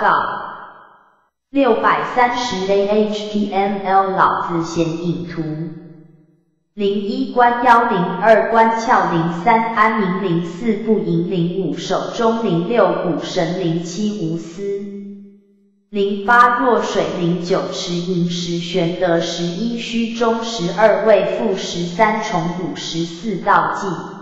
告。六百三十 AHTML 老字显影图。零一关幺零二关窍零三安宁零四不赢零五手中零六股神零七无私。零八弱水零九持银十玄德十一虚中十二位负十三重五十四道济。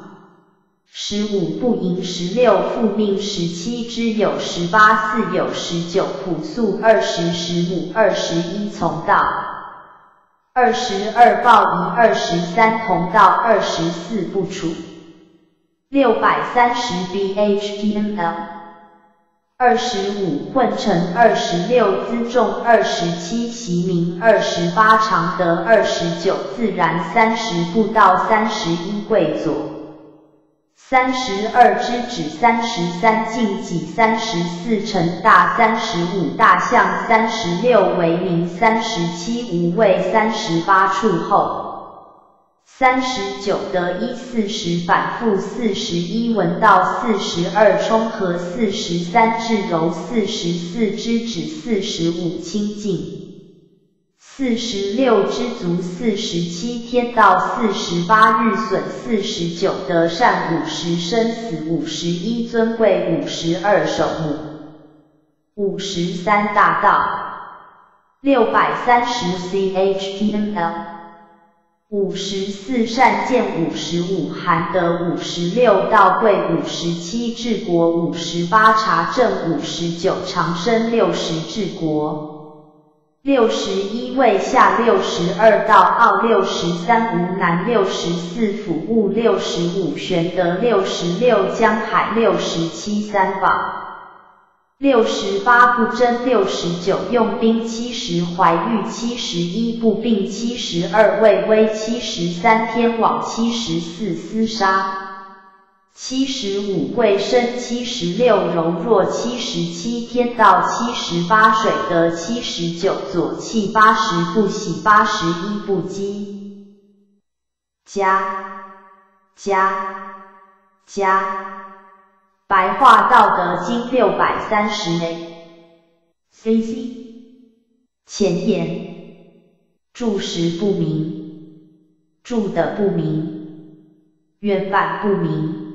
十五不赢十六复命十七之有十八四有十九朴素二十十五二十一从道。二十二报一二十三同道二十四不处六百三十 bhtml 二十五混成二十六辎重二十七习名二十八常德二十九自然三十步到三十一跪左。三十二之指三十三进己三十四成大三十五大象三十六为名三十七无畏三十八处后三十九得一四十反复四十一闻道四十二冲和四十三至柔四十四之指四十五清净。四十六知足，四十七天道，四十八日损，四十九得善，五十生死，五十一尊贵，五十二守母，五十三大道，六百三十 CHTML，五十四善见，五十五含德，五十六道贵，五十七治国，五十八察政，五十九长生，六十治国。六十一位下，六十二道奥，六十三无难，六十四辅物，六十五玄德，六十六江海，六十七三宝，六十八不争，六十九用兵，七十怀玉，七十一步兵，七十二畏威，七十三天网，七十四厮杀。七十五贵生，七十六柔弱，七十七天道，七十八水德，七十九左气，八十不喜，八十一不羁。加加加，白话道德经六百三十 A。C C 前言，注释不明，注的不明，原版不明。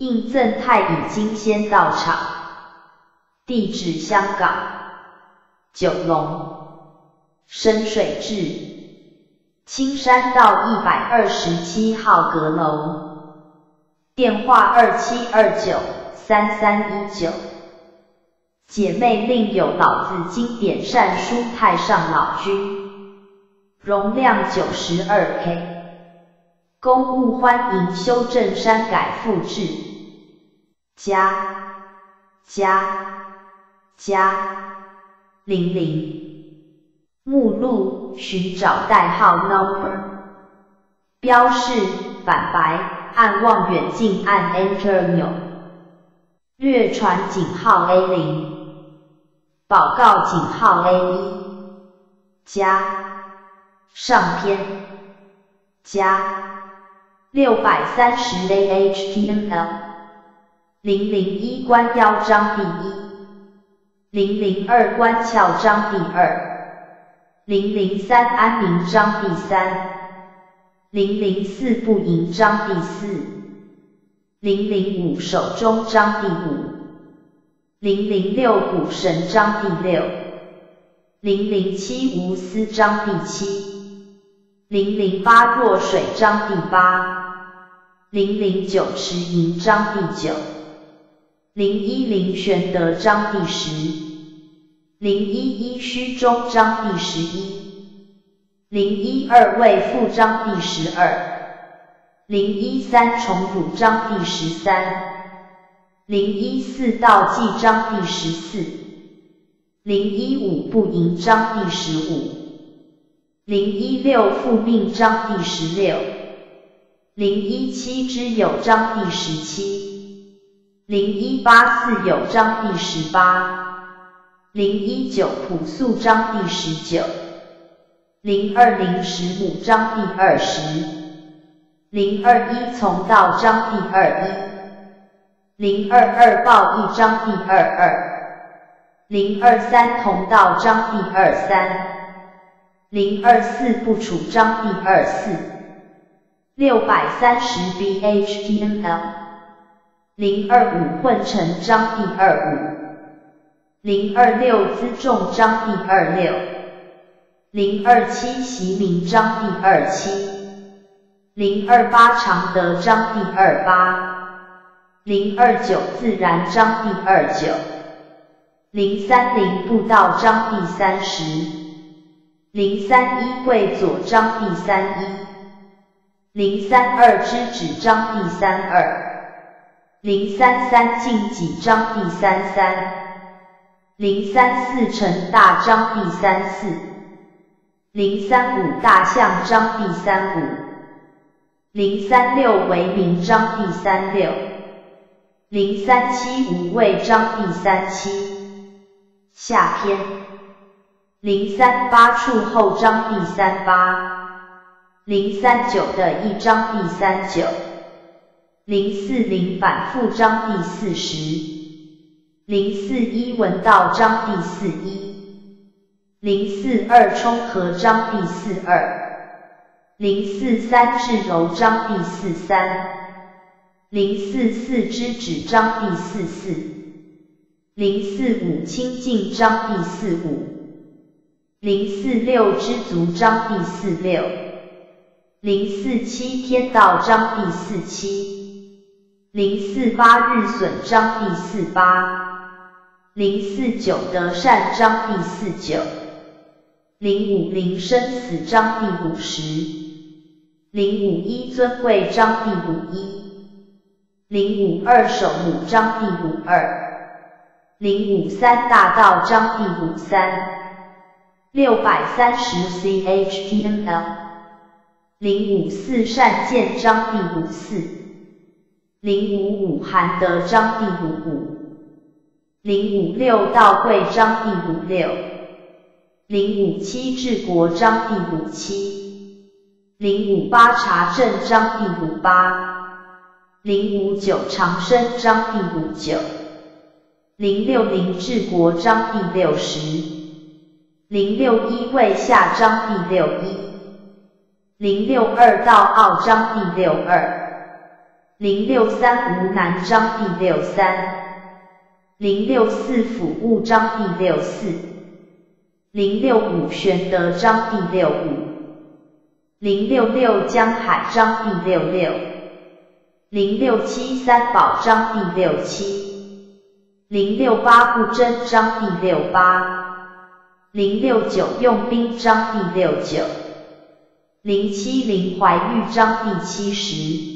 应赠太乙金仙道场，地址香港。九龙。深水埗青山道一百二十七号阁楼，电话二七二九三三一九。姐妹另有老字经典善书太上老君，容量九十二 K，公务欢迎修正删改复制。加加加零零。目录寻找代号 number 标示反白按望远镜按 Enter 钮。略传井号 A 零报告井号 A 一加上篇加。六百三十 AHTML 零零一关腰章第一，零零二关窍章第二，零零三安民章第三，零零四不赢章第四，零零五手中章第五，零零六股神章第六，零零七无私章第七，零零八弱水章第八，零零九持银章第九。零一零玄德章第十，零一一虚中章第十一，零一二位副章第十二，零一三重组章第十三，零一四道济章第十四，零一五不赢章第十五，零一六复命章第十六，零一七之友章第十七。零一八四有章第十八，零一九朴素章第十九，零二零十五章第二十，零二一从道章第二一，零二二报一章第二二，零二三同道章第二三，零二四不处章第二四，六百三十 B H T M L，零二五混成章第二五，零二六辎重章第二六，零二七袭名章第二七。零二八常德章第二八，零二九自然章第二九，零三零步道章第三十，零三一会左章第三一，零三二知止章第三二，零三三进几章第三三，零三四成大章第三四，零三五大象章第三五。零三六为名章第三六，零三七无畏章第三七。下篇，零三八处后章第三八，零三九的一章第三九，零四零反复章第四十，零四一文道章第四一，零四二冲和章第四二。零四三至柔章第四三，零四四之止章第四四，零四五清净章第四五，零四六知足章第四六，零四七天道章第四七，零四八日损章第四八，零四九德善章第四九，零五零生死章第五十。零五一尊贵章第五一，零五二守母章第五二，零五三大道章第五三，六百三十 C H T M L，零五四善见章第五四，零五五含德章第五五，零五六道贵章第五六，零五七治国章第五七。零五八查证章第五八，零五九长生章第五九，零六零治国章第六十，零六一位下章第六一，零六二道奥章第六二，零六三吴南章第六三，零六四辅务章第六四，零六五玄德章第六五。零六六江海章第六六，零六七三宝章第六七，零六八不真章第六八，零六九用兵章第六九，零七零怀玉章第七十，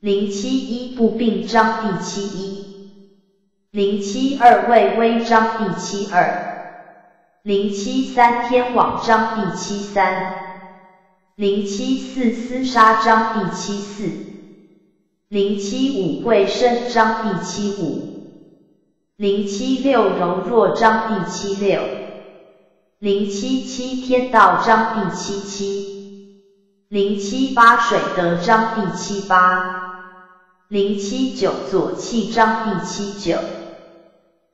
零七一不病章第七一，零七二魏威章第七二，零七三天网章第七三。零七四厮杀章第七四，零七五贵生章第七五，零七六柔弱章第七六，零七七天道章第七七，零七八水德章第七八，零七九左气章第七九，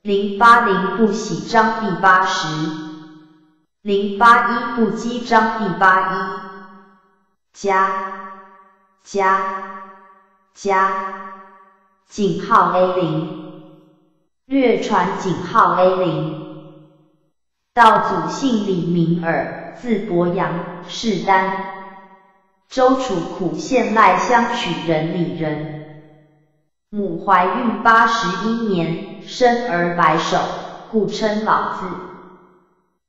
零八零不喜章第八十，零八一不羁章第八一。加加加井号 A 零，略传井号 A 零。道祖姓李名耳，字伯阳，士丹，周楚苦县赖乡曲人里人。母怀孕八十一年，生儿白首，故称老字。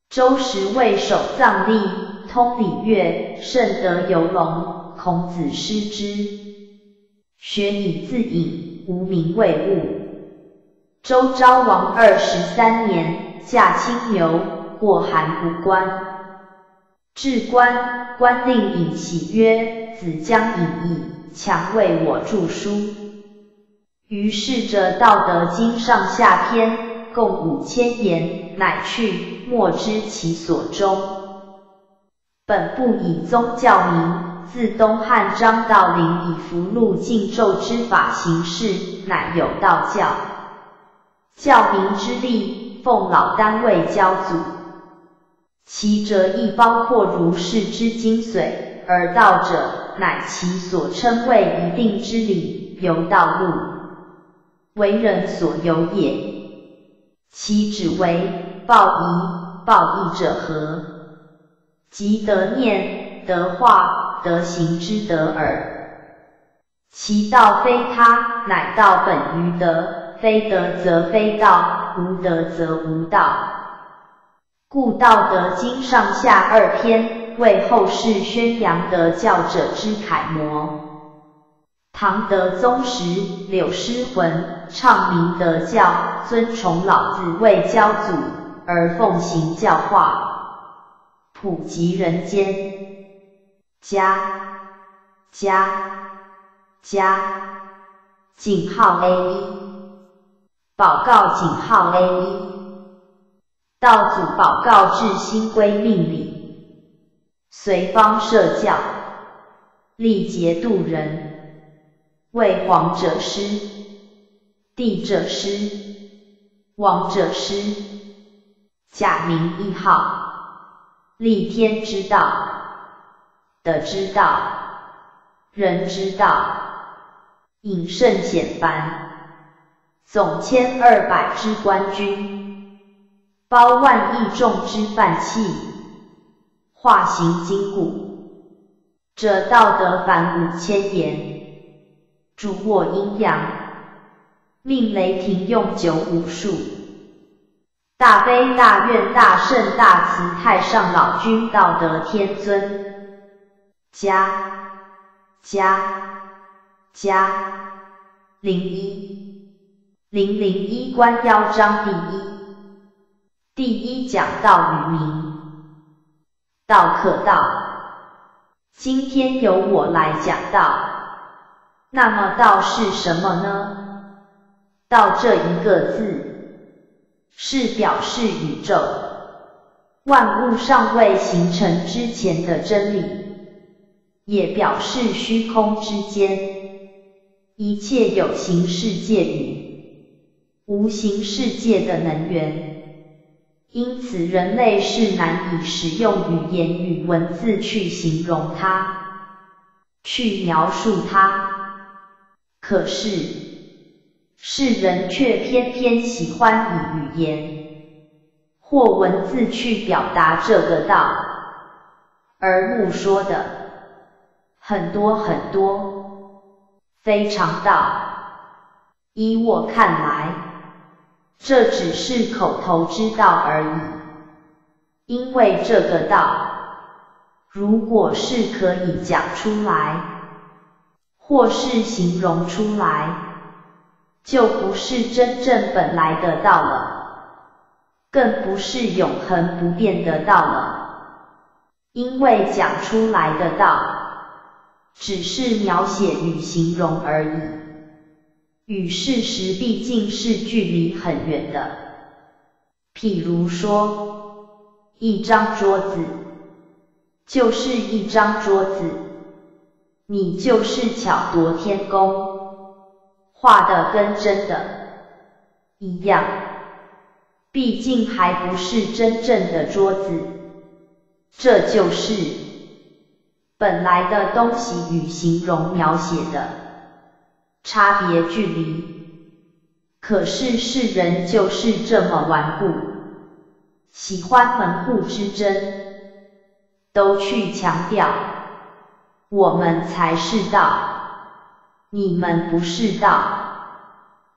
周时为守藏历。通礼乐，甚得游龙。孔子师之，学以自隐，无名未物。周昭王二十三年，驾青牛，过函谷关。至关，官令尹喜曰：“子将隐逸，强为我著书。”于是者《道德经》上下篇，共五千言，乃去，莫知其所终。本部以宗教名，自东汉张道陵以符箓禁咒之法行事，乃有道教。教名之立，奉老单位教祖。其哲亦包括如是之精髓，而道者，乃其所称谓一定之理，由道路，为人所有也。其指为报疑，报义者何？即得念、得化、得行之德耳。其道非他，乃道本于德，非德则非道，无德则无道。故《道德经》上下二篇，为后世宣扬德教者之楷模。唐德宗时，柳师魂倡明德教，尊崇老子为教祖，而奉行教化，普及人间。加加加，井号 A 一，宝告井号 A 一，道祖报告至心归命理，随方设教，力竭度人。为皇者师，帝者师，王者师，假名一号，立天之道，的之道，人之道，隐圣显凡，总千二百之官军，包万亿众之范器，化形筋骨，者道德凡五千言。主握阴阳，命雷霆用九五数。大悲大愿大圣大慈太上老君道德天尊，加加加零一零零一关腰章第一，第一讲道与名，道可道。今天由我来讲道。那么道是什么呢？道这一个字，是表示宇宙万物尚未形成之前的真理，也表示虚空之间一切有形世界与无形世界的能源。因此，人类是难以使用语言与文字去形容它，去描述它。可是，世人却偏偏喜欢以语言或文字去表达这个道，而目说的很多很多，非常道。依我看来，这只是口头之道而已。因为这个道，如果是可以讲出来。或是形容出来，就不是真正本来的道了，更不是永恒不变的道了。因为讲出来的道，只是描写与形容而已，与事实毕竟是距离很远的。譬如说，一张桌子，就是一张桌子。你就是巧夺天工，画的跟真的一样，毕竟还不是真正的桌子。这就是本来的东西与形容描写的差别距离。可是世人就是这么顽固，喜欢门户之争，都去强调。我们才是道，你们不是道，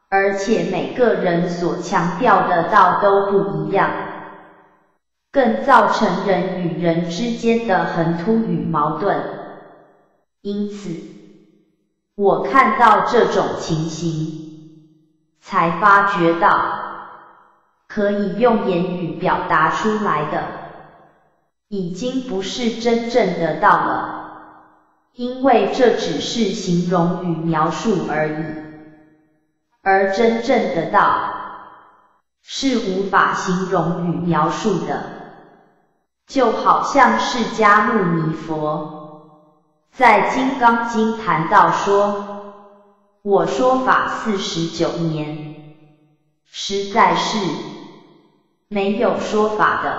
而且每个人所强调的道都不一样，更造成人与人之间的横突与矛盾。因此，我看到这种情形，才发觉到可以用言语表达出来的，已经不是真正的道了。因为这只是形容与描述而已，而真正的道是无法形容与描述的，就好像释迦牟尼佛在《金刚经》谈到说：“我说法四十九年，实在是没有说法的。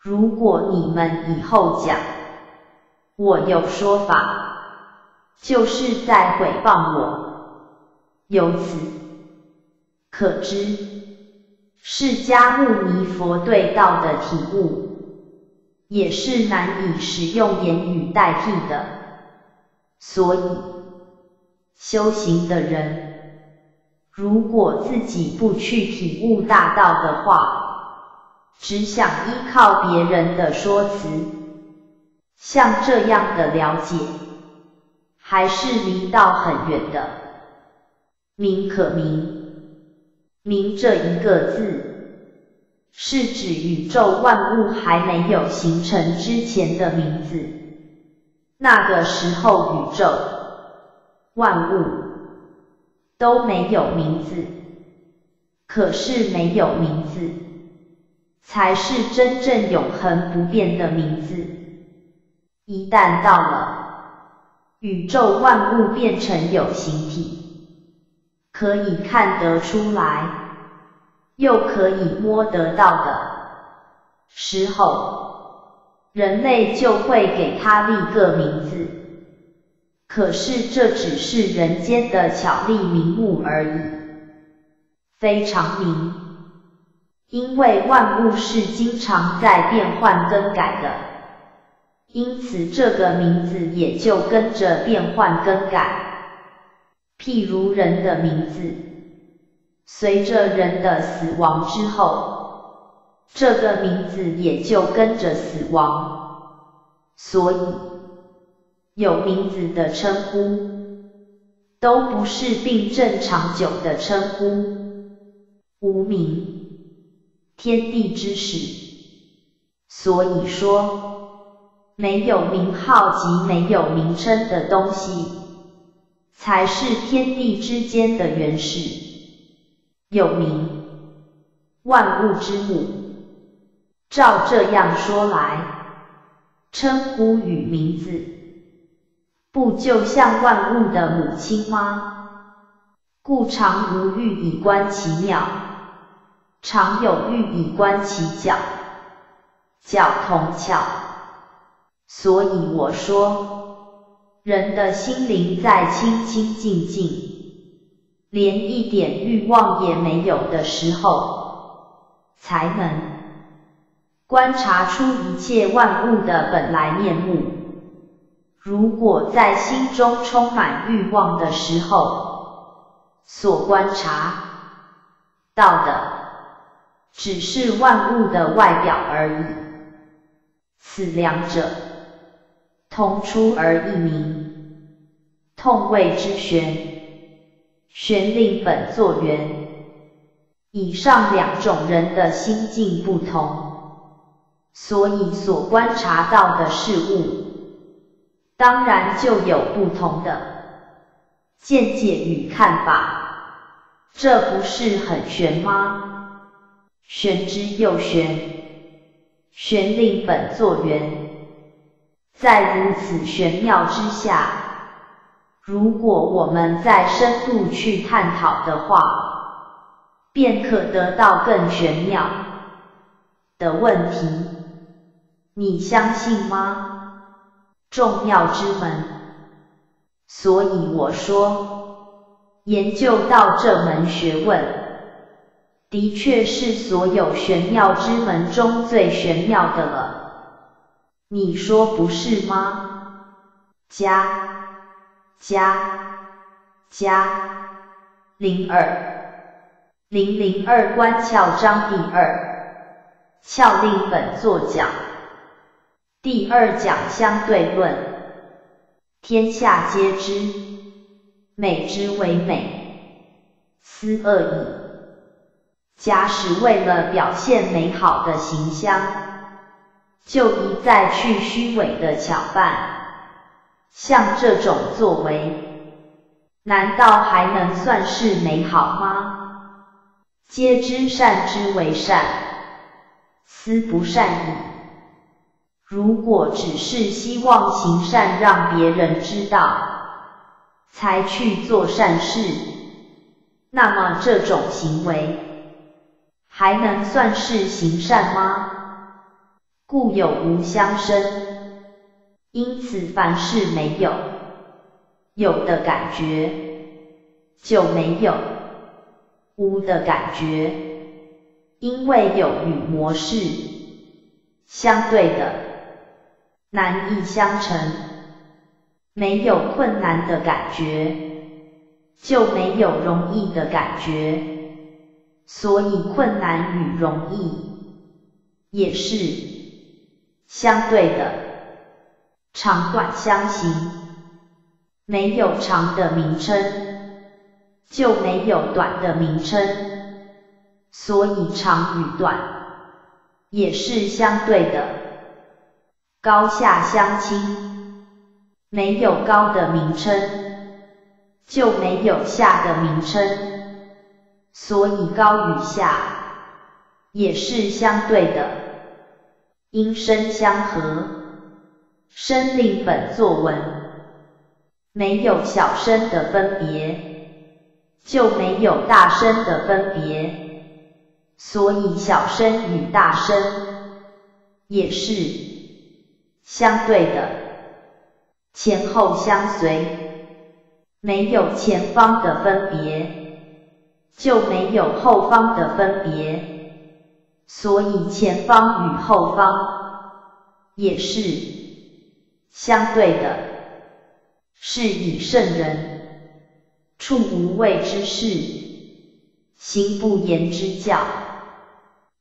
如果你们以后讲我有说法，就是在诽谤我。由此可知，释迦牟尼佛对道的体悟，也是难以使用言语代替的。所以，修行的人，如果自己不去体悟大道的话，只想依靠别人的说辞，像这样的了解，还是离道很远的。明可明，明这一个字，是指宇宙万物还没有形成之前的名字。那个时候，宇宙万物都没有名字，可是没有名字，才是真正永恒不变的名字。一旦到了宇宙万物变成有形体，可以看得出来，又可以摸得到的时候。人类就会给它立个名字，可是这只是人间的巧立名目而已，非常明。因为万物是经常在变换更改的，因此这个名字也就跟着变换更改。譬如人的名字，随着人的死亡之后。这个名字也就跟着死亡，所以有名字的称呼都不是病症长久的称呼。无名，天地之始，所以说没有名号及没有名称的东西，才是天地之间的原始。有名，万物之母。照这样说来，称呼与名字，不就像万物的母亲吗？故常无欲以观其妙，常有欲以观其角，角同巧。所以我说，人的心灵在清清净净，连一点欲望也没有的时候，才能。观察出一切万物的本来面目。如果在心中充满欲望的时候，所观察到的只是万物的外表而已。此两者同出而异名，痛谓之玄。玄令本作源。以上两种人的心境不同。所以所观察到的事物，当然就有不同的见解与看法，这不是很玄吗？玄之又玄，玄令本作源。在如此玄妙之下，如果我们再深度去探讨的话，便可得到更玄妙的问题。你相信吗？重要之门。所以我说，研究到这门学问，的确是所有玄妙之门中最玄妙的了。你说不是吗？加加加零二零零二关窍章第二窍令本作讲。第二讲相对论，天下皆知，美之为美，斯恶已。假使为了表现美好的形象，就一再去虚伪的巧扮，像这种作为，难道还能算是美好吗？皆知善之为善，斯不善矣。如果只是希望行善让别人知道，才去做善事，那么这种行为还能算是行善吗？故有无相生，因此凡事没有有的感觉，就没有无的感觉，因为有与模式相对的，难易相成，没有困难的感觉，就没有容易的感觉。所以困难与容易也是相对的，长短相形，没有长的名称，就没有短的名称，所以长与短也是相对的，高下相倾，没有高的名称，就没有下的名称。所以高与下也是相对的，音声相和，声令本作文，没有小声的分别，就没有大声的分别，所以小声与大声也是相对的，前后相随，没有前方的分别。就没有后方的分别，所以前方与后方也是相对的。是以圣人处无畏之事，行不言之教。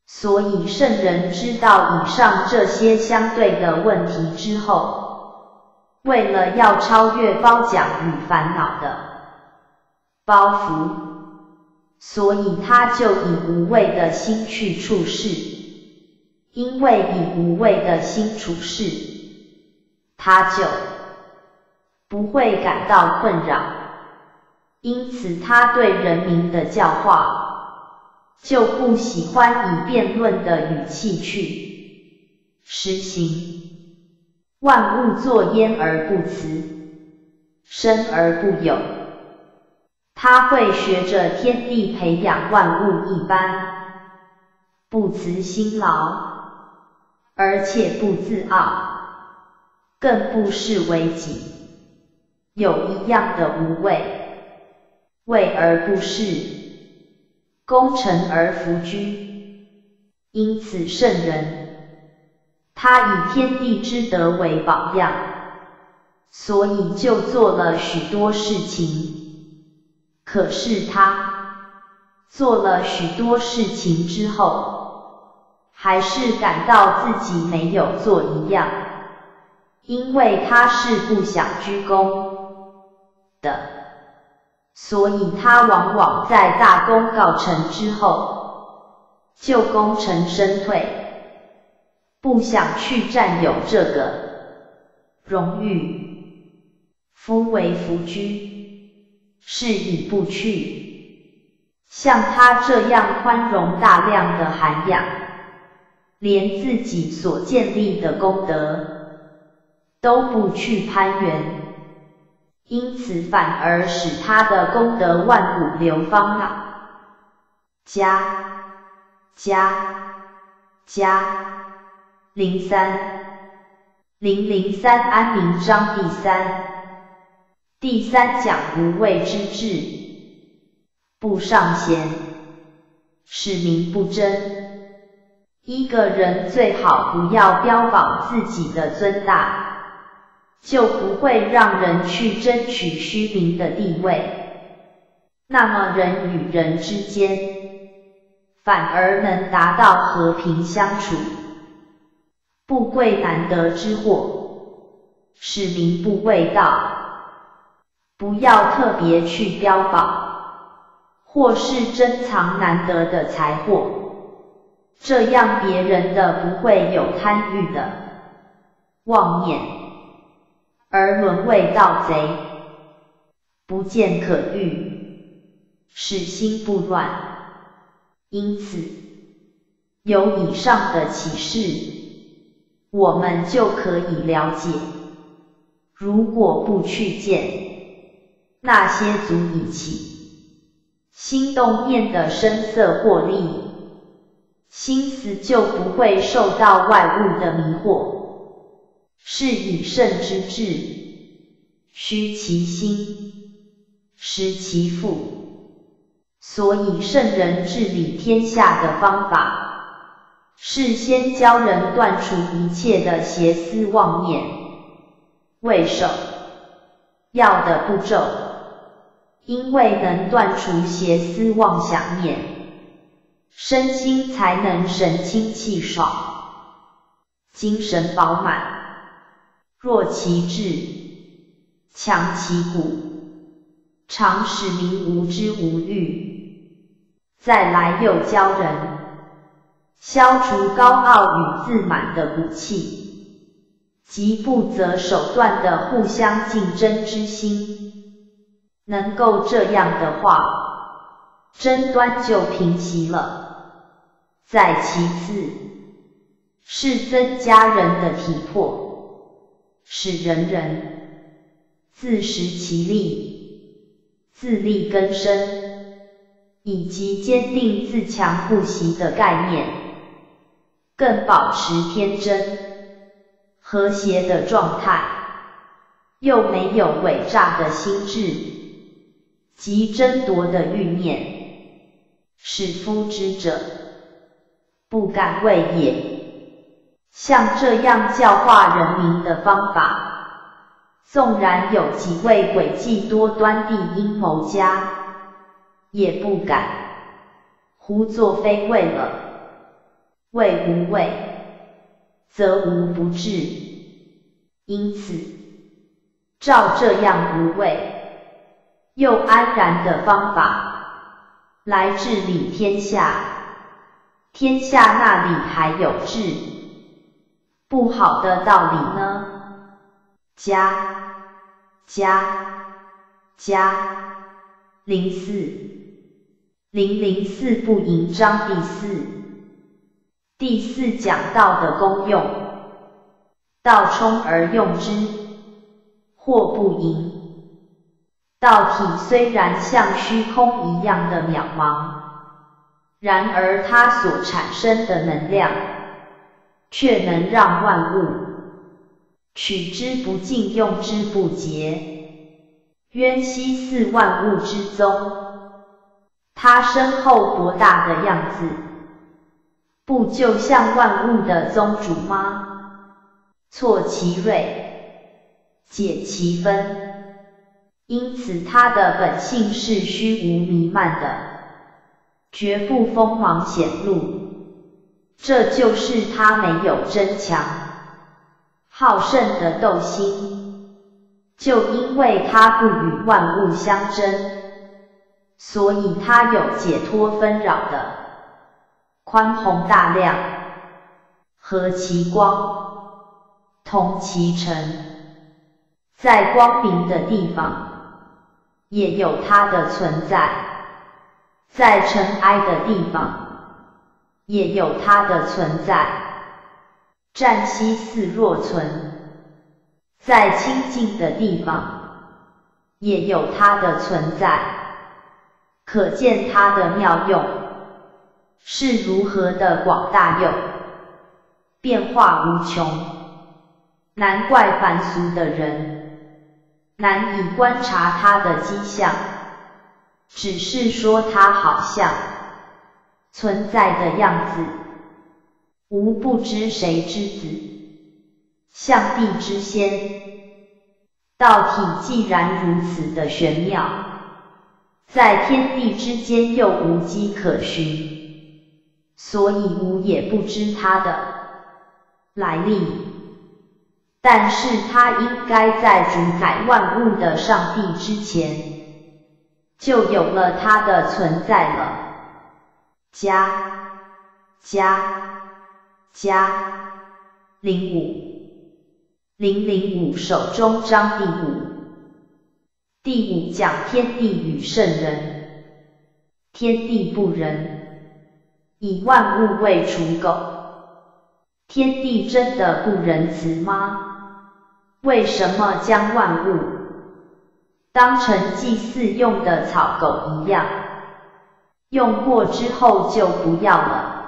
所以圣人知道以上这些相对的问题之后，为了要超越褒奖与烦恼的包袱。所以他就以无畏的心去处事，因为以无畏的心处事，他就不会感到困扰。因此他对人民的教化，就不喜欢以辩论的语气去实行。万物作焉而不辞，生而不有。他会学着天地培养万物一般，不辞辛劳，而且不自傲，更不视为己，有一样的无畏，畏而不恃，功成而弗居。因此圣人，他以天地之德为榜样，所以就做了许多事情。可是他做了许多事情之后，还是感到自己没有做一样，因为他是不想鞠躬的，所以他往往在大功告成之后，就功成身退，不想去占有这个荣誉，夫为弗居。是以不去，像他这样宽容大量的涵养，连自己所建立的功德都不去攀援，因此反而使他的功德万古流芳了。加加加零三零零三安宁章第三。第三讲无畏之志，不上贤，使民不争。一个人最好不要标榜自己的尊大，就不会让人去争取虚名的地位。那么人与人之间，反而能达到和平相处。不贵难得之货，使民不畏道。不要特别去标榜，或是珍藏难得的财货，这样别人的不会有贪欲的妄念，而沦为盗贼，不见可欲，使心不乱。因此，有以上的启示，我们就可以了解，如果不去见。那些足以起心动念的声色获利，心思就不会受到外物的迷惑。是以圣之治，虚其心，实其腹。所以圣人治理天下的方法，是先教人断除一切的邪思妄念。为首要的步骤，因为能断除邪思妄想念，身心才能神清气爽，精神饱满。弱其志，强其骨，常使民无知无欲。再来又教人消除高傲与自满的骨气，及不择手段的互相竞争之心。能够这样的话，争端就平息了。再其次，是增加人的体魄。使人人自食其力、自力更生，以及坚定自强不息的概念，更保持天真、和谐的状态，又没有伪诈的心智及争夺的欲念，使夫之者不敢为也。像这样教化人民的方法，纵然有几位诡计多端的阴谋家，也不敢胡作非为了。为无畏，则无不治。因此，照这样无畏又安然的方法来治理天下，天下那里还有治？不好的道理呢？加加加零四零零四不盈章第四第四讲道的功用，道冲而用之，或不盈。道体虽然像虚空一样的渺茫，然而它所产生的能量。却能让万物取之不尽，用之不竭，渊兮似万物之宗。它身后博大的样子，不就像万物的宗主吗？错其锐，解其分，因此它的本性是虚无弥漫的，绝不锋芒显露。这就是他没有争强好胜的斗心，就因为他不与万物相争，所以他有解脱纷扰的宽宏大量，和其光，同其尘，在光明的地方也有它的存在，在尘埃的地方。也有它的存在，湛兮似若存，在清净的地方也有它的存在，可见它的妙用是如何的广大又变化无穷，难怪凡俗的人难以观察它的迹象，只是说它好像。存在的样子，无不知谁之子，象帝之先。道体既然如此的玄妙，在天地之间又无迹可寻，所以吾也不知它的来历。但是它应该在主宰万物的上帝之前，就有了它的存在了。加加加零五零零五手中章第五第五讲天地与圣人，天地不仁，以万物为刍狗。天地真的不仁慈吗？为什么将万物当成祭祀用的草狗一样？用过之后就不要了，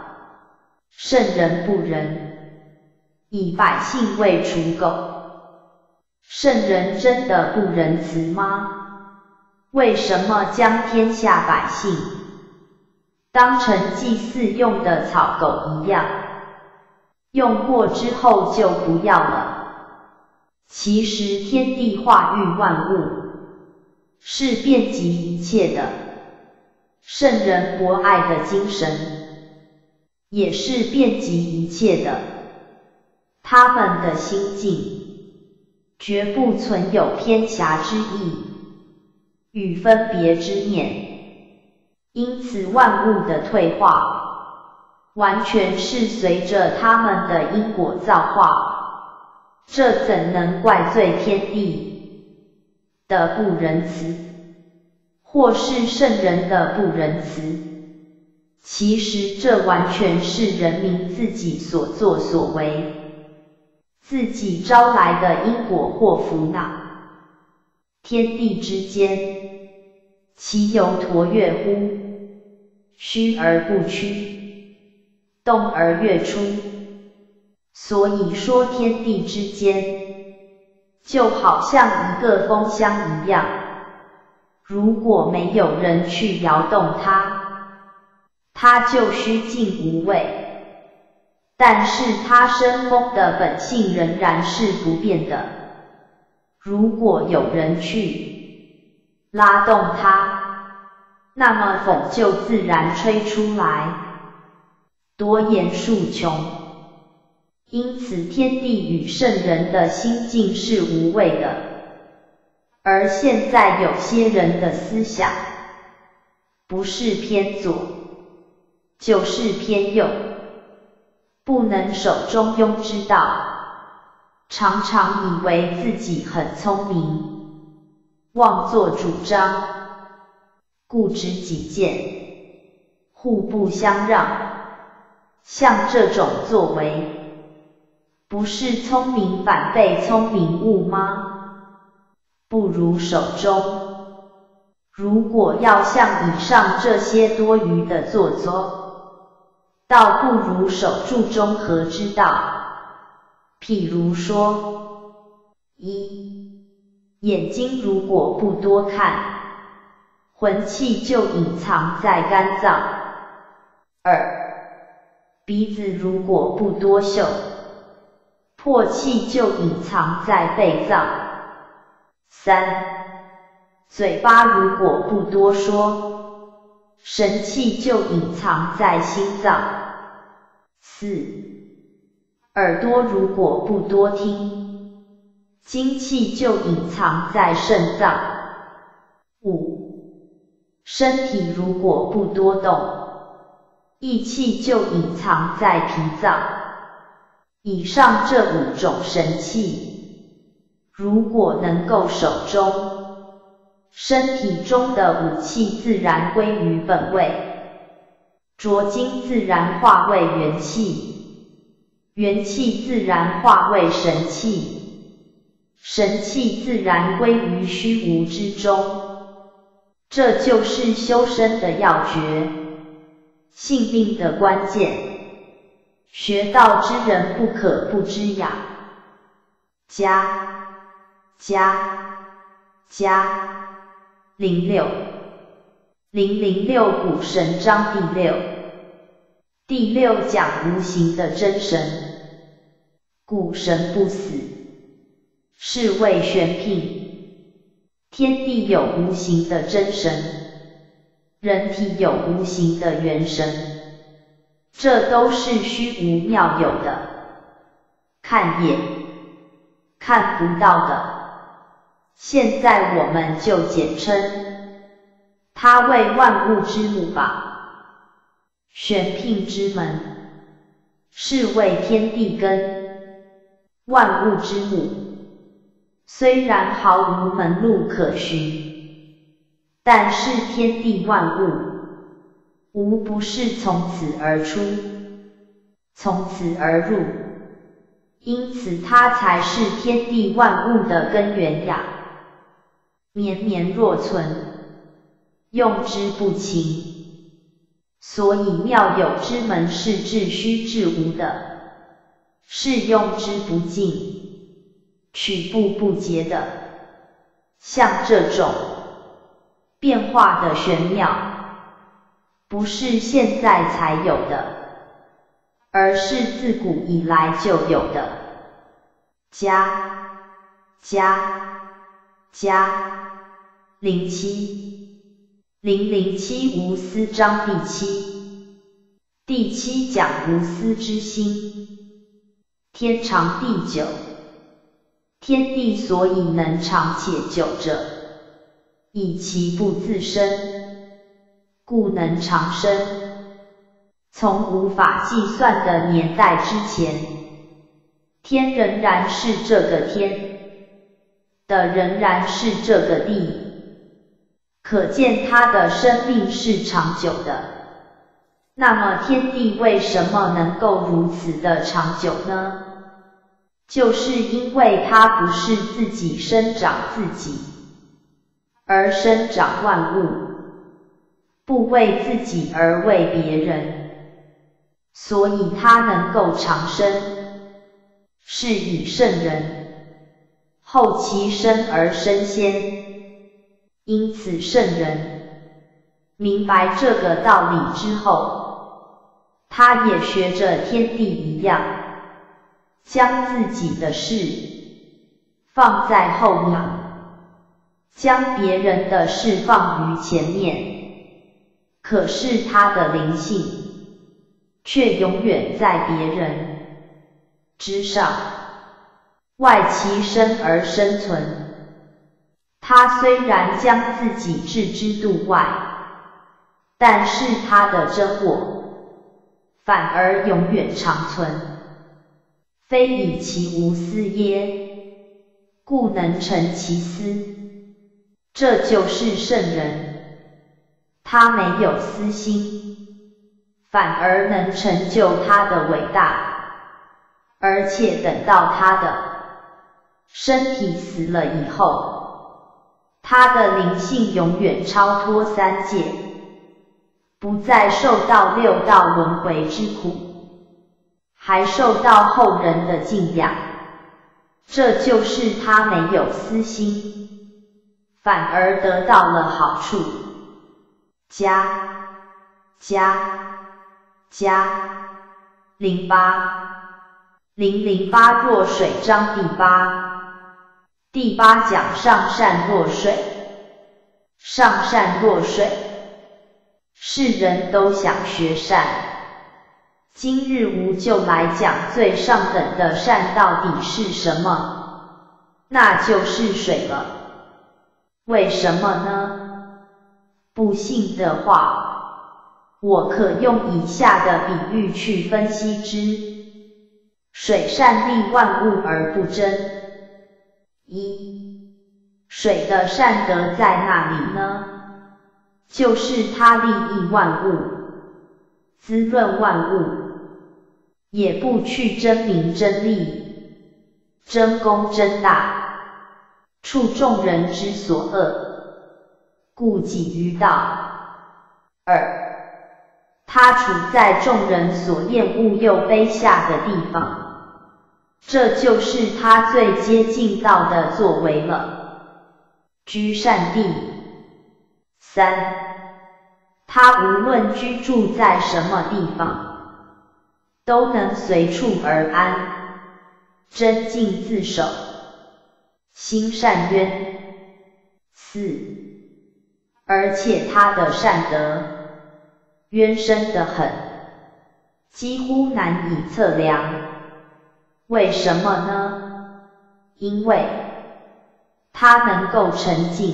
圣人不仁，以百姓为刍狗。圣人真的不仁慈吗？为什么将天下百姓当成祭祀用的草狗一样，用过之后就不要了？其实天地化育万物，是遍及一切的。圣人博爱的精神，也是遍及一切的。他们的心境。绝不存有偏狭之意与分别之念，因此万物的退化，完全是随着他们的因果造化，这怎能怪罪天地的不仁慈，或是圣人的不仁慈？其实这完全是人民自己所作所为。自己招来的因果祸福呢？天地之间，其有橐越乎？虚而不屈，动而越出。所以说天地之间，就好像一个风箱一样，如果没有人去摇动它，它就虚静无味。但是它生风的本性仍然是不变的。如果有人去拉动它，那么风就自然吹出来，多言数穷。因此，天地与圣人的心境是无畏的。而现在有些人的思想，不是偏左，就是偏右。不能守中庸之道，常常以为自己很聪明，妄作主张，固执己见，互不相让。像这种作为，不是聪明反被聪明误吗？不如守中。如果要像以上这些多余的做作，倒不如守住中和之道。譬如说，一眼睛如果不多看，魂气就隐藏在肝脏；二鼻子如果不多嗅，魄气就隐藏在肺脏；三嘴巴如果不多说，神气就隐藏在心脏。四耳朵如果不多听，精气就隐藏在肾脏。五身体如果不多动，意气就隐藏在脾脏。以上这五种神器，如果能够守中，身体中的武器自然归于本位。浊精自然化为元气，元气自然化为神气，神气自然归于虚无之中。这就是修身的要诀，性命的关键。学道之人不可不知呀。加加加零六零零六古神章第六。第六讲无形的真神，古神不死，是谓玄牝。天地有无形的真神，人体有无形的元神，这都是虚无妙有的，看也看不到的。现在我们就简称它为万物之母吧。玄牝之门，是为天地根，万物之母。虽然毫无门路可循，但是天地万物，无不是从此而出，从此而入，因此它才是天地万物的根源呀。绵绵若存，用之不勤。所以妙有之门是至虚至无的，是用之不尽，取步不竭的。像这种变化的玄妙，不是现在才有的，而是自古以来就有的。加加加零七零零七无私章第七第七讲无私之心，天长地久。天地所以能长且久者，以其不自生，故能长生。从无法计算的年代之前，天仍然是这个天，的仍然是这个地，可见它的生命是长久的。那么天地为什么能够如此的长久呢？就是因为它不是自己生长自己，而生长万物，不为自己而为别人，所以他能够长生，是以圣人后其生而身先。因此圣人明白这个道理之后，他也学着天地一样。将自己的事放在后面，将别人的事放于前面。可是他的灵性却永远在别人之上，外其身而生存。他虽然将自己置之度外，但是他的真我反而永远长存。非以其无私耶，故能成其私。这就是圣人，他没有私心，反而能成就他的伟大。而且等到他的身体死了以后，他的灵性永远超脱三界，不再受到六道轮回之苦。还受到后人的敬仰，这就是他没有私心，反而得到了好处。加加加零八零零八若水章第八第八讲上善若水，上善若水，世人都想学善。今日吾就来讲最上等的善到底是什么，那就是水了。为什么呢？不信的话，我可用以下的比喻去分析之。水善利万物而不争。一，水的善德在哪里呢？就是它利益万物，滋润万物。也不去争名争利、争功争大，触众人之所恶，故己于道。二，他处在众人所厌恶又卑下的地方，这就是他最接近道的作为了。居善地。三，他无论居住在什么地方。都能随处而安，真静自守，心善渊。四，而且他的善德渊深得很，几乎难以测量。为什么呢？因为他能够沉静，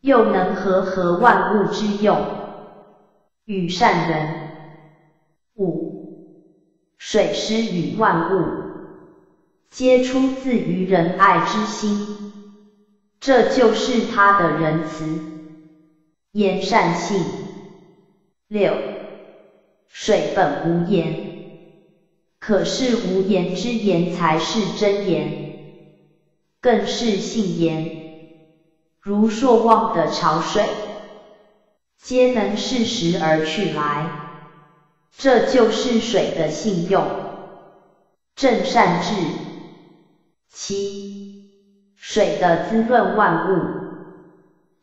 又能和合万物之用，与善人。五。水师与万物，皆出自于仁爱之心，这就是他的仁慈、言善性。六，水本无言，可是无言之言才是真言，更是信言。如朔望的潮水，皆能适时而去来。这就是水的信用。正善治。七，水的滋润万物，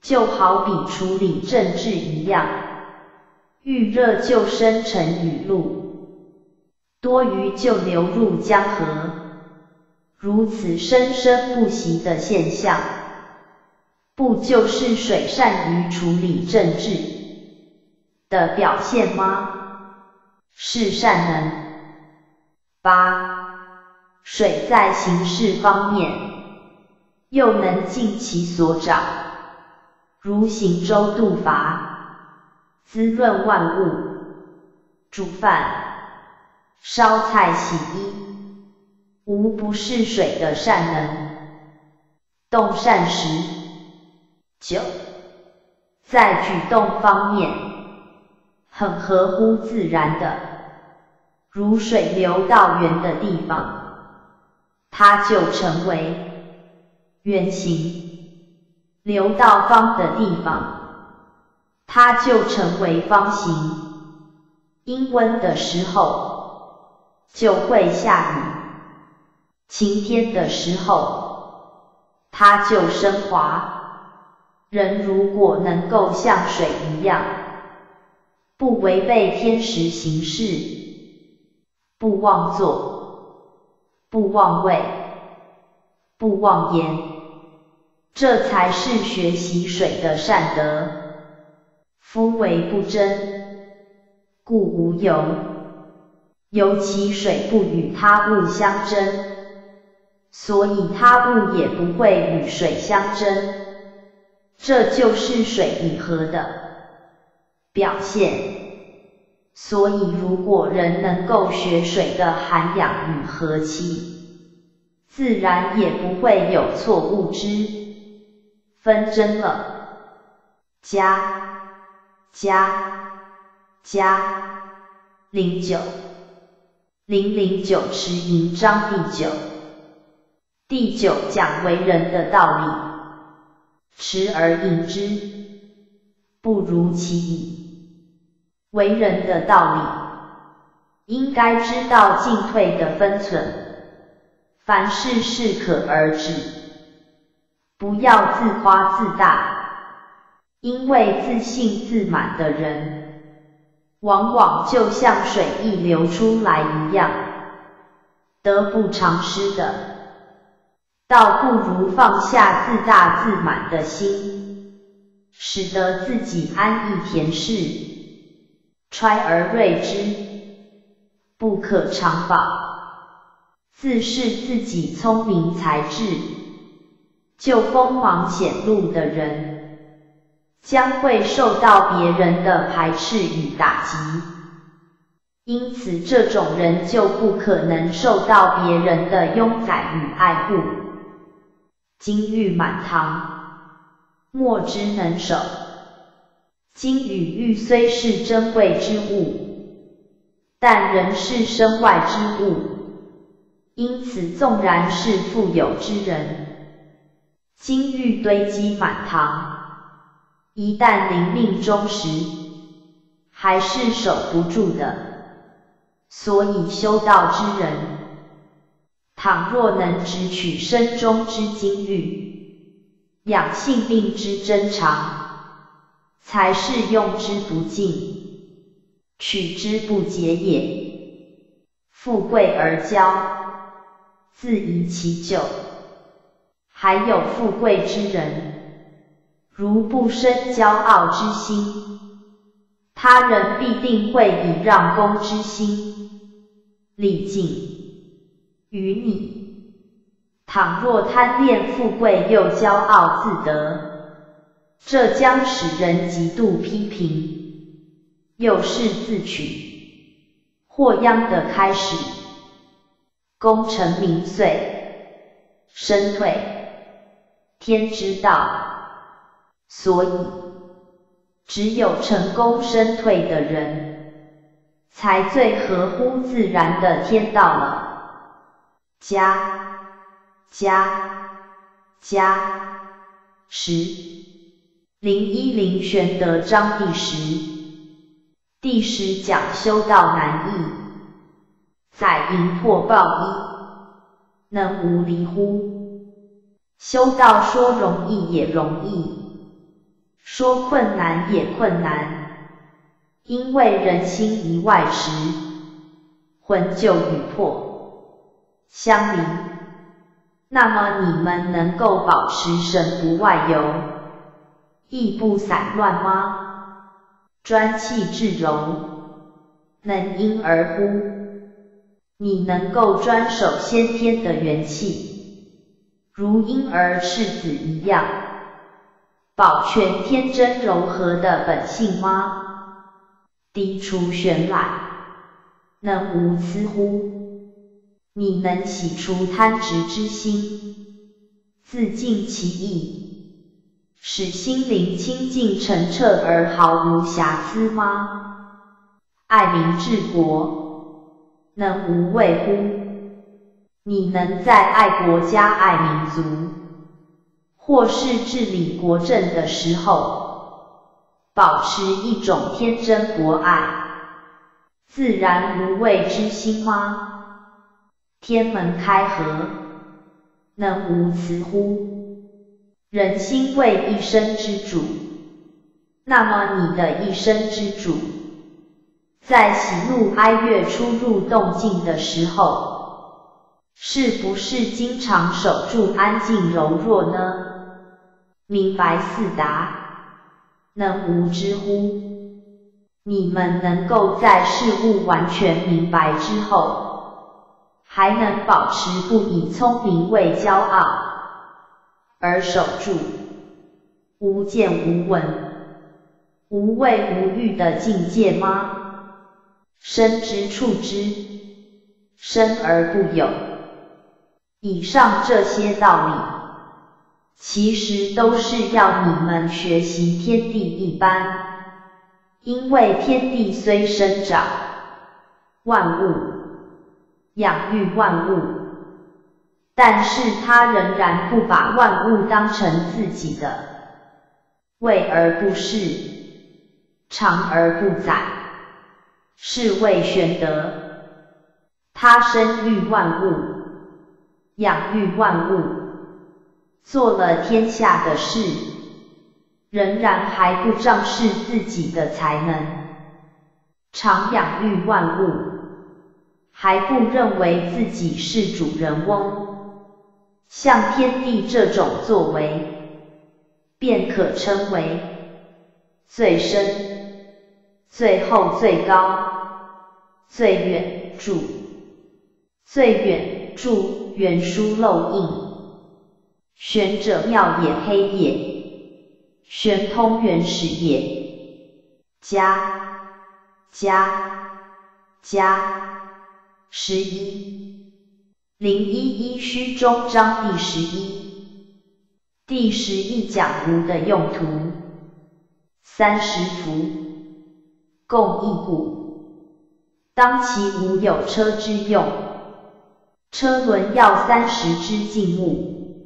就好比处理政治一样，遇热就生成雨露，多余就流入江河，如此生生不息的现象，不就是水善于处理政治的表现吗？是善能。八。水在形式方面，又能尽其所长，如行舟渡筏，滋润万物；煮饭、烧菜、洗衣，无不是水的善能。动善时，九，在举动方面，很合乎自然的，如水流到圆的地方。它就成为圆形，流到方的地方，它就成为方形。阴温的时候就会下雨，晴天的时候它就升华。人如果能够像水一样，不违背天时行事，不妄作。不妄为，不妄言，这才是学习水的善德。夫为不争，故无尤。尤其水不与他物相争，所以他物也不会与水相争。这就是水与和的表现。所以，如果人能够学水的涵养与和气，自然也不会有错误之纷争了。加加加零九零零九持银章第九第九讲为人的道理，持而引之，不如其已。为人的道理，应该知道进退的分寸，凡事适可而止，不要自夸自大，因为自信自满的人，往往就像水一流出来一样，得不偿失的，倒不如放下自大自满的心，使得自己安逸恬适。揣而锐之，不可长保。自是自己聪明才智，就锋芒显露的人，将会受到别人的排斥与打击。因此，这种人就不可能受到别人的拥载与爱护。金玉满堂，莫之能守。金与玉虽是珍贵之物，但仍是身外之物，因此纵然是富有之人，金玉堆积满堂，一旦临命终时，还是守不住的。所以修道之人，倘若能直取身中之金玉，养性命之珍藏。才是用之不尽，取之不竭也。富贵而骄，自遗其咎。还有富贵之人，如不生骄傲之心，他人必定会以让功之心礼敬于你。倘若贪恋富贵又骄傲自得，这将使人极度批评，又是自取祸殃的开始。功成名遂，身退，天之道。所以，只有成功身退的人，才最合乎自然的天道了。加加加十。零一零玄德章第十，第十讲修道难易，载淫破报一，能无离乎？修道说容易也容易，说困难也困难，因为人心一外时，魂就与魄相离。那么你们能够保持神不外游？意不散乱吗？专气致柔，能婴儿乎？你能够专守先天的元气，如婴儿赤子一样，保全天真柔和的本性吗？涤除玄览，能无疵乎？你能洗除贪执之心，自尽其意？使心灵清净澄澈而毫无瑕疵吗？爱民治国，能无畏乎？你能在爱国家、爱民族，或是治理国政的时候，保持一种天真博爱、自然无畏之心吗？天门开合，能无辞乎？人心为一生之主，那么你的一生之主，在喜怒哀乐出入动静的时候，是不是经常守住安静柔弱呢？明白四达，能无知乎？你们能够在事物完全明白之后，还能保持不以聪明为骄傲？而守住无见无闻、无畏无欲的境界吗？生之处之，生而不有。以上这些道理，其实都是要你们学习天地一般。因为天地虽生长万物，养育万物。但是他仍然不把万物当成自己的，为而不恃，长而不宰，是谓玄德。他生育万物，养育万物，做了天下的事，仍然还不仗势自己的才能，常养育万物，还不认为自己是主人翁。像天地这种作为，便可称为最深、最后、最高、最远著、最远著原书漏印，玄者妙也，黑也，玄通原始也，加加加。十一。零一一虚中章第十一，第十一讲炉的用途，三十伏，共一股，当其无有车之用，车轮要三十支劲木，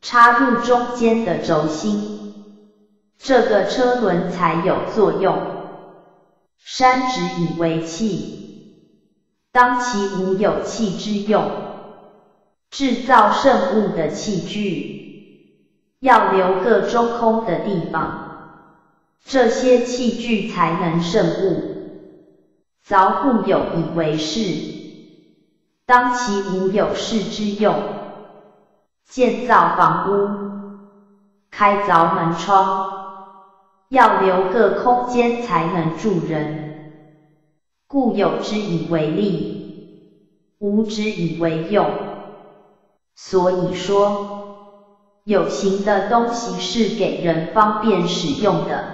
插入中间的轴心，这个车轮才有作用。山指以为器，当其无有器之用。制造圣物的器具，要留个中空的地方，这些器具才能圣物。凿户有以为是，当其无有事之用。建造房屋，开凿门窗，要留个空间才能住人，故有之以为利，无之以为用。所以说，有形的东西是给人方便使用的，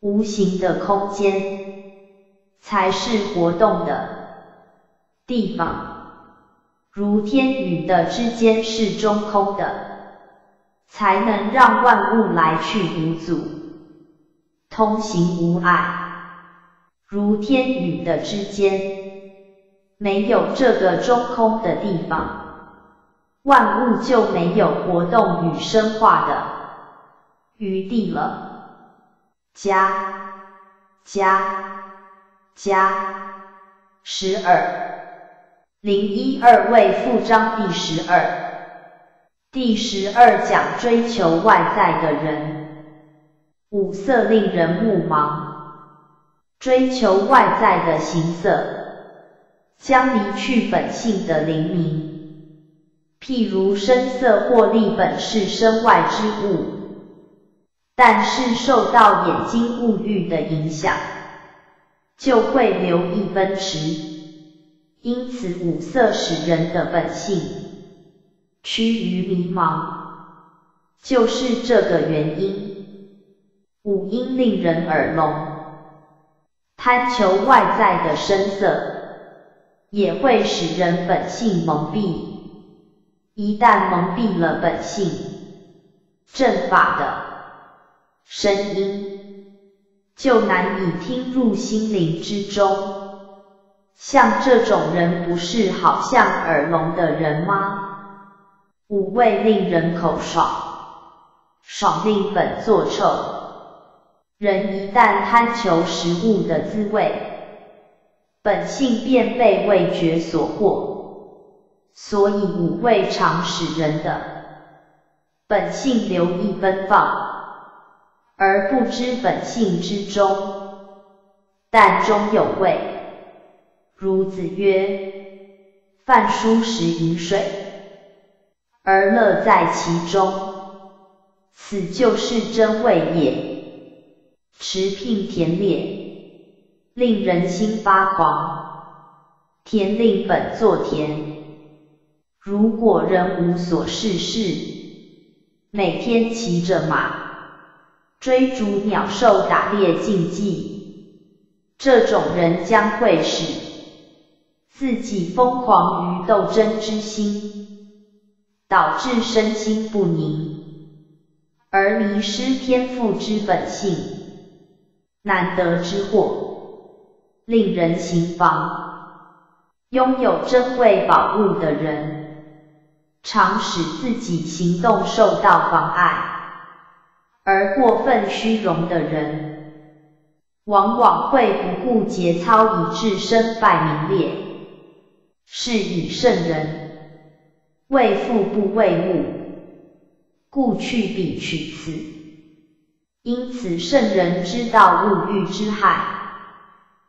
无形的空间才是活动的地方。如天与的之间是中空的，才能让万物来去无阻，通行无碍。如天与的之间没有这个中空的地方。万物就没有活动与生化的余地了。加加加十二零一二位副章第十二。第十二讲追求外在的人，五色令人目盲，追求外在的形色，将离去本性的灵明。譬如声色或力本是身外之物，但是受到眼睛物欲的影响，就会留意奔驰。因此五色使人的本性趋于迷茫，就是这个原因。五音令人耳聋，贪求外在的声色，也会使人本性蒙蔽。一旦蒙蔽了本性，正法的声音就难以听入心灵之中。像这种人，不是好像耳聋的人吗？五味令人口爽，爽令本作臭。人一旦贪求食物的滋味，本性便被味觉所惑。所以五味常使人的本性流溢奔放，而不知本性之中，但中有味。如子曰：“饭疏食饮水，而乐在其中，此就是真味也。”持聘甜烈，令人心发狂，甜令本作甜。如果人无所事事，每天骑着马追逐鸟兽打猎竞技，这种人将会使自己疯狂于斗争之心，导致身心不宁，而迷失天赋之本性，难得之祸，令人心防。拥有珍贵宝物的人。常使自己行动受到妨碍，而过分虚荣的人，往往会不顾节操以致身败名裂。是以圣人为富不为物，故去彼取此。因此圣人知道物欲之害，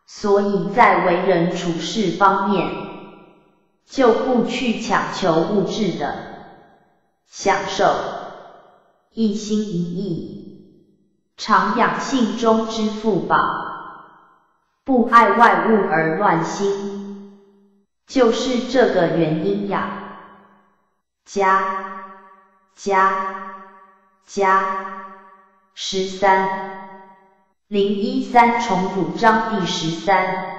所以在为人处事方面。就不去强求物质的享受，一心一意，常养性中之富宝，不爱外物而乱心，就是这个原因呀。加加加十三零一三重主张第十三。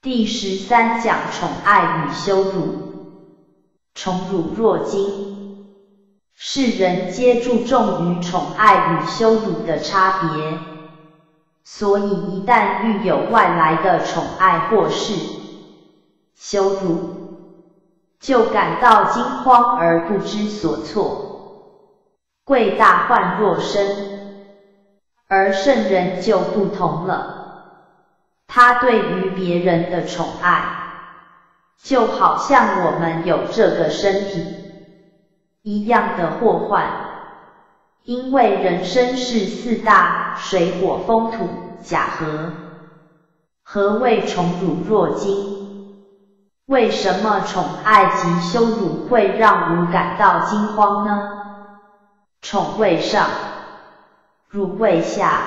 第十三讲宠爱与羞辱，宠辱若惊，世人皆注重于宠爱与羞辱的差别，所以一旦遇有外来的宠爱或是羞辱，就感到惊慌而不知所措，贵大患若身，而圣人就不同了。他对于别人的宠爱，就好像我们有这个身体一样的祸患。因为人生是四大水火风土甲和。何谓宠辱若惊？为什么宠爱及羞辱会让吾感到惊慌呢？宠位上，辱位下，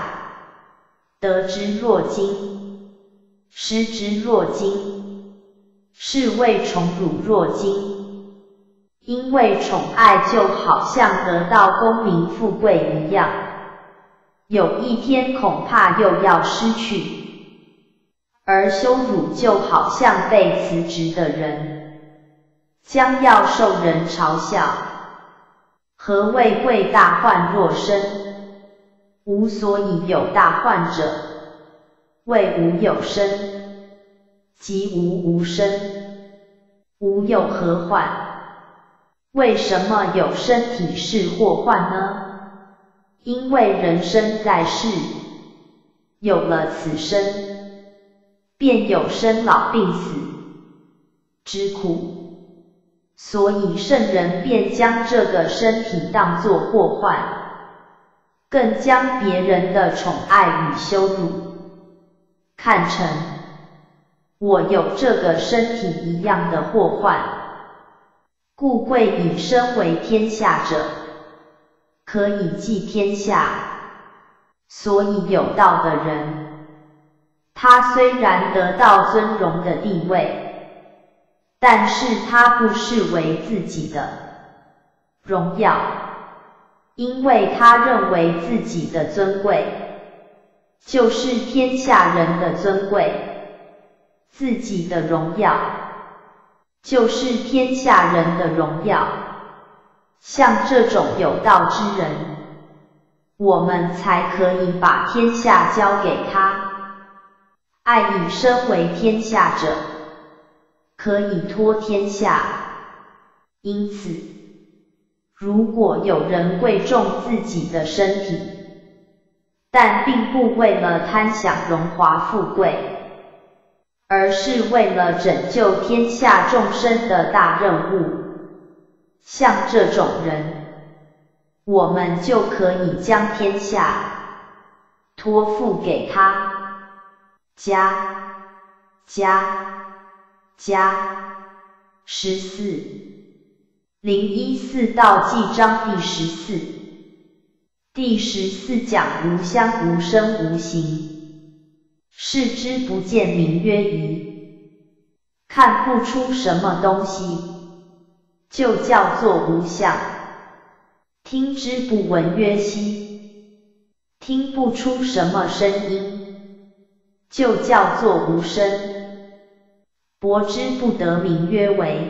得之若惊。失之若惊，是谓宠辱若惊。因为宠爱就好像得到功名富贵一样，有一天恐怕又要失去；而羞辱就好像被辞职的人，将要受人嘲笑。何谓贵大患若身？无所以有大患者。谓无有生，即无无生，无有何患？为什么有身体是祸患呢？因为人生在世，有了此生，便有生老病死之苦，所以圣人便将这个身体当作祸患，更将别人的宠爱与羞辱看成我有这个身体一样的祸患，故贵以身为天下者。可以济天下，所以有道的人，他虽然得到尊荣的地位，但是他不视为自己的荣耀，因为他认为自己的尊贵就是天下人的尊贵，自己的荣耀就是天下人的荣耀。像这种有道之人，我们才可以把天下交给他。爱以身为天下者，可以托天下。因此，如果有人贵重自己的身体，但并不为了贪享荣华富贵，而是为了拯救天下众生的大任务。像这种人，我们就可以将天下托付给他。加加加十四。零一四道记章第十四。第十四讲无相无声无形，视之不见名曰疑，看不出什么东西。就叫做无相，听之不闻曰息，听不出什么声音，就叫做无声。博之不得名曰为，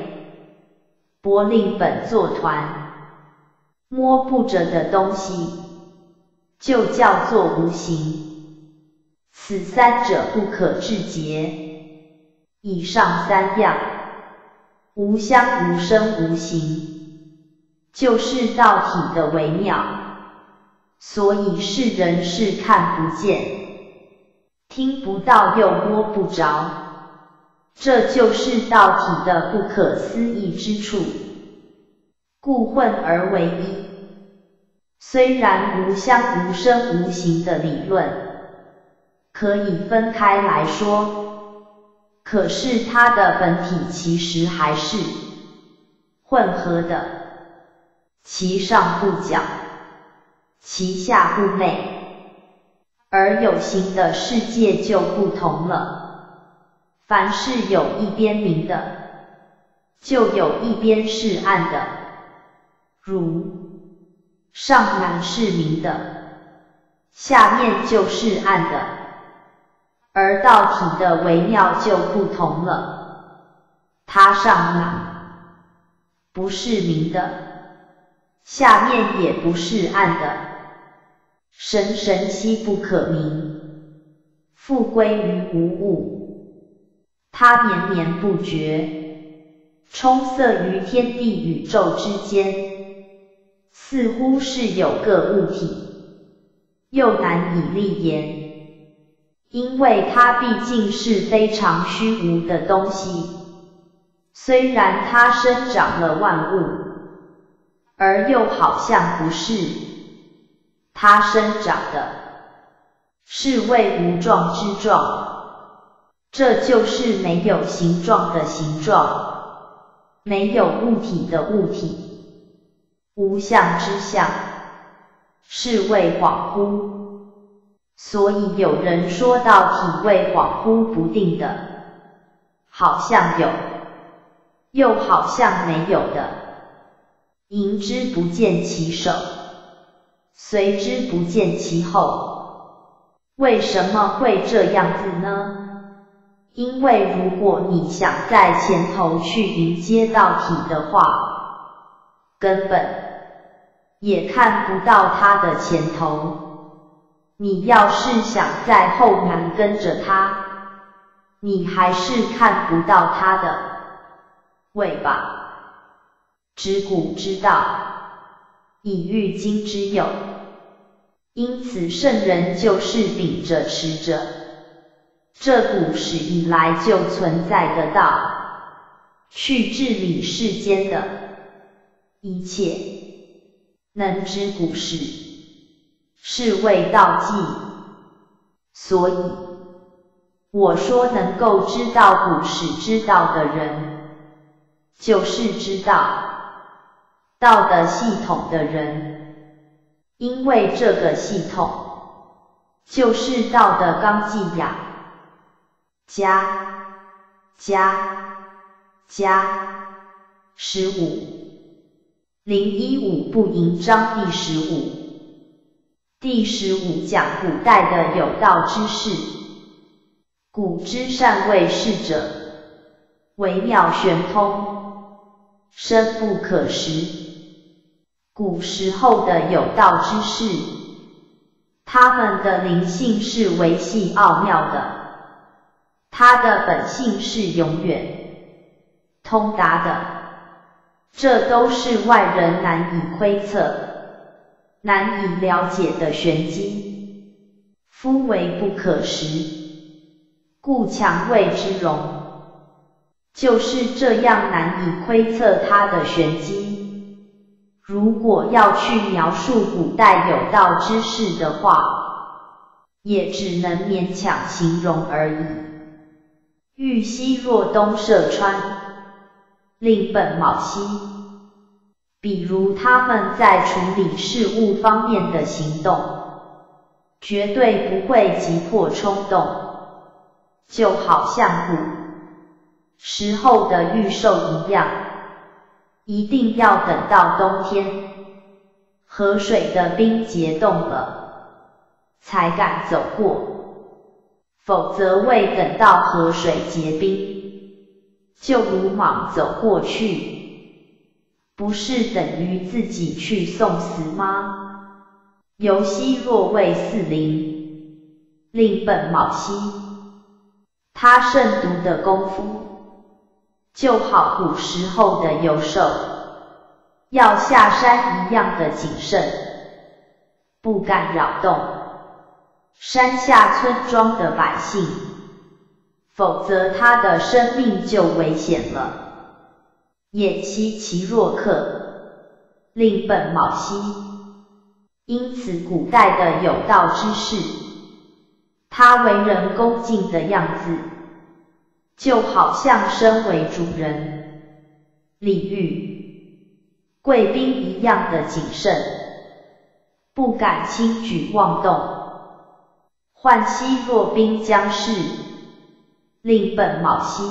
博令本作团，摸不着的东西，就叫做无形。此三者不可致诘。以上三样。无相无声无形，就是道体的微妙，所以世人是看不见、听不到又摸不着，这就是道体的不可思议之处，故混而为一。虽然无相无声无形的理论可以分开来说。可是它的本体其实还是混合的，其上不讲，其下不昧，而有形的世界就不同了。凡是有一边明的，就有一边是暗的，如上南是明的，下面就是暗的。而道体的微妙就不同了，它上面不是明的，下面也不是暗的，神神兮不可名，复归于无物。它绵绵不绝，充塞于天地宇宙之间，似乎是有个物体，又难以立言。因为它毕竟是非常虚无的东西，虽然它生长了万物，而又好像不是。它生长的是为无状之状，这就是没有形状的形状，没有物体的物体，无相之相，是为恍惚。所以有人说到体味恍惚不定的，好像有，又好像没有的，迎之不见其首，随之不见其后。为什么会这样子呢？因为如果你想在前头去迎接到体的话，根本也看不到它的前头。你要是想在后面跟着他，你还是看不到他的尾巴。知古之道，以喻今之有，因此圣人就是秉着持着，这古史以来就存在的道，去治理世间的一切，能知古史，是谓道纪。所以我说能够知道古史之道的人，就是知道道的系统的人。因为这个系统就是道的纲纪呀，加加加十五。零一五不盈章第十五。第十五讲古代的有道之士，古之善为士者，微妙玄通，深不可识。古时候的有道之士，他们的灵性是维系奥妙的，他的本性是永远。通达的，这都是外人难以窥测、难以了解的玄机，夫为不可识，故强谓之容。就是这样难以窥测它的玄机。如果要去描述古代有道之士的话，也只能勉强形容而已。玉溪若东涉川，令本卯兮。比如他们在处理事物方面的行动，绝对不会急迫冲动，就好像古时候的玉兽一样。一定要等到冬天，河水的冰结冻了，才敢走过，否则未等到河水结冰，就鲁莽走过去，不是等于自己去送死吗？游西若为四灵，令本卯兮，他慎独的功夫。就好古时候的游兽，要下山一样的谨慎，不敢扰动山下村庄的百姓，否则他的生命就危险了。偃息其若客，令本卯兮。因此，古代的有道之士，他为人恭敬的样子。就好像身为主人、礼遇贵宾一样的谨慎，不敢轻举妄动。涣兮若冰将逝，令本卯兮。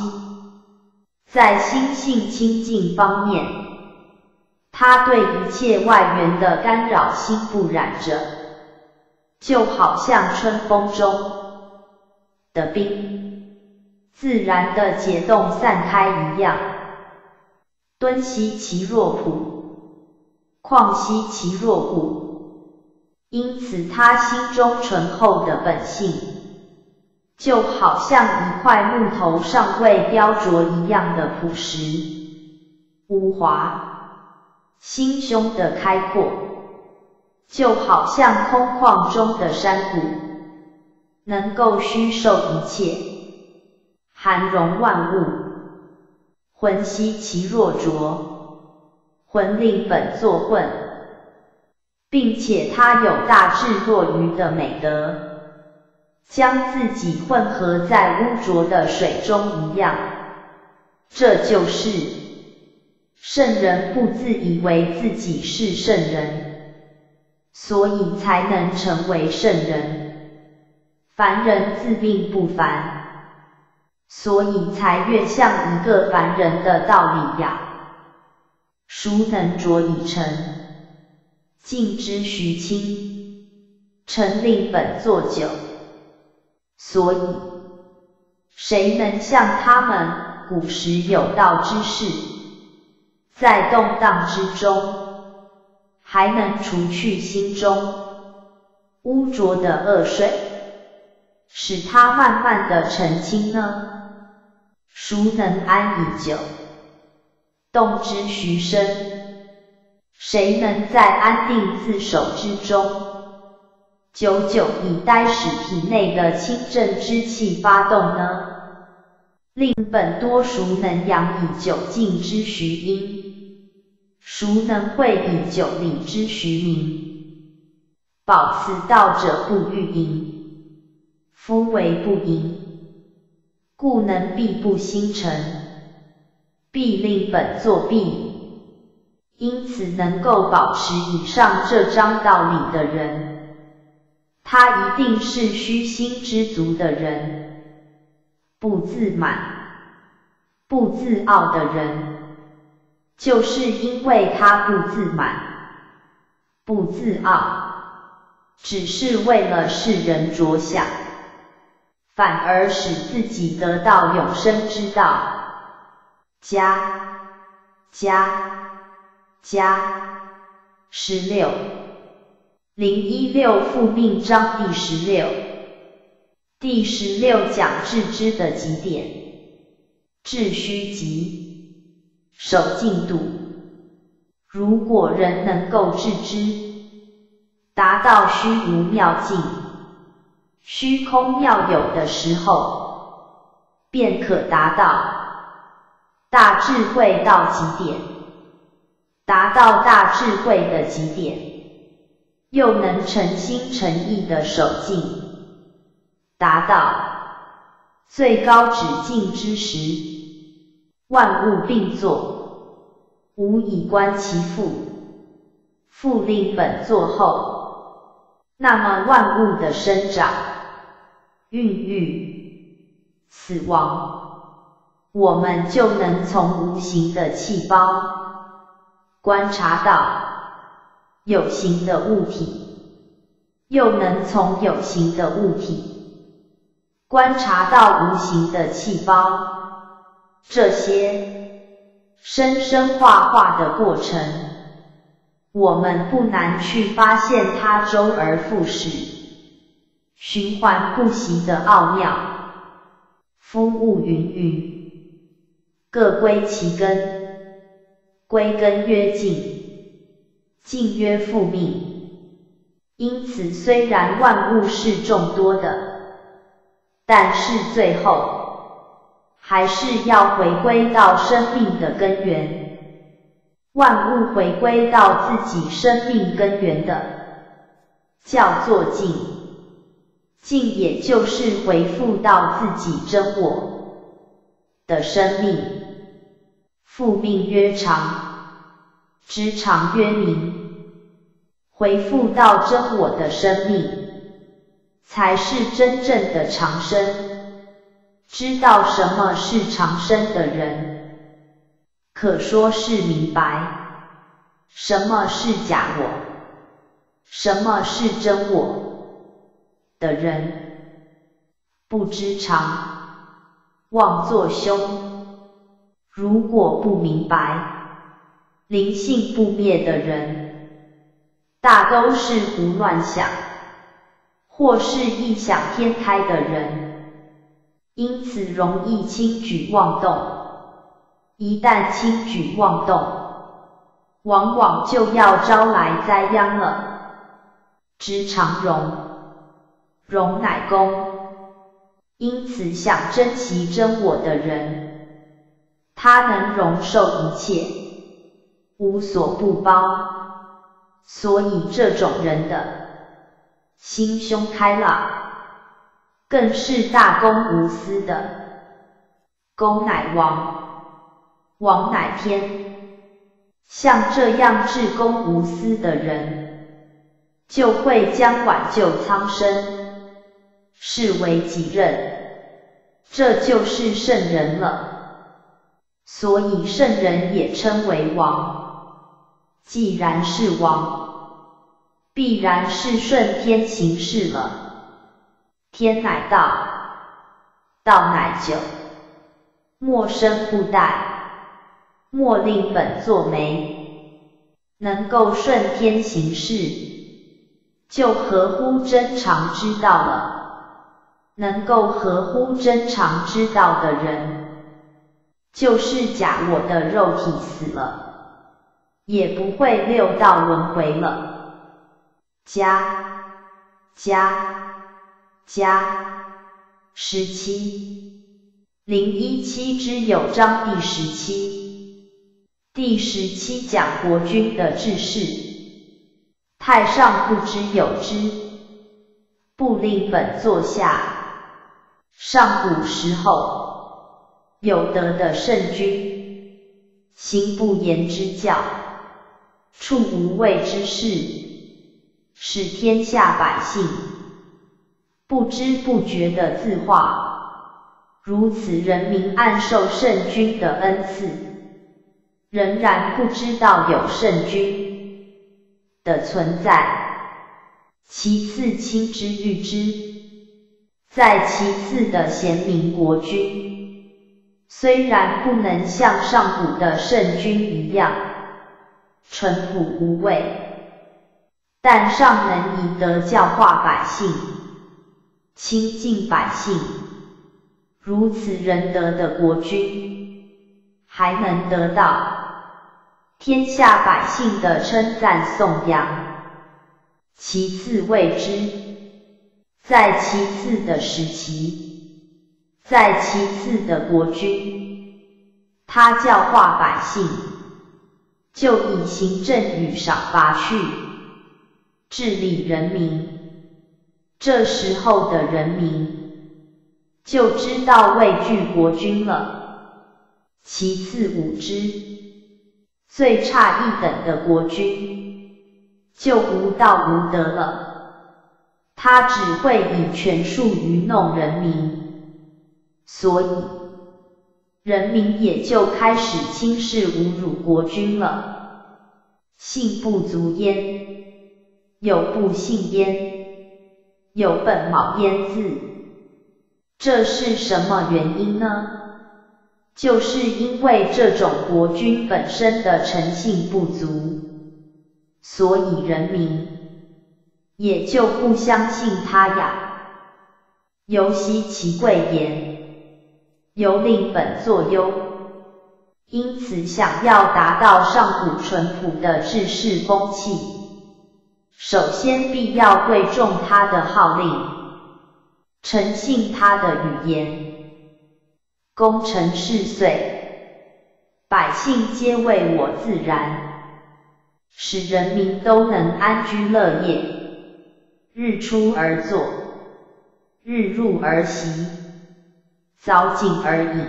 在心性清净方面，他对一切外缘的干扰心不染着，就好像春风中的冰。自然的解冻散开一样，敦兮其若朴，旷兮其若谷。因此，他心中醇厚的本性，就好像一块木头尚未雕琢一样的朴实无华；心胸的开阔，就好像空旷中的山谷，能够虚受一切。含容万物，魂兮其若浊，魂令本作混，并且他有大智若愚的美德，将自己混合在污浊的水中一样。这就是圣人不自以为自己是圣人，所以才能成为圣人。凡人自命不凡。所以才越像一个凡人的道理呀。孰能浊以成？静之徐清，陈令本作酒。所以，谁能像他们古时有道之士，在动荡之中，还能除去心中污浊的恶水，使它慢慢的澄清呢？孰能安以久？动之徐生，谁能在安定自守之中，久久以待使体内的清正之气发动呢？令本多熟能养以久静之徐阴，孰能会以久理之徐明？保此道者不欲盈，夫为不盈，故能必不星辰，必令本作弊。因此，能够保持以上这张道理的人，他一定是虚心知足的人，不自满、不自傲的人。就是因为他不自满、不自傲，只是为了世人着想，反而使自己得到永生之道。加加。加十六零一六复命章第十六第十六讲致知的几点，致虚极，守静度。如果人能够致知，达到虚无妙境、虚空妙有的时候，便可达到大智慧到极点。达到大智慧的极点，又能诚心诚意的守静，达到最高止境之时，万物并作，无以观其父，复令本作后，那么万物的生长、孕育、死亡，我们就能从无形的细胞。观察到有形的物体，又能从有形的物体观察到无形的细胞，这些生生化化的过程，我们不难去发现它周而复始、循环不息的奥妙。夫物芸芸，各归其根。归根曰静，静曰复命。因此，虽然万物是众多的，但是最后还是要回归到生命的根源。万物回归到自己生命根源的，叫做静。静也就是回复到自己真我的生命。复命曰长，知长曰明，回复到真我的生命，才是真正的长生。知道什么是长生的人，可说是明白什么是假我，什么是真我的人。不知常，妄作凶。如果不明白，灵性不灭的人，大都是胡乱想，或是异想天开的人，因此容易轻举妄动。一旦轻举妄动，往往就要招来灾殃了。知常容，容乃公。因此想珍惜真我的人。他能容受一切，无所不包，所以这种人的心胸开朗，更是大公无私的。公乃王，王乃天。像这样至公无私的人，就会将挽救苍生视为己任，这就是圣人了。所以圣人也称为王。既然是王，必然是顺天行事了。天乃道，道乃久，莫生不殆，莫令本作媒。能够顺天行事，就合乎真常之道了。能够合乎真常之道的人。就是假我的肉体死了，也不会六道轮回了。加加加十七零一七之有章第十七，第十七讲国君的治世，太上不知有之，不令本座下。上古时候，有德的圣君，行不言之教，处无畏之事。使天下百姓不知不觉的自化，如此人民暗受圣君的恩赐，仍然不知道有圣君的存在。其次亲之欲之，在其次的贤明国君，虽然不能像上古的圣君一样淳朴无畏。但尚能以德教化百姓，亲近百姓，如此仁德的国君，还能得到天下百姓的称赞颂扬。其次谓之，在其次的时期，在其次的国君，他教化百姓，就以行政与赏罚去。治理人民，这时候的人民就知道畏惧国君了。其次五之，最差一等的国君就无道无德了，他只会以权术愚弄人民，所以人民也就开始轻视侮辱国君了。信不足焉。有不信焉，有本卯焉字，这是什么原因呢？就是因为这种国君本身的诚信不足，所以人民也就不相信他呀。尤惜其贵言，尤令本作忧，因此想要达到上古淳朴的治世风气。首先必要贵重他的号令，诚信他的语言，功成事遂，百姓皆为我自然，使人民都能安居乐业，日出而作，日入而息，早井而饮，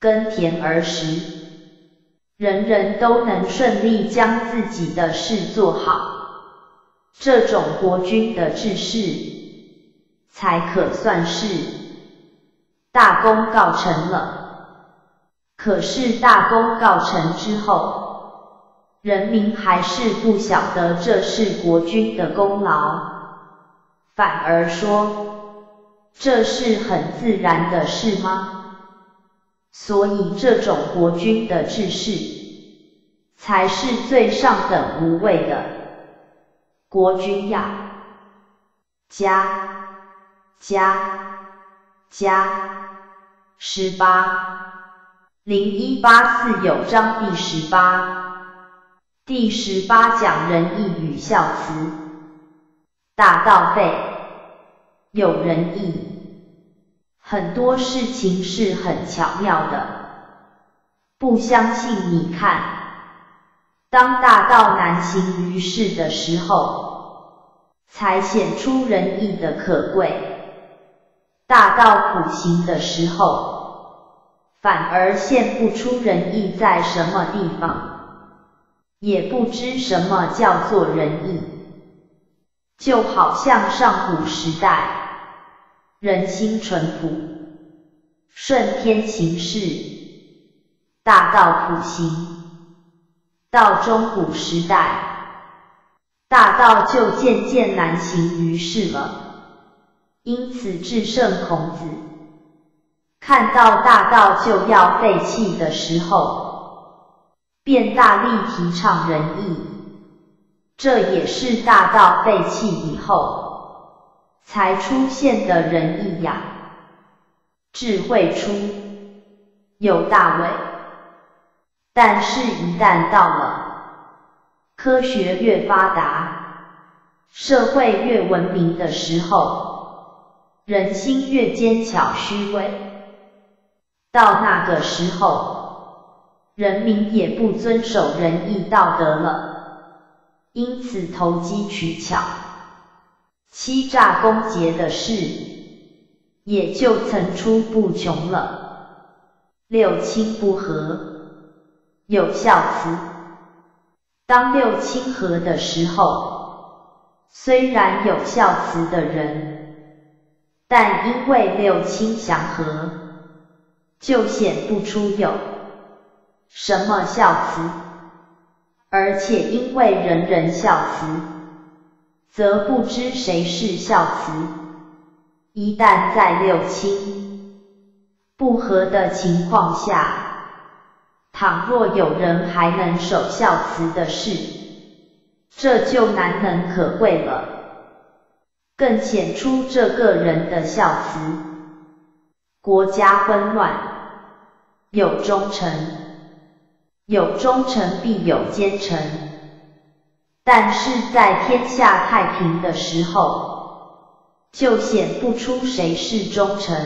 耕田而食，人人都能顺利将自己的事做好。这种国君的治世，才可算是大功告成了。可是大功告成之后，人民还是不晓得这是国君的功劳，反而说这是很自然的事吗？所以这种国君的治世，才是最上等无畏的。国君呀，加加加十八零一八四有章第十八，第十八讲仁义与孝慈，大道废，有仁义，很多事情是很巧妙的，不相信你看。当大道难行于世的时候，才显出仁义的可贵；大道苦行的时候，反而现不出仁义在什么地方，也不知什么叫做仁义。就好像上古时代，人心淳朴，顺天行事，大道苦行。到中古时代，大道就渐渐难行于世了。因此，至圣孔子看到大道就要废弃的时候，便大力提倡仁义。这也是大道废弃以后才出现的仁义呀。智慧出，有大伟。但是，一旦到了科学越发达，社会越文明的时候，人心越坚巧虚伪。到那个时候，人民也不遵守仁义道德了，因此投机取巧、欺诈勾结的事，也就层出不穷了。六亲不和，有孝慈。当六亲和的时候，虽然有孝慈的人，但因为六亲祥和。就显不出有什么孝慈，而且因为人人孝慈，则不知谁是孝慈。一旦在六亲不和的情况下，倘若有人还能守孝慈的事，这就难能可贵了，更显出这个人的孝慈。国家混乱。有忠臣，有忠臣必有奸臣。但是在天下太平的时候，就显不出谁是忠臣，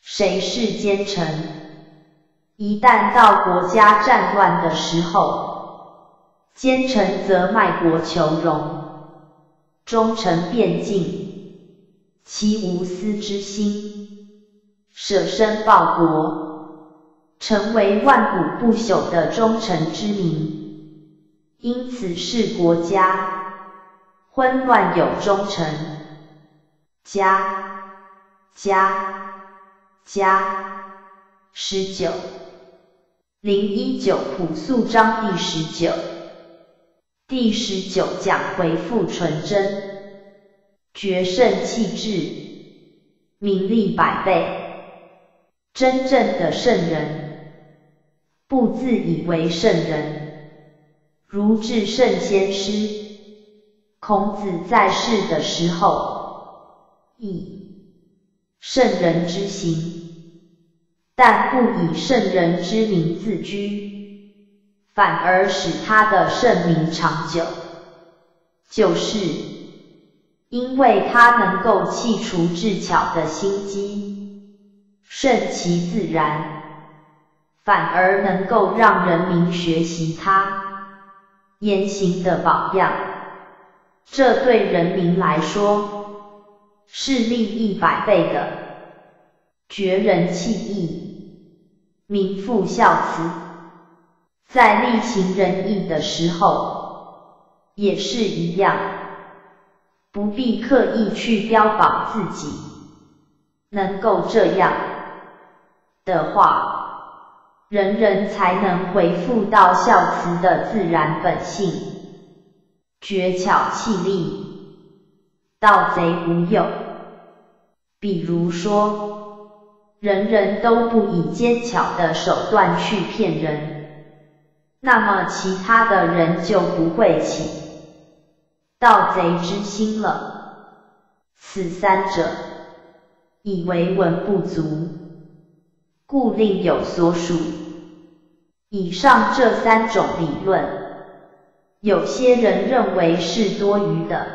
谁是奸臣。一旦到国家战乱的时候，奸臣则卖国求荣，忠臣变尽，其无私之心，舍身报国。成为万古不朽的忠臣之名，因此是国家昏乱有忠臣，家家家。十九。零一九朴素章第十九。第十九讲回复纯真，决胜气质，名利百倍，真正的圣人。不自以为圣人，如至圣先师。孔子在世的时候，以圣人之行，但不以圣人之名自居，反而使他的圣名长久，就是因为他能够弃除智巧的心机，顺其自然。反而能够让人民学习他言行的榜样，这对人民来说是利益百倍的，绝人弃义，民复孝慈。在力行仁义的时候也是一样，不必刻意去标榜自己，能够这样的话。人人才能回复到孝慈的自然本性，绝巧气力，盗贼无有。比如说，人人都不以奸巧的手段去骗人，那么其他的人就不会起盗贼之心了。此三者，以为文不足。故另有所属。以上这三种理论，有些人认为是多余的，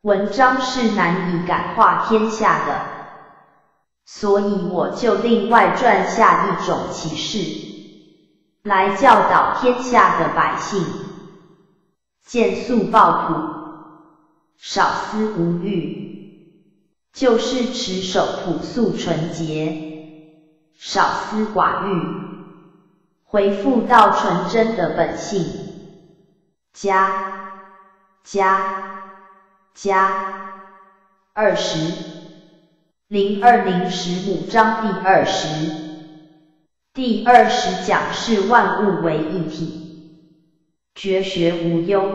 文章是难以感化天下的，所以我就另外撰下一种启示，来教导天下的百姓，见素抱朴，少思无欲，就是持守朴素纯洁。少思寡欲，回复到纯真的本性。加加加二十零二零十五章第二十第二十讲是万物为一体，绝学无忧。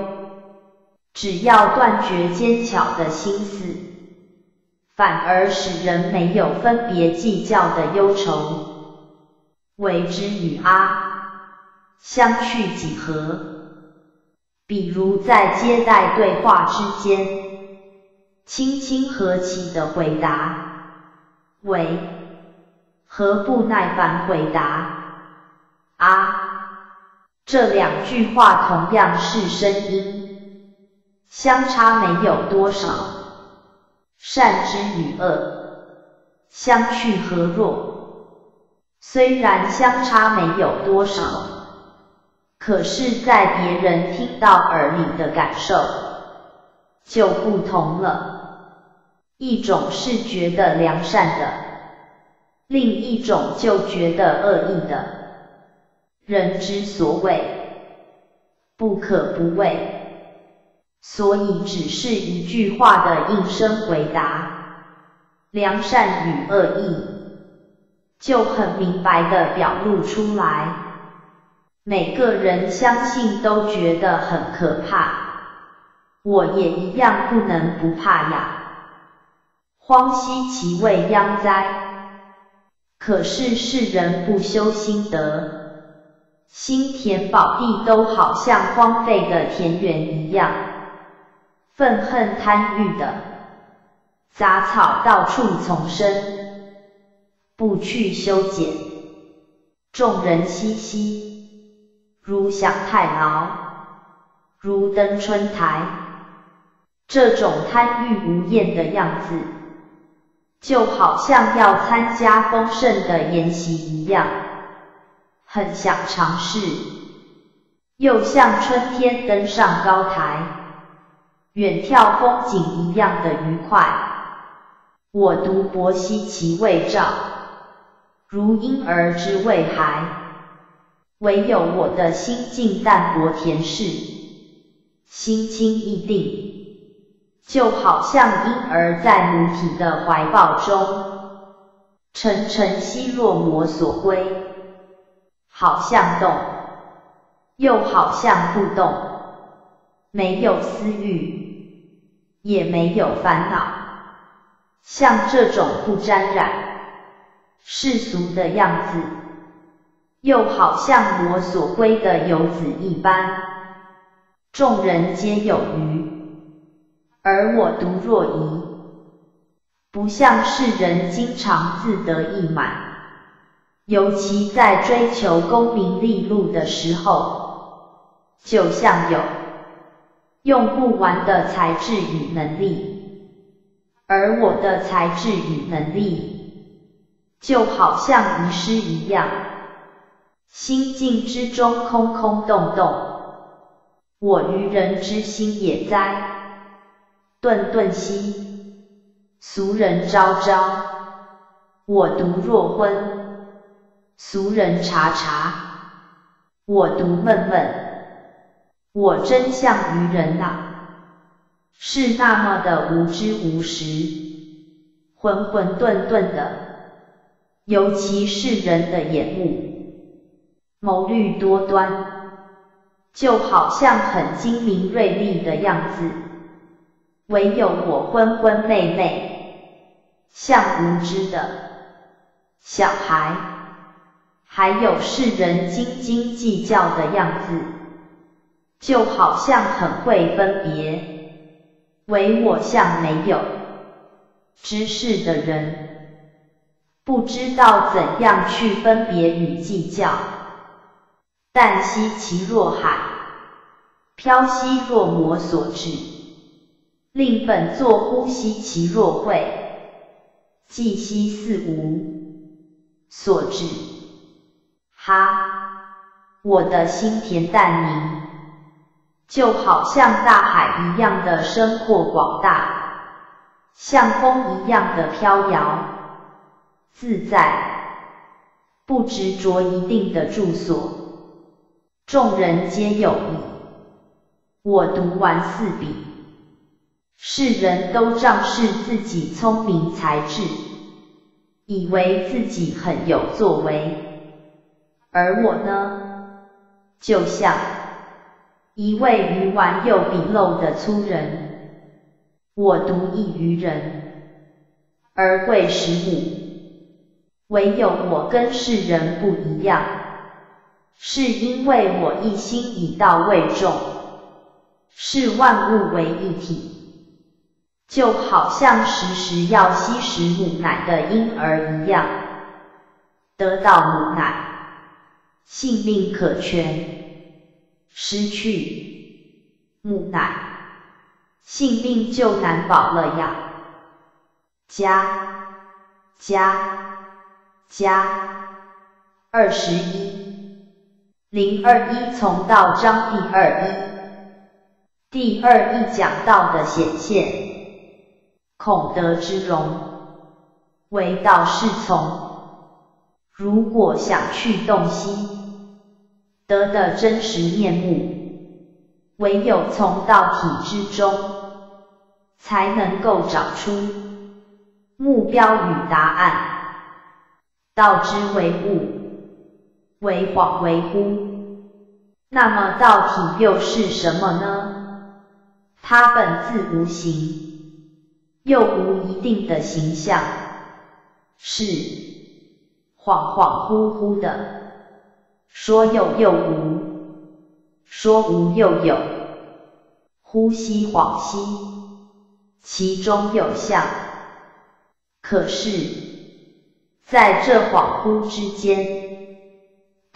只要断绝奸巧的心思。反而使人没有分别计较的忧愁，为之与阿相去几何？比如在接待对话之间，轻轻和气的回答，为何不耐烦回答？啊，这两句话同样是声音，相差没有多少。善之与恶，相去何若？虽然相差没有多少，可是，在别人听到耳里的感受就不同了。一种是觉得良善的，另一种就觉得恶意的。人之所谓不可不畏。所以只是一句话的应声回答，良善与恶意就很明白的表露出来，每个人相信都觉得很可怕，我也一样不能不怕呀。荒兮其未央哉！可是世人不修心德，心田宝地都好像荒废的田园一样。愤恨贪欲的杂草到处丛生，不去修剪，众人熙熙，如享太牢，如登春台。这种贪欲无厌的样子，就好像要参加丰盛的宴席一样，很想尝试，又像春天登上高台。远眺风景一样的愉快。我独泊兮其未兆，如婴儿之未孩。唯有我的心境淡泊恬适，心清意定，就好像婴儿在母体的怀抱中，沉沉兮若魔所归，好像动，又好像不动，没有私欲。也没有烦恼，像这种不沾染世俗的样子，又好像我所归的游子一般，众人皆有余，而我独若遗，不像世人经常自得意满，尤其在追求功名利禄的时候，就像有。用不完的才智与能力，而我的才智与能力，就好像遗失一样，心境之中空空洞洞，我愚人之心也哉！顿顿兮，俗人昭昭，我独若昏；俗人察察，我独闷闷。我真像愚人呐，是那么的无知无识，混混沌沌的，尤其是人的眼目，谋虑多端，就好像很精明锐利的样子，唯有我昏昏昧昧，像无知的小孩，还有世人斤斤计较的样子。就好像很会分别，唯我像没有知识的人，不知道怎样去分别与计较。但惜其若海，飘兮若魔所至，令本作呼吸其若会，寂兮似无所至。哈，我的心田淡宁。就好像大海一样的深阔广大，像风一样的飘摇自在，不执着一定的住所。众人皆有矣，我独顽似彼。世人都仗势自己聪明才智，以为自己很有作为，而我呢，就像。一位愚顽又鄙陋的粗人，我独异于人，而贵十母。唯有我跟世人不一样，是因为我一心以道为重，视万物为一体，就好像时时要吸食母奶的婴儿一样，得到母奶，性命可全。失去母奶，性命就难保了呀。加加加二十一零二一从道章第二一。第二一讲道的显现，孔德之容，为道是从。如果想去洞悉。德的真实面目，唯有从道体之中，才能够找出。目标与答案。道之为物，为恍为惚。那么道体又是什么呢？它本自无形，又无一定的形象，是。恍恍惚惚的，说有又无，说无又有，呼吸恍兮，其中有象。可是，在这恍惚之间，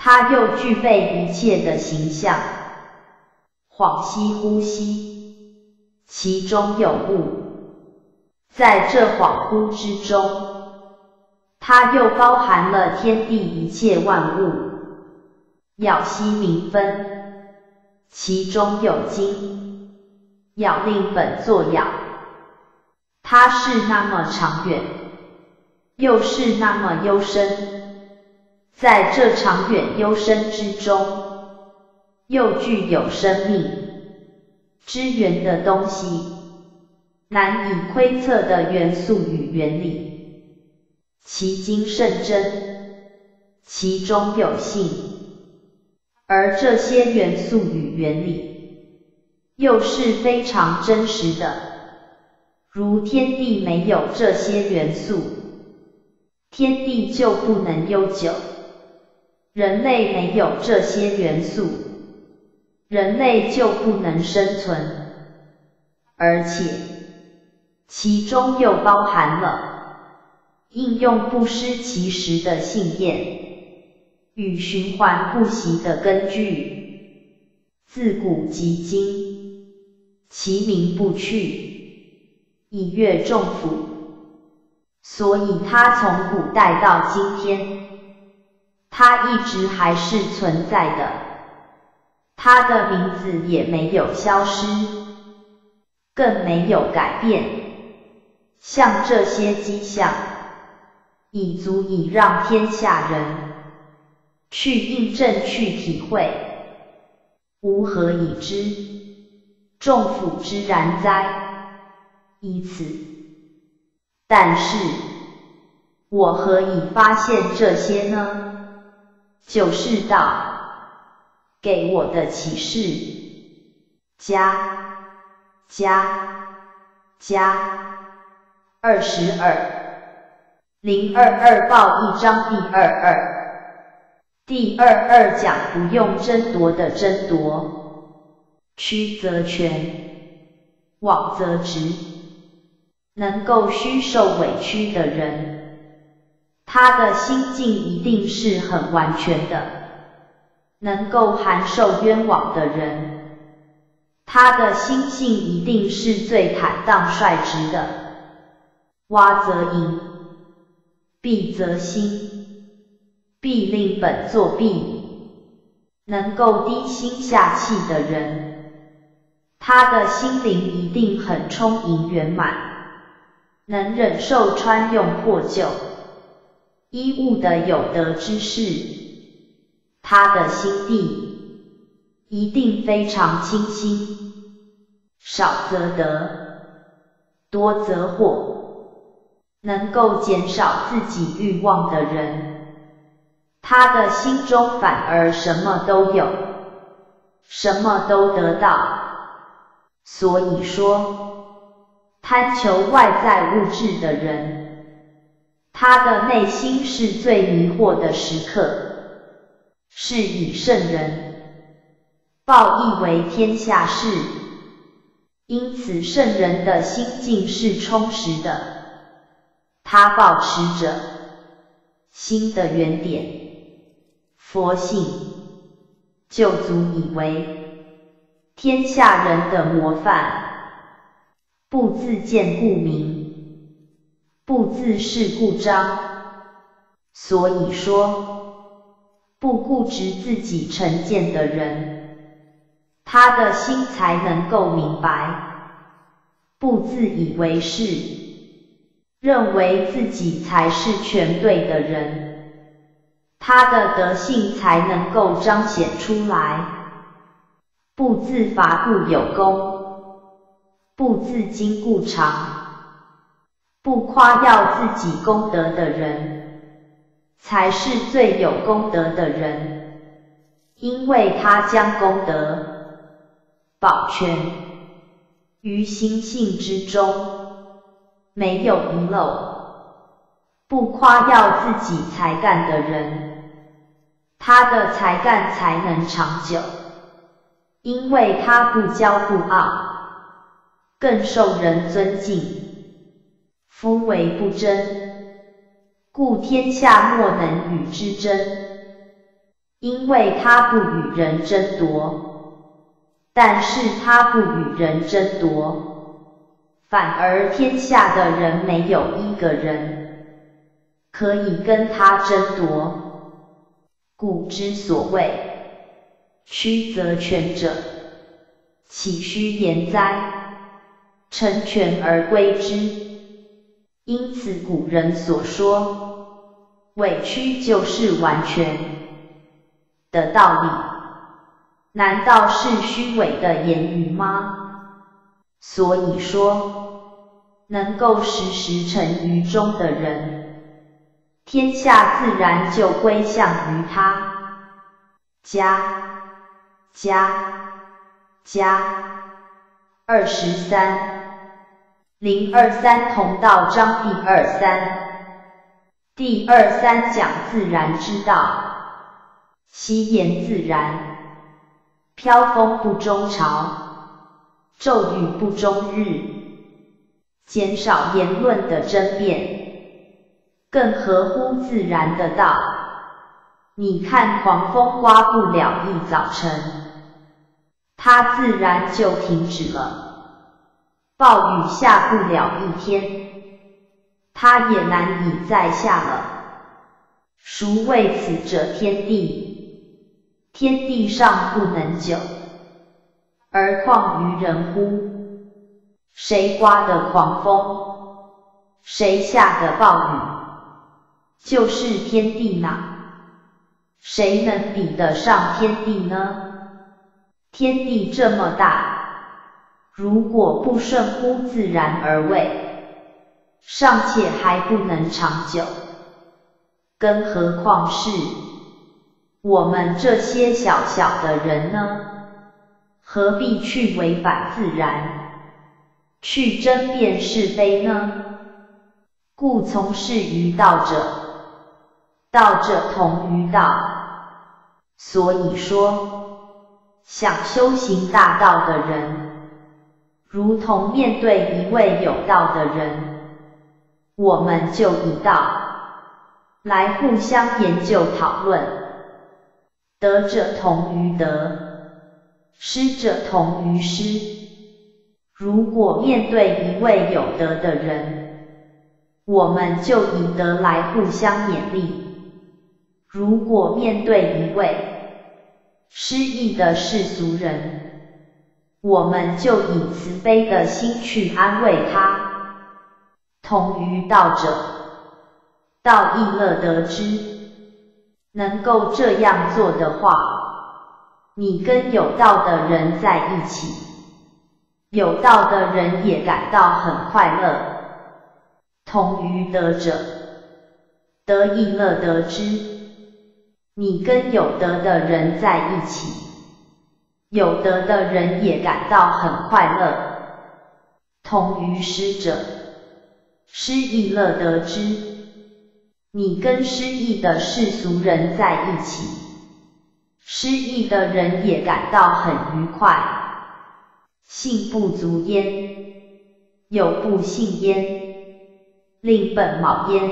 它又具备一切的形象。恍兮呼吸，其中有物，在这恍惚之中。它又包含了天地一切万物，杳兮明分，其中有精，杳令本作杳。它是那么长远，又是那么幽深，在这长远幽深之中，又具有生命之源的东西，难以窥测的元素与原理。其精甚真，其中有性，而这些元素与原理，又是非常真实的。如天地没有这些元素，天地就不能悠久；人类没有这些元素，人类就不能生存。而且，其中又包含了。应用不失其实的信念与循环不息的根据，自古及今，其名不去，以阅众甫。所以它从古代到今天，它一直还是存在的，它的名字也没有消失，更没有改变。像这些迹象。已足以让天下人去印证、去体会，吾何以知？众甫之然哉？以此。但是，我何以发现这些呢？就是道给我的启示。加加加二十二。零二二报一章第二二，第二二讲不用争夺的争夺，曲则全，枉则直。能够虚受委屈的人，他的心境一定是很完全的；能够含受冤枉的人，他的心性一定是最坦荡率直的。挖则盈。必则心，必令本作弊。能够低心下气的人，他的心灵一定很充盈圆满，能忍受穿用破旧衣物的有德之士，他的心地一定非常清新。少则得，多则祸。能够减少自己欲望的人，他的心中反而什么都有，什么都得到。所以说，贪求外在物质的人，他的内心是最迷惑的时刻。是以圣人报义为天下事，因此圣人的心境是充实的。他保持着心的原点，佛性就足以为天下人的模范。不自见故明，不自是故彰。所以说，不固执自己成见的人，他的心才能够明白。不自以为是，认为自己才是全对的人，他的德性才能够彰显出来。不自伐故有功，不自矜故长，不夸耀自己功德的人，才是最有功德的人，因为他将功德保全于心性之中，没有遗漏。不夸耀自己才干的人，他的才干才能长久。因为他不骄不傲，更受人尊敬。夫为不争，故天下莫能与之争。因为他不与人争夺，但是他不与人争夺，反而天下的人没有一个人可以跟他争夺。故之所谓。曲则全者，岂虚言哉？成全而归之。因此古人所说，委屈就是完全的道理。难道是虚伪的言语吗？所以说，能够时时沉于中的人，天下自然就归向于他家。加加二十三零二三同道章第二三。第二三讲自然之道，其言自然，飘风不终朝，骤雨不终日，减少言论的争辩，更合乎自然的道。你看狂风刮不了一早晨。它自然就停止了，暴雨下不了一天，它也难以再下了。孰谓此者天地？天地尚不能久，而况于人乎？谁刮的狂风？谁下的暴雨？就是天地呐！谁能比得上天地呢？天地这么大，如果不顺乎自然而为，尚且还不能长久，更何况是我们这些小小的人呢？何必去违反自然，去争辩是非呢？故从事于道者，道者同于道，所以说。想修行大道的人，如同面对一位有道的人，我们就以道来互相研究讨论。得者同于得，失者同于失。如果面对一位有德的人，我们就以德来互相勉励；如果面对一位失意的世俗人，我们就以慈悲的心去安慰他。同于道者，道亦乐得之。能够这样做的话，你跟有道的人在一起，有道的人也感到很快乐。同于德者，得亦乐得之。你跟有德的人在一起，有德的人也感到很快乐。同于失者，失意乐得之。你跟失意的世俗人在一起，失意的人也感到很愉快。信不足焉，有不信焉，令本卯焉。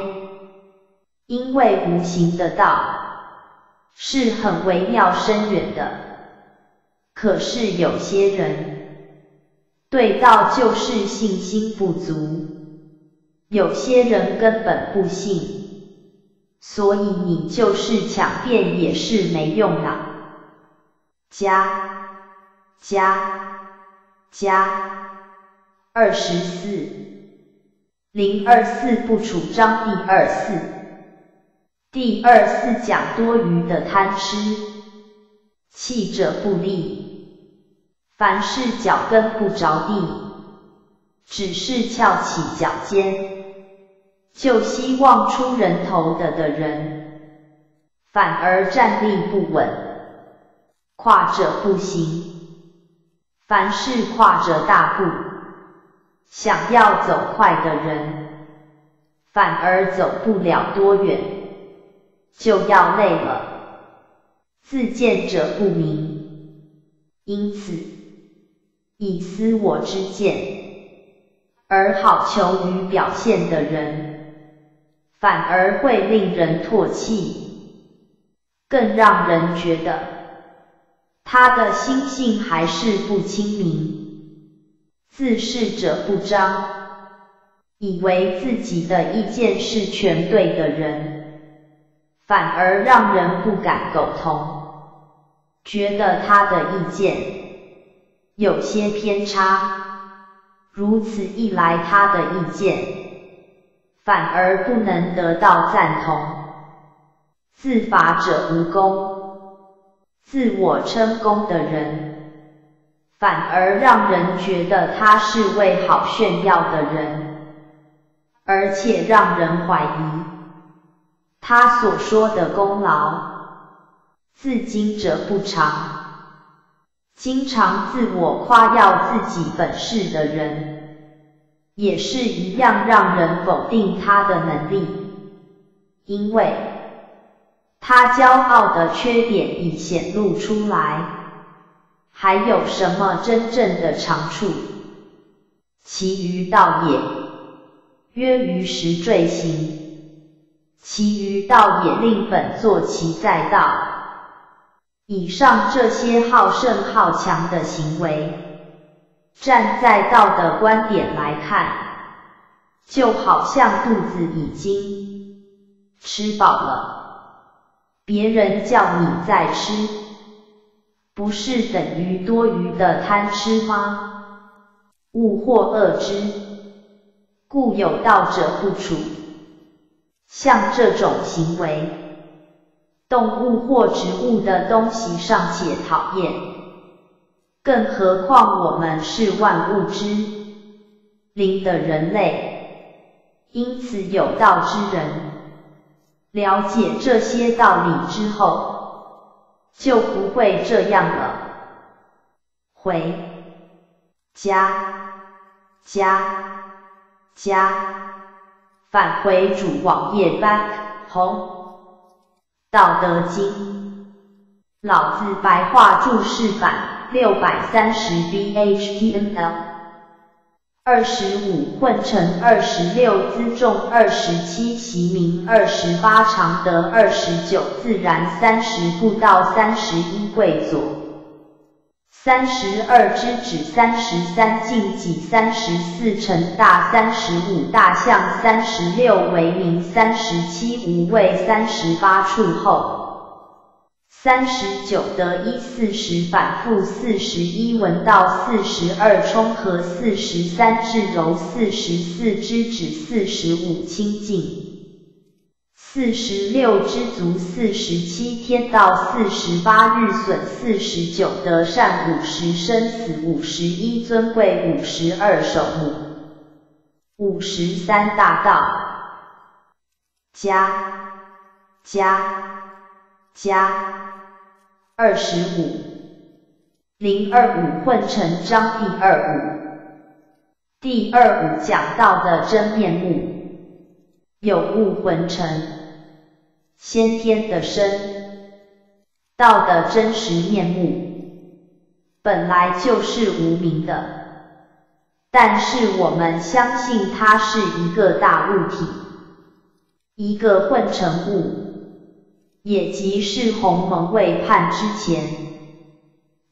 因为无形的道。是很微妙深远的，可是有些人对道就是信心不足。有些人根本不信，所以你就是强辩也是没用啦。加加加二十四零二四不主张第二四，第二四讲多余的贪吃，气者不立，凡事脚跟不着地，只是翘起脚尖，就希望出人头的的人，反而站立不稳。跨者不行，凡是跨着大步，想要走快的人，反而走不了多远，就要累了。自见者不明，因此以私我之见，而好求于表现的人，反而会令人唾弃，更让人觉得。他的心性还是不清明，自视者不彰，以为自己的意见是全对的人，反而让人不敢苟同，觉得他的意见有些偏差，如此一来，他的意见反而不能得到赞同，自法者无功。自我称功的人，反而让人觉得他是位好炫耀的人，而且让人怀疑。他所说的功劳，自今者不长，经常自我夸耀自己本事的人，也是一样让人否定他的能力，因为。他骄傲的缺点已显露出来，还有什么真正的长处？其余道也，曰于时坠行，其余道也令本作其在道。以上这些好胜好强的行为，站在道的观点来看，就好像肚子已经吃饱了。别人叫你再吃，不是等于多余的贪吃吗？物或恶之，故有道者不处。像这种行为，动物或植物的东西尚且讨厌，更何况我们是万物之灵的人类，因此有道之人。了解这些道理之后，就不会这样了。回。家家家，返回主网页 back home。道德经，老字白话注释版，六百三十 B H T M L。二十五混成二十六辎重二十七其名二十八常德二十九自然三十步道三十一跪左三十二之指三十三进己三十四成大三十五大象三十六为名三十七无畏三十八处后。三十九得一四十反复四十一闻道四十二冲和四十三至柔四十四知止四十五清净四十六知足四十七天道四十八日损四十九得善五十生死五十一尊贵五十二守母五十三大道加加加。二十五零二五混成章第二五，第二五讲到的真面目，有物混成，先天的身，道的真实面目，本来就是无名的，但是我们相信它是一个大物体，一个混成物。也即是鸿蒙未判之前，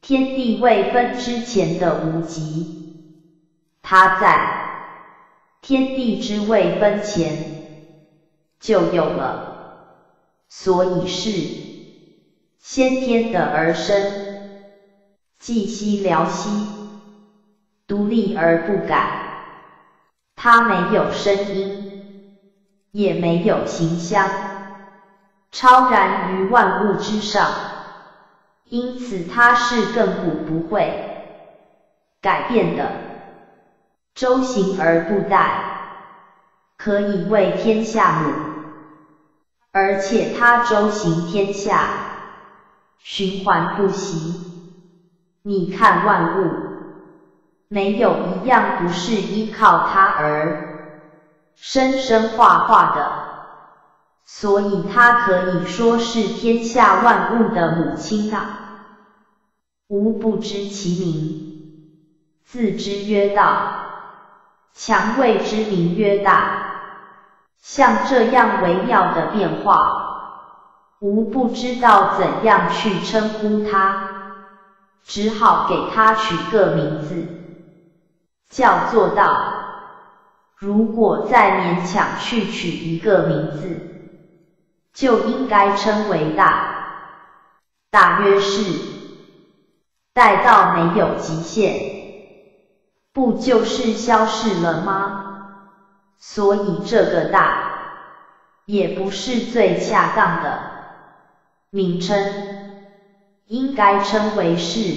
天地未分之前的无极，它在天地之未分前就有了，所以是先天的而生，寂兮寥兮，独立而不改。它没有声音，也没有形象，超然于万物之上，因此它是亘古不会改变的。周行而不殆，可以为天下母。而且他周行天下，循环不息。你看万物，没有一样不是依靠他而生生化化的，所以他可以说是天下万物的母亲啊。吾不知其名，自知曰道。强谓之名曰大，像这样微妙的变化，吾不知道怎样去称呼它，只好给它取个名字，叫做道。如果再勉强去取一个名字，就应该称为大，大约是待到没有极限。不就是消逝了吗？所以这个大也不是最恰当的名称，应该称为是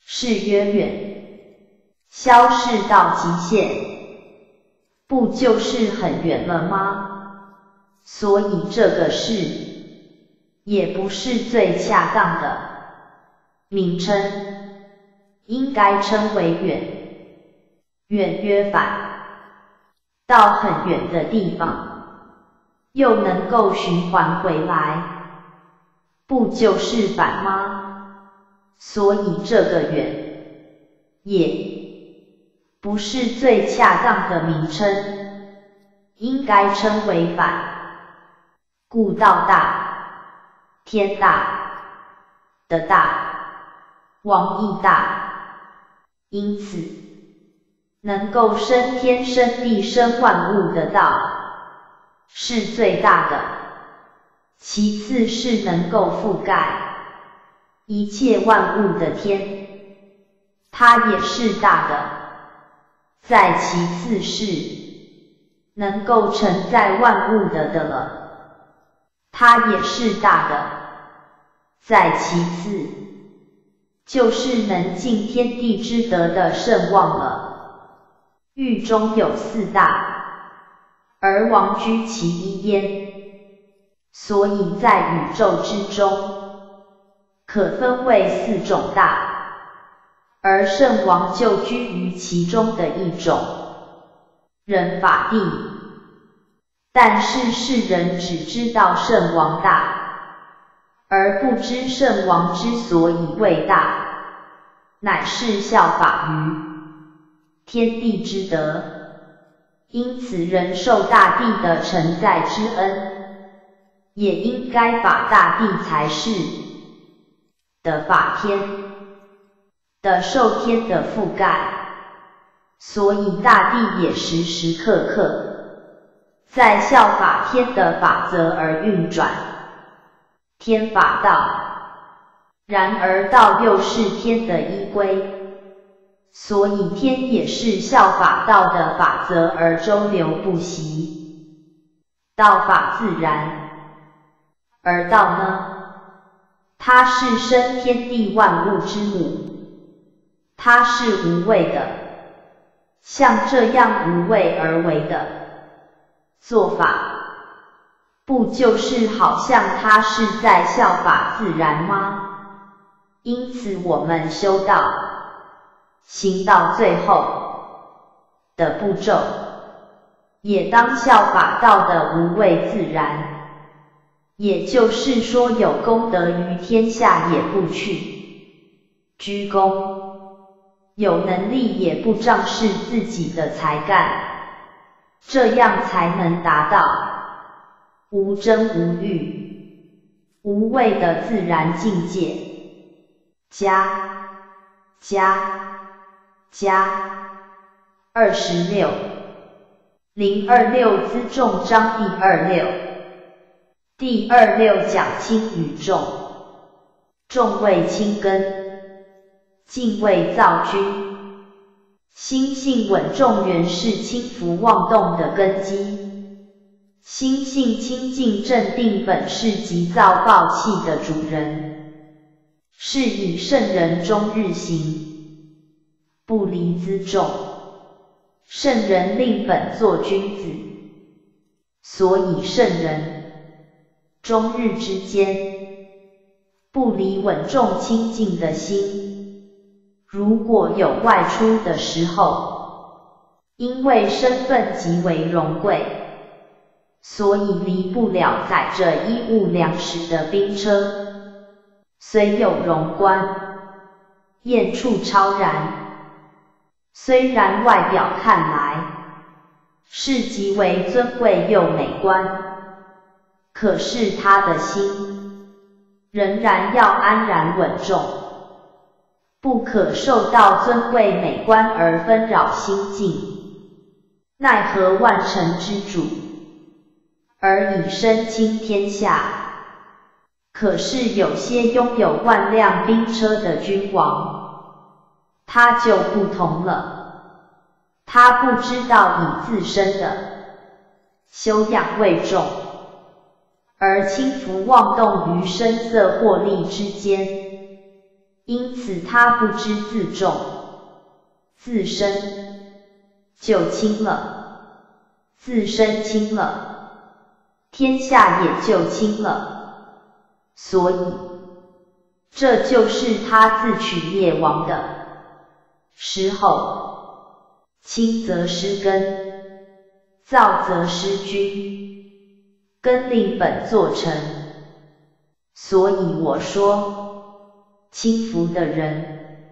是曰远，消逝到极限，不就是很远了吗？所以这个是也不是最恰当的名称。应该称为远，远曰反，到很远的地方，又能够循环回来，不就是反吗？所以这个远，也不是最恰当的名称，应该称为反，故道大，天大的大，王义大。因此，能够生天生地生万物的道是最大的，其次是能够覆盖一切万物的天，它也是大的。再其次是能够承载万物的的了，它也是大的。再其次。就是能尽天地之德的盛望了。狱中有四大，而王居其一焉，所以在宇宙之中，可分为四种大，而圣王就居于其中的一种。人法地，但是世人只知道圣王大。而不知圣王之所以为大，乃是效法于天地之德，因此人受大地的承载之恩，也应该法大地才是的法天的受天的覆盖，所以大地也时时刻刻在效法天的法则而运转。天法道，然而道又是天的依归，所以天也是效法道的法则而周流不息。道法自然，而道呢？它是生天地万物之母，它是无畏的，像这样无畏而为的做法。不就是好像他是在效法自然吗？因此我们修道，行到最后的步骤，也当效法道的无畏自然。也就是说，有功德于天下也不去居功，有能力也不仗势自己的才干，这样才能达到。无争无欲、无畏的自然境界，加加加二十六，零二六辎重章第二六，第二六讲轻与重，重谓轻根，静谓躁君。心性稳重原是轻浮妄动的根基，心性清净镇定本是急躁暴气的主人，是以圣人终日行，不离辎重。圣人令本作君子，所以圣人终日之间不离稳重清净的心。如果有外出的时候，因为身份极为荣贵，所以离不了载着衣物粮食的兵车。虽有荣冠，艳处超然，虽然外表看来是极为尊贵又美观，可是他的心仍然要安然稳重。不可受到尊贵美观而纷扰心境，奈何万乘之主，而以身倾天下？可是有些拥有万辆兵车的君王，他就不同了，他不知道以自身的修养为重，而轻浮妄动于声色获利之间。因此，他不知自重，自身就轻了，自身轻了，天下也就轻了。所以，这就是他自取灭亡的时候。轻则失根，躁则失君，根令本作成。所以我说。轻浮的人，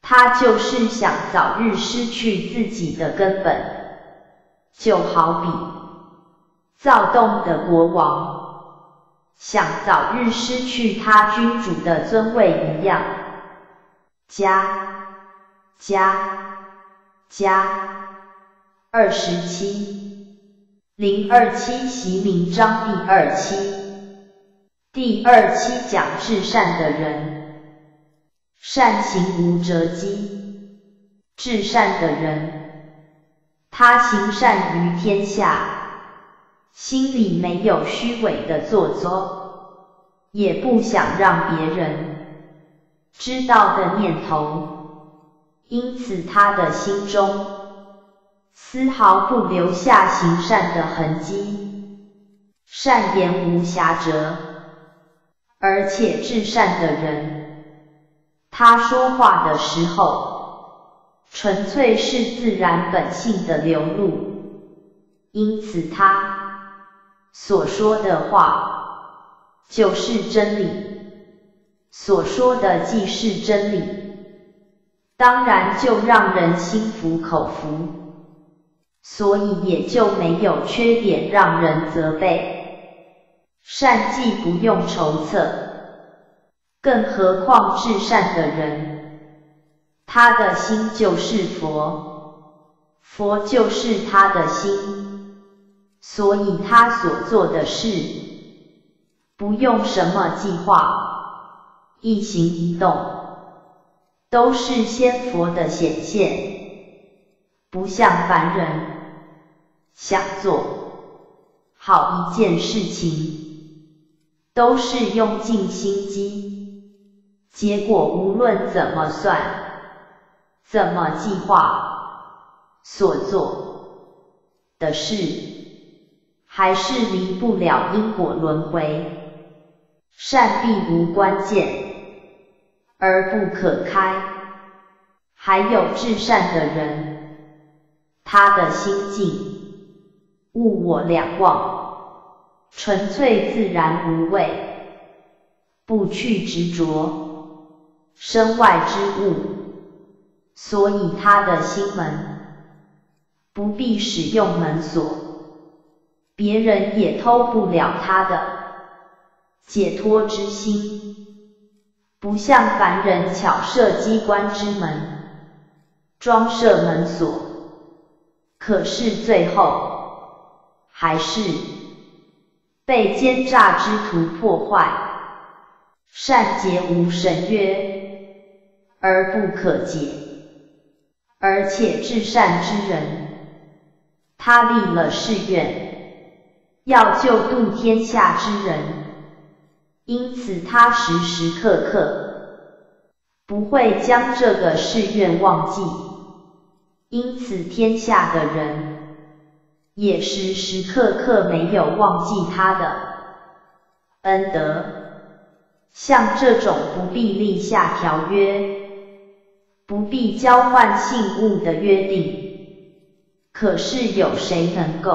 他就是想早日失去自己的根本，就好比躁动的国王，想早日失去他君主的尊位一样。家加加二十七零二七习名章第二期第二期讲至善的人。善行无折机，至善的人，他行善于天下，心里没有虚伪的做作，也不想让别人知道的念头，因此他的心中丝毫不留下行善的痕迹，善言无瑕谪，而且至善的人。他说话的时候，纯粹是自然本性的流露，因此他所说的话就是真理，所说的既是真理，当然就让人心服口服，所以也就没有缺点让人责备。善计不用筹策。更何况至善的人，他的心就是佛，佛就是他的心，所以他所做的事，不用什么计划，一行一动，都是仙佛的显现，不像凡人想做好一件事情，都是用尽心机。结果无论怎么算，怎么计划，所做的事，还是离不了因果轮回。善必无关键，而不可开。还有至善的人，他的心境物我两忘，纯粹自然无畏，不去执着。身外之物，所以他的心门不必使用门锁，别人也偷不了他的解脱之心，不像凡人巧设机关之门，装设门锁，可是最后，还是被奸诈之徒破坏。善解无神曰，而不可解。而且至善之人，他立了誓愿，要救度天下之人，因此他时时刻刻不会将这个誓愿忘记。因此天下的人也时时刻刻没有忘记他的恩德。像这种不必立下条约。不必交换信物的约定，可是有谁能够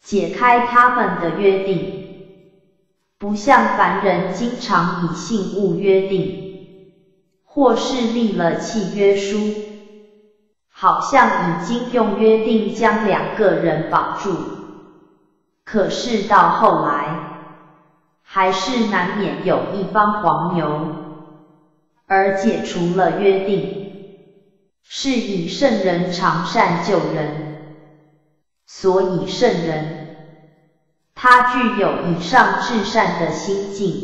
解开他们的约定？不像凡人经常以信物约定，或是立了契约书，好像已经用约定将两个人绑住，可是到后来，还是难免有一方黄牛。而解除了约定，是以圣人常善救人，所以圣人他具有以上至善的心境，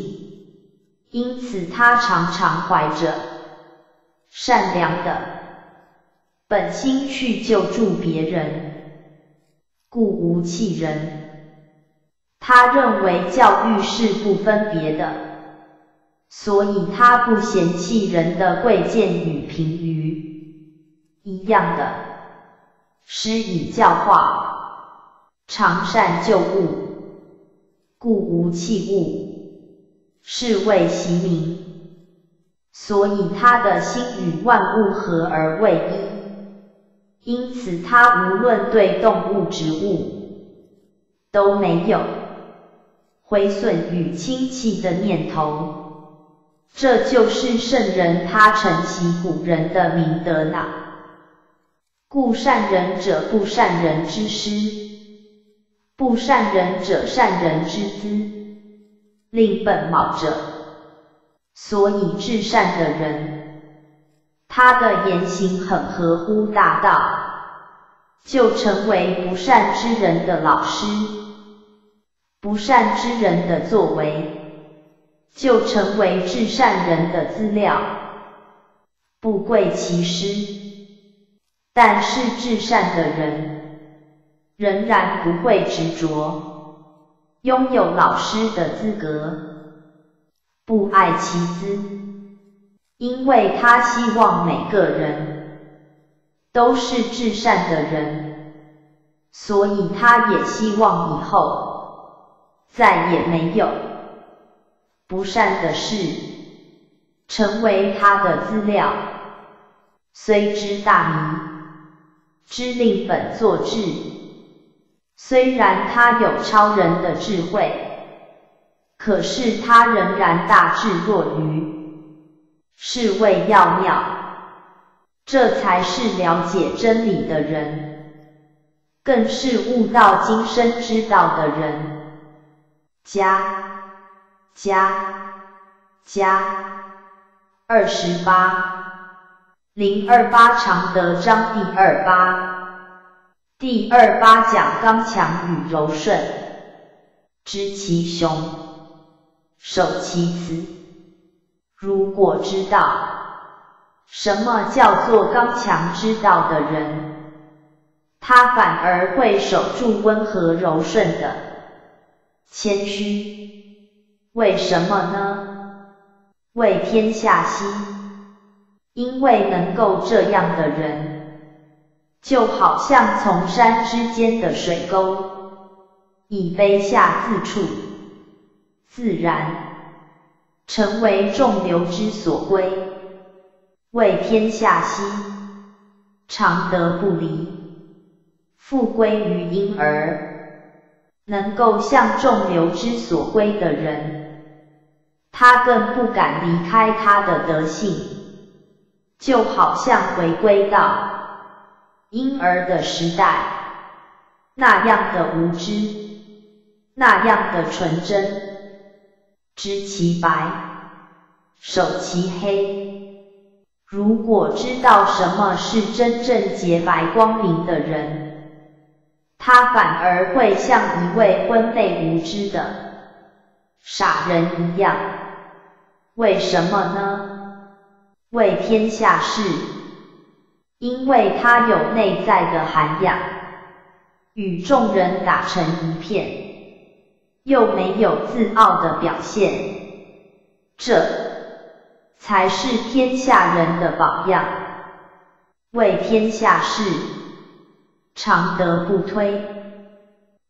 因此他常常怀着善良的本心去救助别人，故无弃人。他认为教育是不分别的。所以他不嫌弃人的贵贱与贫愚，一样的，施以教化，常善救物，故无弃物，是谓习名。所以他的心与万物合而为一，因此他无论对动物、植物，都没有毁损与亲戚的念头。这就是圣人他承袭古人的明德了。故善人者不善人之师，不善人者善人之资，令本卯者。所以至善的人，他的言行很合乎大道，就成为不善之人的老师，不善之人的作为。就成为至善人的资料，不贵其师。但是至善的人仍然不会执着拥有老师的资格，不爱其资，因为他希望每个人都是至善的人，所以他也希望以后再也没有。不善的事，成为他的资料，虽知大迷，知令本作智。虽然他有超人的智慧，可是他仍然大智若愚，是谓要妙。这才是了解真理的人，更是悟道今生之道的人。加。加加二十八零二八常德章第二八第二八讲刚强与柔顺，知其雄，守其雌。如果知道什么叫做刚强之道的人，他反而会守住温和柔顺的谦虚。为什么呢？为天下溪，因为能够这样的人，就好像从山之间的水沟，以卑下自处，自然成为众流之所归。为天下溪，常德不离，复归于婴儿，能够向众流之所归的人。他更不敢离开他的德性，就好像回归到婴儿的时代，那样的无知，那样的纯真，知其白，守其黑。如果知道什么是真正洁白光明的人，他反而会像一位昏昧无知的傻人一样。为什么呢？为天下事，因为他有内在的涵养，与众人打成一片，又没有自傲的表现，这。才是天下人的榜样，为天下事，常德不推。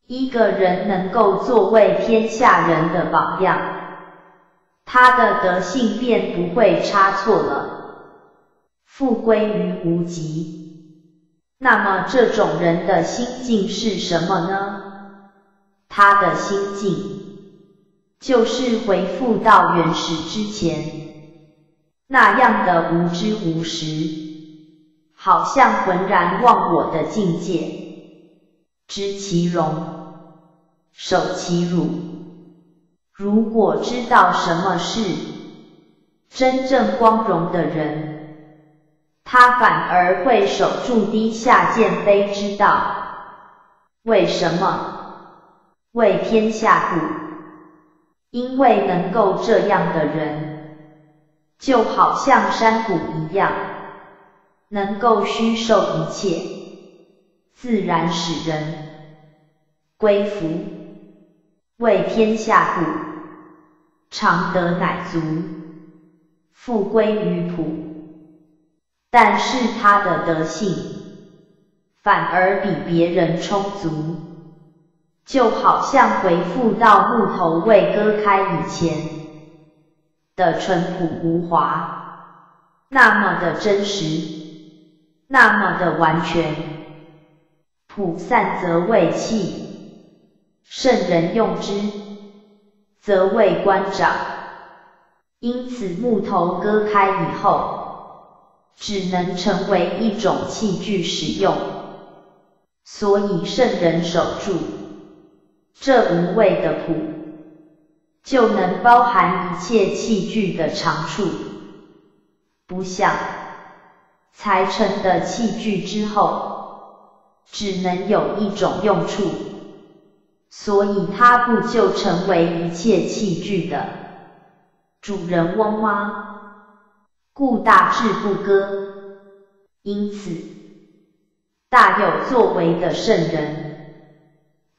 一个人能够作为天下人的榜样，他的德性便不会差错了，复归于无极。那么这种人的心境是什么呢？他的心境，就是回复到原始之前。那样的无知无识，好像浑然忘我的境界，知其荣，守其辱。如果知道什么是真正光荣的人，他反而会守住低下贱卑之道。为什么？为天下故。因为能够这样的人。就好像山谷一样，能够虚受一切，自然使人归服，为天下故，常德乃足，复归于朴。但是他的德性反而比别人充足，就好像回复到木头未割开以前。的淳朴无华，那么的真实，那么的完全。朴散则为器，圣人用之，则为官长。因此木头割开以后，只能成为一种器具使用。所以圣人守住这无谓的朴。就能包含一切器具的长处，不像裁成的器具之后，只能有一种用处，所以它不就成为一切器具的主人翁吗？故大智不割，因此大有作为的圣人。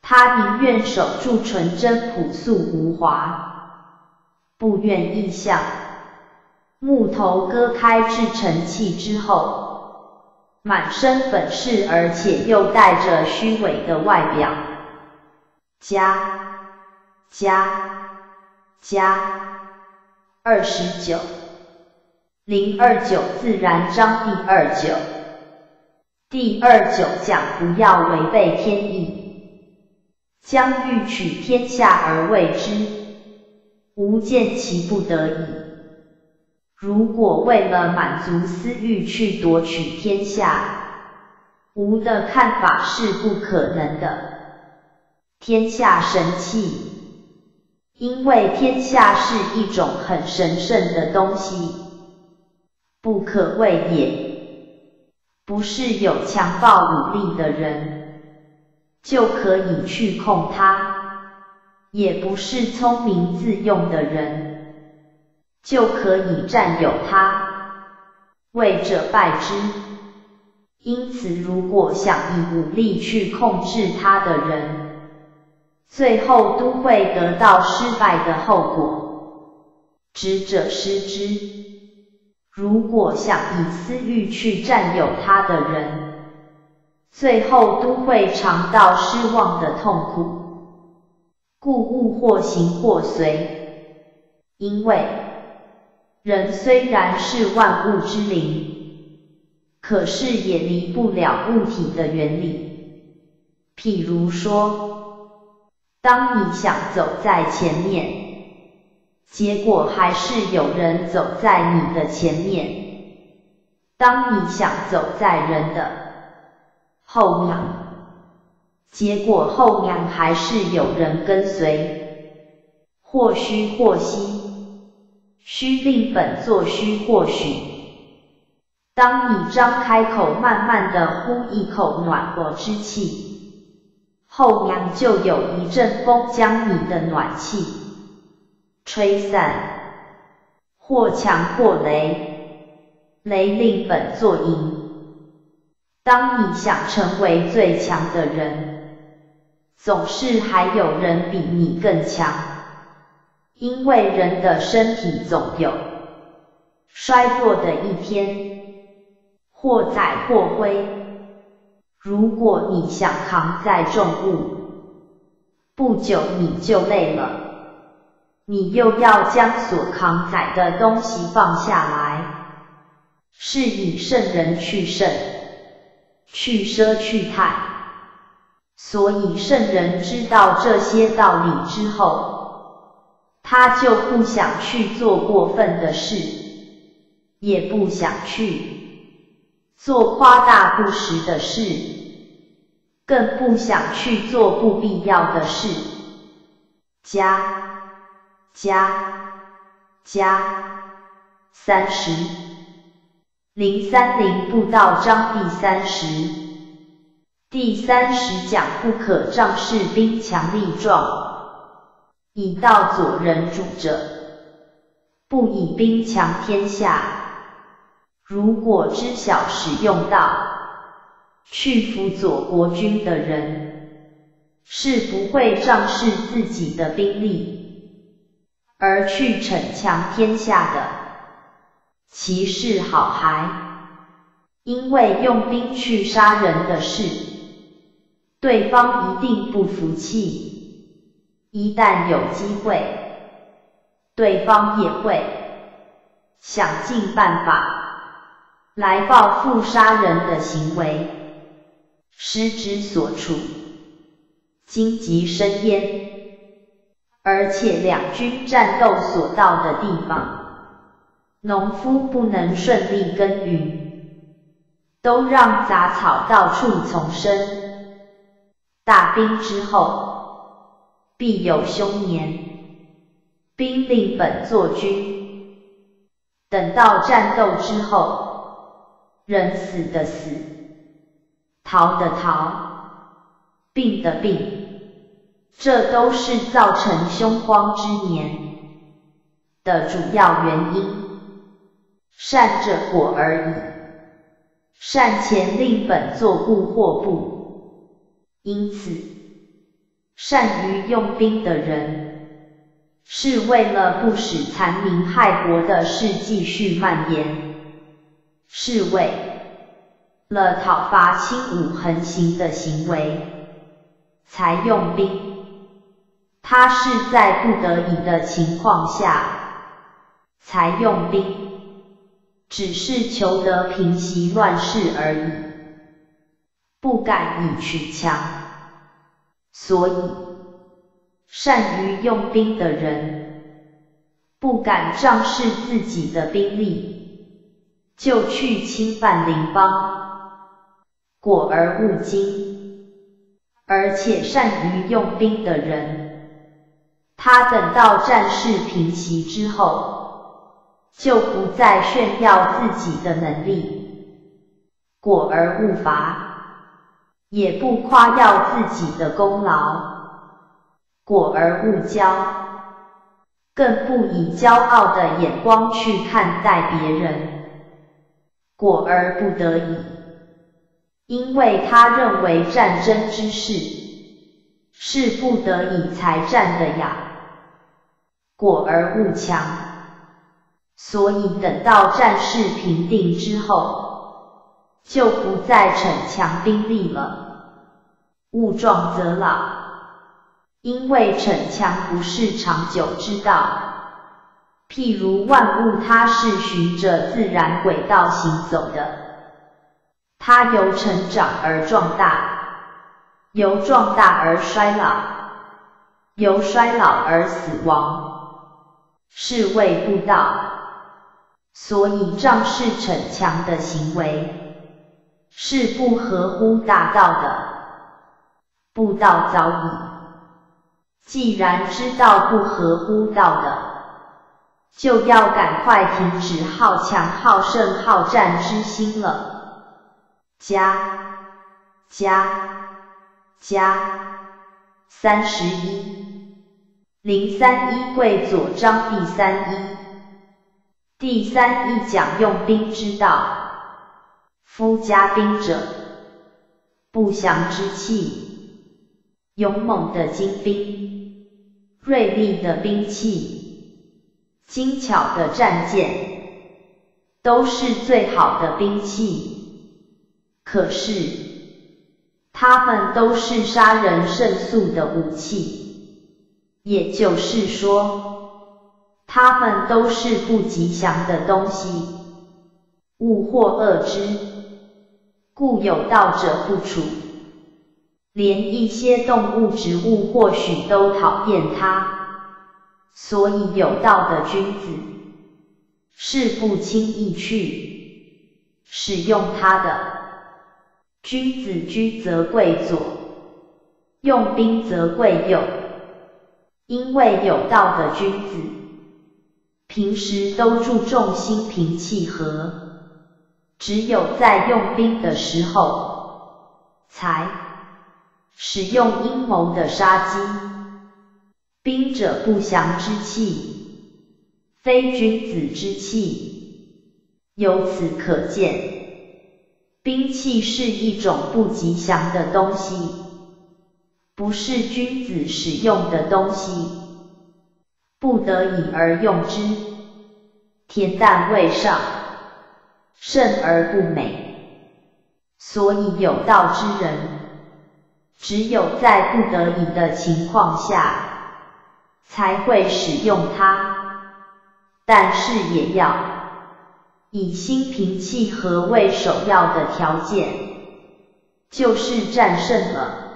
他宁愿守住纯真朴素无华，不愿意像木头割开制成器之后，满身本事而且又带着虚伪的外表。加加加二十九零二九自然章第二九第二九讲不要违背天意。将欲取天下而为之，吾见其不得已。如果为了满足私欲去夺取天下，吾的看法是不可能的。天下神器，因为天下是一种很神圣的东西，不可为也。不是有强暴武力的人。就可以去控他，也不是聪明自用的人就可以占有它，为者败之。因此，如果想以武力去控制他的人，最后都会得到失败的后果，知者失之。如果想以私欲去占有他的人，最后都会尝到失望的痛苦，故物或行或随。因为人虽然是万物之灵，可是也离不了物体的原理。譬如说，当你想走在前面，结果还是有人走在你的前面。当你想走在人的后面，结果后面还是有人跟随，或虚或稀，虚令本作虚或许，当你张开口，慢慢的呼一口暖和之气，后面就有一阵风将你的暖气吹散，或强或雷，雷令本作赢。当你想成为最强的人，总是还有人比你更强，因为人的身体总有衰弱的一天。或载或灰。如果你想扛载重物，不久你就累了，你又要将所扛载的东西放下来，是以圣人去圣，去奢去泰。所以圣人知道这些道理之后，他就不想去做过分的事，也不想去。做夸大不实的事，更不想去做不必要的事。家加加三十零三零步道章第三十，第三十讲不可仗势兵强力壮，以道佐人主者，不以兵强天下。如果知晓使用道去辅佐国君的人，是不会仗势自己的兵力，而去逞强天下的。其是好孩，因为用兵去杀人的事，对方一定不服气。一旦有机会，对方也会想尽办法。来报复杀人的行为，失之所处，荆棘深渊。而且两军战斗所到的地方，农夫不能顺利耕耘，都让杂草到处丛生。大兵之后，必有凶年，兵令本作军。等到战斗之后。人死的死，逃的逃，病的病，这都是造成凶荒之年的主要原因。善者果而已，善前令本作故或不。因此，善于用兵的人，是为了不使残民害国的事继续蔓延。是为了讨伐轻武横行的行为才用兵，他是在不得已的情况下才用兵，只是求得平息乱世而已，不敢以取强。所以，善于用兵的人，不敢仗势自己的兵力。就去侵犯邻邦，果而勿惊。而且善于用兵的人，他等到战事平息之后，就不再炫耀自己的能力，果而勿伐，也不夸耀自己的功劳，果而勿骄，更不以骄傲的眼光去看待别人。果而不得已，因为他认为战争之事是不得已才战的呀。果而勿强，所以等到战事平定之后，就不再逞强兵力了。物壮则老，因为逞强不是长久之道。譬如万物，它是循着自然轨道行走的，它由成长而壮大，由壮大而衰老，由衰老而死亡，是谓不道。所以仗势逞强的行为是不合乎大道的，不道早已。既然知道不合乎道的。就要赶快停止好强好胜好战之心了。加加加三十一零三一柜左章第三一。第三一讲用兵之道。夫加兵者，不祥之气，勇猛的精兵，锐利的兵器，精巧的战舰，都是最好的兵器。可是，他们都是杀人胜速的武器，也就是说，它们都是不吉祥的东西，物或恶之。故有道者不处，连一些动物、植物或许都讨厌它，所以有道的君子是不轻易去使用它的。君子居则贵左，用兵则贵右，因为有道的君子平时都注重心平气和。只有在用兵的时候，才使用阴谋的杀机。兵者不祥之气，非君子之气。由此可见，兵器是一种不吉祥的东西，不是君子使用的东西，不得已而用之。恬淡未上。胜而不美，所以有道之人，只有在不得已的情况下，才会使用它。但是也要以心平气和为首要的条件，就是战胜了，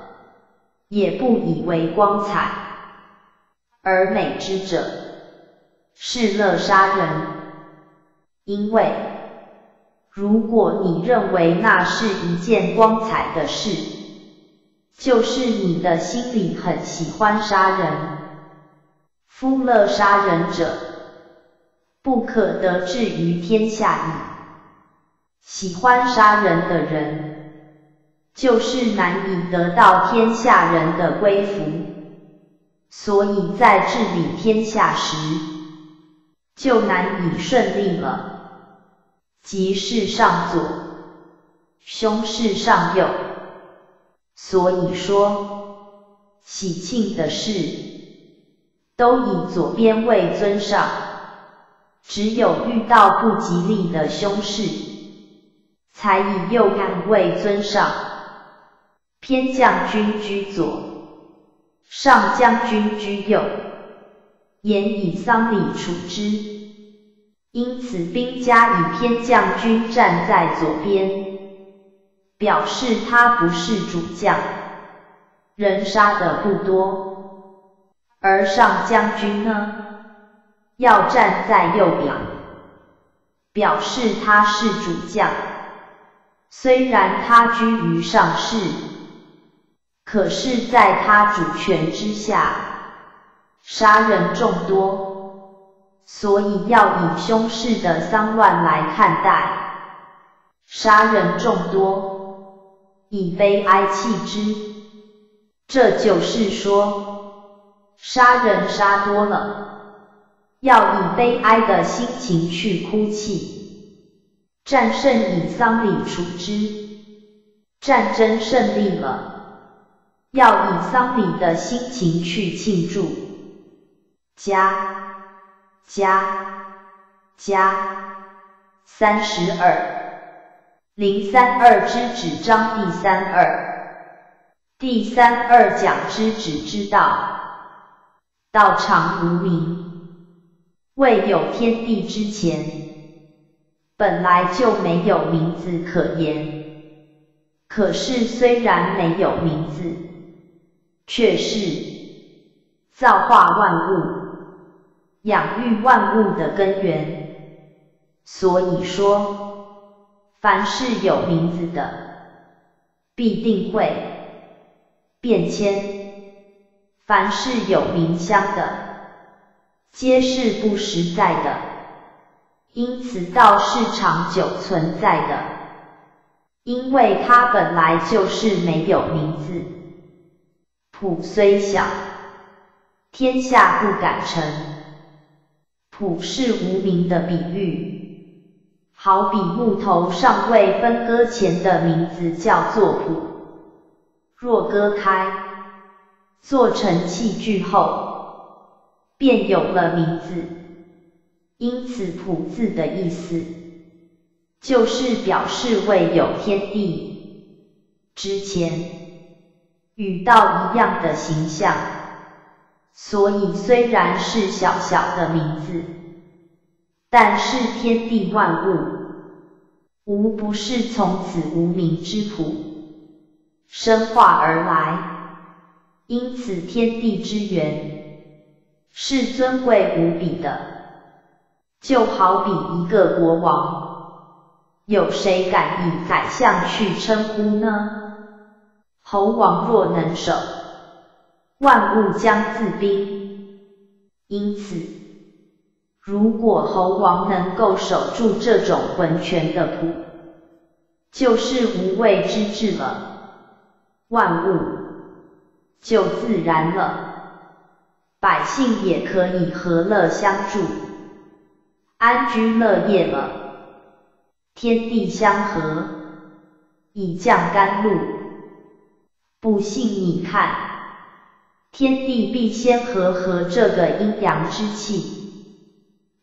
也不以为光彩，而美之者，是乐杀人，因为。如果你认为那是一件光彩的事，就是你的心里很喜欢杀人。夫乐杀人者，不可得志于天下矣。喜欢杀人的人，就是难以得到天下人的归服，所以在治理天下时，就难以顺利了。吉事上左，凶事上右。所以说，喜庆的事都以左边位尊上，只有遇到不吉利的凶事，才以右干位尊上。偏将军居左，上将军居右，言以丧礼处之。因此，兵家以偏将军站在左边，表示他不是主将，人杀的不多；而上将军呢，要站在右边，表示他是主将。虽然他居于上世，可是在他主权之下，杀人众多。所以要以凶事的丧乱来看待，杀人众多，以悲哀弃之。这就是说，杀人杀多了，要以悲哀的心情去哭泣；战胜以丧礼处之，战争胜利了，要以丧礼的心情去庆祝。加。加加三十二零三二之指章第三二第三二讲之指之道，道常无名，未有天地之前，本来就没有名字可言。可是虽然没有名字，却是造化万物。养育万物的根源，所以说，凡是有名字的，必定会变迁；凡是有名香的，皆是不实在的，因此道是长久存在的，因为它本来就是没有名字。朴虽小，天下不敢成。朴是无名的比喻，好比木头尚未分割前的名字叫做朴，若割开，做成器具后。便有了名字，因此“普”字的意思，就是表示未有天地之前，与道一样的形象。所以虽然是小小的名字，但是天地万物，无不是从此无名之普生化而来，因此天地之源。是尊贵无比的，就好比一个国王，有谁敢以宰相去称呼呢？猴王若能守，万物将自宾。因此，如果猴王能够守住这种浑权的朴，就是无畏之治了，万物就自然了。百姓也可以和乐相助，安居乐业了。天地相合，以降甘露。不信你看，天地必先和合这个阴阳之气，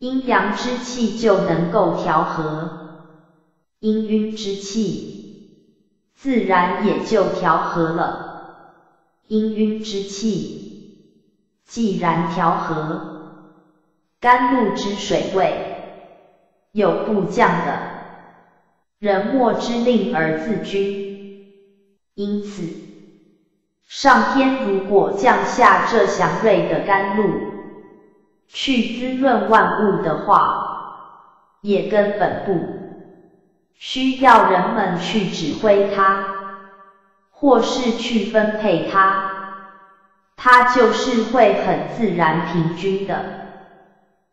阴阳之气就能够调和，阴阴之气自然也就调和了，阴阴之气。既然调和，甘露之水味有不降的，人莫之令而自居。因此，上天如果降下这祥瑞的甘露，去滋润万物的话，也根本不需要人们去指挥它，或是去分配它。它就是会很自然平均的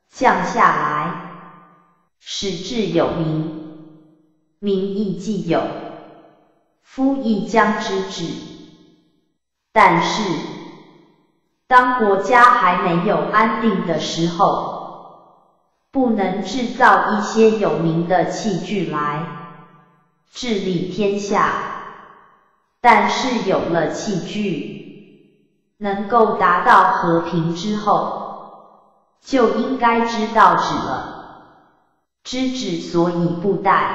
降下来，使至有名，名亦既有，夫亦将之至。但是，当国家还没有安定的时候，不能制造一些有名的器具来治理天下。但是有了器具，能够达到和平之后，就应该知道止了。知止所以不殆，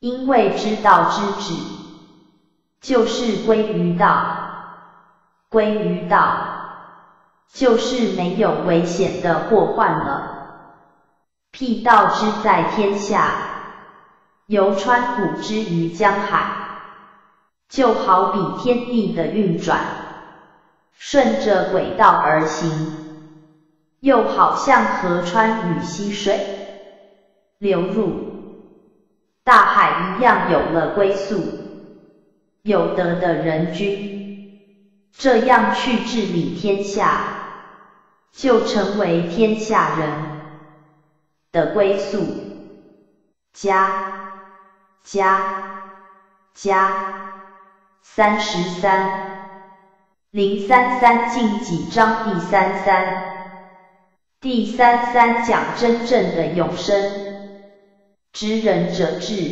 因为知道知止，就是归于道。归于道，就是没有危险的祸患了。辟道之在天下，游川谷之于江海，就好比天地的运转。顺着轨道而行，又好像河川与溪水流入大海一样，有了归宿，有德的人君，这样去治理天下，就成为天下人的归宿。家家家，三十三。零三三进几章第三三，第三三讲真正的永生，知人者智，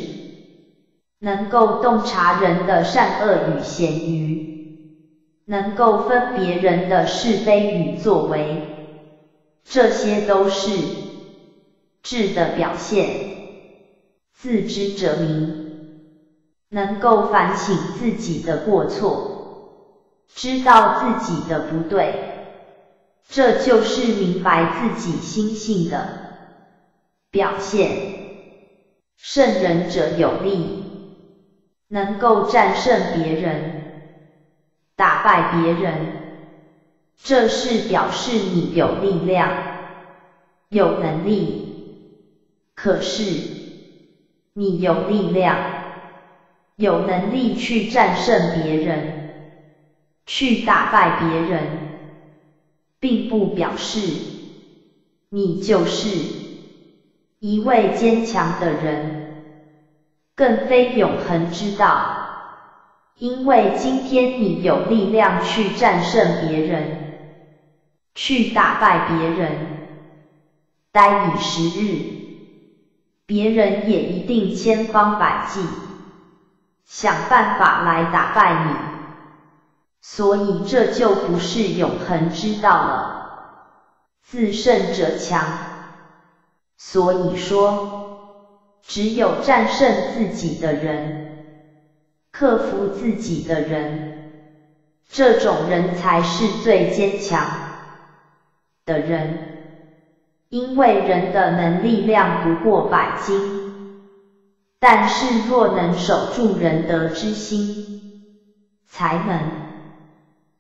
能够洞察人的善恶与咸愚，能够分别人的是非与作为，这些都是智的表现。自知者明，能够反省自己的过错。知道自己的不对，这就是明白自己心性的表现。胜人者有力，能够战胜别人，打败别人，这是表示你有力量，有能力。可是，你有力量，有能力去战胜别人。去打败别人，并不表示你就是一位坚强的人，更非永恒之道。因为今天你有力量去战胜别人，去打败别人，待以时日，别人也一定千方百计想办法来打败你。所以这就不是永恒之道了。自胜者强，所以说，只有战胜自己的人，克服自己的人，这种人才是最坚强的人。因为人的能力量不过百斤，但是若能守住仁德之心，才能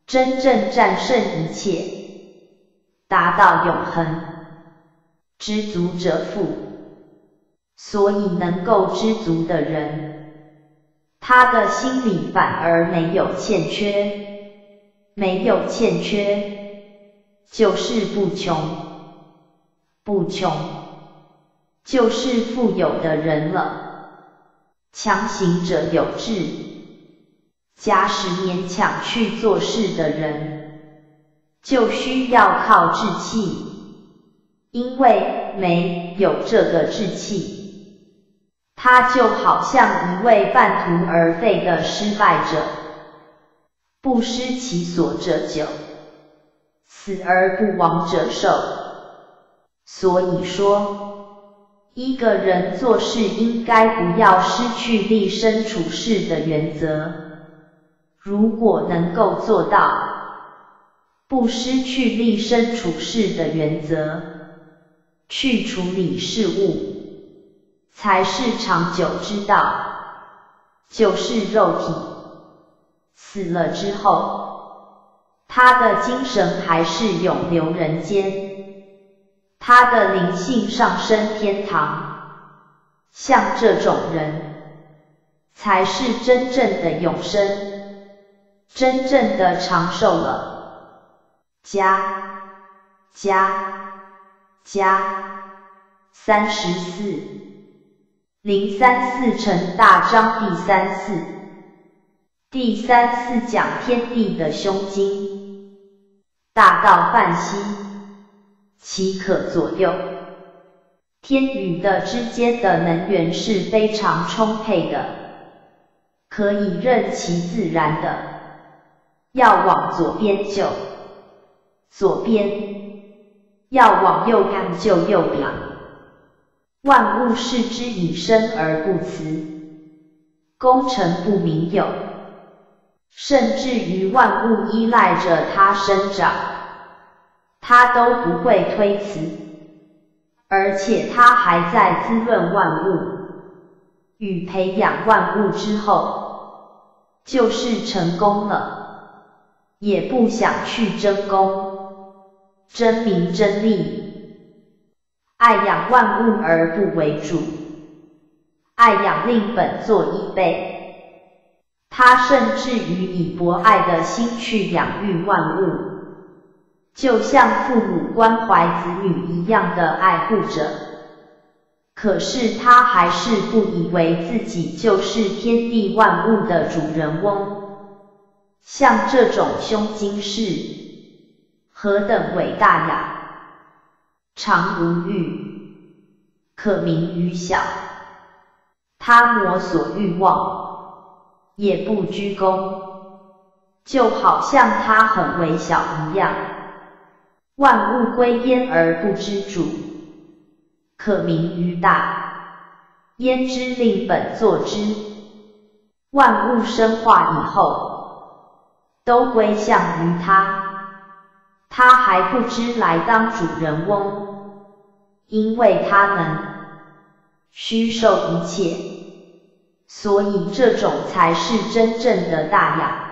真正战胜一切。达到永恒，知足者富。所以能够知足的人，他的心里反而没有欠缺，没有欠缺，就是不穷，不穷，就是富有的人了。强行者有志，假使勉强去做事的人。就需要靠志气，因为没有这个志气，他就好像一位半途而废的失败者，不失其所者久，死而不亡者寿。所以说，一个人做事应该不要失去立身处世的原则，如果能够做到。不失去立身处世的原则，去处理事物，才是长久之道。就是肉体。死了之后，他的精神还是永留人间，他的灵性上升天堂。像这种人，才是真正的永生，真正的长寿了。加加加三十四。零三四乘大章第三四第三四讲天地的胸襟，大道泛兮，岂可左右？天与的之间的能源是非常充沛的，可以任其自然的要往左边就。左边要往右看就右边，万物视之以生而不辞，功成不名有，甚至于万物依赖着它生长，它都不会推辞，而且它还在滋润万物与培养万物之后，就是成功了，也不想去争功。争名争利，爱养万物而不为主，爱养令本作一备。他甚至于以博爱的心去养育万物，就像父母关怀子女一样的爱护着。可是他还是不以为自己就是天地万物的主人翁。像这种胸襟是。何等伟大呀！常无欲，可名于小。他摩所欲望，也不居功，就好像他很微小一样。万物归焉而不知主，可名于大。焉知令本作之？万物生化以后，都归向于他。他还不知来当主人翁，因为他能虚受一切，所以这种才是真正的大雅，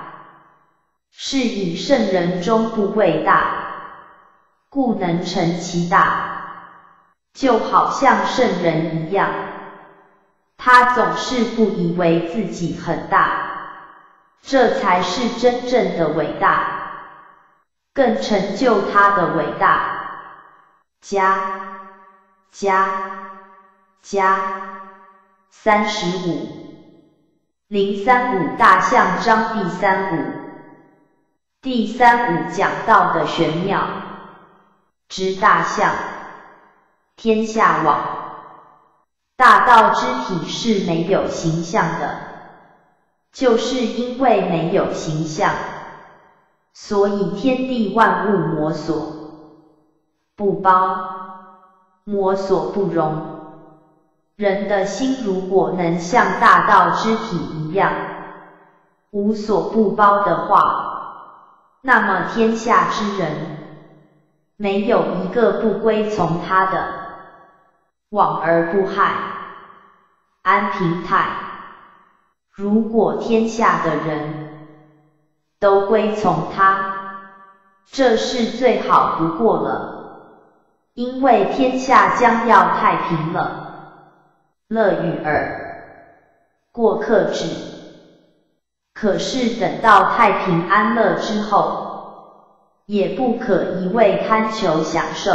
是以圣人终不为大，故能成其大，就好像圣人一样，他总是不以为自己很大，这才是真正的伟大。更成就他的伟大。加加加三十五。零三五大象章第三五。第三五讲到的玄妙。之大象天下网。大道之体是没有形象的，就是因为没有形象，所以天地万物摩所。不包，摸索不容。人的心如果能像大道之体一样，无所不包的话，那么天下之人，没有一个不归从他的，往而不害，安平泰。如果天下的人都归从他，这是最好不过了。因为天下将要太平了，乐与尔，过客止。可是等到太平安乐之后，也不可一味贪求享受，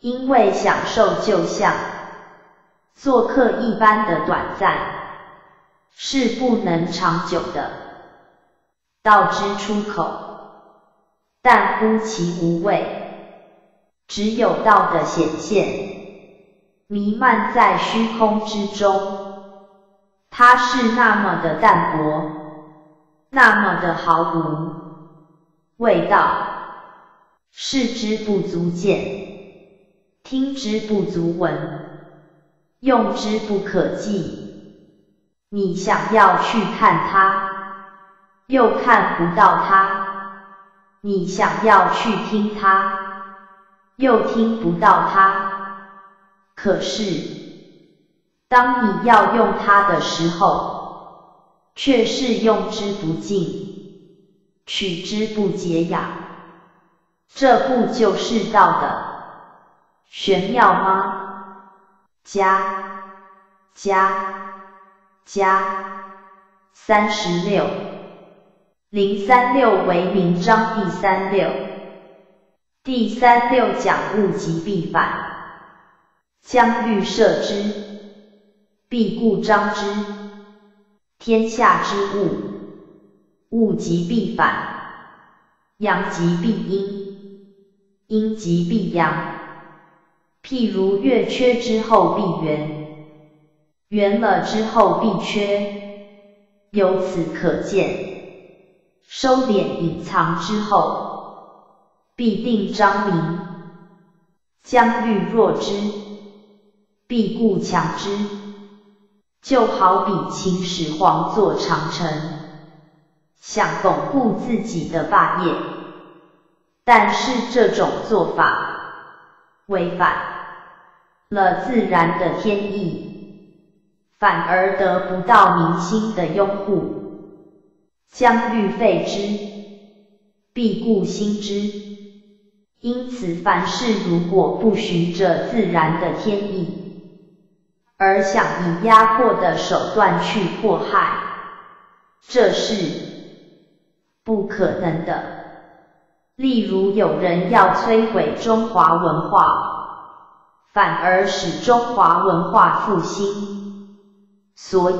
因为享受就像做客一般的短暂，是不能长久的。道之出口，但乎其无味。只有道的显现，弥漫在虚空之中，它是那么的淡薄，那么的毫无味道，视之不足见，听之不足闻，用之不可计。你想要去看它，又看不到它；你想要去听它。又听不到它，可是当你要用它的时候，却是用之不尽，取之不竭呀！这不就是道的玄妙吗？加加加三十六零三六为名章第三六。第三六讲物极必反，将欲摄之，必固张之。天下之物，物极必反，阳极必阴，阴极必阳。譬如月缺之后必圆，圆了之后必缺。由此可见，收敛隐藏之后。必定张明，将欲弱之，必固强之。就好比秦始皇做长城，想巩固自己的霸业，但是这种做法违反了自然的天意，反而得不到民心的拥护。将欲废之，必固兴之。因此，凡事如果不循着自然的天意，而想以压迫的手段去迫害，这是不可能的。例如，有人要摧毁中华文化，反而使中华文化复兴，所以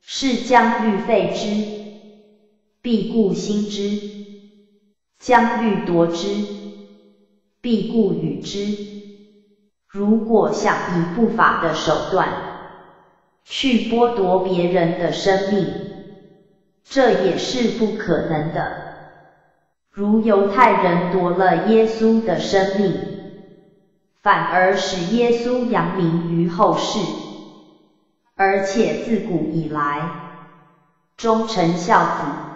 是将欲废之，必固兴之。将欲夺之，必固与之。如果想以不法的手段去剥夺别人的生命，这也是不可能的。如犹太人夺了耶稣的生命，反而使耶稣扬名于后世，而且自古以来，忠臣孝子、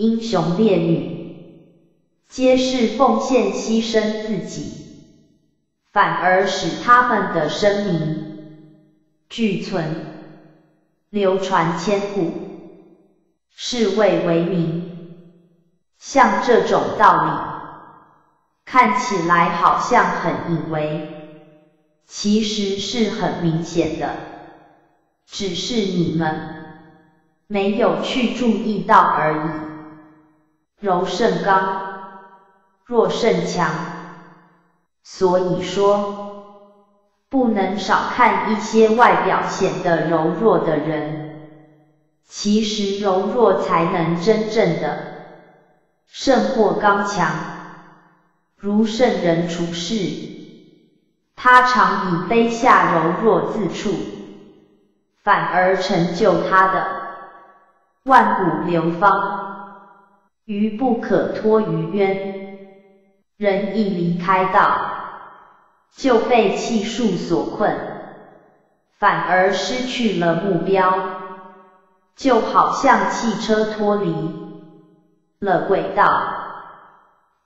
英雄烈女。皆是奉献牺牲自己，反而使他们的声名俱存，流传千古，是谓为名。像这种道理，看起来好像很隐微，其实是很明显的，只是你们没有去注意到而已。柔胜刚。弱胜强，所以说，不能少看一些外表显得柔弱的人，其实柔弱才能真正的胜过刚强。如圣人处世，他常以卑下柔弱自处，反而成就他的万古流芳，于不可脱于渊。人一离开道，就被气数所困，反而失去了目标，就好像汽车脱离了轨道，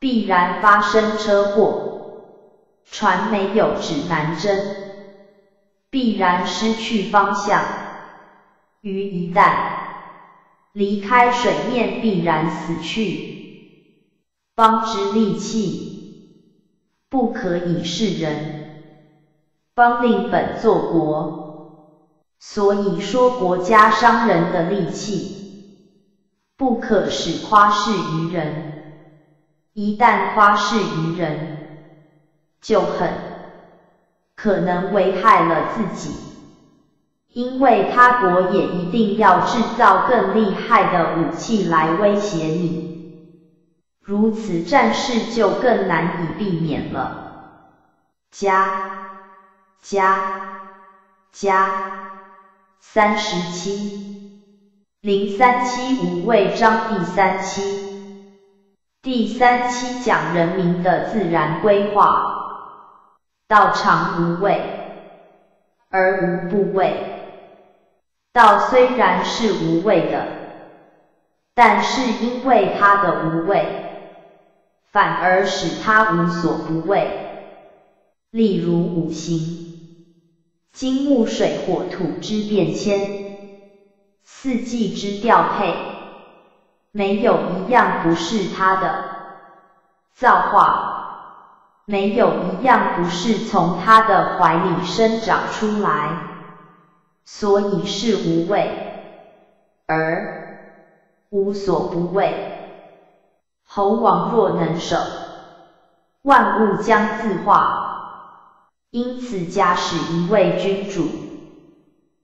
必然发生车祸；船没有指南针，必然失去方向；鱼一旦离开水面，必然死去。方之利器，不可以示人。方令本作国，所以说国家伤人的利器，不可使夸示于人。一旦夸示于人，就很可能危害了自己，因为他国也一定要制造更厉害的武器来威胁你。如此战事就更难以避免了。加加加三十七零三七五位章第三期第三期讲人民的自然规划。道常无畏而无不畏。道虽然是无畏的，但是因为它的无畏。反而使他无所不为。例如五行，金木水火土之变迁，四季之调配，没有一样不是他的造化，没有一样不是从他的怀里生长出来，所以是无畏，而无所不为。猴王若能守，万物将自化。因此，假使一位君主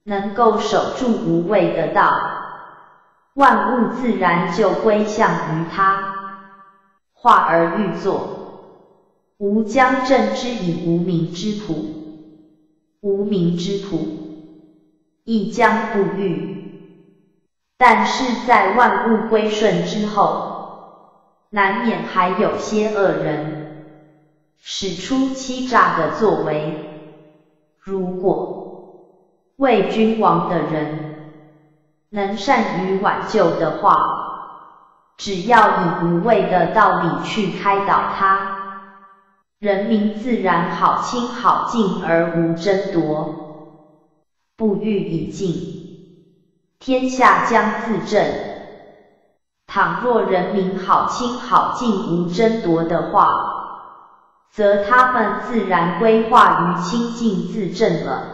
能够守住无畏的道，万物自然就归向于他。化而欲作，吾将正之以无名之朴，无名之朴，亦将不遇。但是在万物归顺之后，难免还有些恶人使出欺诈的作为。如果为君王的人能善于挽救的话，只要以无畏的道理去开导他，人民自然好亲好敬而无争夺，不欲以尽，天下将自正。倘若人民好亲好近无争夺的话，则他们自然归化于清净自正了。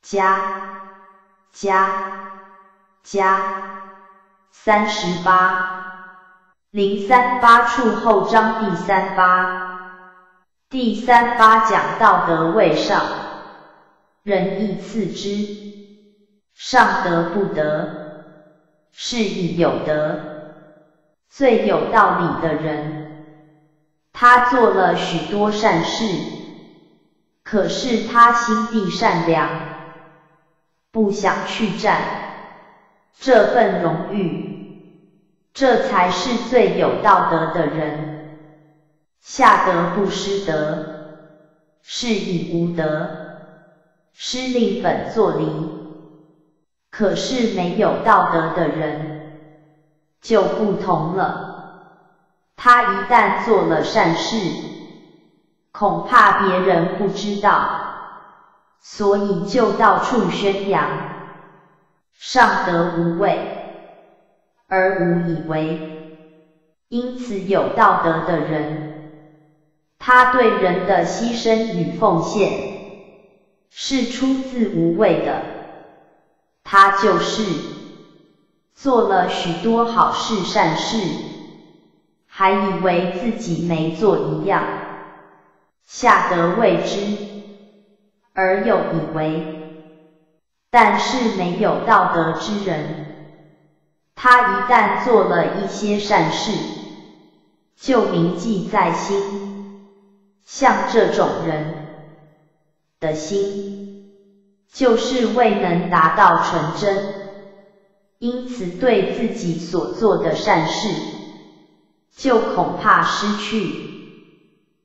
加加加三十八零三八处后章第三八第三八讲道德位上，仁义次之，上德不德。是以有德、最有道理的人，他做了许多善事，可是他心地善良，不想去占这份荣誉，这才是最有道德的人。下德不失德，是以无德，施令本作离。可是没有道德的人就不同了，他一旦做了善事，恐怕别人不知道，所以就到处宣扬，上德无畏而无以为，因此有道德的人，他对人的牺牲与奉献是出自无畏的。他就是做了许多好事善事，还以为自己没做一样，下得未知，而又以为。但是没有道德之人，他一旦做了一些善事，就铭记在心。像这种人的心，就是未能达到纯真，因此对自己所做的善事，就恐怕失去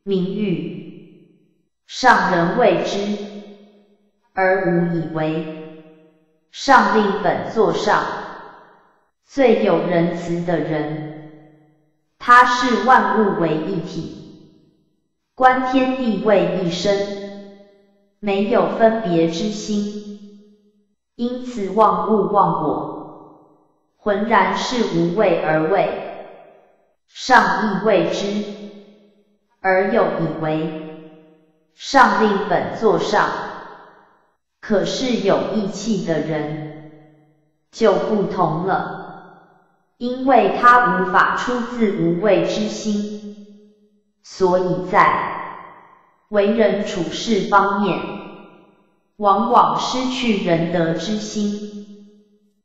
名誉，上人未知而无以为。上令本座上最有仁慈的人，他视万物为一体，观天地为一身，没有分别之心，因此忘物忘我，浑然是无畏而畏，上亦未知，而有以为。上令本座上。可是有义气的人。就不同了，因为他无法出自无畏之心，所以在为人处事方面，往往失去仁德之心。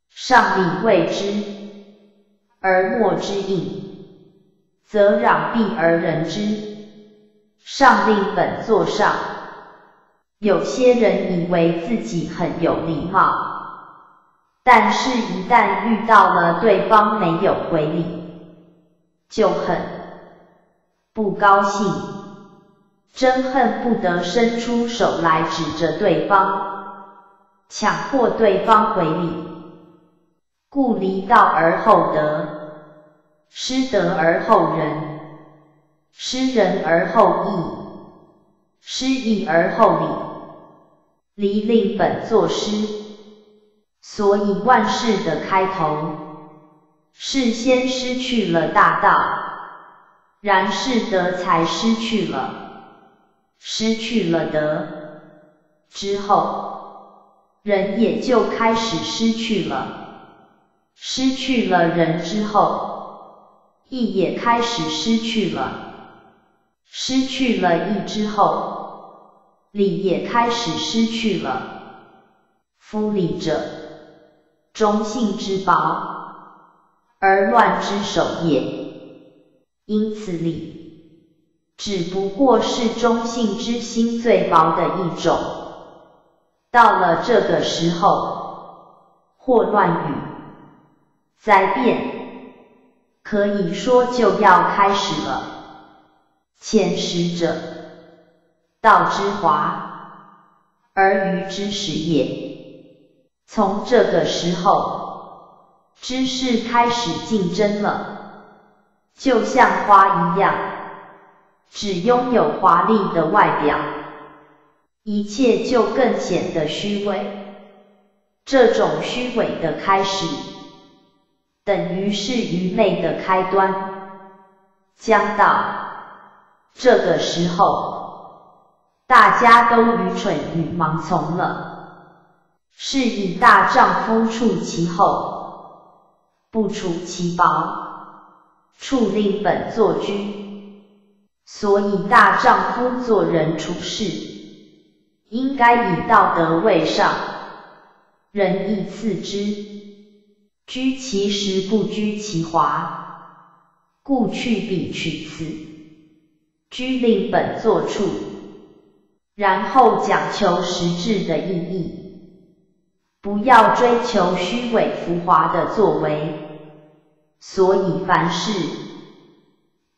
上礼未知，而莫之应，则攘臂而人之。上令本座上。有些人以为自己很有礼貌，但是，一旦遇到了对方没有回礼，就很不高兴，真恨不得伸出手来指着对方，强迫对方回礼。故离道而后德，失德而后仁，失仁而后义，失义而后礼。离令本作诗，所以万事的开头，是先失去了大道，然是德才失去了，失去了德之后，人也就开始失去了，失去了人之后，义也开始失去了，失去了义之后。礼也开始失去了，夫礼者，忠信之薄，而乱之首也。因此礼，只不过是中性之心最薄的一种。到了这个时候，祸乱与灾变，可以说就要开始了。前识者。道之华，而愚之始也。从这个时候，知识开始竞争了，就像花一样，只拥有华丽的外表，一切就更显得虚伪。这种虚伪的开始，等于是愚昧的开端。将到这个时候。大家都愚蠢与盲从了，是以大丈夫处其厚，不处其薄，处令本作居。所以大丈夫做人处事，应该以道德为上，仁义次之，居其实不居其华，故去彼取此，居令本作处。然后讲求实质的意义，不要追求虚伪浮华的作为。所以凡事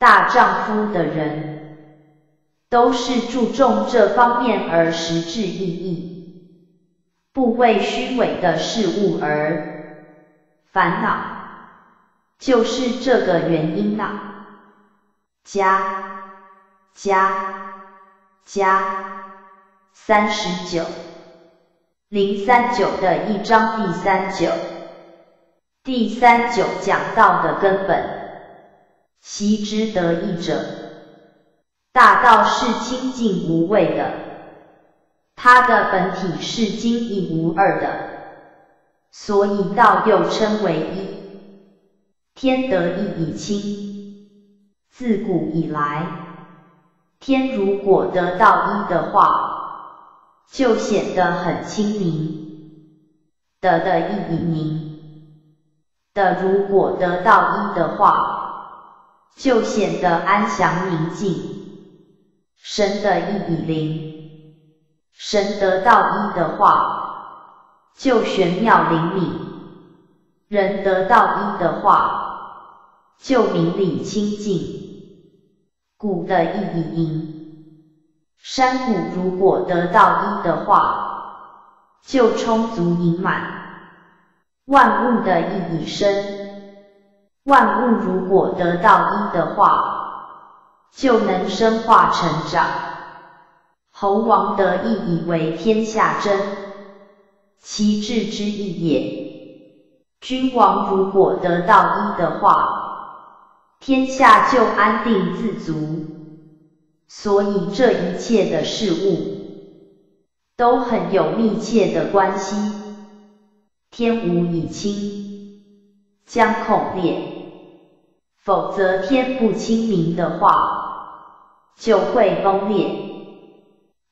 大丈夫的人，都是注重这方面而实质意义，不为虚伪的事物而烦恼，就是这个原因呐。加加加。三十九零三九的一章第三九，第三九讲道的根本，习之得意者，大道是清净无畏的，它的本体是精义无二的，所以道又称为一。天得意以清，自古以来。天如果得到一的话，就显得很清明。得的意以明，的如果得到一的话，就显得安详宁静。神的意义灵，神得到一的话，就玄妙灵敏；人得到一的话，就明理清净。谷的意义阴，山谷如果得到一的话，就充足盈满。万物的意义生，万物如果得到一的话。就能生化成长。猴王得意以为天下真，其志之意也。君王如果得到一的话，天下就安定自足。所以这一切的事物，都很有密切的关系。天无以清，将恐裂。否则天不清明的话，就会崩裂。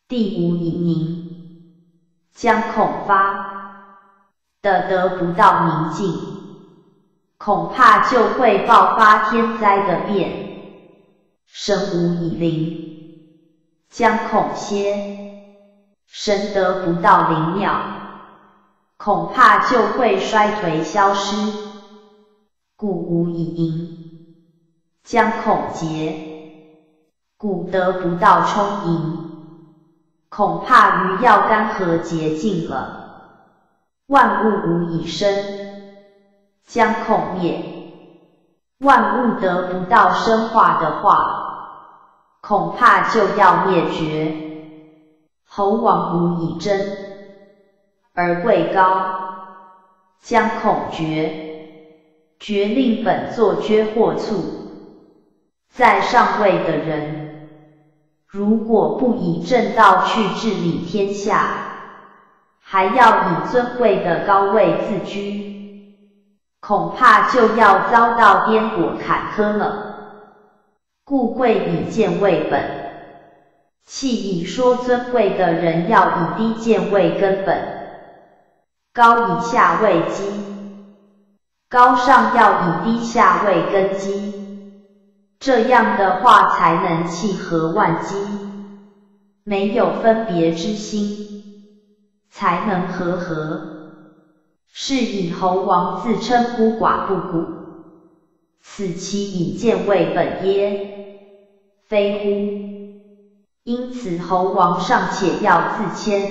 地无以宁，将恐发的得不到宁静，恐怕就会爆发天灾的变。神无以灵，将恐歇神得不到灵妙，恐怕就会衰颓消失。故无以盈。将恐竭，故得不到充盈，恐怕鱼要干涸竭尽了。万物无以生，将恐灭，万物得不到生化的话，恐怕就要灭绝。猴王无以争，而贵高，将恐绝，绝令本作绝或促。在上位的人，如果不以正道去治理天下，还要以尊贵的高位自居，恐怕就要遭到颠簸坎坷了。故贵以贱为本，弃以说尊贵的人要以低贱为根本，高以下为基，高尚要以低下为根基。这样的话才能契合万机，没有分别之心，才能和合。是以猴王自称孤寡不孤，此其以见为本耶？非乎？因此猴王尚且要自谦，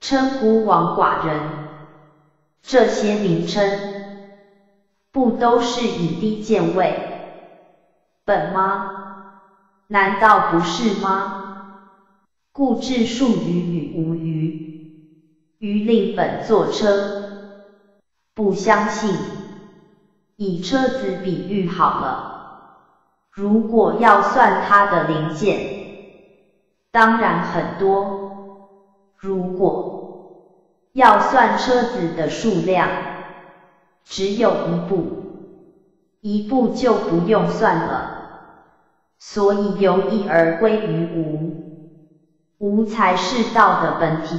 称孤王寡人，这些名称，不都是以低贱位？本吗？难道不是吗？故置数鱼与无鱼，鱼令本作车，不相信。以车子比喻好了，如果要算它的零件，当然很多。如果要算车子的数量，只有一部。一步就不用算了，所以由一而归于无，无才是道的本体，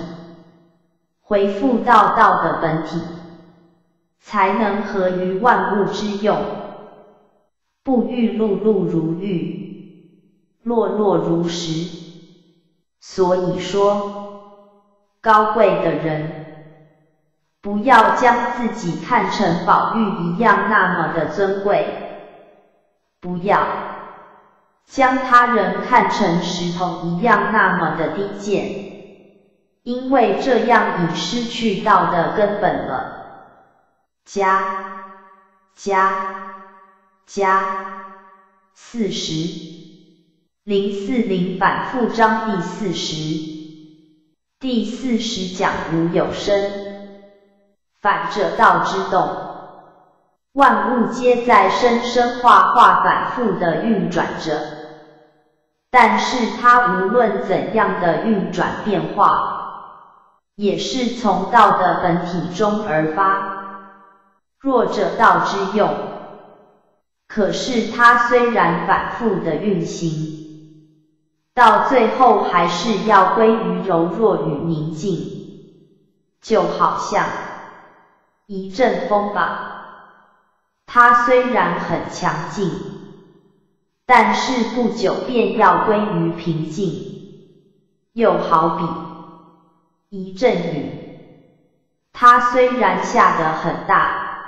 回复到道的本体，才能合于万物之用，不欲碌碌如玉，落落如石。所以说，高贵的人。不要将自己看成宝玉一样那么的尊贵，不要。将他人看成石头一样那么的低贱，因为这样已失去道的根本了。加。加。加。四十。零四零反复章第四十。第四十讲无有生。反者道之动，万物皆在生生化化反复的运转着。但是它无论怎样的运转变化，也是从道的本体中而发。弱者道之用，可是它虽然反复的运行，到最后还是要归于柔弱与宁静，就好像一阵风吧。它虽然很强劲，但是不久便要归于平静。又好比一阵雨，它虽然下得很大，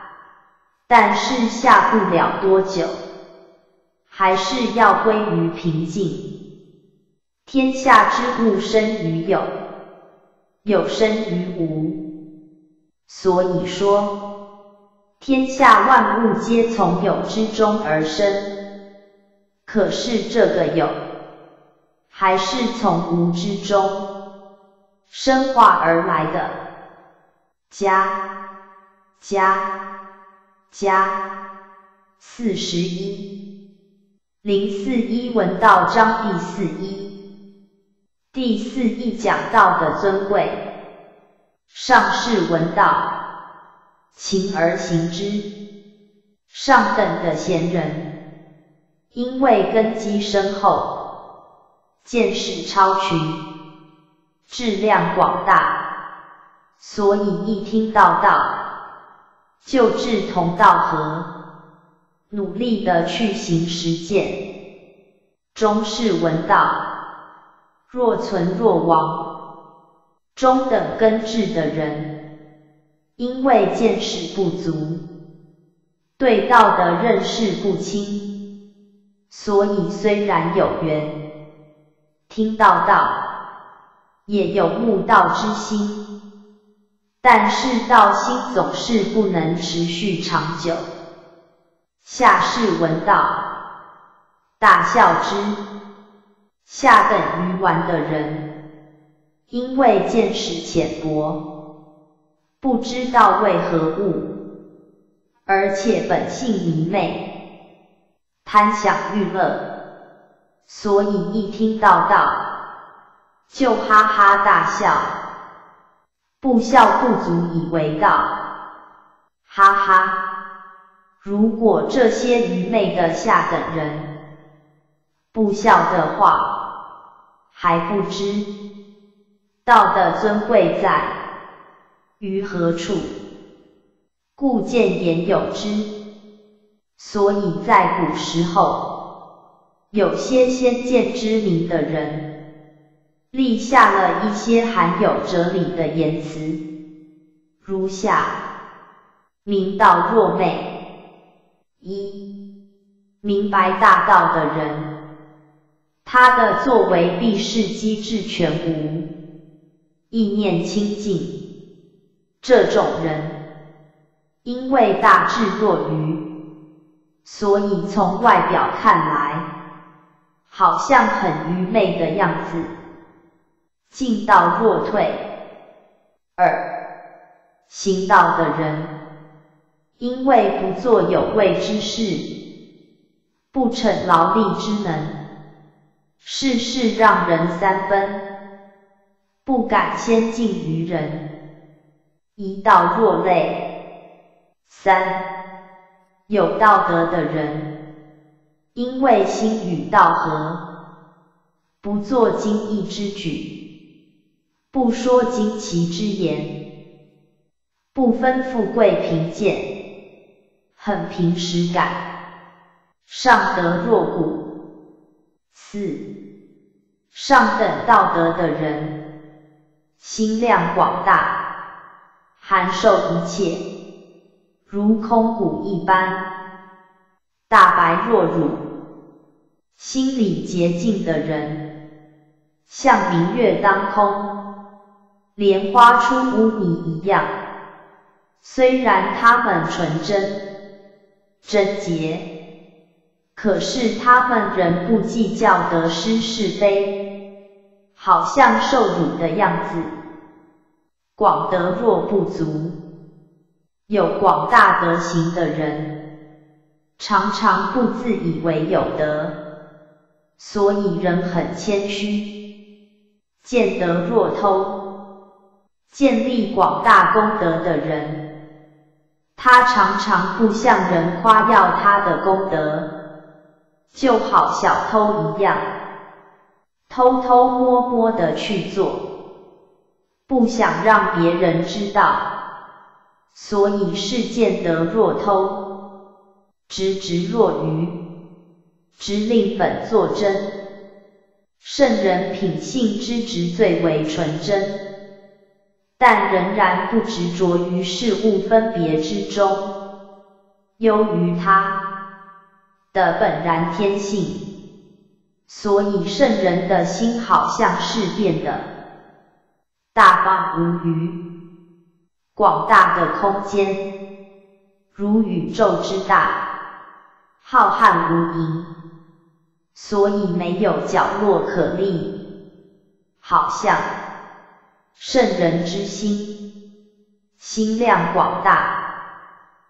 但是下不了多久，还是要归于平静。天下之物生于有，有生于无，所以说，天下万物皆从有之中而生。可是这个有。还是从无之中生化而来的，加加加四十一零四一文道章第四一第四一讲道的尊贵，上士闻道，勤而行之，上等的贤人，因为根基深厚。见识超群，质量广大，所以一听到道，就志同道合，努力的去行实践。中士闻道，若存若亡。中等根智的人，因为见识不足，对道的认识不清，所以虽然有缘。听到道，也有悟道之心，但是道心总是不能持续长久。下士闻道，大笑之。下等愚顽的人，因为见识浅薄，不知道为何物，而且本性迷昧，贪享欲乐。所以一听到道，就哈哈大笑，不笑不足以为道，哈哈！如果这些愚昧的下等人不笑的话，还不知道的尊贵在于何处，故见言有之。所以在古时候。有些先见之明的人，立下了一些含有哲理的言辞，如下：明道若昧，一明白大道的人，他的作为必是机智全无，意念清净。这种人，因为大智若愚，所以从外表看来。好像很愚昧的样子，进道若退。二行道的人，因为不做有为之事，不逞劳力之能，事事让人三分，不敢先进于人，一道若累。三有道德的人。因为心与道合，不做惊异之举，不说惊奇之言，不分富贵贫贱，很平实感，上德若谷。四上等道德的人，心量广大，含受一切，如空谷一般，大白若乳。心里洁净的人，像明月当空，莲花出污泥一样。虽然他们纯真、贞洁，可是他们仍不计较得失是非，好像受辱的样子。广德若不足，有广大德行的人，常常不自以为有德。所以人很谦虚，见德若偷，建立广大功德的人，他常常不向人夸耀他的功德，就好小偷一样，偷偷摸摸的去做，不想让别人知道，所以事见得若偷，直直若愚，直令本作真。圣人品性之直最为纯真，但仍然不执着于事物分别之中，优于他的本然天性。所以圣人的心好像是变得大方无余，广大的空间如宇宙之大，浩瀚无垠，所以没有角落可立，好像圣人之心，心量广大，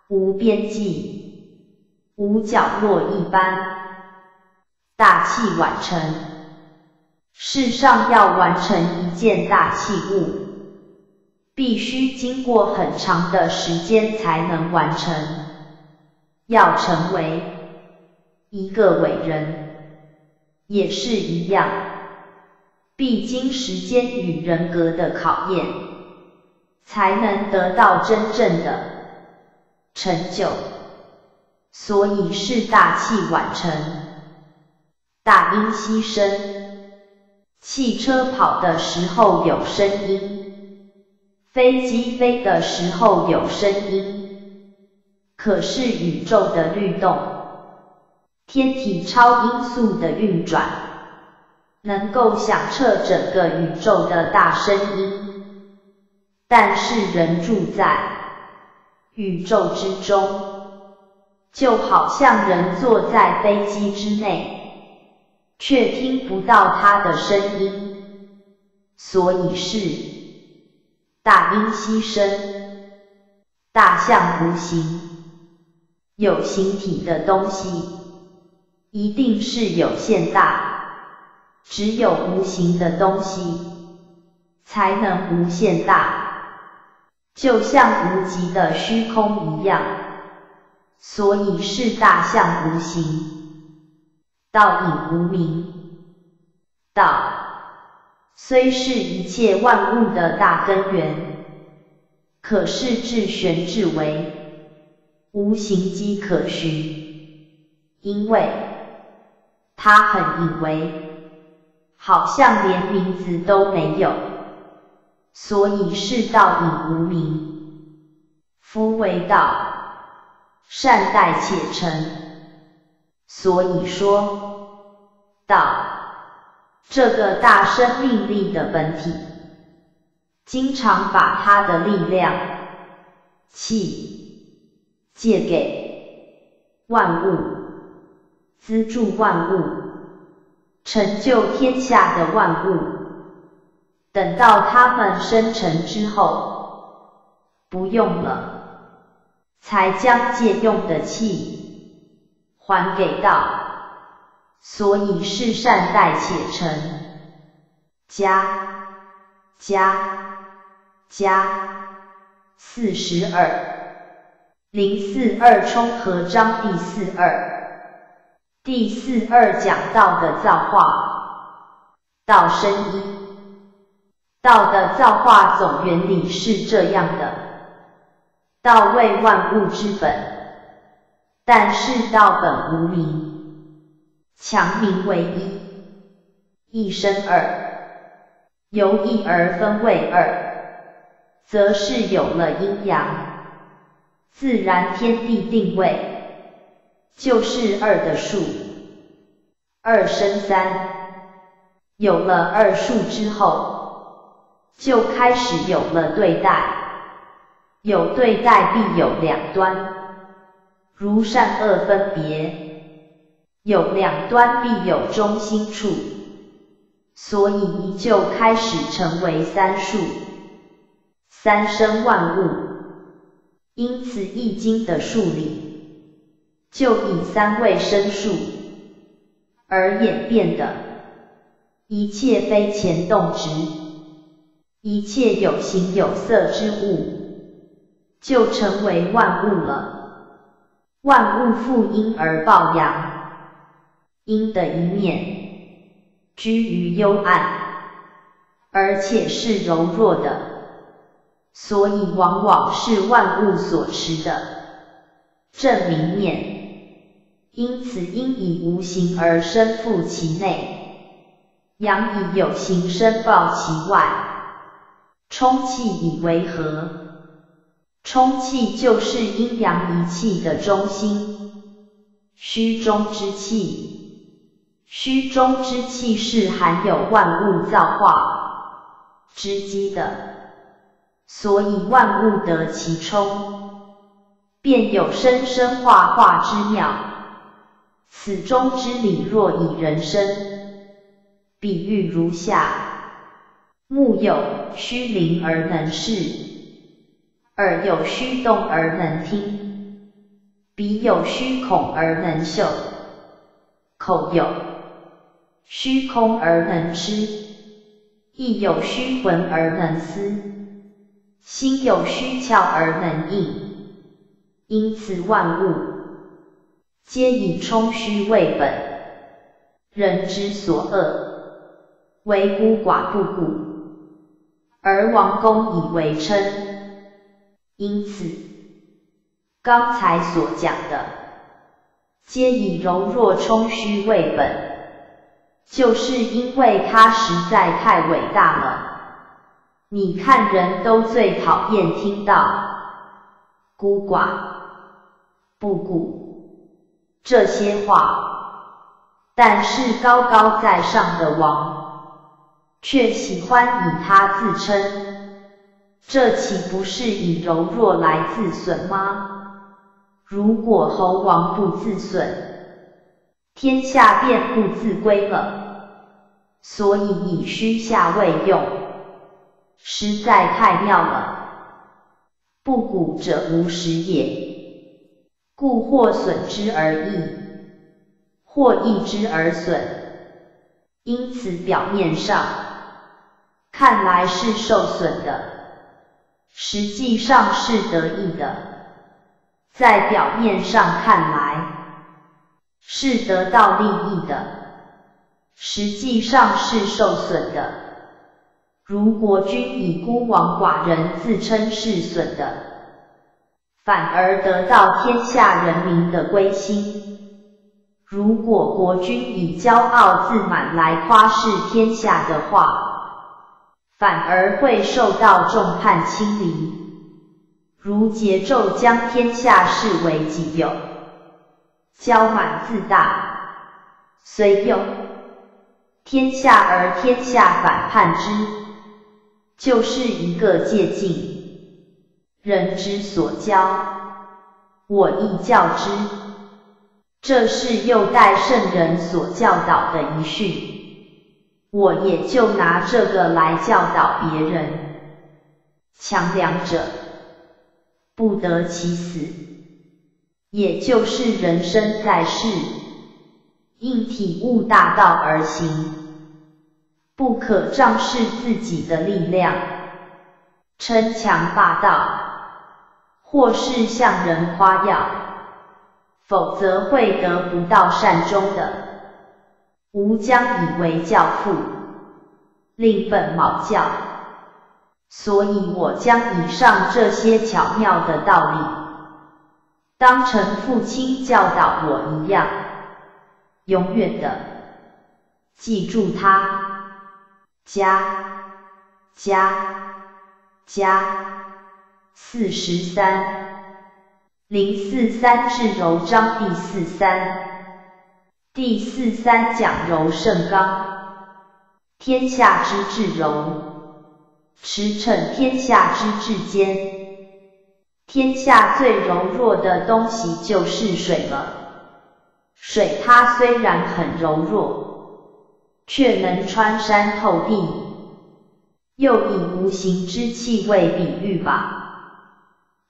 无边际，无角落一般。大器晚成，世上要完成一件大器物，必须经过很长的时间才能完成。要成为一个伟人，也是一样，必经时间与人格的考验，才能得到真正的成就。所以是大器晚成。大音希声，汽车跑的时候有声音，飞机飞的时候有声音。可是宇宙的律动，天体超音速的运转，能够响彻整个宇宙的大声音。但是人住在宇宙之中，就好像人坐在飞机之内。却听不到他的声音，所以是大音希声。大象无形，有形体的东西一定是有限大，只有无形的东西才能无限大，就像无极的虚空一样，所以是大象无形。道隐无名，道虽是一切万物的大根源，可是至玄至微，无形机可循，因为它很隐微，好像连名字都没有，所以是道隐无名。夫为道，善待且成。所以说，道这个大生命力的本体，经常把它的力量、气借给万物，资助万物，成就天下的万物。等到它们生成之后，不用了，才将借用的气。还给道，所以是善待且成。加加加四十二。零四二冲和章第四二。第四二讲道的造化，道生一，道的造化总原理是这样的，道为万物之本。但是道本无名，强名为一，一生二，由一而分为二，则是有了阴阳，自然天地定位，就是二的数，二生三，有了二数之后，就开始有了对待，有对待必有两端。如善恶分别，有两端必有中心处，所以一就开始成为三数，三生万物。因此易经的数理，就以三位生数而演变的，一切非前动直，一切有形有色之物，就成为万物了。万物负阴而抱阳，阴的一面居于幽暗，而且是柔弱的，所以往往是万物所持的正明面。因此，阴以无形而身附其内，阳以有形身抱其外。充气以为和，充气就是阴阳一气的中心，虚中之气，虚中之气是含有万物造化之机的，所以万物得其充，便有生生化化之妙。此中之理，若以人生比喻如下：木有虚灵而能视，耳有虚动而能听，鼻有虚孔而能嗅，口有虚空而能知，意有虚魂而能思，心有虚窍而能应。因此万物。皆以充虚为本，人之所恶，为孤寡不古，而王公以为称。因此，刚才所讲的，皆以柔弱充虚为本，就是因为他实在太伟大了。你看人都最讨厌听到孤寡不古。这些话，但是高高在上的王，却喜欢以他自称，这岂不是以柔弱来自损吗？如果猴王不自损，天下便不自归了。所以以虚下位用，实在太妙了。不古者无实也。故或损之而益，或益之而损。因此表面上看来是受损的，实际上是得益的；在表面上看来是得到利益的，实际上是受损的。如国君以孤王寡人自称是损的。反而得到天下人民的归心。如果国君以骄傲自满来夸示天下的话，反而会受到众叛亲离。如桀纣将天下视为己有，骄满自大，虽有天下而天下反叛之，就是一个借镜。人之所教，我亦教之。这是又待圣人所教导的一训，我也就拿这个来教导别人。强两者，不得其死。也就是人生在世，应体悟大道而行，不可仗势自己的力量，称强霸道。或是向人夸耀，否则会得不到善终的。吾将以为教父，令本卯教。所以我将以上这些巧妙的道理，当成父亲教导我一样，永远的记住它。加加加。四十三零四三至柔章第四三第四三讲柔胜刚，天下之至柔，驰骋天下之至坚。天下最柔弱的东西就是水了。水它虽然很柔弱，却能穿山透地。又以无形之气为比喻吧。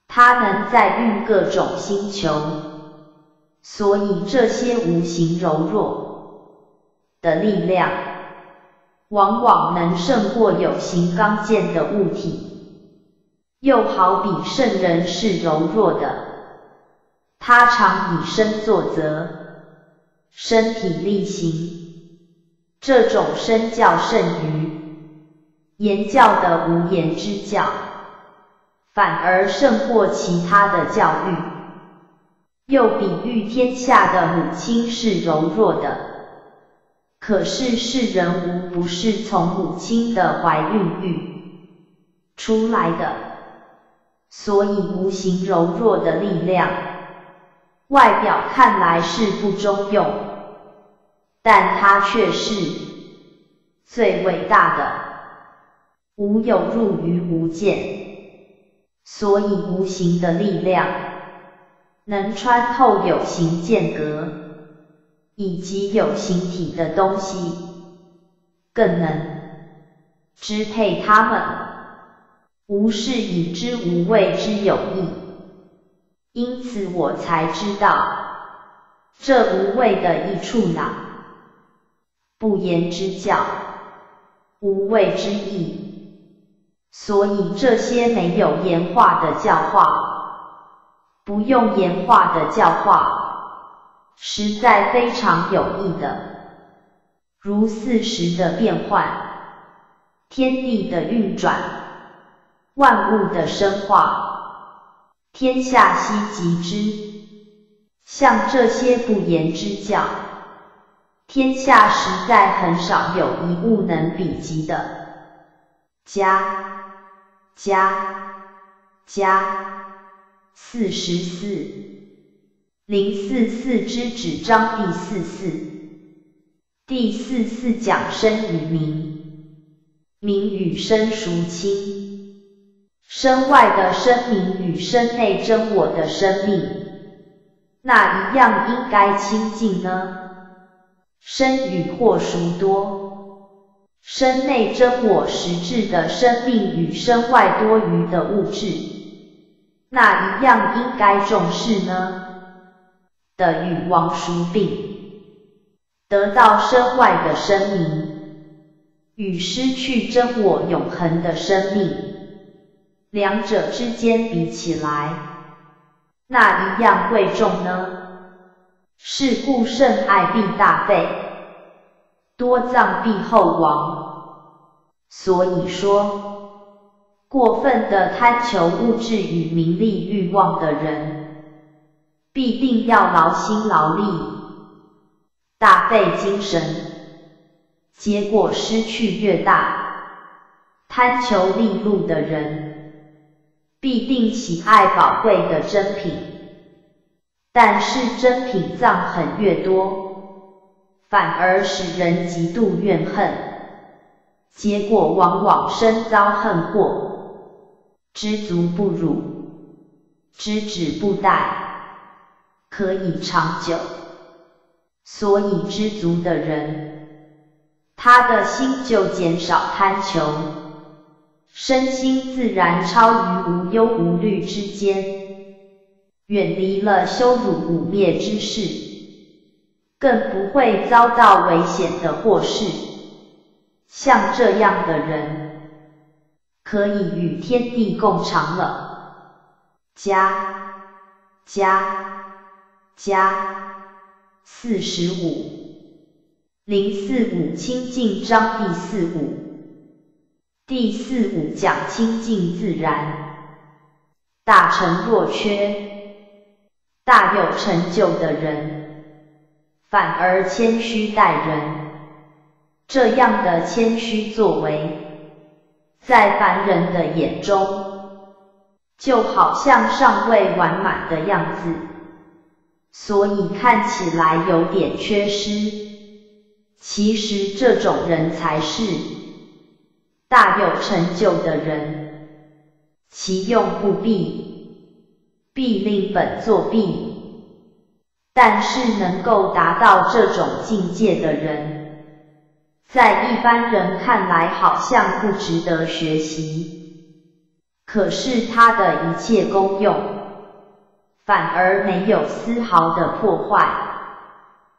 它能载运各种星球，所以这些无形柔弱的力量，往往能胜过有形刚健的物体。又好比圣人是柔弱的，他常以身作则，身体力行，这种身教胜于言教的无言之教，反而胜过其他的教育。又比喻天下的母亲是柔弱的，可是世人无不是从母亲的怀孕育出来的，所以无形柔弱的力量，外表看来是不中用。但它却是最伟大的，无有入于无间，所以无形的力量能穿透有形间隔以及有形体的东西，更能支配它们，无事以知无畏之有益。因此我才知道这无畏的益处哪。不言之教，无谓之意。所以这些没有言化的教化，不用言化的教化，实在非常有益的。如四时的变换，天地的运转，万物的生化，天下悉及之。像这些不言之教。天下实在很少有一物能比及的。加加加四十四零四四之纸张第四四第四四讲生与名，名与身孰亲？身外的生命与身内真我的生命，哪一样应该亲近呢？生与祸孰多？身内真我实质的生命与身外多余的物质，那一样应该重视呢？的与王孰病？得到身外的生命，与失去真我永恒的生命，两者之间比起来，那一样贵重呢？是故甚爱必大费，多藏必厚亡。所以说，过分的贪求物质与名利欲望的人，必定要劳心劳力，大费精神，结果失去越大。贪求利禄的人，必定喜爱宝贵的珍品。但是珍品藏很越多，反而使人极度怨恨，结果往往深遭恨祸，知足不辱，知止不殆，可以长久。所以知足的人，他的心就减少贪求，身心自然超于无忧无虑之间。远离了羞辱污蔑之事，更不会遭到危险的祸事。像这样的人，可以与天地共长了。加加加四十五零四五清净章第四五第四五讲清净自然，大成若缺。大有成就的人，反而谦虚待人。这样的谦虚作为，在凡人的眼中，就好像尚未完满的样子，所以看起来有点缺失。其实这种人才是大有成就的人，其用不弊。必令本作弊，但是能够达到这种境界的人，在一般人看来好像不值得学习，可是他的一切功用，反而没有丝毫的破坏，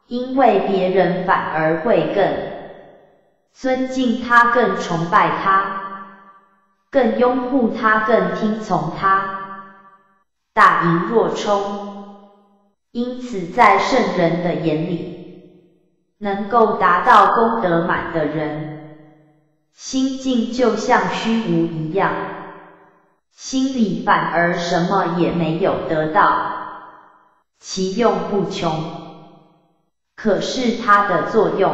因为别人反而会更尊敬他，更崇拜他，更拥护他，更听从他。大盈若冲，因此在圣人的眼里，能够达到功德满的人，心境就像虚无一样，心里反而什么也没有得到，其用不穷。可是它的作用，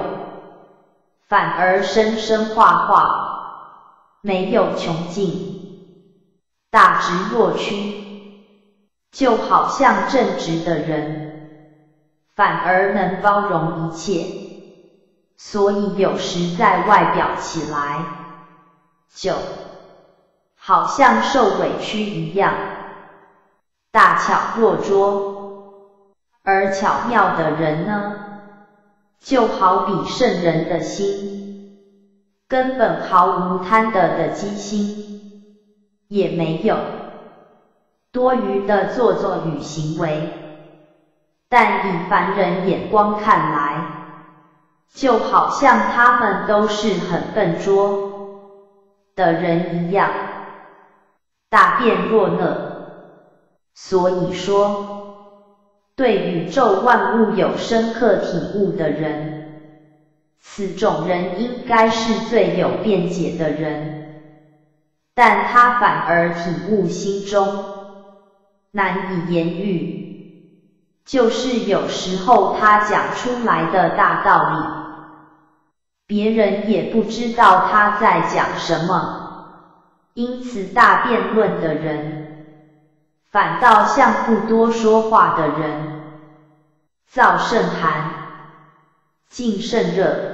反而生生化化，没有穷尽，大直若屈，就好像正直的人，反而能包容一切，所以有时在外表起来，就好像受委屈一样，大巧若拙，而巧妙的人呢？就好比圣人的心，根本毫无贪得的机心，也没有多余的做作与行为。但以凡人眼光看来，就好像他们都是很笨拙的人一样，大便若讷。所以说。对宇宙万物有深刻体悟的人，此种人应该是最有辩解的人，但他反而体悟心中难以言喻，就是有时候他讲出来的大道理，别人也不知道他在讲什么，因此大辩论的人。反倒像不多说话的人，燥甚寒，静甚热。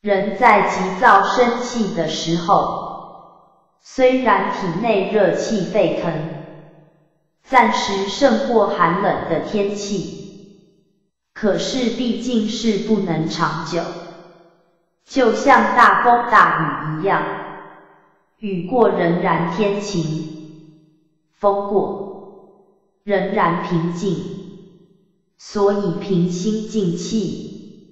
人在急躁生气的时候，虽然体内热气沸腾，暂时胜过寒冷的天气，可是毕竟是不能长久。就像大风大雨一样，雨过仍然天晴。风过，仍然平静，所以平心静气，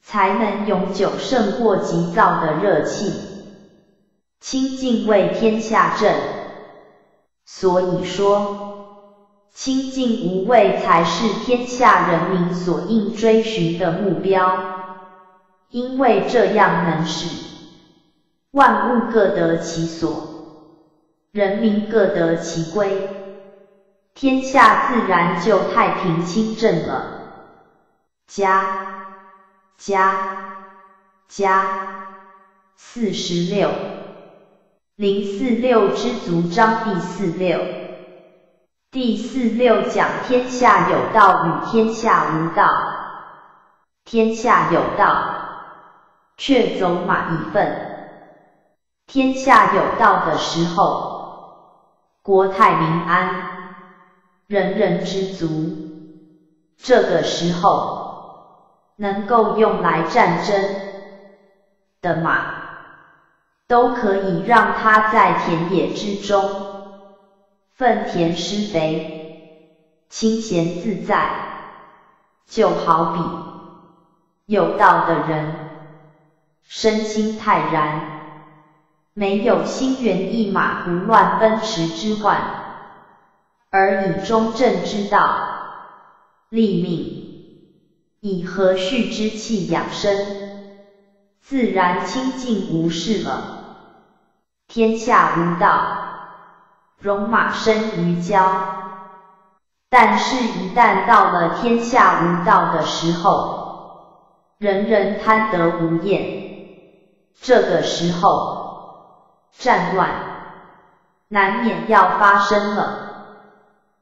才能永久胜过急躁的热气。清净为天下正，所以说，清净无畏才是天下人民所应追寻的目标，因为这样能使万物各得其所。人民各得其归，天下自然就太平清正了。加加加四十六零四六知足章第四六第四六讲天下有道与天下无道，天下有道，却走马一份。天下有道的时候。国泰民安，人人知足。这个时候，能够用来战争的马，都可以让它在田野之中粪田施肥，清闲自在。就好比有道的人，身心泰然。没有心猿意马、胡乱奔驰之患，而以中正之道立命，以和煦之气养生，自然清净无事了。天下无道，戎马生于郊。但是，一旦到了天下无道的时候，人人贪得无厌，这个时候。战乱难免要发生了，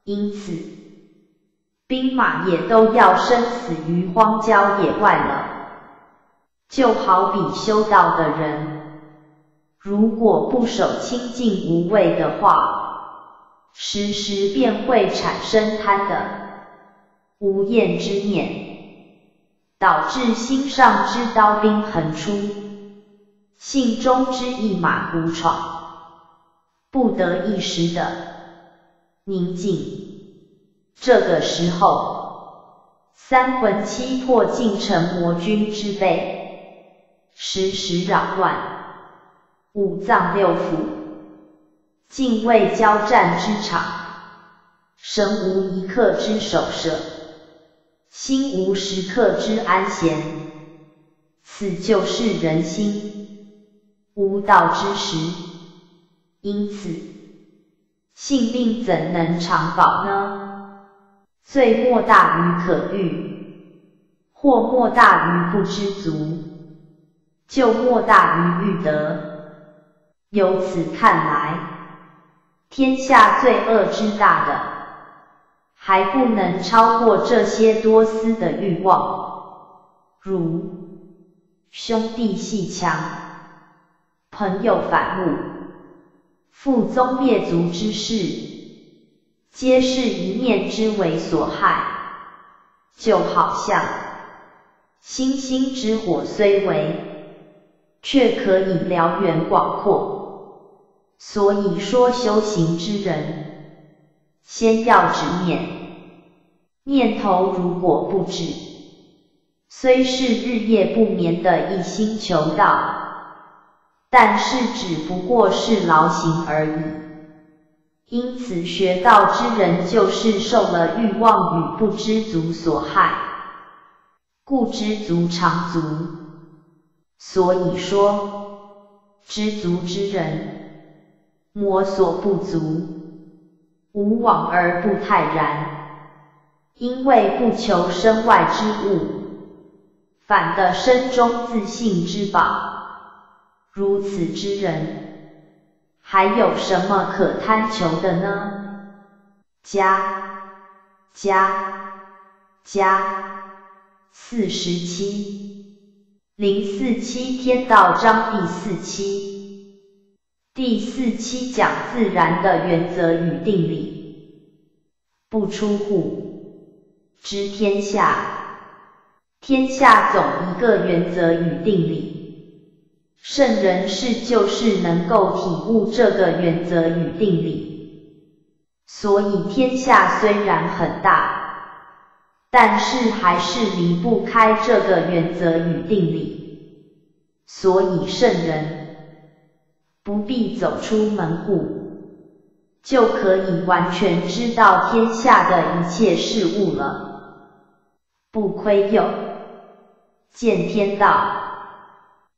因此兵马也都要生死于荒郊野外了。就好比修道的人，如果不守清净无畏的话，时时便会产生贪的无厌之念，导致心上之刀兵横出。信中之一马虎闯，不得一时的宁静。这个时候，三魂七魄竟成魔君之辈，时时扰乱五脏六腑，竟为交战之场，神无一刻之守舍。心无时刻之安闲，此就是人心无道之时。因此，性命怎能长保呢？罪莫大于可欲，祸莫大于不知足，救莫大于欲得。由此看来，天下罪恶之大的。还不能超过这些多思的欲望，如兄弟戏强、朋友反目、父宗灭族之事，皆是一念之为所害。就好像星星之火虽微，却可以燎原广阔。所以说修行之人。先要直念，念头如果不止，虽是日夜不眠的一心求道，但是只不过是劳形而已。因此学道之人就是受了欲望与不知足所害，故知足常足。所以说，知足之人，魔所不足。无往而不泰然，因为不求身外之物，反得身中自信之宝。如此之人，还有什么可贪求的呢？加加加四十七零四七天道章第四期。第四期讲自然的原则与定理，不出户知天下，天下总一个原则与定理。圣人是就是能够体悟这个原则与定理，所以天下虽然很大，但是还是离不开这个原则与定理。所以圣人。不必走出门户，就可以完全知道天下的一切事物了。不窥佑，见天道。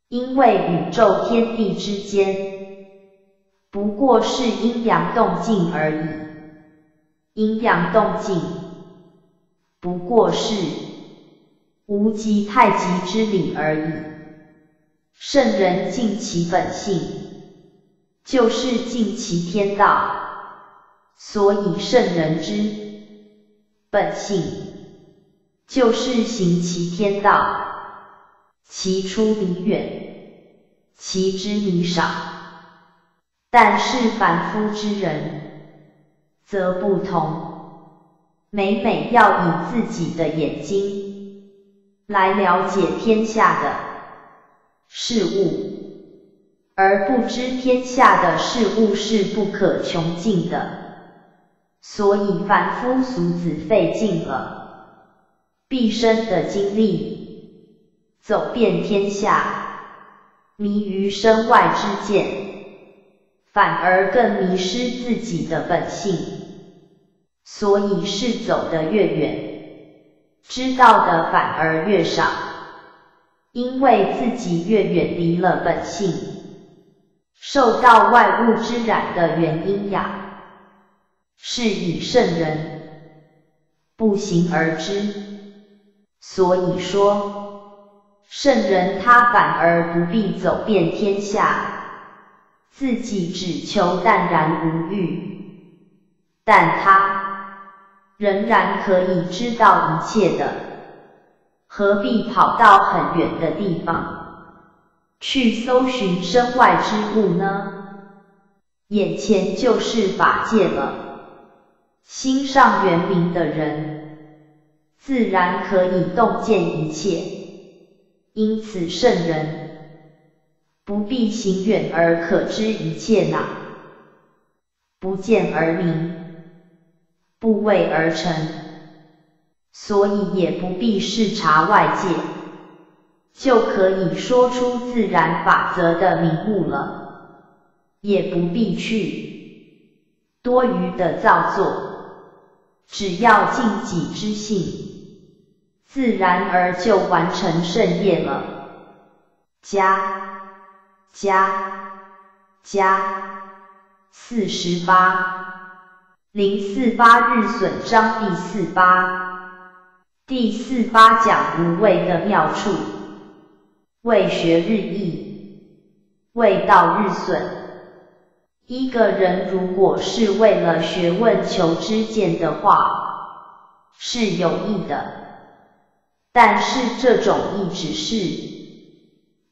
因为宇宙天地之间，不过是阴阳动静而已。阴阳动静，不过是无极太极之理而已。圣人尽其本性。就是尽其天道，所以圣人之本性就是行其天道，其出弥远，其知弥少。但是凡夫之人则不同，每每要以自己的眼睛来了解天下的事物。而不知天下的事物是不可穷尽的，所以凡夫俗子费尽了毕生的精力，走遍天下，迷于身外之见，反而更迷失自己的本性。所以是走得越远，知道的反而越少，因为自己越远离了本性。受到外物之染的原因呀，是以圣人不行而知。所以说，圣人他反而不必走遍天下，自己只求淡然无欲，但他仍然可以知道一切的，何必跑到很远的地方？去搜寻身外之物呢？眼前就是法界了。心上圆明的人，自然可以洞见一切。因此圣人不必行远而可知一切呢？不见而明，不畏而成，所以也不必视察外界。就可以说出自然法则的名目了，也不必去多余的造作，只要尽己之性，自然而就完成圣业了。加加加四十八零四八日损章第四八第四八讲无畏的妙处，为学日益，为道日损。一个人如果是为了学问求知见的话，是有益的，但是这种益只是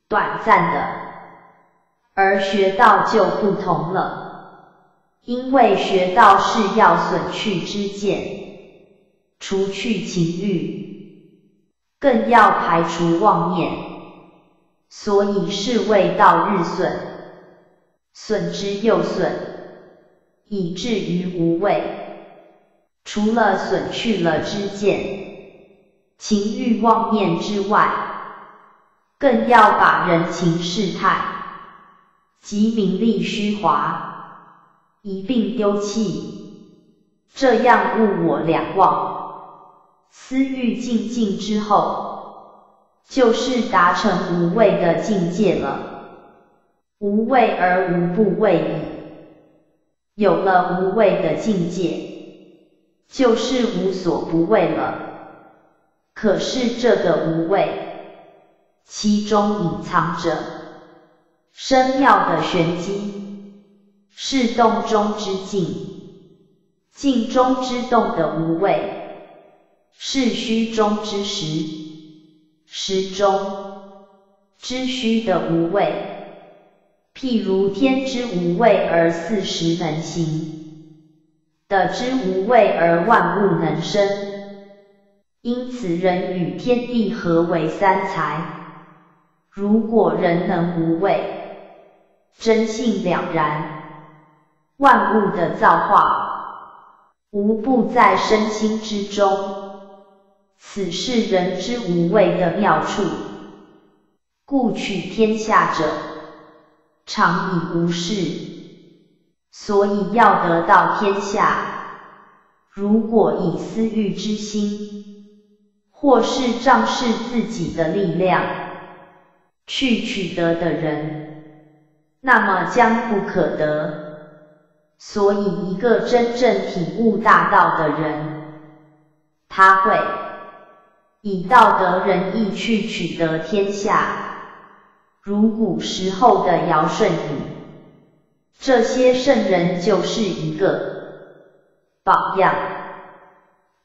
短暂的，而学道就不同了，因为学道是要损去知见，除去情欲，更要排除妄念，所以是为道日损。损之又损，以至于无畏。除了损去了知见、情欲妄念之外，更要把人情世态及名利虚华一并丢弃，这样物我两忘，私欲尽尽之后，就是达成无畏的境界了。无畏而无不畏矣。有了无畏的境界，就是无所不畏了。可是这个无畏，其中隐藏着深妙的玄机，是动中之静，静中之动的无畏，是虚中之实，实中之虚的无畏。譬如天之无畏而四时能行，的之无畏而万物能生，因此人与天地合为三才。如果人能无畏，真性了然，万物的造化无不在身心之中，此是人之无畏的妙处。故取天下者。常以无事，所以要得到天下。如果以私欲之心，或是仗势自己的力量去取得的人，那么将不可得。所以，一个真正体悟大道的人，他会以道德仁义去取得天下。如古时候的尧舜禹，这些圣人就是一个榜样，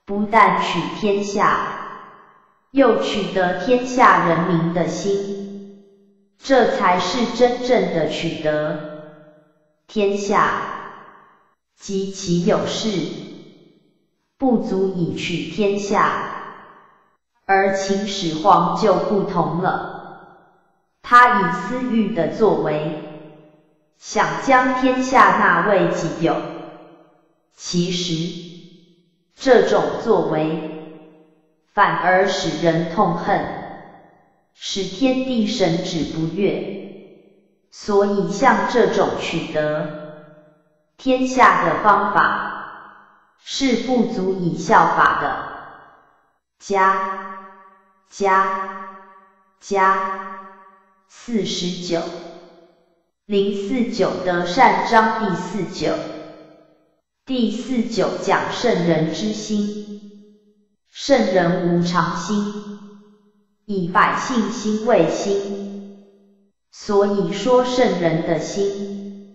不但取天下，又取得天下人民的心，这才是真正的取得天下。及其有事，不足以取天下，而秦始皇就不同了。他以私欲的作为，想将天下纳为己有。其实，这种作为反而使人痛恨，使天地神指不悦。所以，像这种取得天下的方法，是不足以效法的。加加加。四十九零四九的善章第四九第四九讲圣人之心，圣人无常心，以百姓心为心，所以说圣人的心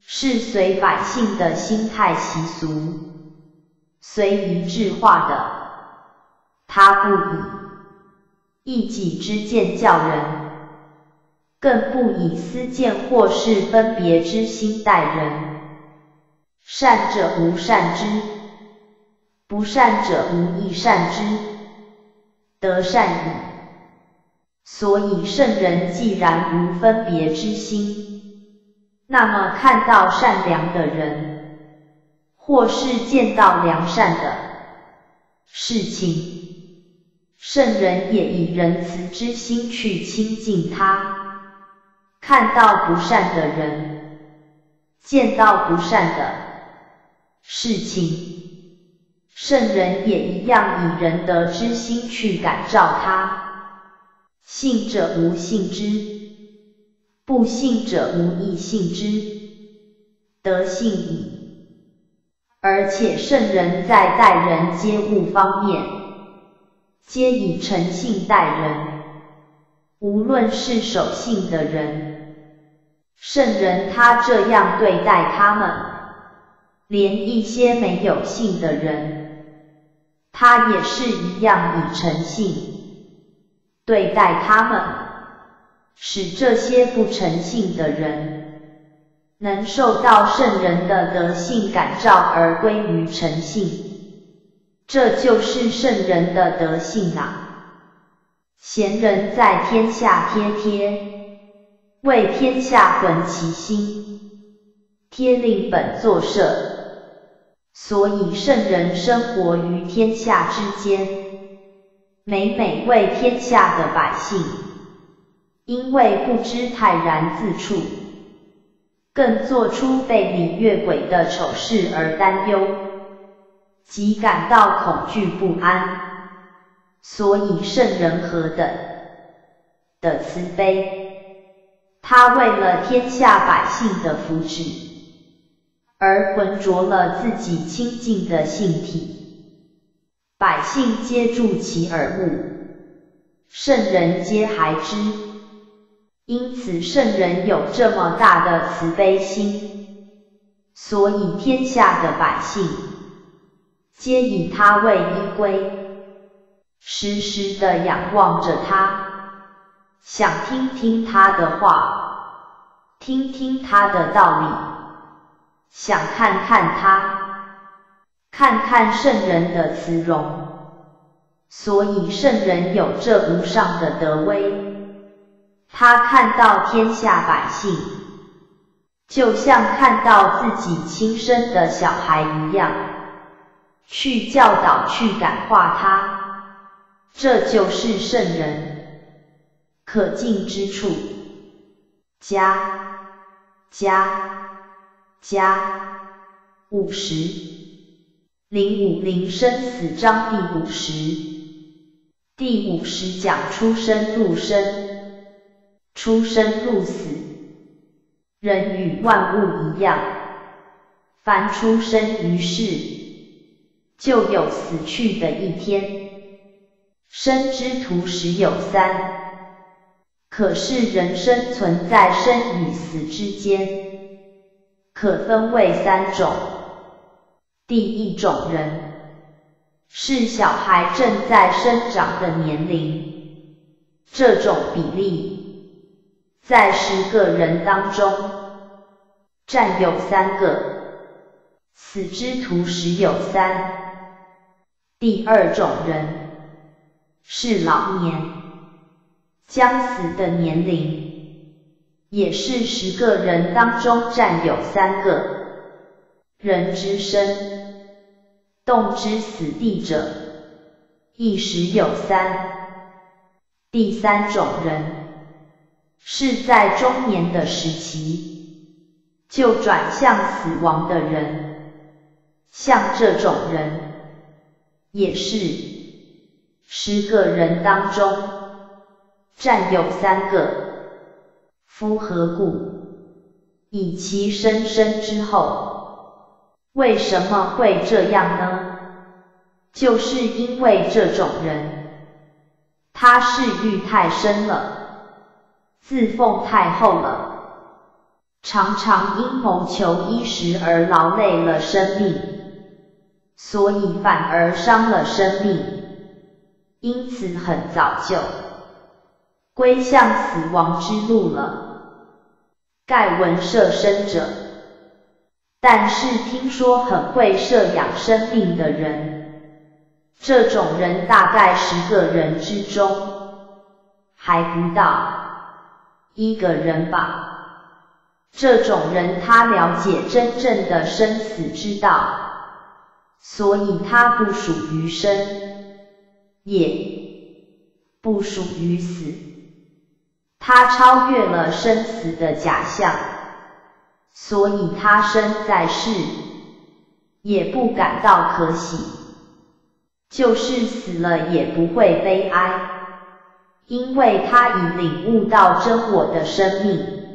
是随百姓的心态习俗，随一致化的，他不以一己之见教人。更不以私见或是分别之心待人。善者无善之，不善者无亦善之，得善矣。所以圣人既然无分别之心，那么看到善良的人，或是见到良善的事情，圣人也以仁慈之心去亲近他。看到不善的人，见到不善的事情，圣人也一样以仁德之心去感召他。信者无信之，不信者无亦信之。得信矣。而且圣人在待人接物方面，皆以诚信待人。无论是守信的人，圣人他这样对待他们，连一些没有信的人，他也是一样以诚信对待他们，使这些不诚信的人能受到圣人的德性感召而归于诚信，这就是圣人的德性啊。贤人在天下贴贴，为天下本其心，贴令本作社。所以圣人生活于天下之间，每每为天下的百姓，因为不知泰然自处，更做出背离越轨的丑事而担忧，即感到恐惧不安。所以圣人何等的慈悲，他为了天下百姓的福祉，而浑浊了自己清净的性体，百姓皆助其耳目，圣人皆孩之。因此圣人有这么大的慈悲心，所以天下的百姓皆以他为依归。时时的仰望着他，想听听他的话，听听他的道理，想看看他，看看圣人的慈容。所以圣人有这无上的德威，他看到天下百姓，就像看到自己亲生的小孩一样，去教导、去感化他。这就是圣人。可敬之处。加加加。五十。零五零生死章第五十。第五十讲出生入生，出生入死。人与万物一样，凡出生于世，就有死去的一天。生之徒实有三，可是人生存在生与死之间，可分为三种。第一种人，是小孩正在生长的年龄，这种比例在十个人当中占有三个，死之徒实有三。第二种人。是老年将死的年龄，也是十个人当中占有三个。人之生，动之死地者，一时有三。第三种人，是在中年的时期就转向死亡的人，像这种人，也是。十个人当中占有三个，夫何故？以其生生之后，为什么会这样呢？就是因为这种人，他是欲太深了，自奉太厚了，常常因谋求衣食而劳累了生命，所以反而伤了生命。因此很早就归向死亡之路了。盖闻摄生者，但是听说很会摄养生命的人，这种人大概十个人之中还不到一个人吧。这种人他了解真正的生死之道，所以他不属于生。也不属于死，他超越了生死的假象，所以他生在世也不感到可喜，就是死了也不会悲哀，因为他已领悟到真我的生命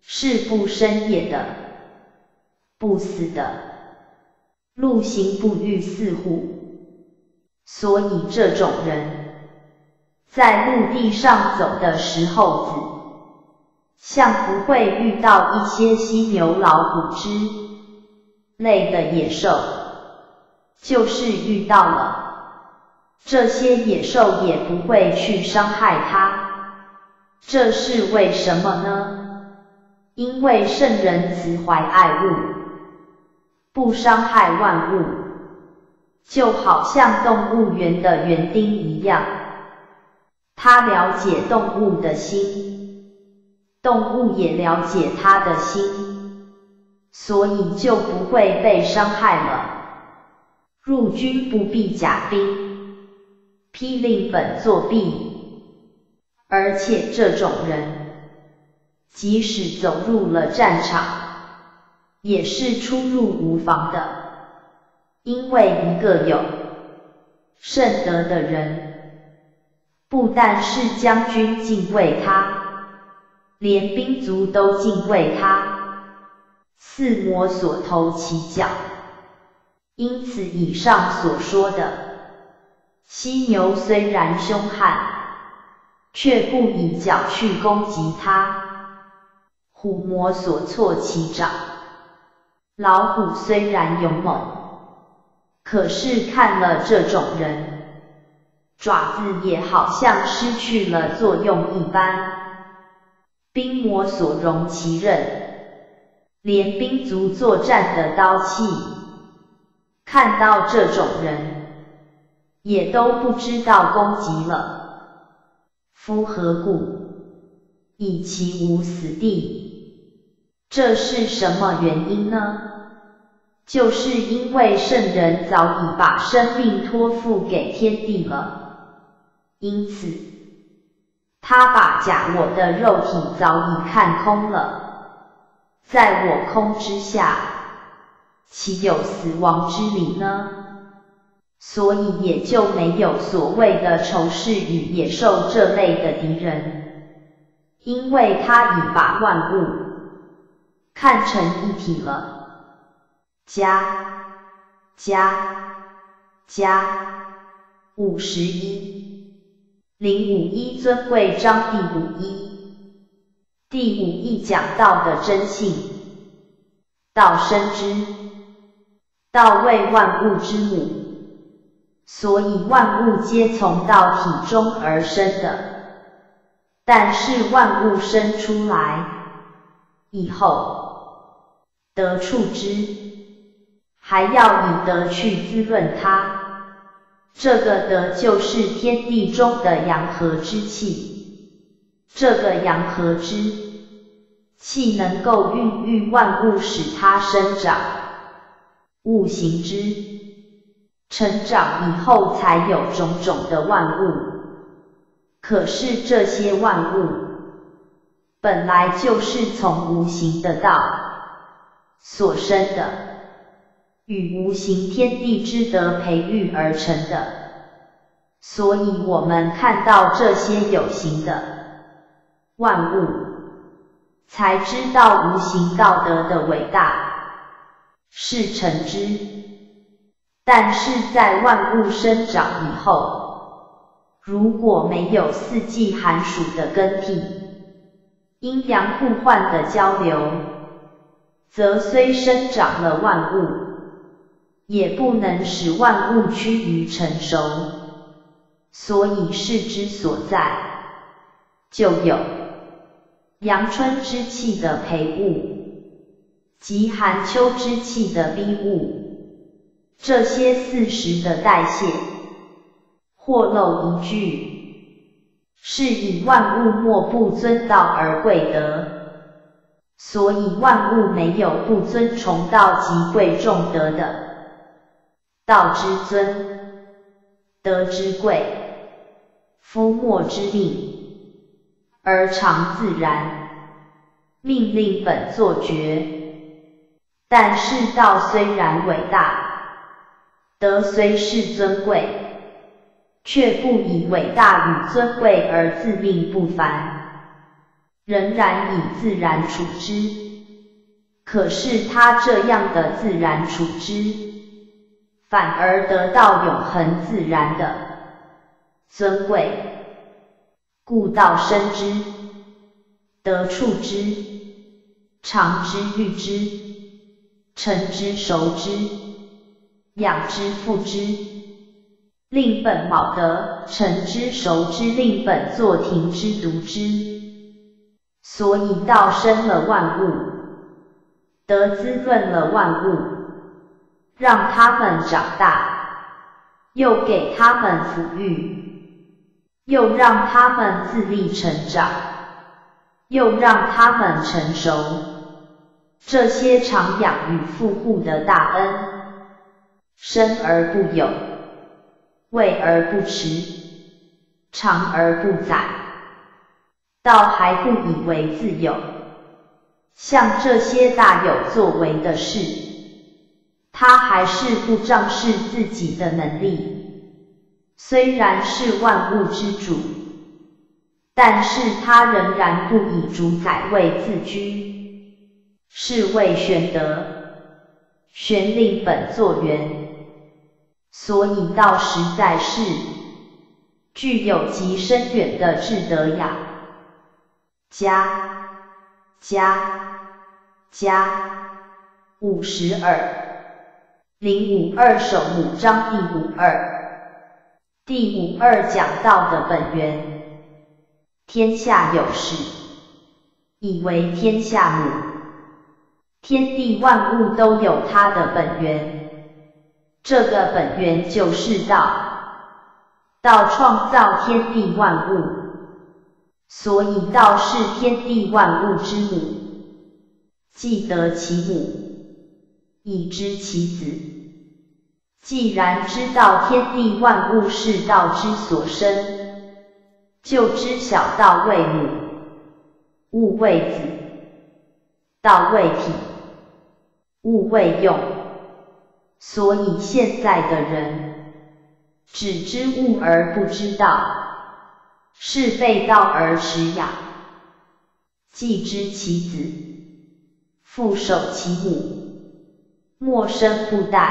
是不生也的，不死的，路行不遇四户，所以这种人在陆地上走的时候子，像不会遇到一些犀牛、老虎之类的野兽。就是遇到了这些野兽，也不会去伤害它。这是为什么呢？因为圣人慈怀爱物，不伤害万物，就好像动物园的园丁一样，他了解动物的心，动物也了解他的心，所以就不会被伤害了。入军不必甲兵，批令本作弊。而且这种人，即使走入了战场，也是出入无妨的。因为一个有圣德的人，不但是将军敬畏他，连兵卒都敬畏他。四魔所投其脚。因此，以上所说的犀牛虽然凶悍，却不以脚去攻击它；虎魔所措其爪，老虎虽然勇猛，可是看了这种人，爪子也好像失去了作用一般。兵魔所容其刃，连兵卒作战的刀器。看到这种人，也都不知道攻击了。夫何故？以其无死地。这是什么原因呢？就是因为圣人早已把生命托付给天地了，因此他把假我的肉体早已看空了，在我空之下。岂有死亡之理呢？所以也就没有所谓的仇视与野兽这类的敌人，因为他已把万物看成一体了。加加加五十一零五一尊贵章第五一第五一讲到的真性，道生之。道为万物之母，所以万物皆从道体中而生的。但是万物生出来以后，得处之，还要以德去滋润它。这个德就是天地中的阳和之气。这个阳和之气能够孕育万物，使它生长。物行之，成长以后才有种种的万物。可是这些万物本来就是从无形的道所生的，与无形天地之德培育而成的。所以我们看到这些有形的万物，才知道无形道德的伟大。是成之，但是在万物生长以后，如果没有四季寒暑的更替，阴阳互换的交流，则虽生长了万物，也不能使万物趋于成熟。所以世之所在，就有阳春之气的培物。及寒秋之气的逼物，这些四时的代谢，或漏一句，是以万物莫不尊道而贵德，所以万物没有不尊崇道及贵重德的。道之尊，德之贵，夫莫之命，而常自然，命令本作绝。但是道虽然伟大，德虽是尊贵，却不以伟大与尊贵而自命不凡，仍然以自然处之。可是他这样的自然处之，反而得到永恒自然的尊贵，故道生之，得处之，长之欲之，成之熟之，养之复之，令本卯得，成之熟之，令本作庭之独之。所以道生了万物。得滋润了万物，让他们长大，又给他们抚育，又让他们自立成长，又让他们成熟。这些常养与富护的大恩，生而不有，为而不迟，长而不宰，倒还不以为自有。像这些大有作为的事，他还是不仗势自己的能力。虽然是万物之主，但是他仍然不以主宰位自居，是为玄德，玄令本作源，所以道实在是具有极深远的智德呀。加加。加五十二零五二首五章第五二第五二讲到的本源，天下有事，以为天下母，天地万物都有它的本源，这个本源就是道，道创造天地万物，所以道是天地万物之母。既得其母，以知其子。既然知道天地万物是道之所生，就知晓道为母，物为子，道为体，物为用。所以现在的人只知物而不知道，是被道而驰养。既知其子。父守其母，莫生不殆。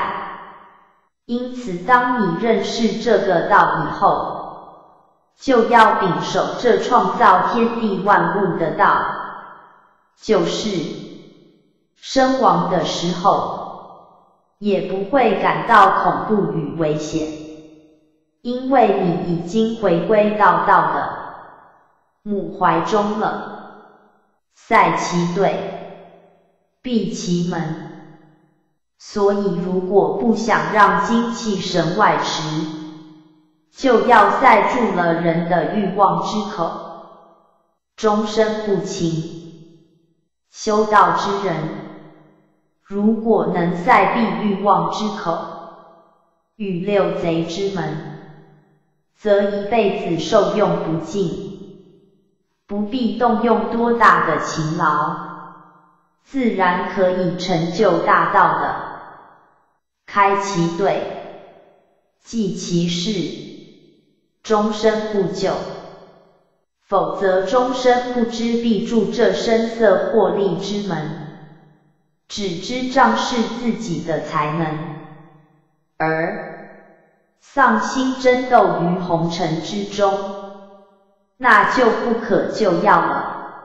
因此，当你认识这个道以后，就要秉守这创造天地万物的道，就是身亡的时候，也不会感到恐怖与危险，因为你已经回归到道的母怀中了。塞其对。闭其门，所以如果不想让精气神外驰，就要塞住了人的欲望之口，终身不侵。修道之人，如果能塞闭欲望之口，与六贼之门，则一辈子受用不尽，不必动用多大的勤劳。自然可以成就大道的。开其对，继其事，终身不救。否则终身不知必住这声色获利之门，只知仗势自己的才能，而丧心争斗于红尘之中，那就不可救药了。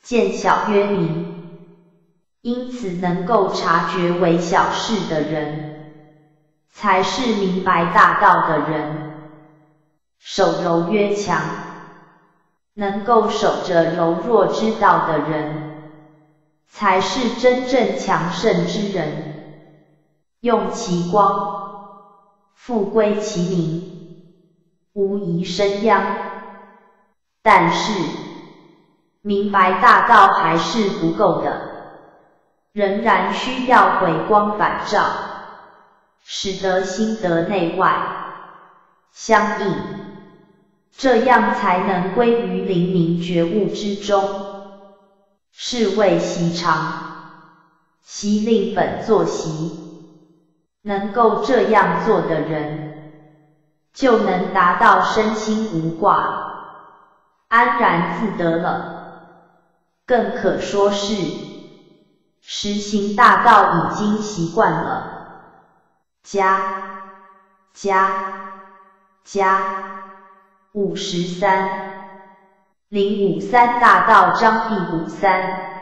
见小曰明。因此，能够察觉为小事的人，才是明白大道的人。守柔曰强，能够守着柔弱之道的人，才是真正强盛之人。用其光，复归其名，无疑生殃。但是，明白大道还是不够的。仍然需要回光返照，使得心得内外相应，这样才能归于灵明觉悟之中。是谓习常，习令本作习，能够这样做的人，就能达到身心无挂，安然自得了。更可说是实行大道已经习惯了。加加加五十三零五三大道章第五三。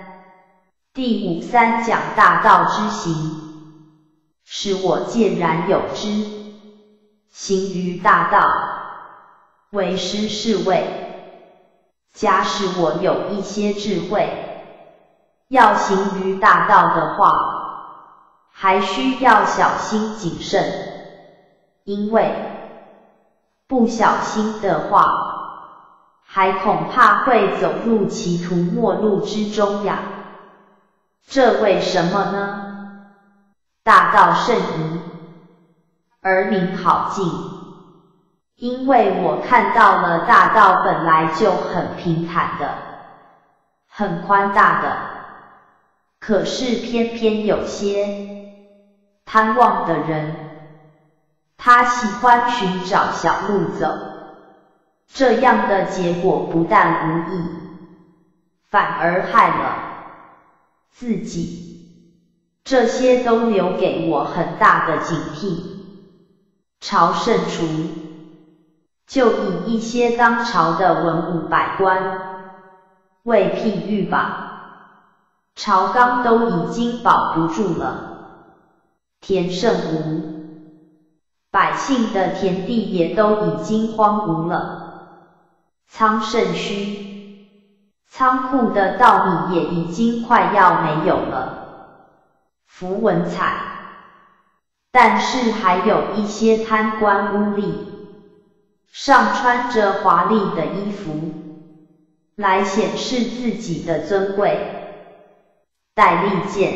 第五三讲大道之行，使我见然有之。行于大道，为师是谓。假使我有一些智慧，要行于大道的话，还需要小心谨慎，因为不小心的话，还恐怕会走入歧途末路之中呀。这为什么呢？大道甚夷，而名好径。因为我看到了大道本来就很平坦的，很宽大的，可是偏偏有些贪妄的人，他喜欢寻找小路走，这样的结果不但无益，反而害了。自己，这些都留给我很大的警惕。朝圣除，就以一些当朝的文武百官为譬喻吧。朝纲都已经保不住了，田胜无，百姓的田地也都已经荒芜了。仓甚虚。仓库的稻米也已经快要没有了，符文彩，但是还有一些贪官污吏，上穿着华丽的衣服，来显示自己的尊贵，戴利剑，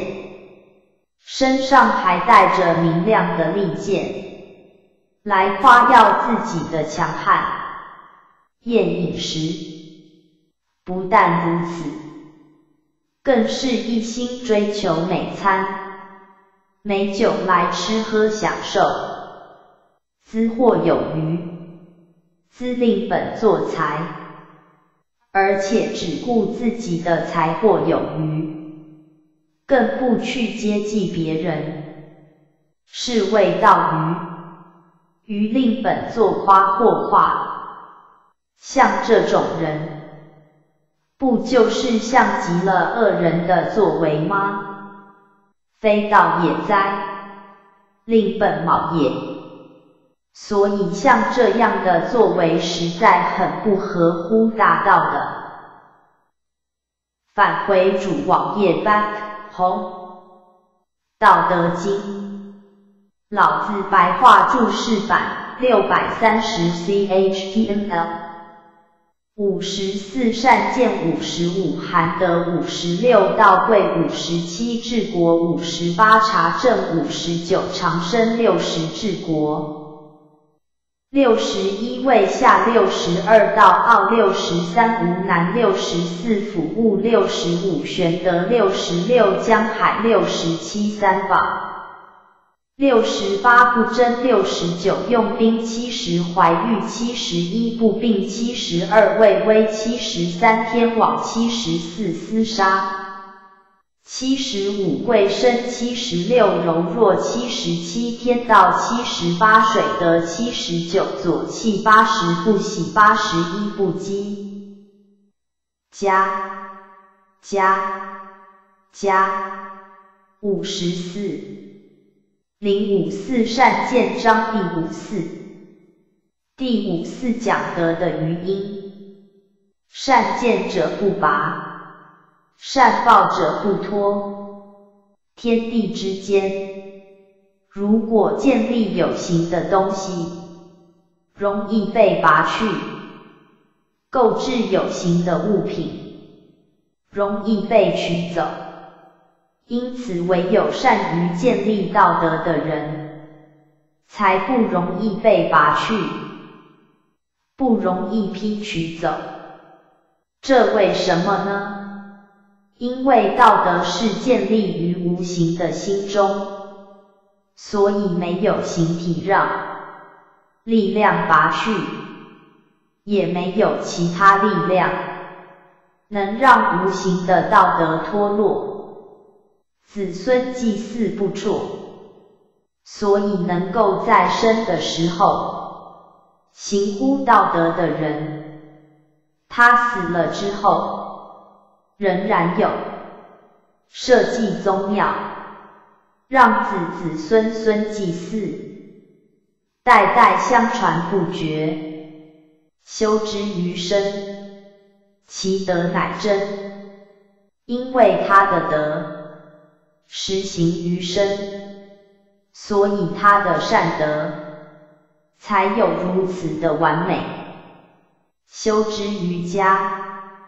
身上还带着明亮的利剑，来夸耀自己的强悍。宴饮时。不但如此，更是一心追求美餐、美酒来吃喝享受，资货有余，资令本作财，而且只顾自己的财货有余，更不去接济别人，是谓道余，余令本作夸或夸，像这种人。不就是像极了恶人的作为吗？非道也哉，令本卯也。所以像这样的作为，实在很不合乎大道的。返回主网页 back home，道德经，老子白话注释版六百三十 CHTML。五十四善见五十五含德五十六道贵五十七治国五十八查证五十九长生六十治国六十一位下六十二道奥六十三无难六十四辅物六十五玄德六十六江海六十七三宝。六十八不争，六十九用兵，七十怀玉，七十一步病，七十二畏危，七十三天网，七十四厮杀，七十五贵身，七十六柔弱，七十七天道，七十八水德，七十九左气，八十不喜，八十一不饥。加加加五十四。零五四善见章第五四，第五四讲德的余音。善见者不拔，善报者不脱。天地之间，如果建立有形的东西，容易被拔去；购置有形的物品，容易被取走。因此，唯有善于建立道德的人，才不容易被拔去，不容易批取走。这为什么呢？因为道德是建立于无形的心中，所以没有形体让力量拔去，也没有其他力量能让无形的道德脱落，子孙祭祀不辍，所以能够在生的时候行乎道德的人，他死了之后仍然有社稷宗庙，让子子孙孙祭祀。代代相传不绝，修之余生，其德乃真。因为他的德实行于生，所以他的善德才有如此的完美。修之于家，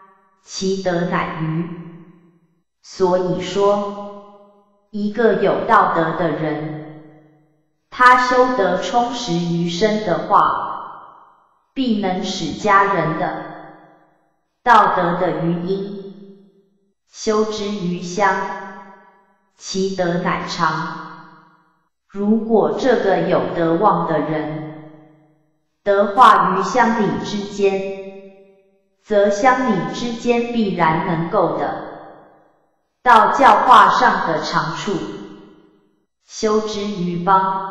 其德乃余。所以说，一个有道德的人。他修得充实于身的话，必能使家人的道德的余因修之于乡，其德乃长。如果这个有德望的人，德化于乡里之间，则乡里之间必然能够的到教化上的长处，修之于邦。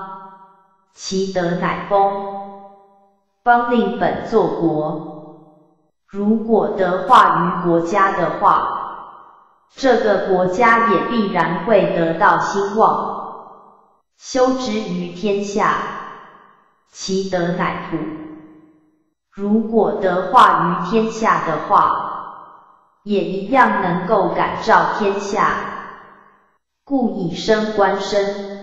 其德乃丰，邦令本作国。如果德化于国家的话，这个国家也必然会得到兴旺。修之于天下，其德乃普。如果德化于天下的话，也一样能够感召天下，故以身观身。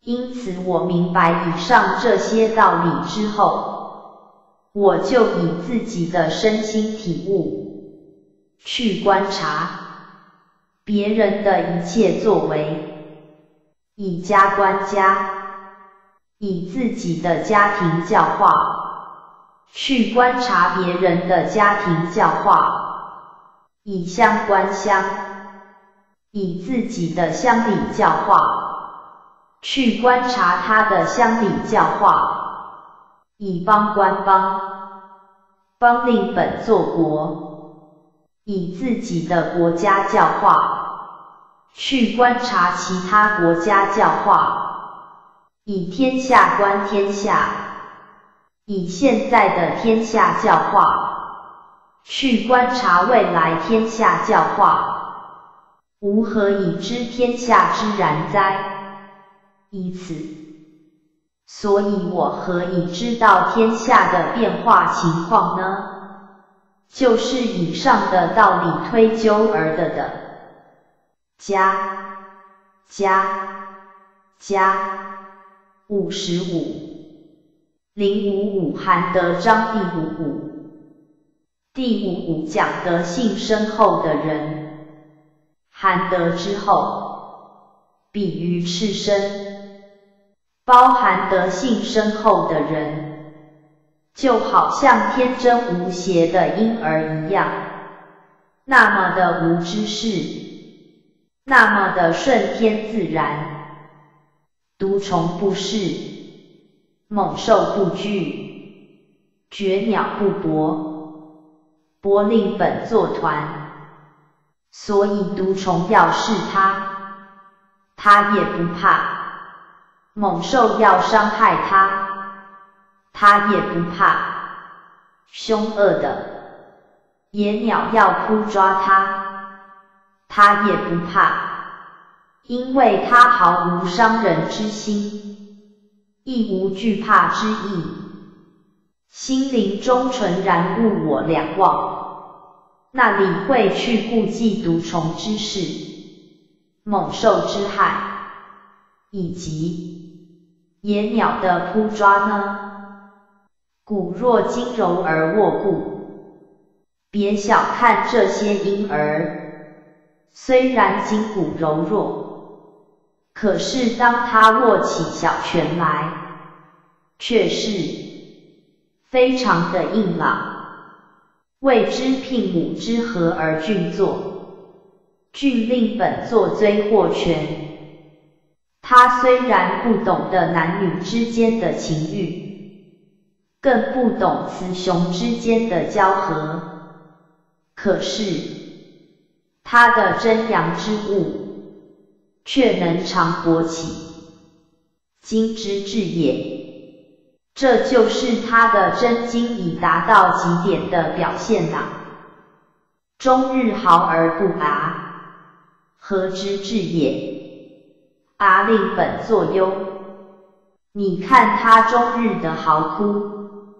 因此，我明白以上这些道理之后，我就以自己的身心体悟去观察别人的一切作为，以家观家，以自己的家庭教化去观察别人的家庭教化，以乡观乡，以自己的乡里教化。去观察他的乡里教化，以邦观邦，邦令本作国，以自己的国家教化，去观察其他国家教化，以天下观天下，以现在的天下教化，去观察未来天下教化，吾何以知天下之然哉？以此，所以我何以知道天下的变化情况呢？就是以上的道理推究而得的。加加加五十五零五五含德章第五五第五五讲德性深厚的人，含德之后，比喻赤身。包含德性深厚的人，就好像天真无邪的婴儿一样，那么的无知识，那么的顺天自然，毒虫不噬，猛兽不惧，绝鸟不搏，搏令本作团。所以毒虫要是他，他也不怕。猛兽要伤害他，他也不怕；凶恶的野鸟要扑抓他，他也不怕，因为他毫无伤人之心，亦无惧怕之意，心灵中纯然物我两忘，那里会去顾忌毒虫之事、猛兽之害，以及。野鸟的扑抓呢？骨若筋柔而握固，别小看这些婴儿，虽然筋骨柔弱，可是当他握起小拳来，却是非常的硬朗。未知聘母之和而俊作，俊令本作追获拳。他虽然不懂得男女之间的情欲，更不懂雌雄之间的交合，可是他的真阳之物，却能常勃起，精之至也。这就是他的真经已达到极点的表现了。终日豪而不拔，何之至也？阿令本作忧。你看他终日的嚎哭，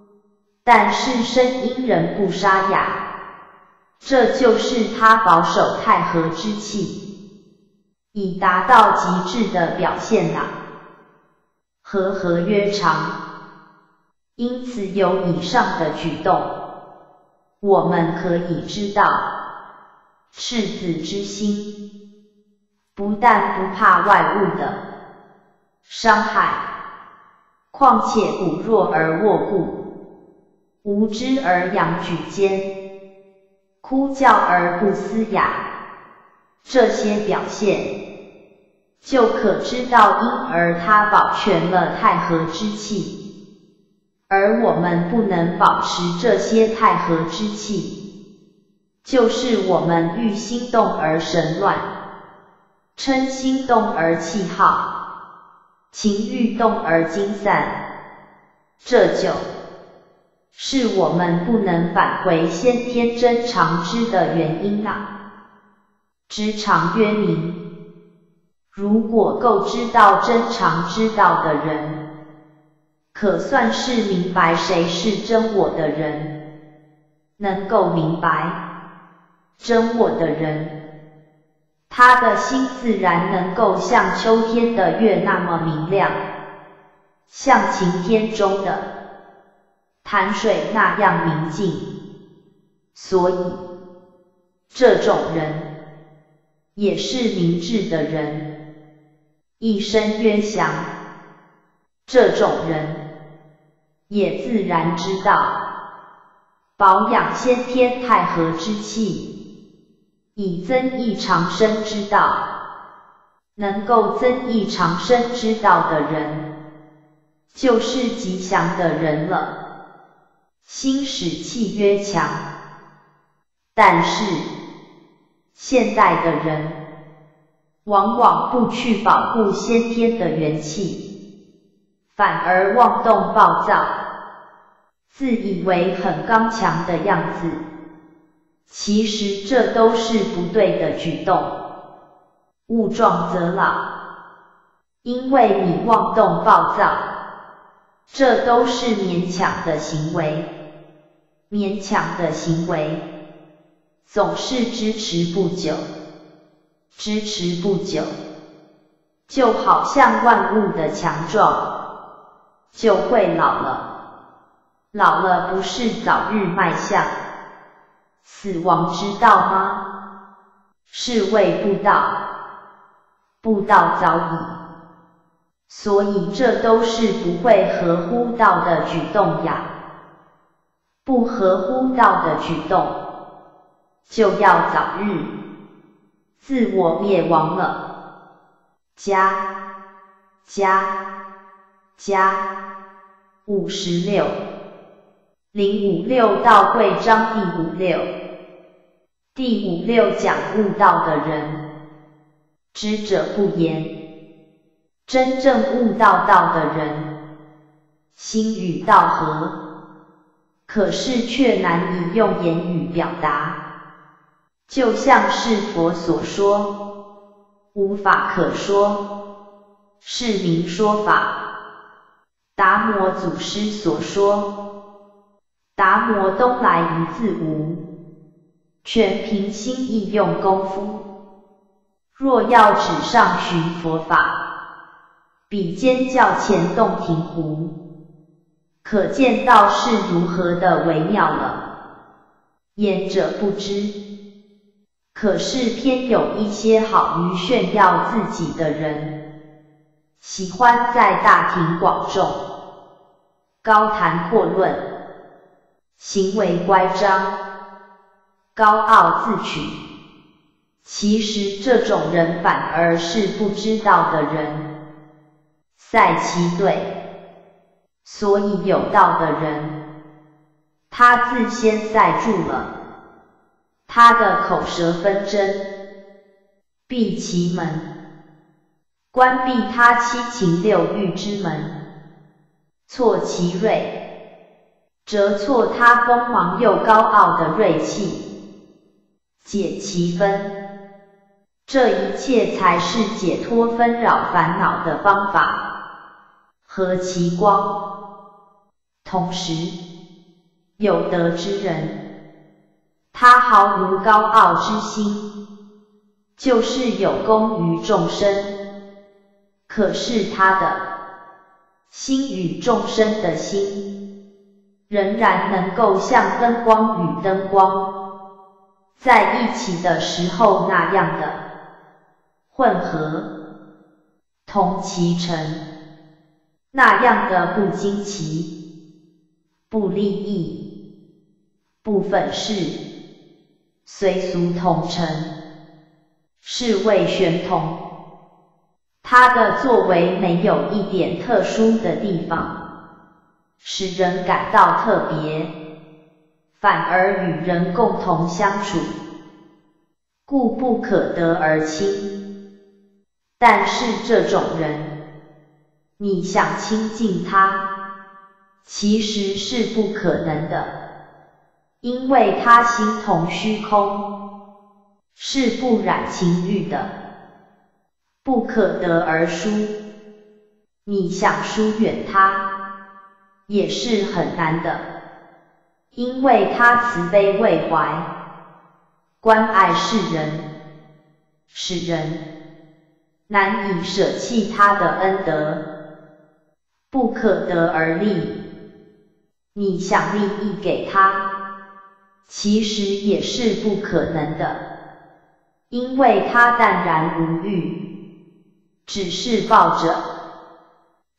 但是声音仍不沙哑，这就是他保守太和之气，已达到极致的表现了。和和曰长。因此有以上的举动，我们可以知道，赤子之心，不但不怕外物的伤害，况且骨弱而卧固，无知而仰举肩，哭叫而不嘶哑，这些表现，就可知道婴儿他保全了太和之气。而我们不能保持这些太和之气，就是我们欲心动而神乱，嗔心动而气耗，情欲动而精散，这就是我们不能返回先天真常知的原因啊。知常曰明，如果够知道真常知道的人。可算是明白谁是真我的人，能够明白真我的人，他的心自然能够像秋天的月那么明亮，像晴天中的潭水那样宁静。所以，这种人也是明智的人，一生曰祥。这种人。也自然知道保养先天太和之气，以增益长生之道。能够增益长生之道的人，就是吉祥的人了。心使气曰强，但是现代的人往往不去保护先天的元气。反而妄动暴躁，自以为很刚强的样子，其实这都是不对的举动。物壮则老，因为你妄动暴躁，这都是勉强的行为，勉强的行为总是支持不久，支持不久，就好像万物的强壮。就会老了，老了不是早日迈向死亡之道吗？是未不道，不道早已。所以这都是不会合乎道的举动呀，不合乎道的举动，就要早日自我灭亡了。加加加。五十六，零五六道贵章第五六，第五六讲悟道的人，知者不言，真正悟道道的人，心与道合，可是却难以用言语表达，就像是佛所说，无法可说，是名说法。达摩祖师所说：“达摩东来一字无，全凭心意用功夫。若要纸上寻佛法，比肩教前洞庭湖，可见道是如何的微妙了。言者不知，可是偏有一些好于炫耀自己的人。”喜欢在大庭广众高谈阔论，行为乖张，高傲自取。其实这种人反而是不知道的人，赛其对，所以有道的人，他自先塞住了他的口舌纷争，闭其门，关闭他七情六欲之门，挫其锐，折挫他锋芒又高傲的锐气，解其分。这一切才是解脱纷扰烦恼的方法，何其光！同时，有德之人，他毫无高傲之心，就是有功于众生。可是他的心与众生的心，仍然能够像灯光与灯光在一起的时候那样的。混合，同其尘，那样的不惊奇，不利益，不粉饰，随俗同尘，是谓玄同。他的作为没有一点特殊的地方，使人感到特别，反而与人共同相处，故不可得而亲。但是这种人，你想亲近他，其实是不可能的，因为他心同虚空，是不染情欲的，不可得而疏。你想疏远他，也是很难的，因为他慈悲为怀，关爱世人，使人。难以舍弃他的恩德，不可得而利。你想利益给他，其实也是不可能的，因为他淡然无欲，只是抱着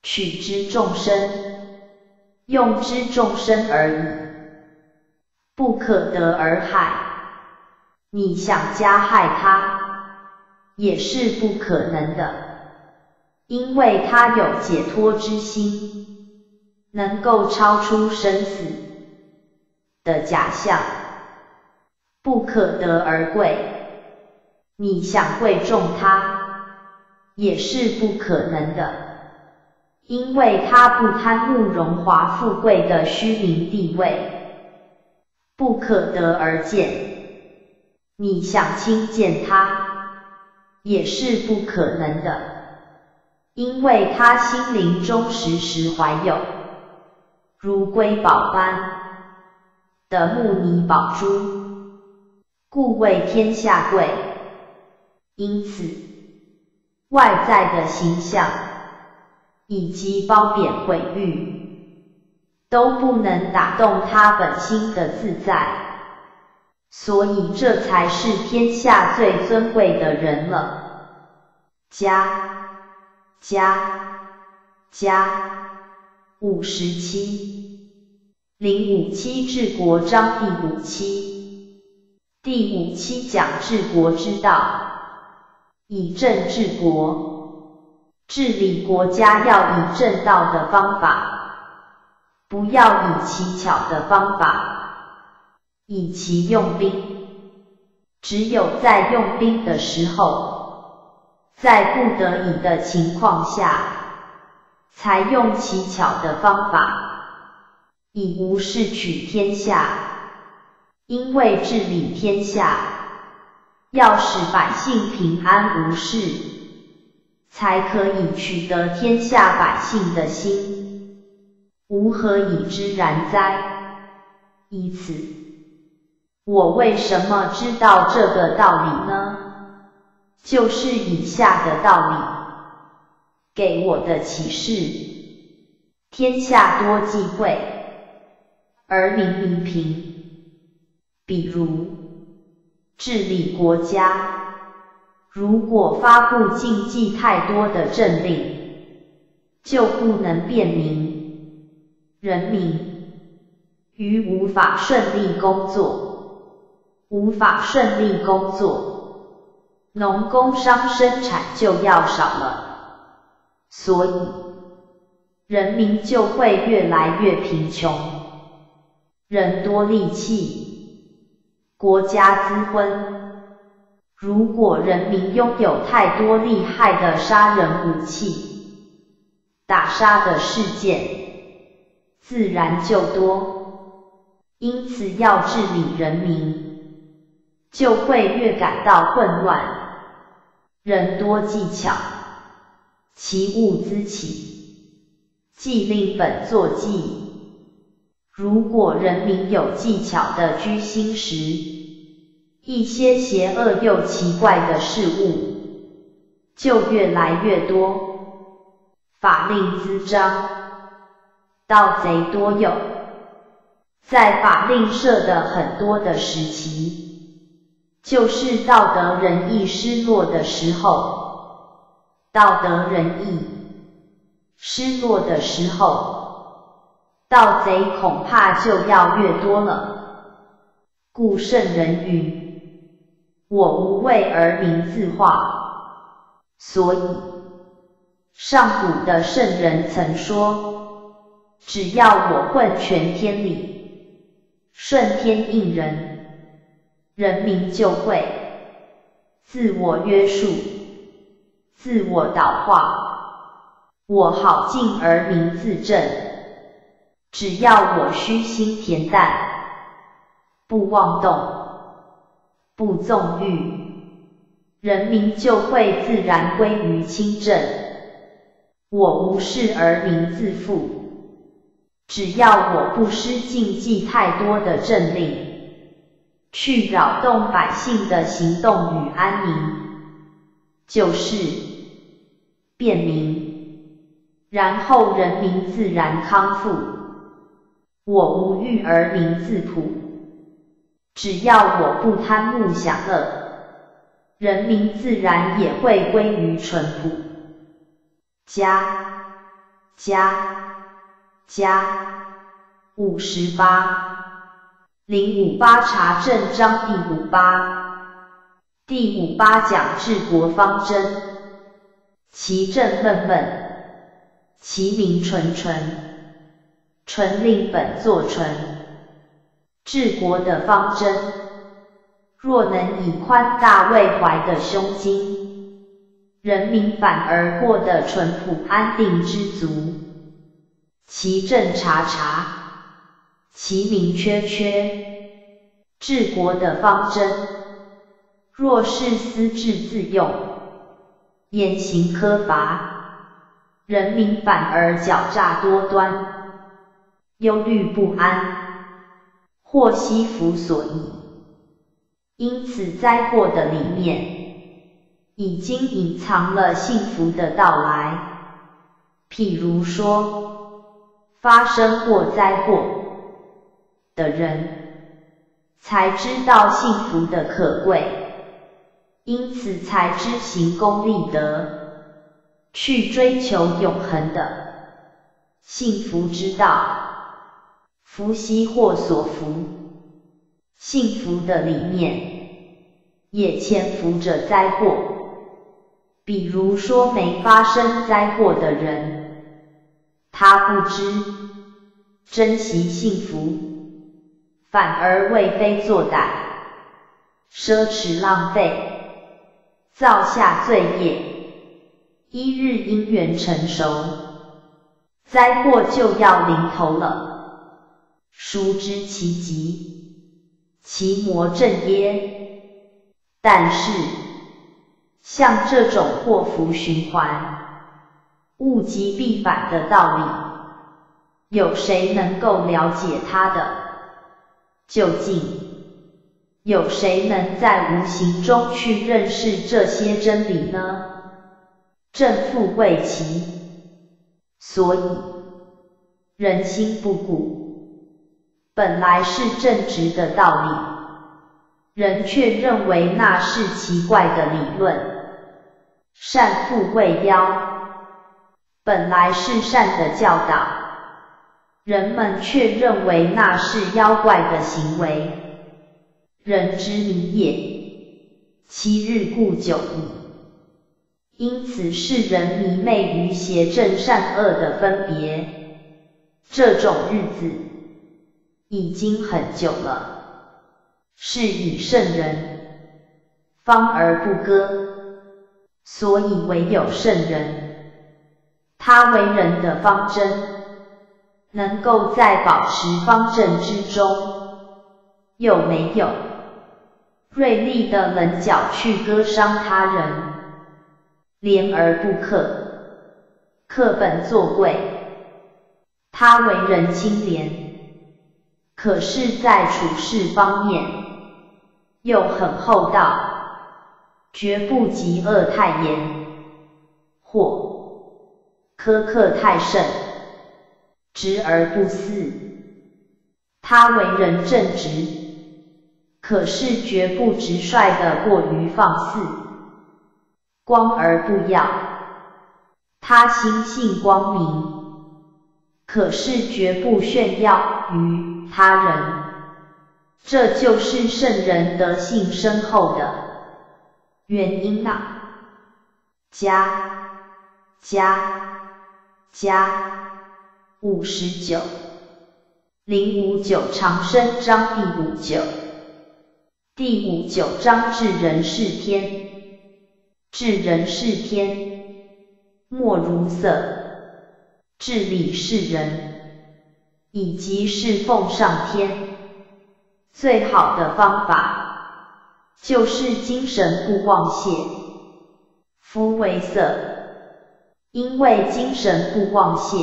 取之众生、用之众生而已，不可得而害。你想加害他？也是不可能的，因为他有解脱之心，能够超出生死的假象，不可得而贵。你想贵重他，也是不可能的，因为他不贪慕荣华富贵的虚名地位，不可得而见。你想亲见他？也是不可能的，因为他心灵中时时怀有如瑰宝般的木尼宝珠，故为天下贵。因此，外在的形象以及褒贬毁誉，都不能打动他本心的自在。所以这才是天下最尊贵的人了。家加加五十七零五七治国章第五期第五期讲治国之道，以政治国，治理国家要以正道的方法，不要以奇巧的方法。以其用兵，只有在用兵的时候，在不得已的情况下，才用奇巧的方法，以无事取天下。因为治理天下，要使百姓平安无事，才可以取得天下百姓的心。吾何以知然哉？以此。我为什么知道这个道理呢？就是以下的道理，给我的启示：天下多忌讳，而民弥平。比如治理国家，如果发布禁忌太多的政令，就不能便民，人民于无法顺利工作。无法顺利工作，农工商生产就要少了，所以人民就会越来越贫穷。人多利器，国家滋昏。如果人民拥有太多厉害的杀人武器，打杀的事件自然就多。因此，要治理人民，就会越感到混乱。人多技巧，其物滋起，既令本作记。如果人民有技巧的居心时，一些邪恶又奇怪的事物就越来越多。法令滋章，盗贼多有。在法令设的很多的时期，就是道德仁义失落的时候。道德仁义失落的时候。盗贼恐怕就要越多了，故圣人云：“我无为而民自化。”所以，上古的圣人曾说：“只要我混全天理，顺天应人，人民就会。自我约束、自我导化，我好静而民自正。”只要我虚心恬淡，不妄动，不纵欲，人民就会自然归于清正。我无事而民自富，只要我不施禁忌太多的政令，去扰动百姓的行动与安宁，就是便民，然后人民自然康复。我无欲而民自朴，只要我不贪慕享乐，人民自然也会归于淳朴。加加加五十八零五八查证章第五八。第五八讲治国方针，其政闷闷，其名纯纯。纯令本作纯，治国的方针，若能以宽大为怀的胸襟，人民反而过得淳朴安定知足。其政查查，其名缺缺，治国的方针，若是私自自用，严刑苛罚，人民反而狡诈多端。忧虑不安，祸兮福所倚。因此，灾祸的里面已经隐藏了幸福的到来。譬如说，发生过灾祸的人，才知道幸福的可贵，因此才知行功立德，去追求永恒的幸福之道。福兮祸所伏，幸福的里面也潜伏着灾祸。比如说没发生灾祸的人，他不知珍惜幸福，反而为非作歹，奢侈浪费，造下罪业。一日因缘成熟，灾祸就要临头了。殊知其极，其魔正耶？但是，像这种祸福循环、物极必反的道理，有谁能够了解它的究竟？有谁能在无形中去认识这些真理呢？正负未齐，所以人心不古。本来是正直的道理，人却认为那是奇怪的理论。善富未妖，本来是善的教导，人们却认为那是妖怪的行为。人之迷也，七日故久矣。因此世人迷昧于邪正善恶的分别，这种日子已经很久了。是以圣人方而不割，所以唯有圣人，他为人的方针，能够在保持方阵之中，又没有？锐利的棱角去割伤他人。廉而不克，克本作贵。他为人清廉，可是，在处事方面又很厚道，绝不嫉恶太严，或苛刻太甚，直而不肆。他为人正直，可是绝不直率的过于放肆。光而不耀，他心性光明，可是绝不炫耀于他人，这就是圣人德性深厚的原因啊！加加加五十九零五九长生章第五九第五九章至人世天。治人是天，莫如色；治理是人，以及是奉上天。最好的方法，就是精神不忘泄。夫为色，因为精神不忘泄，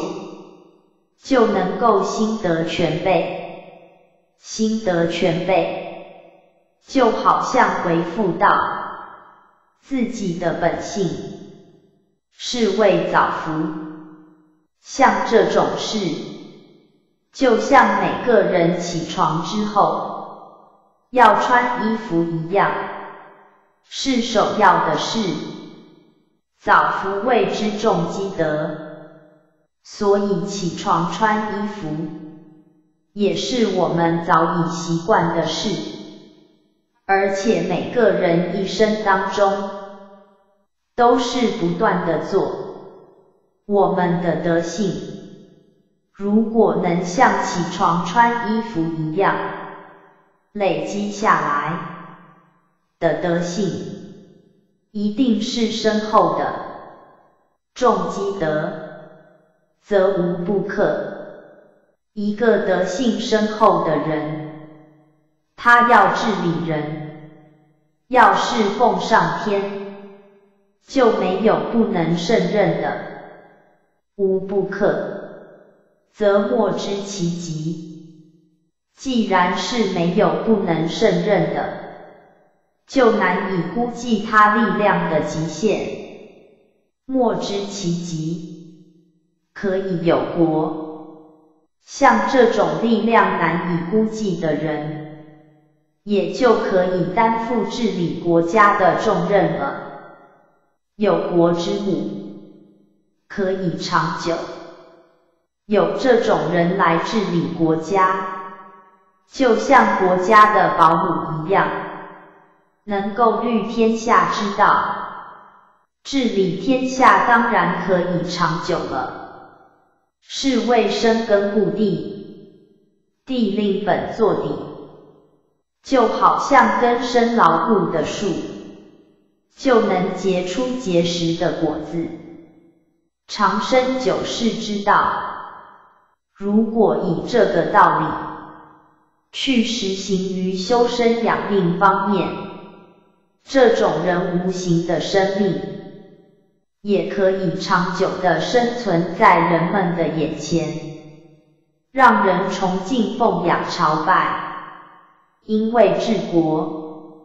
就能够心得全备。心得全备，就好像回复到。自己的本性是为早福，像这种事，就像每个人起床之后要穿衣服一样，是首要的事。早福谓之重积德，所以起床穿衣服也是我们早已习惯的事。而且每个人一生当中都是不断的做，我们的德性如果能像起床穿衣服一样累积下来的德性，一定是深厚的。重积德，则无不克。一个德性深厚的人。他要治理人，要侍奉上天，就没有不能胜任的。无不可，则莫知其极。既然是没有不能胜任的，就难以估计他力量的极限。莫知其极，可以有国。像这种力量难以估计的人。也就可以担负治理国家的重任了。有国之母，可以长久。有这种人来治理国家，就像国家的保姆一样，能够虑天下之道，治理天下当然可以长久了。是为生根固地，地令本作底。就好像根深牢固的树，就能结出结实的果子，长生久世之道。如果以这个道理去实行于修身养命方面，这种人无形的生命也可以长久的生存在人们的眼前，让人崇敬奉仰朝拜。因为治国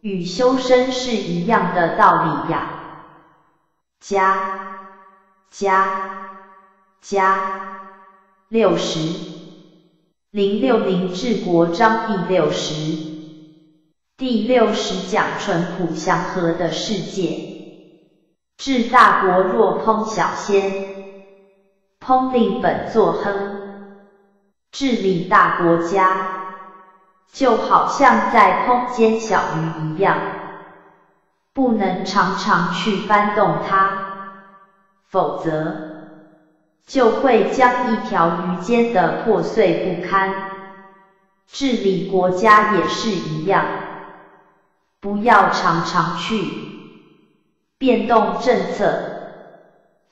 与修身是一样的道理呀。家，家，家六十零六零治国章第六十第六十讲淳朴祥和的世界。治大国若烹小鲜，烹令本作亨。治理大国家。就好像在烹煎小鱼一样，不能常常去翻动它，否则就会将一条鱼煎得破碎不堪。治理国家也是一样，不要常常去变动政策，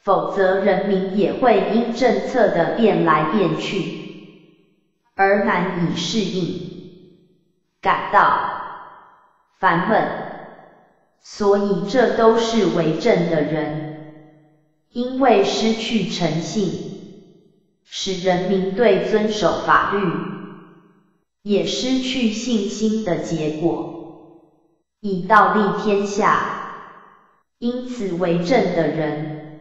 否则人民也会因政策的变来变去而难以适应，感到烦闷。所以这都是为政的人，因为失去诚信，使人民对遵守法律也失去信心的结果，以道立天下。因此为政的人，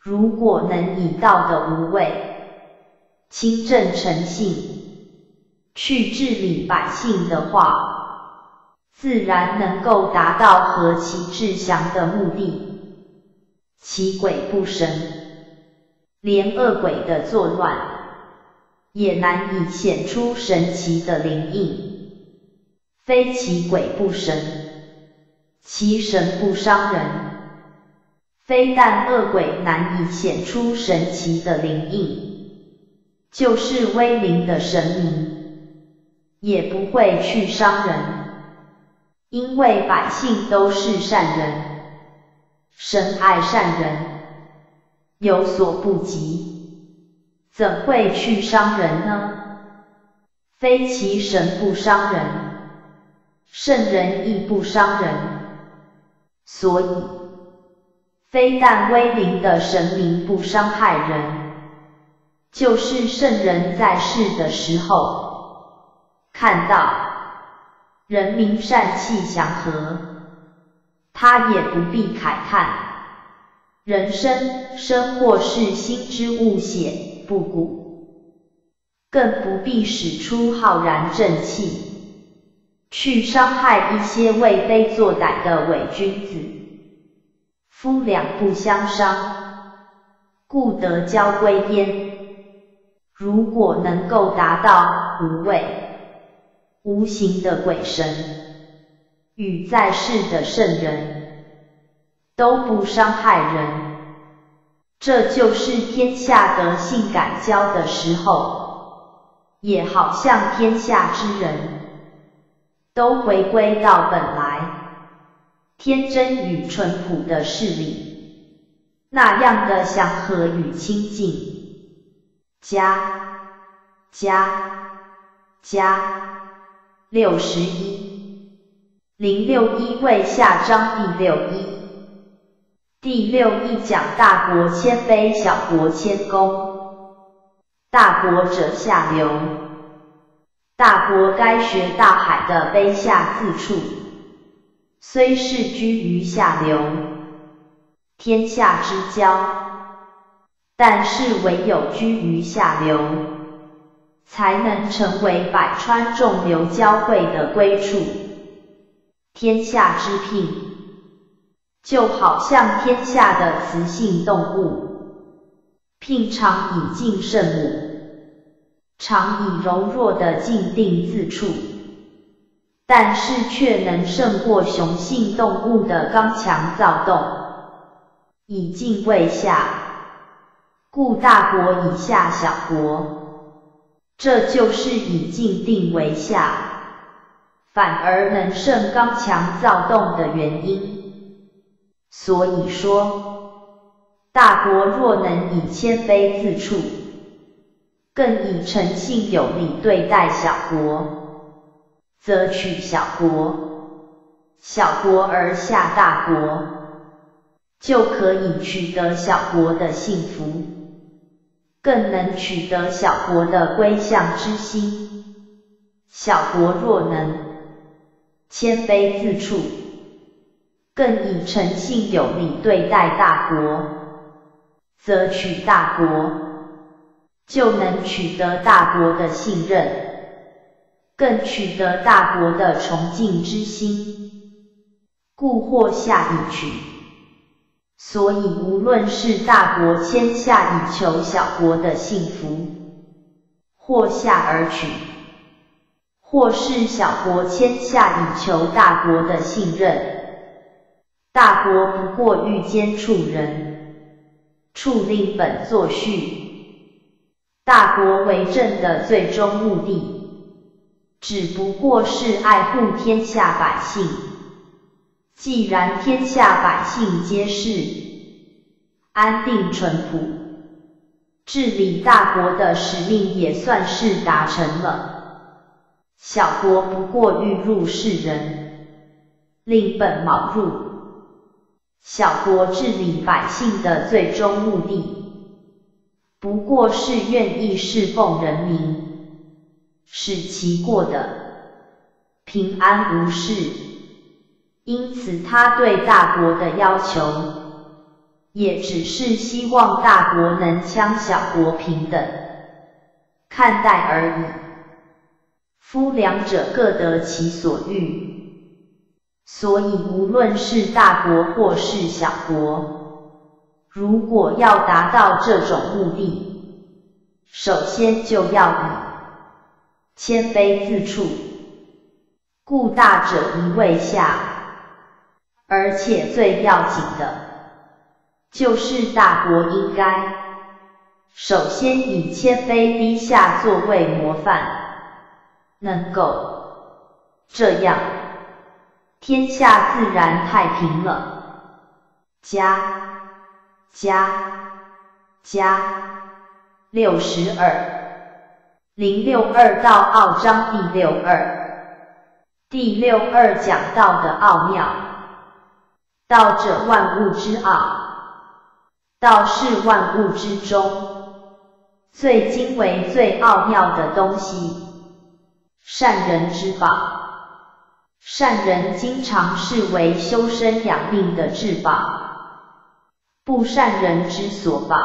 如果能以道的无畏、清正诚信去治理百姓的话，自然能够达到和其志祥的目的，其鬼不神，连恶鬼的作乱，也难以显出神奇的灵应。非其鬼不神，其神不伤人。非但恶鬼难以显出神奇的灵应，就是威灵的神明，也不会去伤人。因为百姓都是善人，神爱善人，有所不及，怎会去伤人呢？非其神不伤人，圣人亦不伤人。所以，非但威灵的神明不伤害人，就是圣人在世的时候看到。人民善气祥和，他也不必慨叹，人生生或是心之物血不古，更不必使出浩然正气，去伤害一些为非作歹的伪君子。夫两不相伤，故得交归焉。如果能够达到无畏。无形的鬼神与在世的圣人都不伤害人，这就是天下德性感交的时候，也好像天下之人都回归到本来天真与淳朴的势力那样的祥和与清净。加加加。六十一零六一位下章第六一第六一讲大国谦卑，小国谦恭。大国者下流，大国该学大海的卑下自处，虽是居于下流，天下之交，但是唯有居于下流。才能成为百川众流交汇的归处。天下之聘，就好像天下的雌性动物，聘常以敬圣母，常以柔弱的静定自处，但是却能胜过雄性动物的刚强躁动，以静为下，故大国以下小国。这就是以静定为下，反而能胜刚强躁动的原因。所以说，大国若能以谦卑自处，更以诚信有礼对待小国，则取小国，小国而下大国，就可以取得小国的幸福。更能取得小国的归向之心。小国若能谦卑自处，更以诚信有礼对待大国，则取大国，就能取得大国的信任，更取得大国的崇敬之心，故或下以取。所以，无论是大国迁下以求小国的幸福，或下而取；或是小国迁下以求大国的信任，大国不过欲兼处人，处令本作序。大国为政的最终目的，只不过是爱护天下百姓。既然天下百姓皆是安定淳朴，治理大国的使命也算是达成了。小国不过欲入世人，令本卯入。小国治理百姓的最终目的，不过是愿意侍奉人民，使其过得平安无事。因此，他对大国的要求，也只是希望大国能将小国平等看待而已。夫两者各得其所欲。所以，无论是大国或是小国，如果要达到这种目的，首先就要以谦卑自处，故大者一位下，而且最要紧的，就是大国应该首先以谦卑低下作为模范，能够这样。天下自然太平了。家加加六十二零六二到奥章第六二第六二讲到的奥妙，道者万物之奥，道是万物之中最精微、最奥妙的东西，善人之宝。善人经常视为修身养命的至宝，不善人之所保，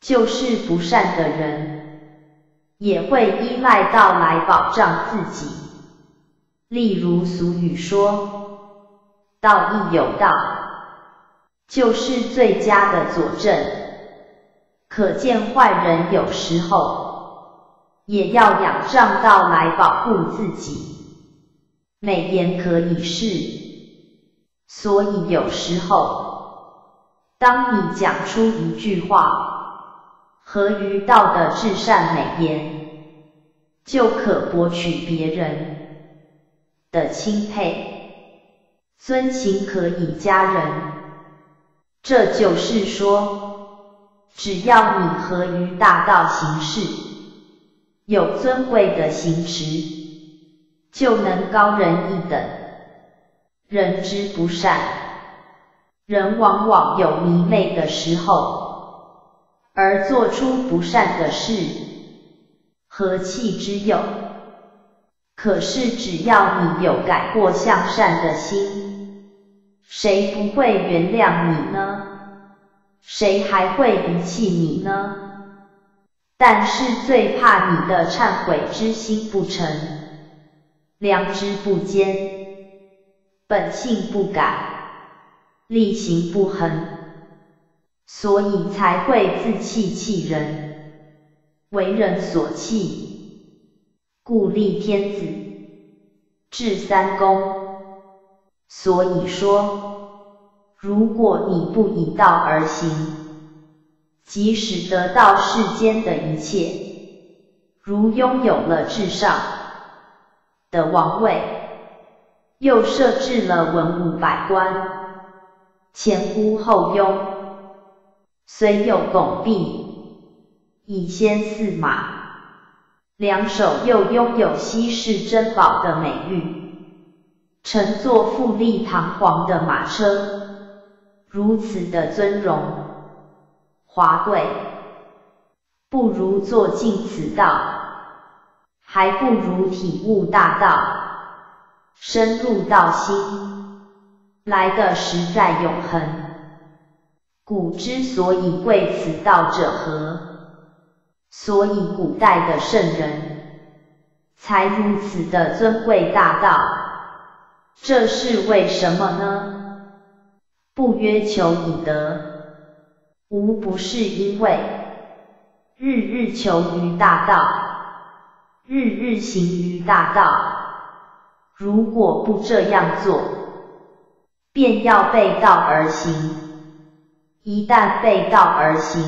就是不善的人也会依赖道来保障自己。例如俗语说：“道义有道”，就是最佳的佐证。可见坏人有时候也要仰仗道来保护自己。美言可以是，所以有时候，当你讲出一句话合于道的至善美言，就可博取别人的钦佩、尊情，可以加人。这就是说，只要你合于大道行事，有尊贵的行持。就能高人一等。人之不善，人往往有迷昧的时候，而做出不善的事，何气之有？可是只要你有改过向善的心，谁不会原谅你呢？谁还会遗弃你呢？但是最怕你的忏悔之心不成。良知不坚，本性不改，力行不恒，所以才会自弃弃人，为人所弃。故立天子，治三公。所以说，如果你不以道而行，即使得到世间的一切，如拥有了至上。的王位，又设置了文武百官，前呼后拥，虽有拱璧，以先驷马，两手又拥有稀世珍宝的美誉，乘坐富丽堂皇的马车，如此的尊荣华贵，不如坐进此道。还不如体悟大道，深入道心，来的实在永恒。古之所以贵此道者何？所以古代的圣人才如此的尊贵大道，这是为什么呢？不约求以得，无不是因为日日求于大道。日日行于大道，如果不这样做，便要背道而行。一旦背道而行，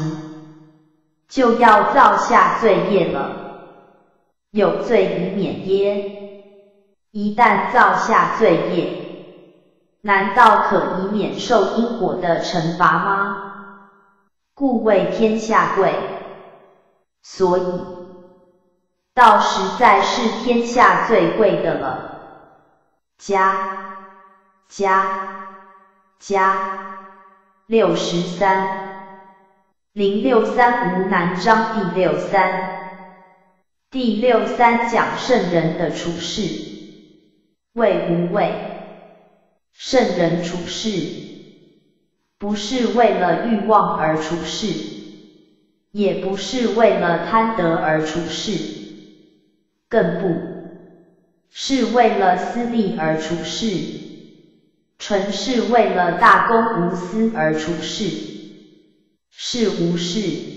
就要造下罪业了，有罪以免耶？一旦造下罪业，难道可以免受因果的惩罚吗？故为天下贵，所以道实在是天下最贵的了。家加加六十三零六三无难章第六三第六三讲圣人的处事，为无畏。圣人处事，不是为了欲望而处事，也不是为了贪得而处事，更不是为了私利而处事，纯是为了大公无私而处事，是无事。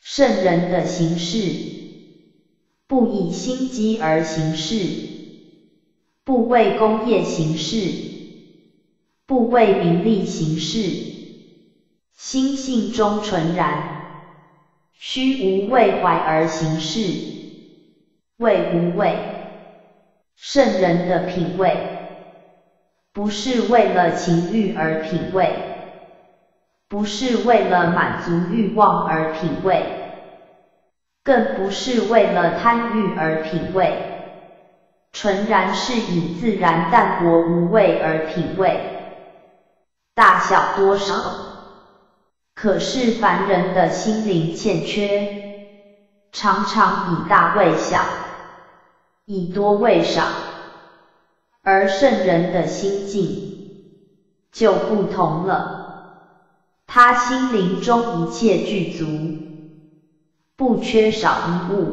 圣人的行事，不以心机而行事，不为功业行事，不为名利行事，心性中纯然，虚无为怀而行事，为无为。圣人的品味，不是为了情欲而品味，不是为了满足欲望而品味，更不是为了贪欲而品味，纯然是以自然淡泊无味而品味。大小多少，可是凡人的心灵欠缺，常常以大为小。以多为少，而圣人的心境就不同了。他心灵中一切具足，不缺少一物，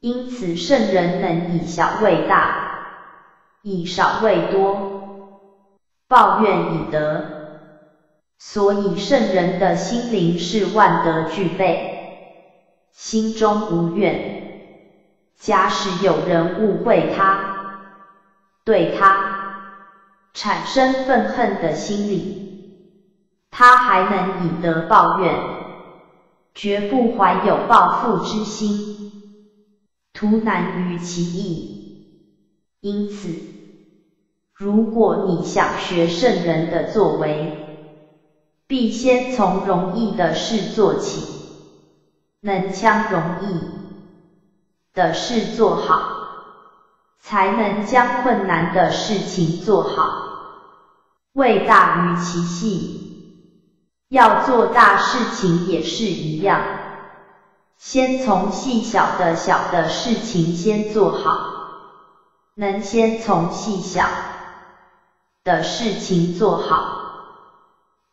因此圣人能以小为大，以少为多，抱怨以德。所以圣人的心灵是万德具备，心中无怨。假使有人误会他，对他产生愤恨的心理，他还能以德报怨，绝不怀有报复之心，图难于其意。因此，如果你想学圣人的作为，必先从容易的事做起，能将容易。的事做好，才能将困难的事情做好。为大于其细，要做大事情也是一样，先从细小的小的事情先做好，能先从细小的事情做好，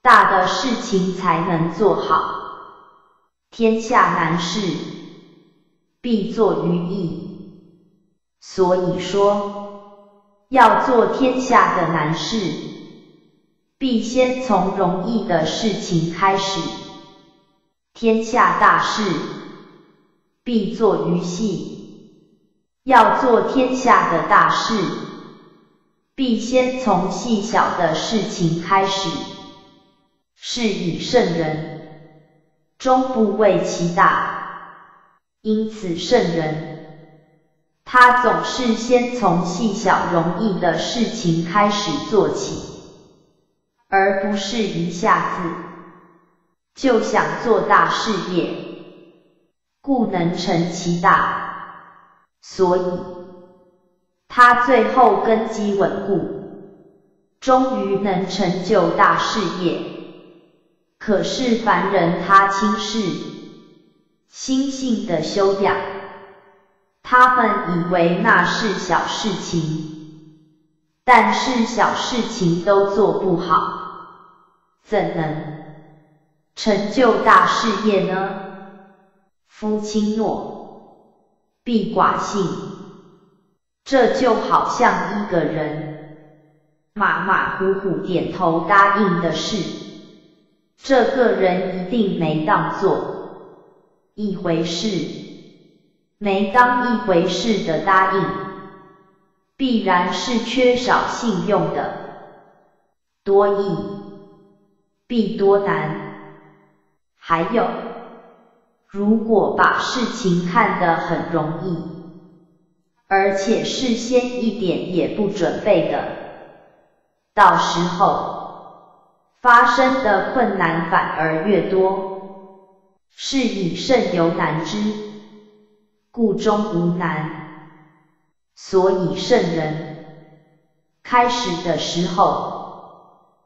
大的事情才能做好。天下难事。必作于易，所以说，要做天下的难事，必先从容易的事情开始。天下大事，必作于细。要做天下的大事，必先从细小的事情开始。是以圣人，终不为其大。因此，圣人他总是先从细小容易的事情开始做起，而不是一下子就想做大事业，故能成其大。所以，他最后根基稳固，终于能成就大事业。可是凡人他轻视。心性的修养，他们以为那是小事情，但是小事情都做不好，怎能成就大事业呢？夫轻诺，必寡信，这就好像一个人马马虎虎点头答应的事，这个人一定没当做。一回事，没当一回事的答应，必然是缺少信用的。多易，必多难。还有，如果把事情看得很容易，而且事先一点也不准备的，到时候发生的困难反而越多。是以甚犹难之，故中无难。所以圣人开始的时候，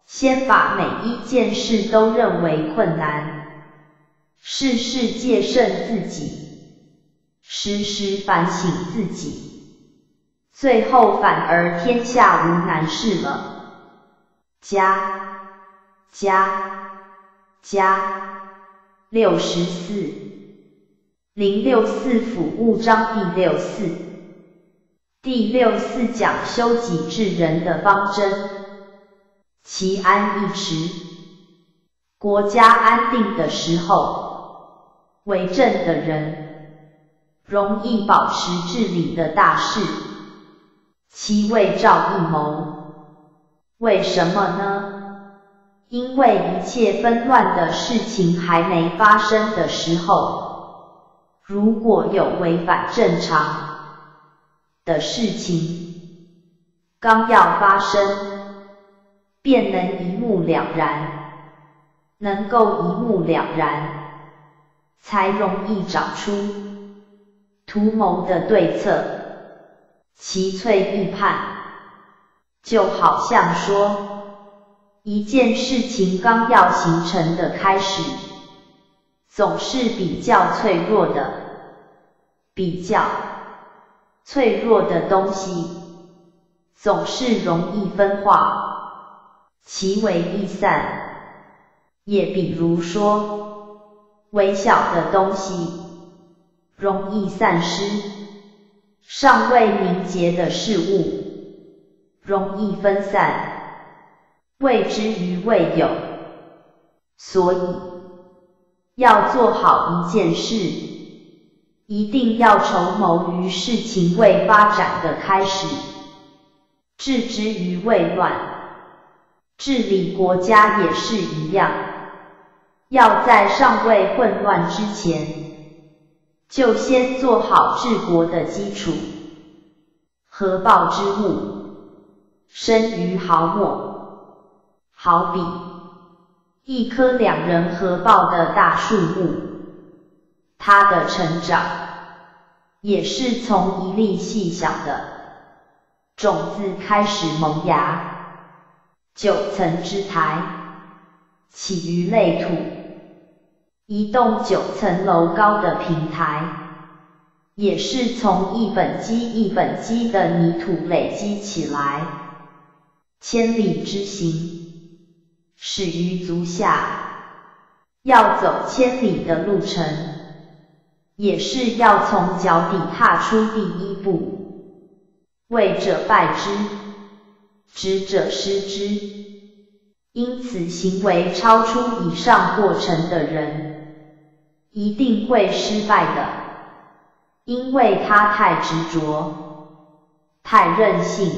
先把每一件事都认为困难，事事戒慎自己，时时反省自己，最后反而天下无难事了。加加加六十四零六四府务章第六四。第六四讲修己治人的方针，其安易持，国家安定的时候，为政的人容易保持治理的大事，其为赵一谋。为什么呢？因为一切纷乱的事情还没发生的时候，如果有违反正常。的事情刚要发生，便能一目了然，能够一目了然，才容易找出图谋的对策，其粹预判。就好像说，一件事情刚要形成的开始，总是比较脆弱的，比较。脆弱的东西总是容易分化，其为易散。也比如说，微小的东西容易散失，尚未凝结的事物容易分散，未知于未有。所以，要做好一件事。一定要筹谋于事情未发展的开始，置之于未乱。治理国家也是一样，要在尚未混乱之前，就先做好治国的基础。合抱之物，生于毫末。好比一棵两人合抱的大树木。它的成长也是从一粒细小的种子开始萌芽，九层之台起于累土，一栋九层楼高的平台也是从一本基一本基的泥土累积起来，千里之行始于足下，要走千里的路程。也是要从脚底踏出第一步，为者败之，执者失之。因此，行为超出以上过程的人，一定会失败的，因为他太执着、太任性。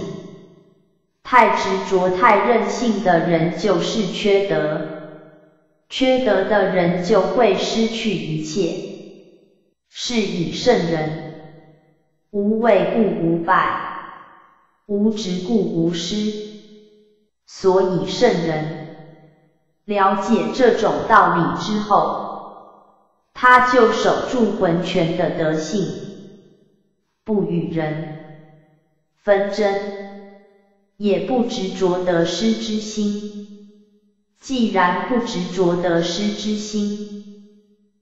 太执着、太任性的人就是缺德，缺德的人就会失去一切。是以圣人，无畏故无败，无执故无失。所以圣人了解这种道理之后，他就守住魂全的德性，不与人纷争，也不执着得失之心。既然不执着得失之心，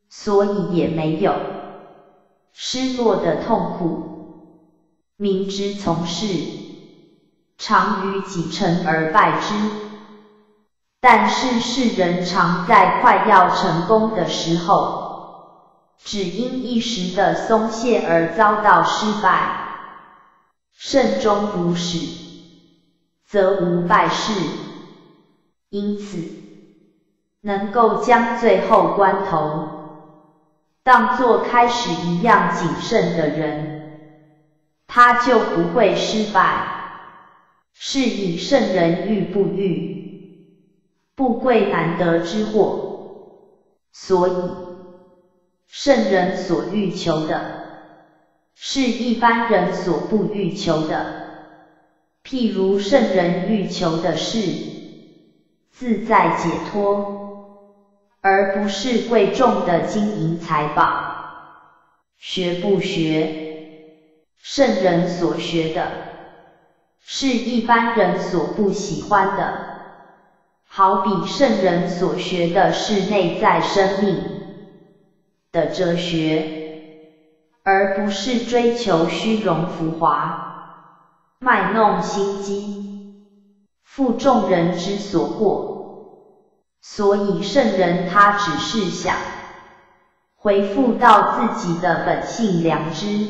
所以也没有。失落的痛苦，明知从事，常于己成而败之。但是世人常在快要成功的时候，只因一时的松懈而遭到失败。慎终如始，则无败事。因此，能够将最后关头。当做开始一样谨慎的人，他就不会失败。是以圣人欲不欲，不贵难得之货。所以，圣人所欲求的，是一般人所不欲求的。譬如圣人欲求的是自在解脱，而不是贵重的金银财宝。学不学，圣人所学的，是一般人所不喜欢的。好比圣人所学的是内在生命的哲学，而不是追求虚荣浮华、卖弄心机、负众人之所过。所以圣人他只是想回复到自己的本性良知，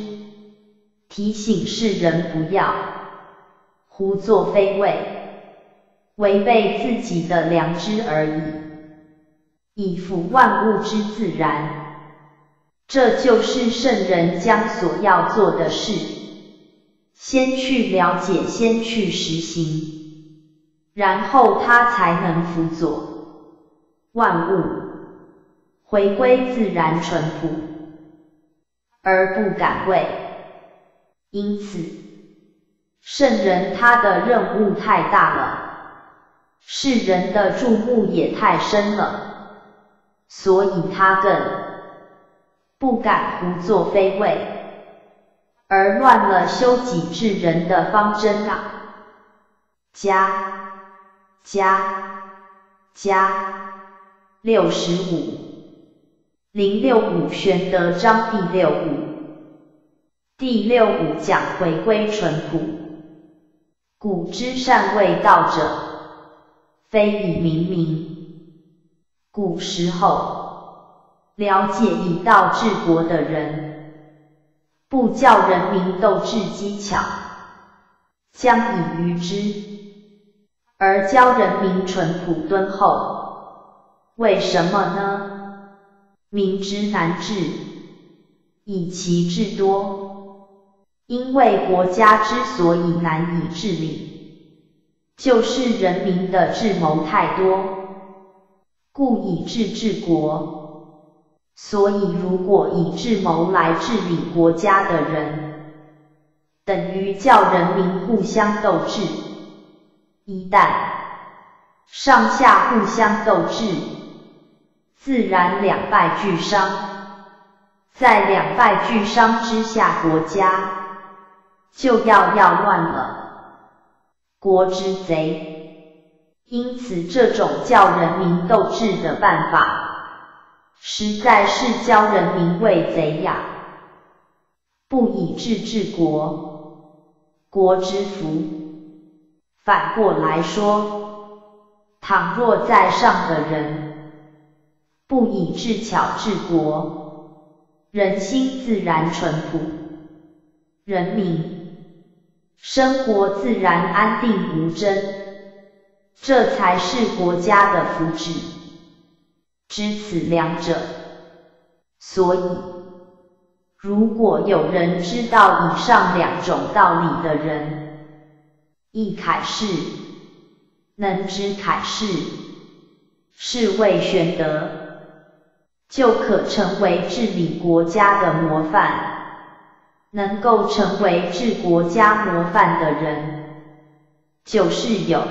提醒世人不要胡作非为。违背自己的良知而已，以服万物之自然，这就是圣人将所要做的事，先去了解，先去实行，然后他才能辅佐万物回归自然淳朴，而不敢为。因此，圣人他的任务太大了。世人的注目也太深了，所以他更不敢胡作非为，而乱了修己治人的方针啊！加加加六十五零六五玄德章第六五第六五讲回归淳朴，古之善为道者。非以明民。古时候，了解以道治国的人，不教人民斗智机巧，将以愚之，而教人民淳朴敦厚。为什么呢？民之难治，以其智多。因为国家之所以难以治理。就是人民的智谋太多，故以智治国。所以，如果以智谋来治理国家的人，等于叫人民互相斗智。一旦上下互相斗智，自然两败俱伤。在两败俱伤之下，国家就要要乱了。国之贼，因此这种教人民斗智的办法，实在是教人民为贼呀！不以智治国，国之福。反过来说，倘若在上的人不以智巧治国，人心自然淳朴，人民。生活自然安定无争，这才是国家的福祉。知此两者，所以如果有人知道以上两种道理的人，亦楷事，能知楷事，是谓玄德，就可成为治理国家的模范。能够成为治国家模范的人，就是有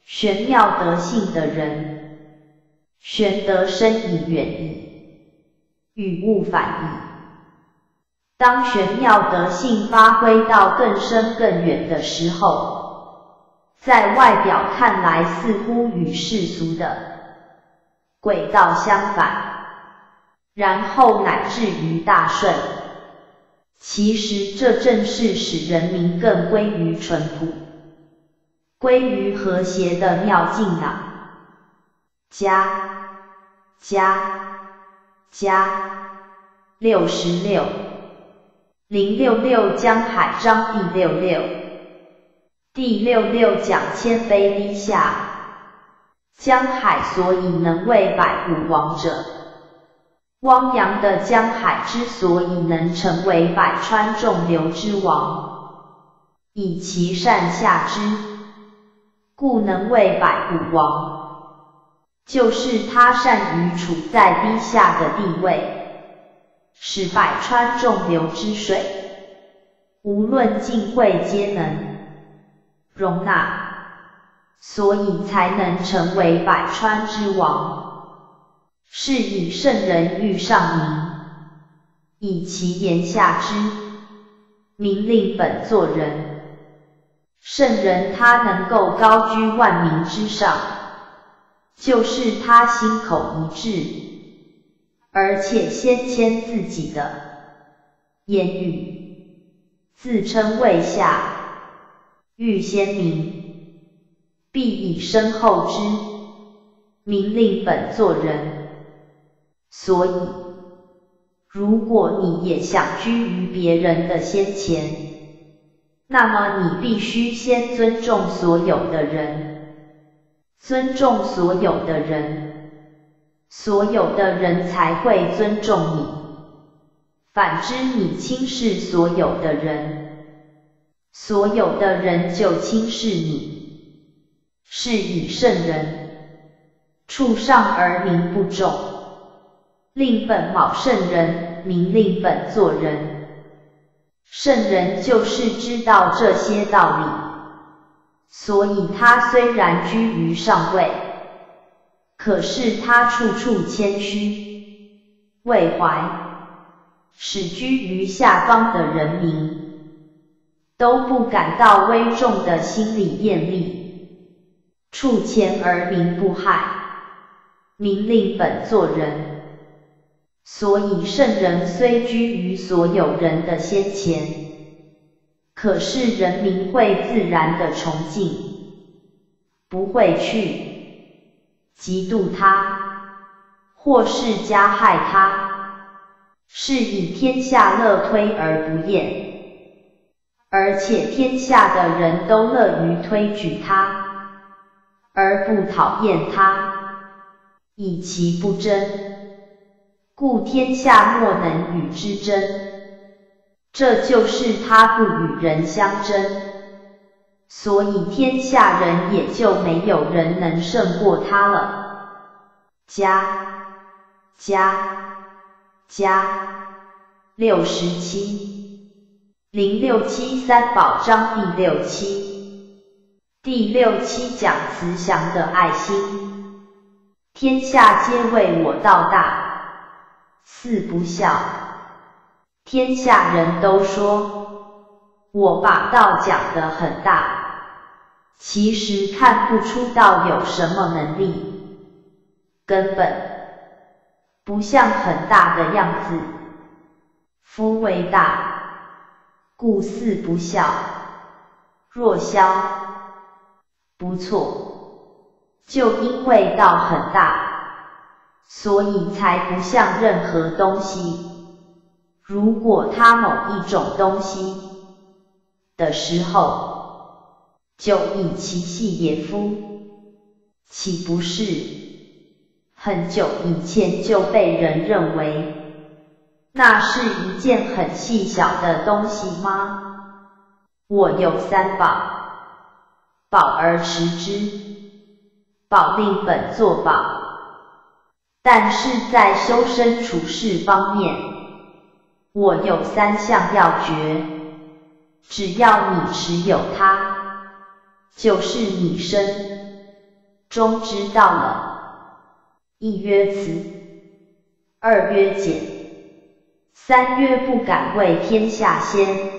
玄妙德性的人。玄德深以远矣，与物反矣。当玄妙德性发挥到更深更远的时候，在外表看来似乎与世俗的轨道相反，然后乃至于大顺。其实这正是使人民更归于淳朴、归于和谐的妙境啊！加加加六十六零六六江海章第六六第六六讲谦卑低下，江海所以能为百谷王者。汪洋的江海之所以能成为百川众流之王，以其善下之，故能为百谷王。就是他善于处在低下的地位，使百川众流之水，无论进贵皆能容纳，所以才能成为百川之王。是以圣人欲上名，以其言下之，民令本作人。圣人他能够高居万民之上。就是他心口一致，而且先谦自己的言语，自称为下，欲先明，必以身后之，明令本作人。所以，如果你也想居于别人的先前，那么你必须先尊重所有的人。尊重所有的人，所有的人才会尊重你。反之，你轻视所有的人，所有的人就轻视你。是以圣人，处上而名不重，令本卯圣人，名令本作人。圣人就是知道这些道理。所以他虽然居于上位，可是他处处谦虚，为怀，使居于下方的人民都不感到危重的心理艳丽，处前而民不害，民令本作人。所以圣人虽居于所有人的先前。可是人民会自然的崇敬，不会去嫉妒他，或是加害他，是以天下乐推而不厌，而且天下的人都乐于推举他，而不讨厌他，以其不争，故天下莫能与之争。这就是他不与人相争，所以天下人也就没有人能胜过他了。加加加六十七零六七三宝章第六七第六七讲慈祥的爱心，天下皆为我道大，四不孝。天下人都说我把道讲得很大，其实看不出道有什么能力，根本不像很大的样子。夫为大，故四不孝。若肖，不错，就因为道很大，所以才不像任何东西。如果它某一种东西的时候，就以其细也夫，岂不是很久以前就被人认为那是一件很细小的东西吗？我有三，宝而持之，宝令本作宝，但是在修身处世方面。我有三项要诀，只要你持有它，就是你身。终知道了。一曰慈，二曰俭，三曰不敢为天下先，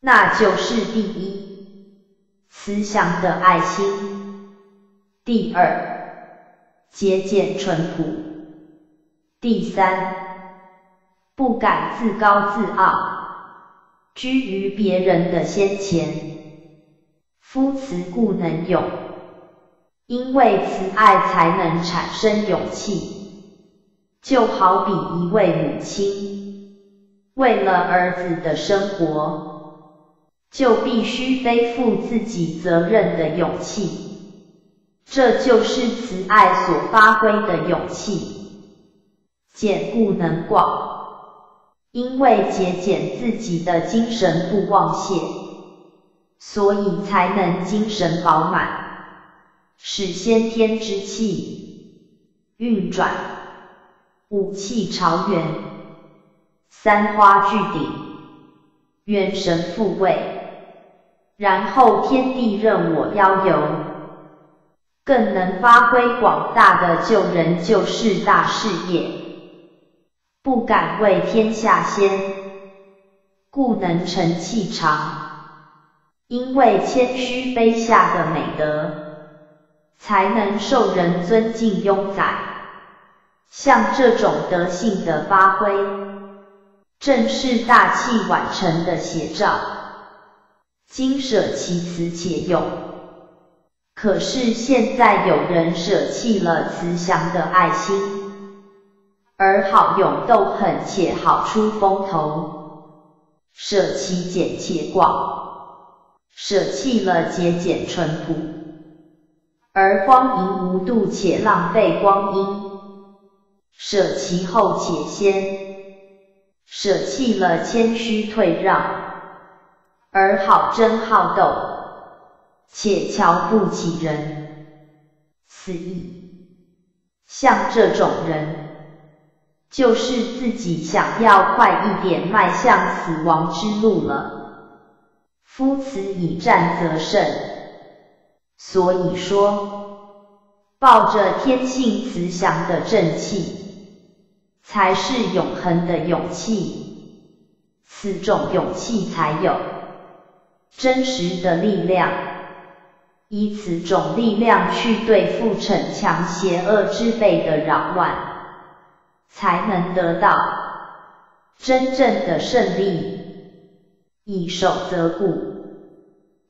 那就是第一，慈祥的爱心；第二，节俭淳朴；第三。不敢自高自傲，居于别人的先前。夫慈故能勇，因为慈爱才能产生勇气。就好比一位母亲，为了儿子的生活，就必须背负自己责任的勇气。这就是慈爱所发挥的勇气。简故能广。因为节俭自己的精神不忘泄，所以才能精神饱满，使先天之气运转，五气朝元，三花聚顶，元神复位，然后天地任我邀游，更能发挥广大的救人救世大事业，不敢为天下先，故能成气长。因为谦虚卑下的美德，才能受人尊敬拥载。像这种德性的发挥，正是大器晚成的写照。今舍其辞且用，可是现在有人舍弃了慈祥的爱心，而好勇斗狠且好出风头，舍其简且广。舍弃了节俭淳朴，而荒淫无度且浪费光阴；舍其后且先，舍弃了谦虚退让，而好争好斗，且瞧不起人。此意，像这种人，就是自己想要快一点迈向死亡之路了。夫此以战则胜，所以说，抱着天性慈祥的正气，才是永恒的勇气。此种勇气才有真实的力量，以此种力量去对付逞强邪恶之辈的扰乱，才能得到真正的胜利。以守则固，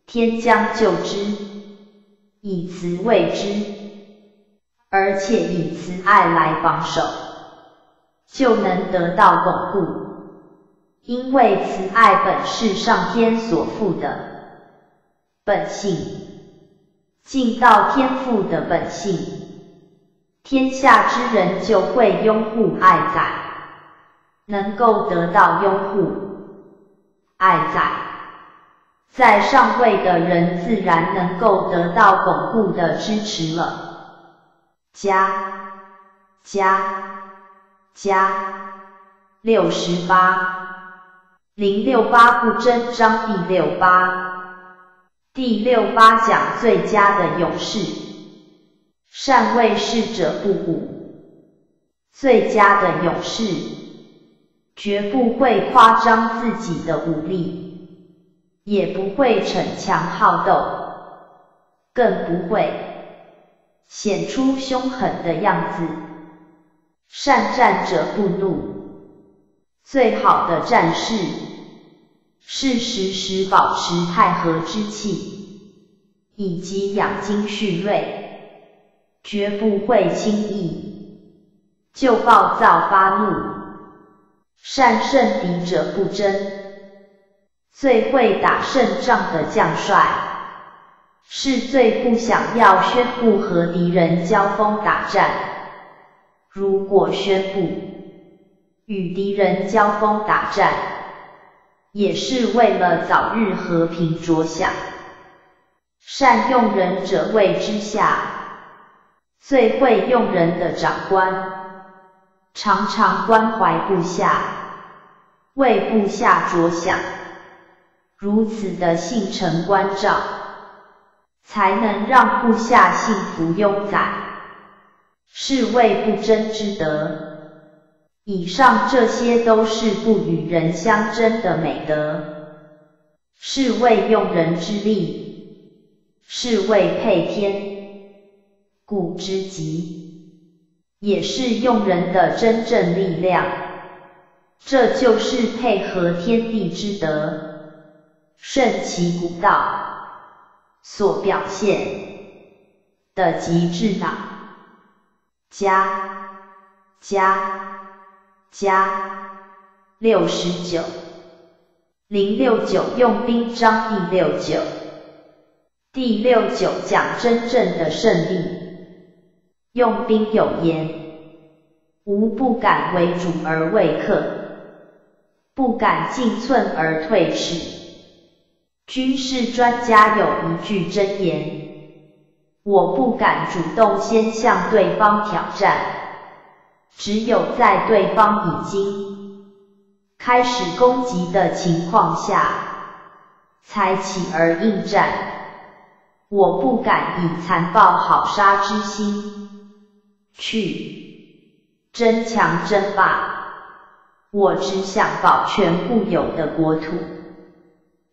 天将救之；以慈卫之，而且以慈爱来防守，就能得到巩固。因为慈爱本是上天所赋的本性，尽到天赋的本性，天下之人就会拥护爱在，能够得到拥护。爱在，在上位的人自然能够得到巩固的支持了。加加加六十八零六八不真章第六八。第六八讲最佳的勇士，善为士者不武，最佳的勇士。绝不会夸张自己的武力，也不会逞强好斗，更不会显出凶狠的样子。善战者不怒，最好的战士是时时保持太和之气，以及养精蓄锐，绝不会轻易就暴躁发怒。善胜敌者不争，最会打胜仗的将帅，是最不想要宣布和敌人交锋打战。如果宣布与敌人交锋打战，也是为了早日和平着想。善用人者谓之下，最会用人的长官。常常关怀部下，为部下着想，如此的信诚关照，才能让部下幸福拥载，是为不争之德。以上这些都是不与人相争的美德，是为用人之力，是为配天，故之极。也是用人的真正力量，这就是配合天地之德，顺其古道所表现的极致呢。加加加六十九零六九用兵章第六九第六九讲真正的胜利。用兵有言：吾不敢为主而为客，不敢进寸而退尺。军事专家有一句真言：我不敢主动先向对方挑战，只有在对方已经开始攻击的情况下，才起而应战。我不敢以残暴好杀之心去争强争霸，我只想保全固有的国土，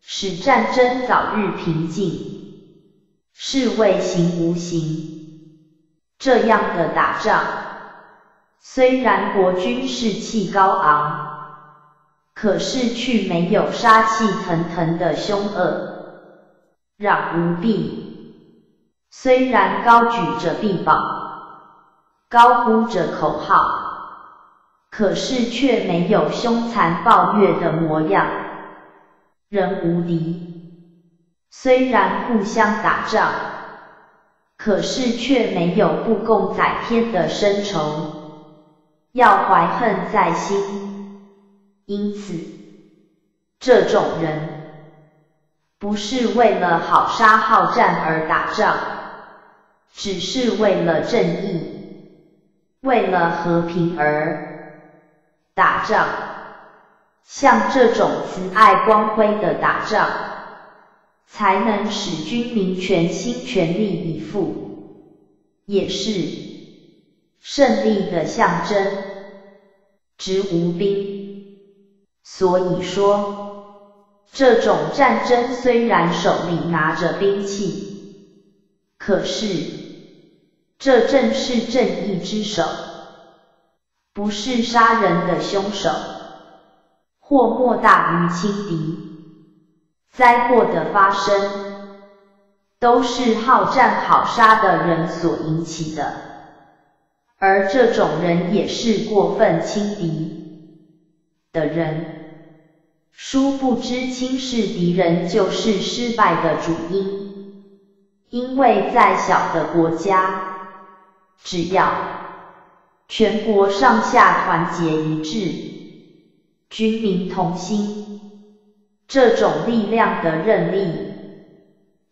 使战争早日平静。是为行无形，这样的打仗，虽然国军士气高昂，可是却没有杀气腾腾的凶恶攘无弊。虽然高举着臂膀，高呼着口号，可是却没有凶残暴虐的模样，人无敌。虽然互相打仗，可是却没有不共戴天的深仇，要怀恨在心。因此，这种人不是为了好杀好战而打仗，只是为了正义、为了和平而打仗。像这种慈爱光辉的打仗。才能使军民全心全力以赴，也是胜利的象征。执无兵，所以说，这种战争虽然手里拿着兵器，可是这正是正义之手，不是杀人的凶手，或莫大于轻敌。灾祸的发生，都是好战好杀的人所引起的，而这种人也是过分轻敌的人，殊不知轻视敌人就是失败的主因，因为在小的国家，只要全国上下团结一致，军民同心。这种力量的韧力，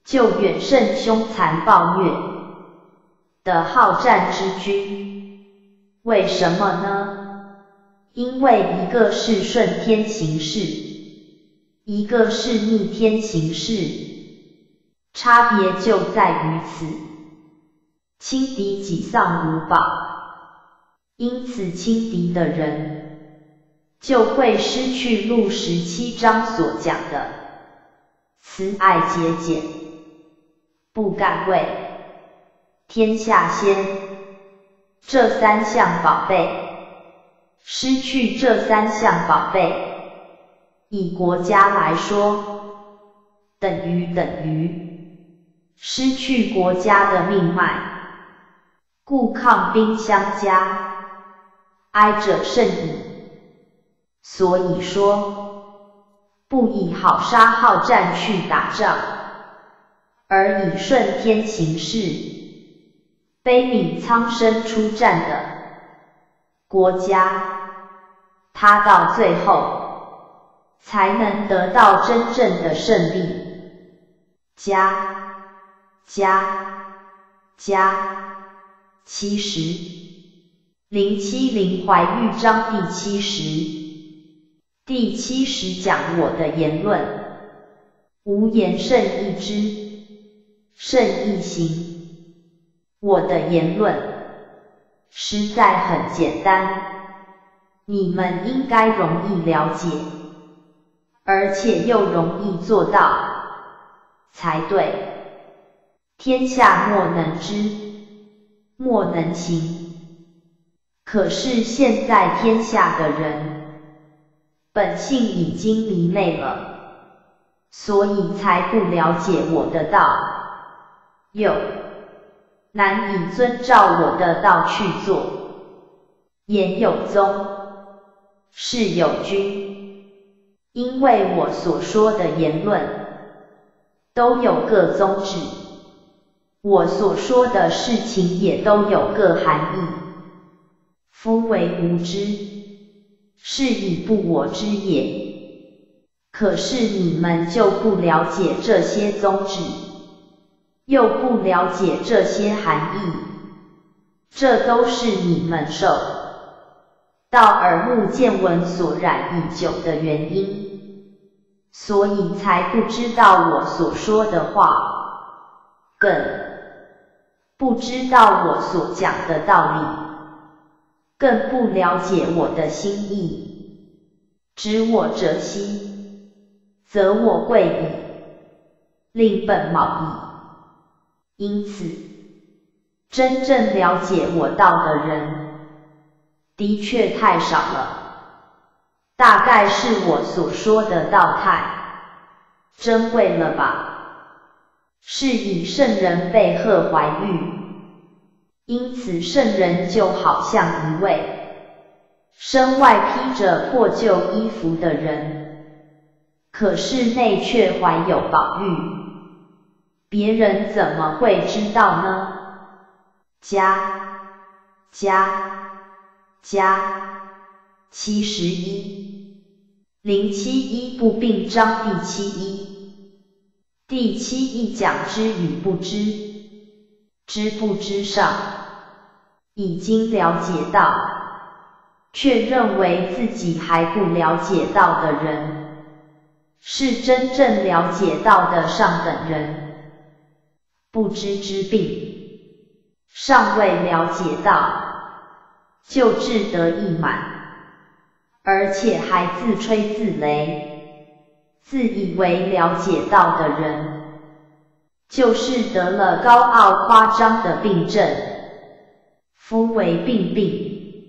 就远胜凶残暴虐的好战之君。为什么呢？因为一个是顺天行事，一个是逆天行事，差别就在于此。轻敌己丧无宝，因此轻敌的人。就会失去录十七章所讲的慈爱节俭，不敢为天下先这三项宝贝。失去这三项宝贝，以国家来说，等于等于失去国家的命脉，故抗兵相加，哀者甚矣。所以说，不以好杀好战去打仗，而以顺天行事、悲悯苍生出战的国家，他到最后才能得到真正的胜利。加加加七十零七零怀玉章第七十。第七十讲我的言论，无言胜义之，胜义行。我的言论。实在很简单，你们应该容易了解，而且又容易做到。才对。天下莫能知，莫能行。可是现在天下的人。本性已经迷昧了，所以才不了解我的道，又难以遵照我的道去做。言有宗，事有君，因为我所说的言论都有个宗旨，我所说的事情也都有个含义。夫为无知。是以不我知也。可是你们就不了解这些宗旨，又不了解这些含义，这都是你们受到耳目见闻所染已久的原因，所以才不知道我所说的话，更不知道我所讲的道理，更不了解我的心意。知我者希，则我贵矣，令本卯矣。因此，真正了解我道的人，的确太少了。大概是我所说的道太珍贵了吧？是以圣人被贺怀玉，因此圣人就好像一位身外披着破旧衣服的人，可是内却怀有宝玉。别人怎么会知道呢？加加加七十一零七一部病章第七一第七一讲知与不知知不知上已经了解到，却认为自己还不了解到的人，是真正了解到的上等人。不知之病，尚未了解到，就志得意满，而且还自吹自擂，自以为了解到的人，就是得了高傲夸张的病症。夫为病病，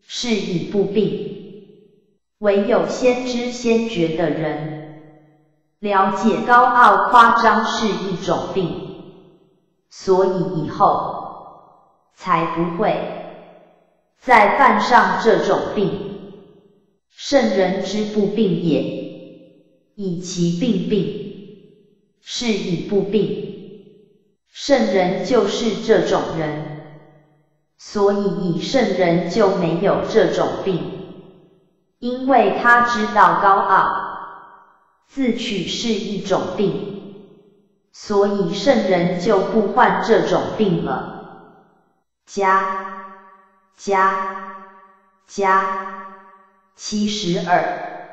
是以不病。唯有先知先觉的人，了解高傲夸张是一种病。所以以后才不会再犯上这种病。圣人之不病也，以其病病，是以不病。圣人就是这种人，所以以圣人就没有这种病，因为他知道高傲自取是一种病。所以圣人就不患这种病了。加加加七十二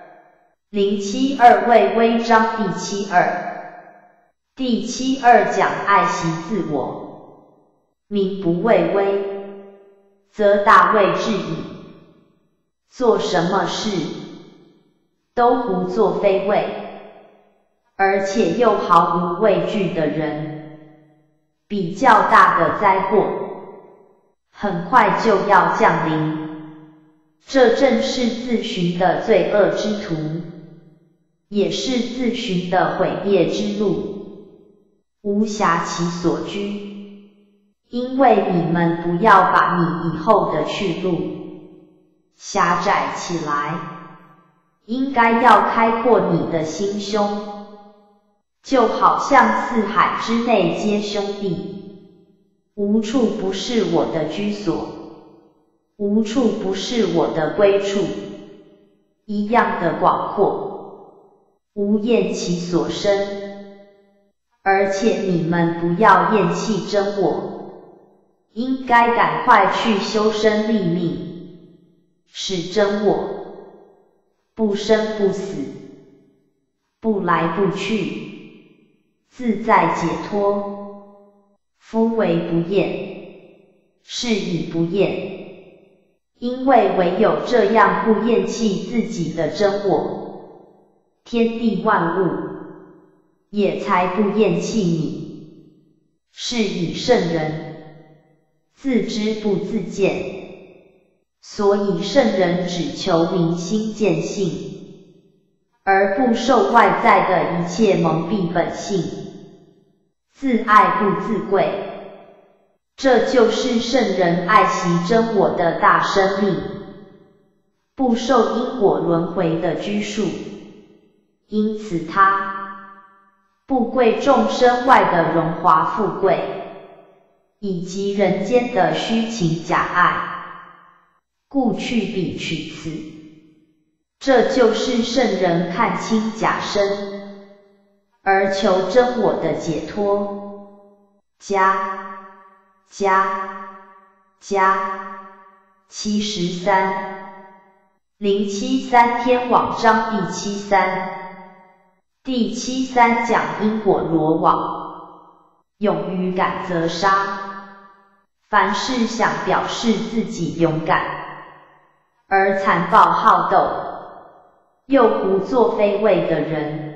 零七二位微章第七二第七二讲爱惜自我，民不畏威，则大畏至矣。做什么事都不做非为。而且又毫无畏惧的人，比较大的灾祸很快就要降临。这正是自寻的罪恶之途，也是自寻的毁灭之路，无暇其所居。因为你们不要把你以后的去路狭窄起来，应该要开阔你的心胸。就好像四海之内皆兄弟，无处不是我的居所，无处不是我的归处，一样的广阔，无厌其所生。而且你们不要厌弃真我，应该赶快去修身立命，使真我不生不死，不来不去。自在解脱，夫为不厌，是以不厌。因为唯有这样不厌弃自己的真我，天地万物也才不厌弃你。是以圣人自知不自见，所以圣人只求明心见性，而不受外在的一切蒙蔽本性。自爱不自贵，这就是圣人爱惜真我的大生命，不受因果轮回的拘束。因此他不贵众生外的荣华富贵，以及人间的虚情假爱，故去彼取此。这就是圣人看清假身。而求真我的解脱，加加加七十三。零七三天网章第七三。第七三讲因果罗网，勇于敢则杀。凡是想表示自己勇敢。而残暴好斗，又不作非为的人，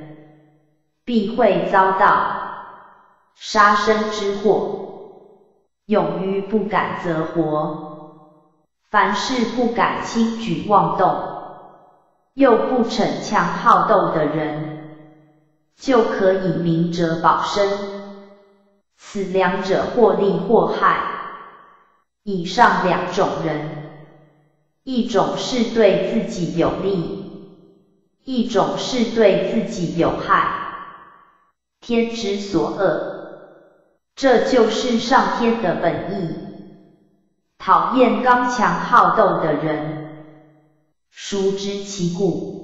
必会遭到。杀身之祸，勇于不敢则活。凡事不敢轻举妄动，又不逞强好斗的人，就可以明哲保身。此两者或利或害。以上两种人，一种是对自己有利，一种是对自己有害。天之所恶。这就是上天的本意，讨厌刚强好斗的人，殊知其故。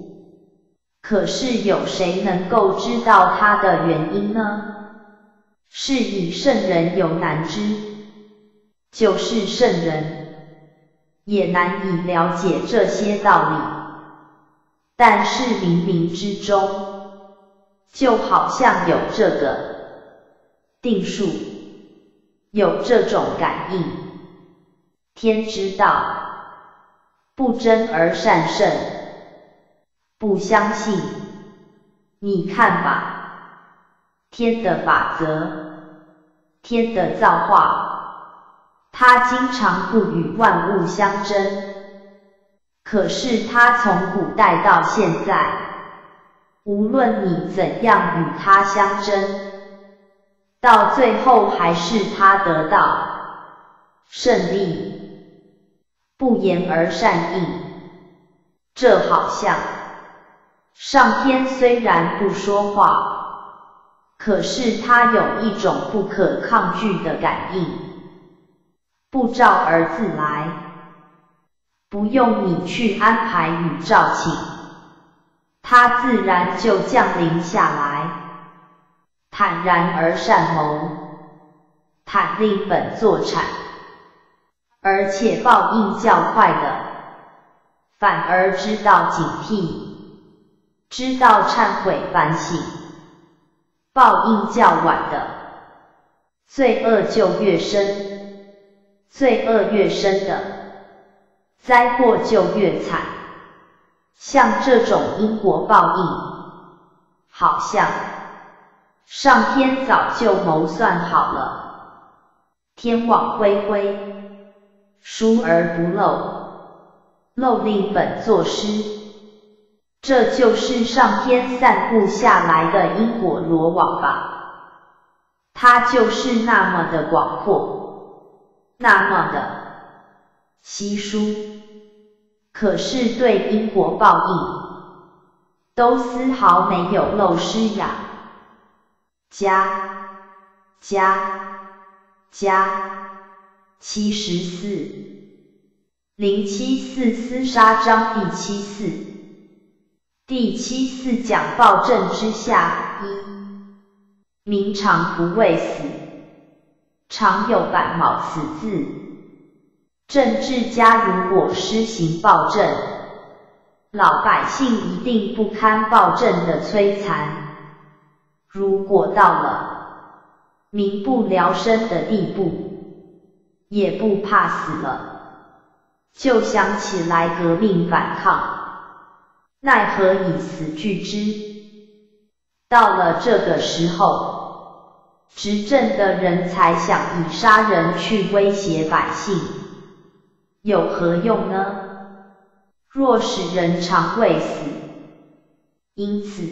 可是有谁能够知道它的原因呢？是以圣人犹难知，就是圣人也难以了解这些道理。但是冥冥之中，就好像有这个。定数有这种感应，天之道不争而善胜，不相信，你看吧，天的法则，天的造化，它经常不与万物相争，可是它从古代到现在，无论你怎样与它相争。到最后还是他得到胜利，不言而善意。这好像上天虽然不说话，可是他有一种不可抗拒的感应，不召而自来，不用你去安排与召请，他自然就降临下来。坦然而善谋，坦令本作产，而且报应较快的，反而知道警惕，知道忏悔反省；报应较晚的，罪恶就越深，罪恶越深的，灾祸就越惨。像这种因果报应，好像。上天早就谋算好了，天网恢恢，疏而不漏，漏令本作失。这就是上天散布下来的因果罗网吧？它就是那么的广阔，那么的稀疏，可是对因果报应，都丝毫没有漏失呀。加加加七十四零七四厮杀章第七四第七四讲暴政之下一民常不畏死，常有板毛此字。政治家如果施行暴政，老百姓一定不堪暴政的摧残。如果到了民不聊生的地步，也不怕死了，就想起来革命反抗，奈何以死惧之？到了这个时候，执政的人才想以杀人去威胁百姓，有何用呢？若使人常未死，因此。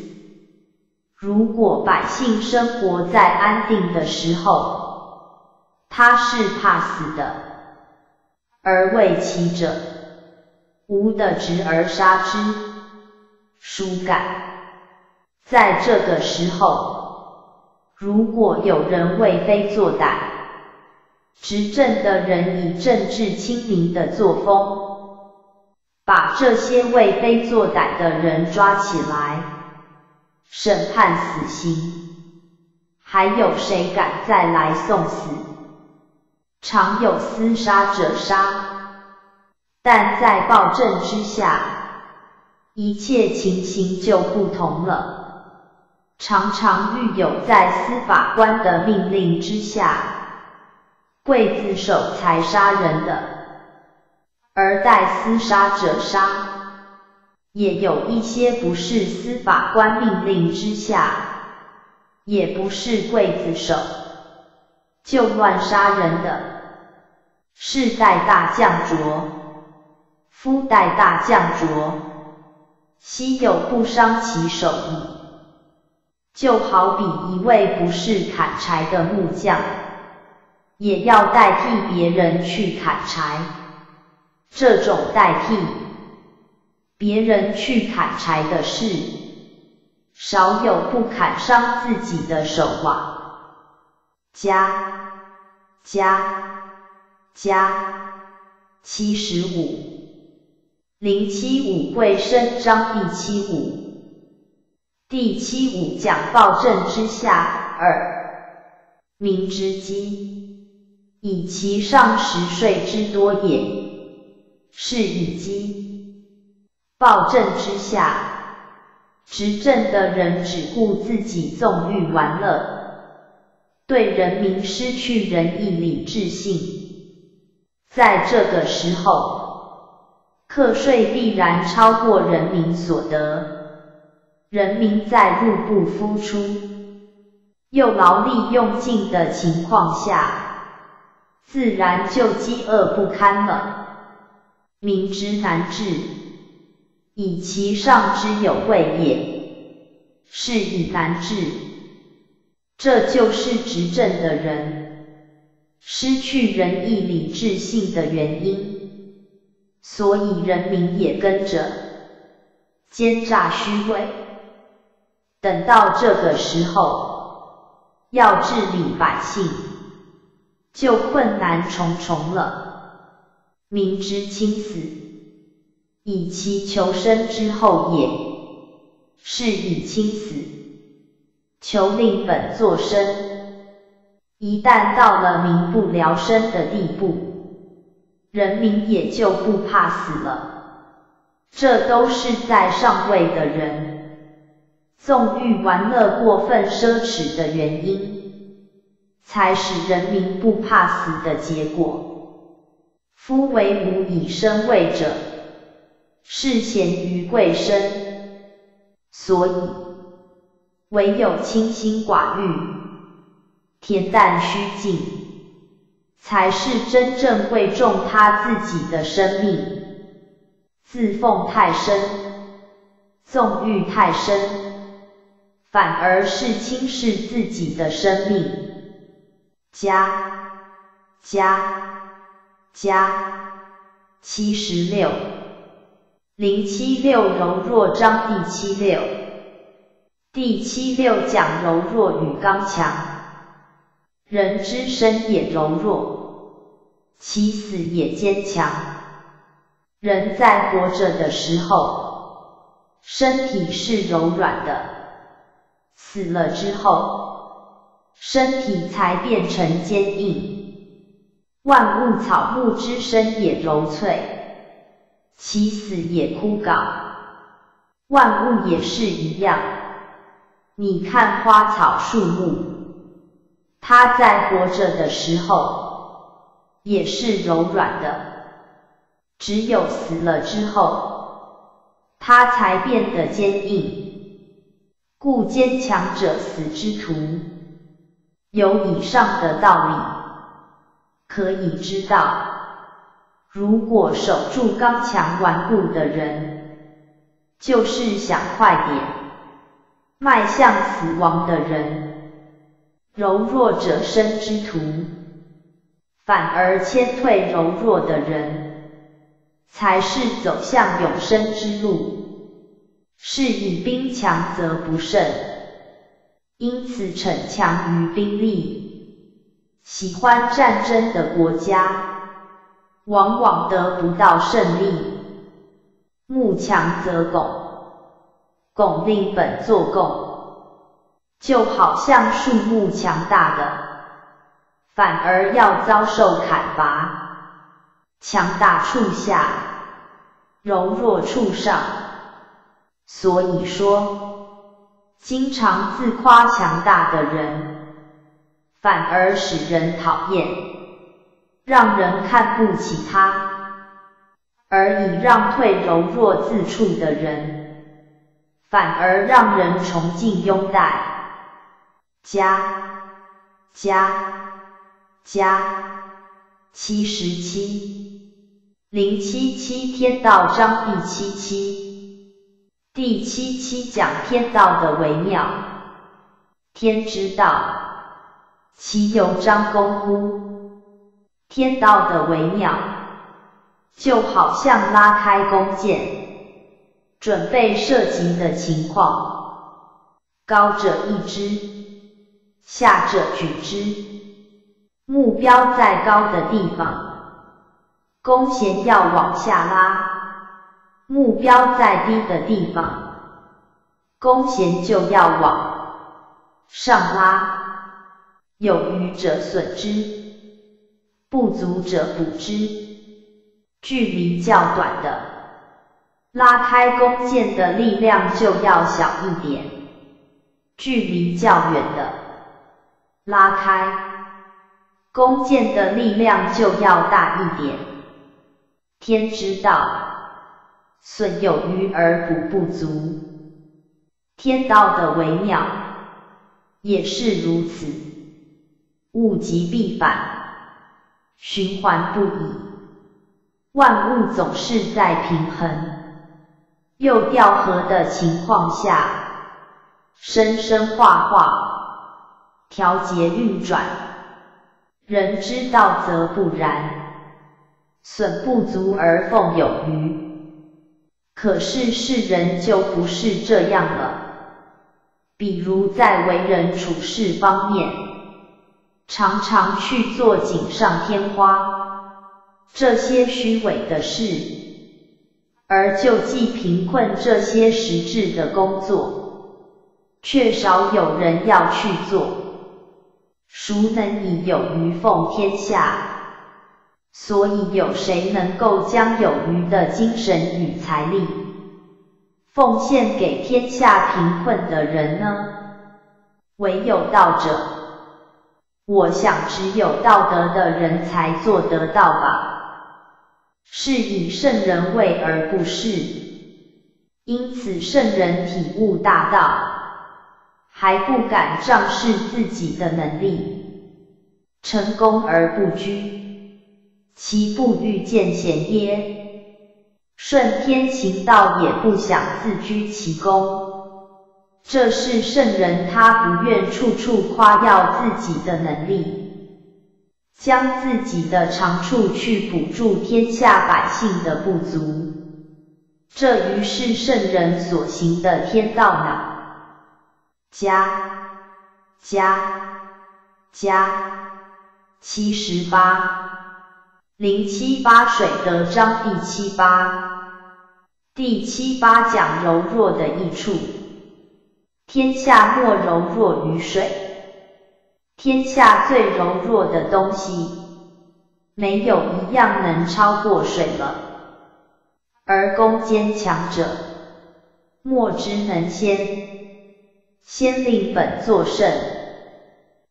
如果百姓生活在安定的时候，他是怕死的，而为其者，无的执而杀之，殊感。在这个时候，如果有人为非作歹，执政的人以政治清明的作风，把这些为非作歹的人抓起来。审判死刑，还有谁敢再来送死？常有厮杀者杀，但在暴政之下，一切情形就不同了。常常遇有在司法官的命令之下，刽子手才杀人的，而待厮杀者杀。也有一些不是司法官命令之下，也不是刽子手，就乱杀人的，世代大将卓，夫代大将卓，稀有不伤其手矣。就好比一位不是砍柴的木匠，也要代替别人去砍柴，这种代替。别人去砍柴的事，少有不砍伤自己的手啊！加加加七十五零七五贵生章第七五第七五讲暴政之下二民之饥，以其上十岁之多也，是以饥。暴政之下，执政的人只顾自己纵欲玩乐，对人民失去仁义礼智信。在这个时候，课税必然超过人民所得，人民在入不敷出，又劳力用尽的情况下，自然就饥饿不堪了，民之难治。以其上之有位也，是以难治。这就是执政的人失去仁义礼智信的原因，所以人民也跟着奸诈虚伪。等到这个时候，要治理百姓，就困难重重了。民之轻死。以其求生之后也，是以轻死，求令本作生。一旦到了民不聊生的地步，人民也就不怕死了。这都是在上位的人纵欲玩乐、过分奢侈的原因，才使人民不怕死的结果。夫为无以生为者。是贤于贵生，所以唯有清心寡欲、恬淡虚静，才是真正贵重他自己的生命。自奉太深，纵欲太深，反而是轻视自己的生命。加加加七十六。零七六柔弱章第七六，第七六讲柔弱与刚强。人之生也柔弱，其死也坚强。人在活着的时候，身体是柔软的，死了之后，身体才变成坚硬。万物草木之生也柔脆。其死也枯槁，万物也是一样。你看花草树木，它在活着的时候也是柔软的，只有死了之后，它才变得坚硬。故坚强者死之徒。有以上的道理，可以知道。如果守住刚强顽固的人，就是想快点迈向死亡的人；柔弱者生之徒，反而谦退柔弱的人，才是走向永生之路。是以兵强则不胜，因此逞强于兵力，喜欢战争的国家。往往得不到胜利。木强则拱，拱令本作拱，就好像树木强大的，反而要遭受砍伐；强大处下，柔弱处上。所以说，经常自夸强大的人，反而使人讨厌，让人看不起他；而以让退柔弱自处的人，反而让人崇敬拥戴。加加加七十七零七七天道章第七七第七七讲天道的微妙，天之道，其有张公乎？天道的微妙，就好像拉开弓箭，准备射击的情况，高者一支。下者举之，目标在高的地方，弓弦要往下拉；目标在低的地方，弓弦就要往上拉。有余者损之，不足者补之。距离较短的，拉开弓箭的力量就要小一点；距离较远的，拉开弓箭的力量就要大一点。天之道，损有余而补不足。天道的微妙也是如此。物极必反，循环不已。万物总是在平衡又调和的情况下，生生化化。调节运转，人之道则不然，损不足而奉有余。可是世人就不是这样了。比如在为人处事方面，常常去做锦上添花这些虚伪的事，而救济贫困这些实质的工作，却少有人要去做。孰能以有余奉天下？所以有谁能够将有余的精神与财力奉献给天下贫困的人呢？唯有道者。我想只有道德的人才做得到吧？是以圣人为而不是。因此圣人体悟大道。还不敢仗势自己的能力，成功而不居，其不欲见贤耶？顺天行道也不想自居其功，这是圣人他不愿处处夸耀自己的能力，将自己的长处去补助天下百姓的不足，这于是圣人所行的天道呢？加加加七十八零七八水德章第七八第七八讲柔弱的益处。天下莫柔弱于水，天下最柔弱的东西，没有一样能超过水了。而攻坚强者，莫之能先。先令本作胜。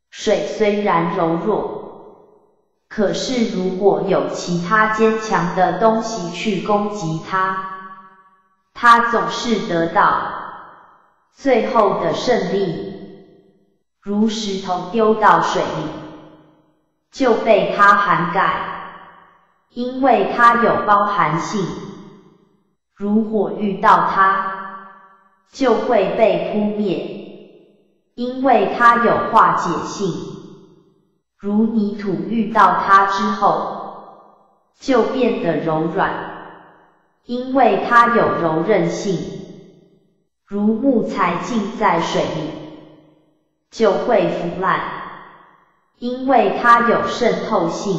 水虽然柔弱，可是如果有其他坚强的东西去攻击它，它总是得到最后的胜利。如石头丢到水里，就被它涵盖，因为它有包含性。如火遇到它，就会被扑灭。因为它有化解性，如泥土遇到它之后，就变得柔软，因为它有柔韧性；如木材浸在水里，就会腐烂，因为它有渗透性；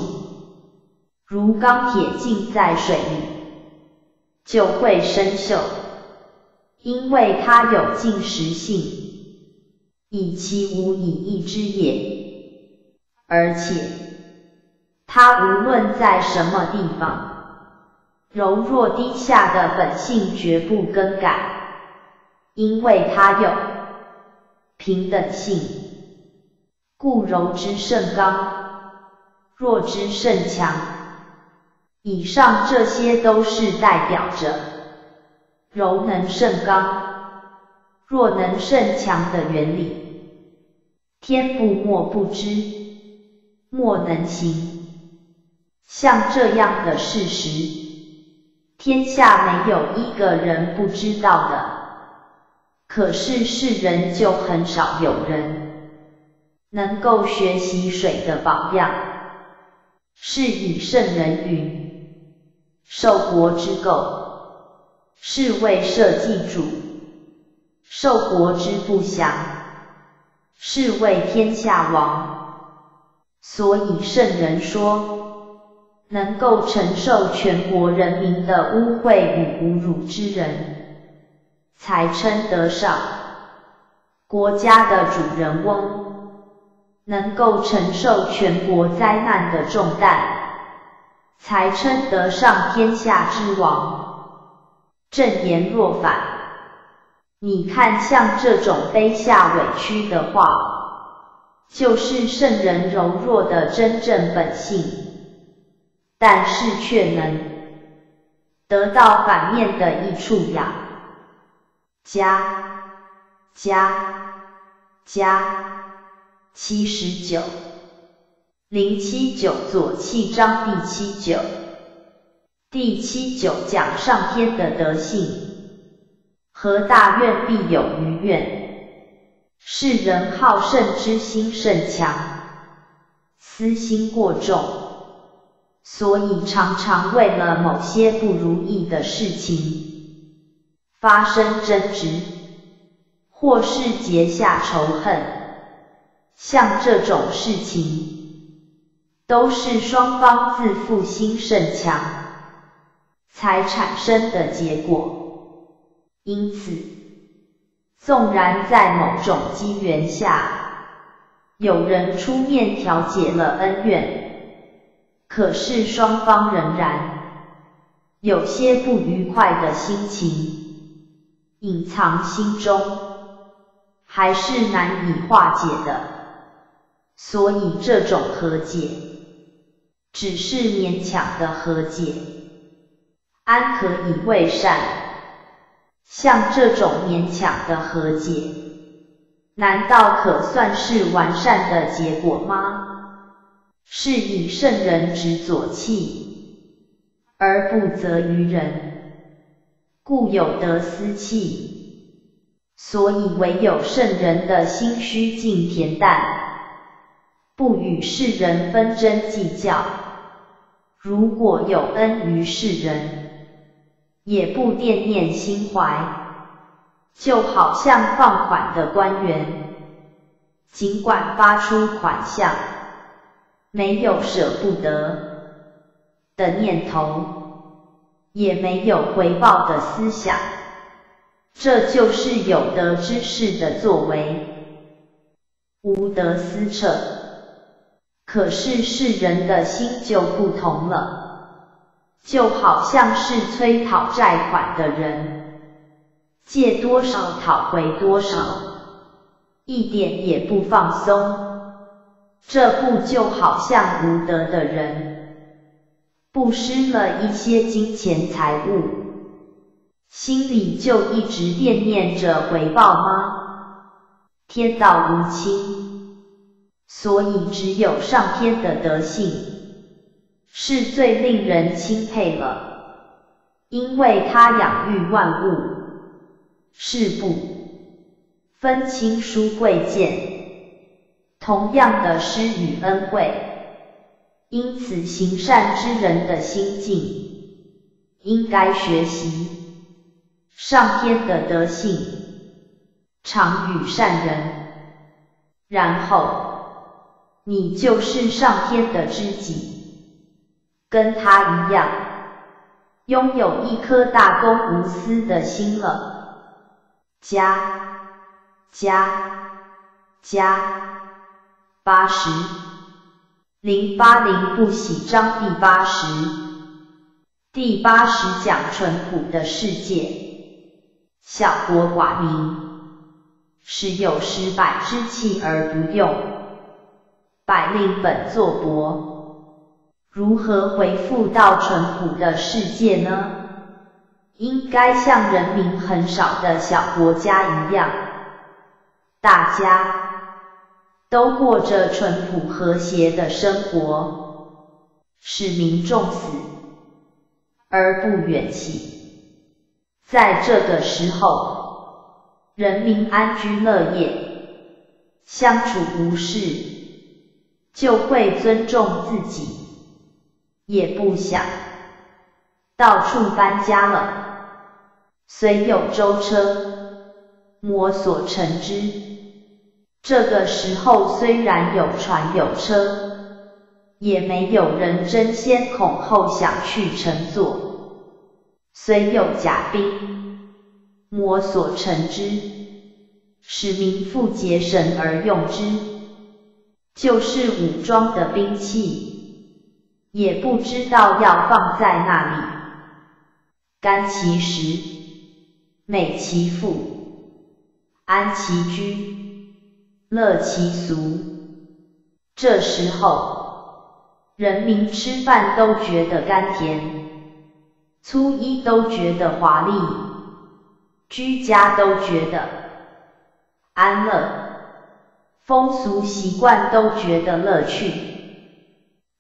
如钢铁浸在水里，就会生锈，因为它有浸蚀性。以其无以易之也。而且，他无论在什么地方，柔弱低下的本性绝不更改，因为他有平等性，故柔之甚刚，弱之甚强。以上这些都是代表着柔能胜刚，弱能胜强的原理。天不莫不知，莫能行。像这样的事实，天下没有一个人不知道的。可是世人就很少有人能够学习水的榜样。是以圣人云。受国之垢，是为社稷主；受国之不祥，是为天下王。所以圣人说，能够承受全国人民的污秽与侮辱之人，才称得上国家的主人翁；能够承受全国灾难的重担。才称得上天下之王。正言若反，你看像这种卑下委屈的话，就是圣人柔弱的真正本性，但是却能得到反面的益处呀。加加加七十九。零七九左气章第七九，第七九讲上天的德性，和大愿必有余愿。世人好胜之心甚强，私心过重，所以常常为了某些不如意的事情发生争执，或是结下仇恨。像这种事情。都是双方自负心甚强，才产生的结果。因此，纵然在某种机缘下，有人出面调解了恩怨，可是双方仍然有些不愉快的心情隐藏心中，还是难以化解的。所以这种和解。只是勉强的和解，安可以为善？像这种勉强的和解，难道可算是完善的结果吗？是以圣人执左气，而不责于人，故有得思气。所以唯有圣人的心虚静恬淡。不与世人纷争计较，如果有恩于世人，也不惦念心怀，就好像放款的官员，尽管发出款项，没有舍不得的念头，也没有回报的思想，这就是有德之士的作为，无德撕扯。可是世人的心就不同了，就好像是催讨债款的人，借多少讨回多少，一点也不放松。这不就好像无德的人，布施了一些金钱财物，心里就一直惦念着回报吗？天道无亲。所以，只有上天的德性是最令人钦佩了，因为他养育万物，是不分亲疏贵贱，同样的施与恩惠，因此行善之人的心境应该学习上天的德性，常与善人，然后。你就是上天的知己，跟他一样，拥有一颗大公无私的心了。加加加八十零八零不喜章第八十第八十讲淳朴的世界，小国寡民，时有失百之器而不用，百令本作薄，如何回复到淳朴的世界呢？应该像人民很少的小国家一样，大家。都过着淳朴和谐的生活，使民众死而不远弃。在这个时候，人民安居乐业，相处无事，就会尊重自己，也不想到处搬家了。虽有舟车，摩所乘之。这个时候虽然有船有车，也没有人争先恐后想去乘坐。虽有甲兵，摩所乘之，使民复节省而用之，就是武装的兵器，也不知道要放在那里。甘其食，美其腹，安其居。乐其俗，这时候人民吃饭都觉得甘甜，粗衣都觉得华丽，居家都觉得安乐，风俗习惯都觉得乐趣，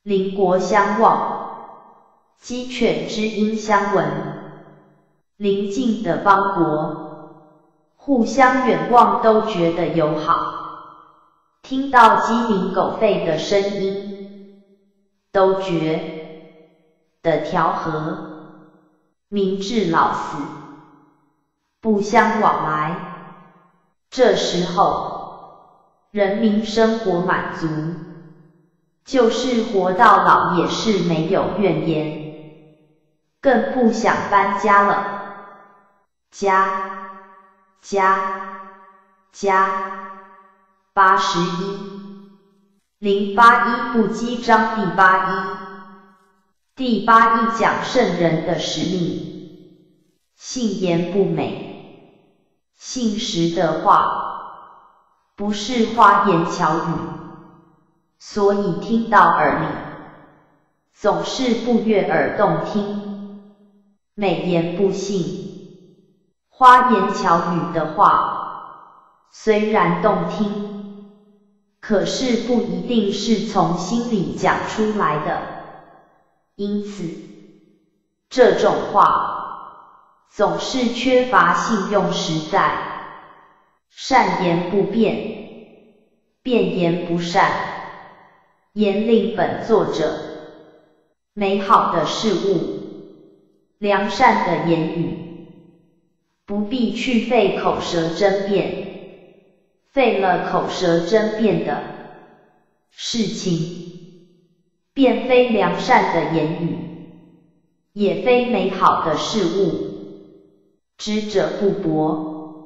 邻国相望，鸡犬之音相闻，邻近的邦国互相远望都觉得友好。听到鸡鸣狗吠的声音，都觉得调和，明智老死，不相往来。这时候，人民生活满足，就是活到老也是没有怨言，更不想搬家了。家，家，家。八十一。零八一不击章第八一。第八一讲圣人的使命，信言不美，信实的话。不是花言巧语，所以听到耳里总是不悦耳动听。美言不信，花言巧语的话虽然动听。可是不一定是从心里讲出来的，因此这种话总是缺乏信用实在。善言不辩，辩言不善，言令本作者。美好的事物，良善的言语，不必去费口舌争辩。费了口舌争辩的事情，便非良善的言语，也非美好的事物。知者不博，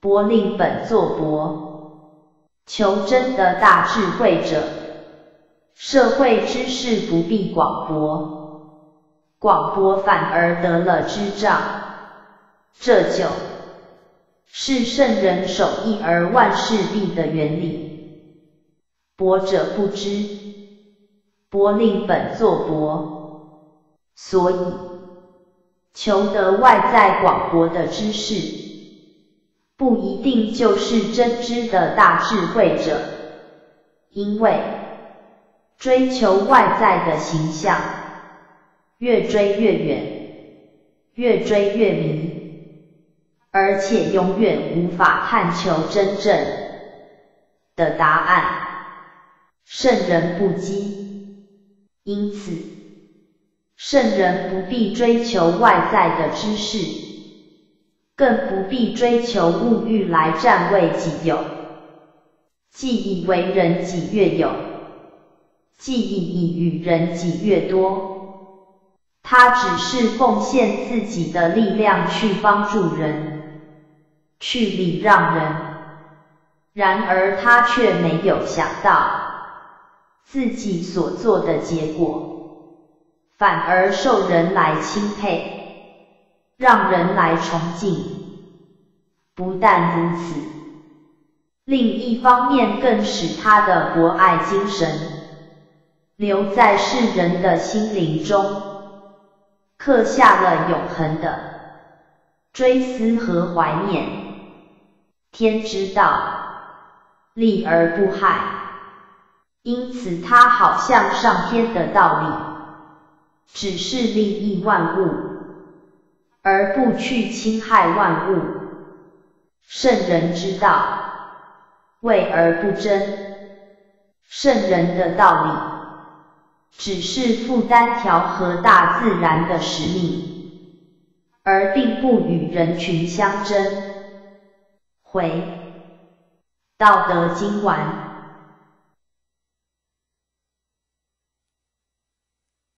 博令本作博。求真的大智慧者，社会知识不必广博，广博反而得了知障，这就。是圣人守义而万事毕的原理。博者不知，博令本作博。所以，求得外在广博的知识，不一定就是真知的大智慧者。因为追求外在的形象，越追越远，越追越迷。而且永远无法探求真正的答案。圣人不羁，因此圣人不必追求外在的知识，更不必追求物欲来占为己有。既以为人己越有，记忆已与人己越多，他只是奉献自己的力量去帮助人。去礼让人，然而他却没有想到，自己所做的结果，反而受人来钦佩，让人来崇敬。不但如此，另一方面更使他的博爱精神留在世人的心灵中，刻下了永恒的追思和怀念。天之道。利而不害，因此它好像上天的道理，只是利益万物，而不去侵害万物。圣人之道，为而不争。圣人的道理，只是负担调和大自然的使命，而并不与人群相争。回。道德经完。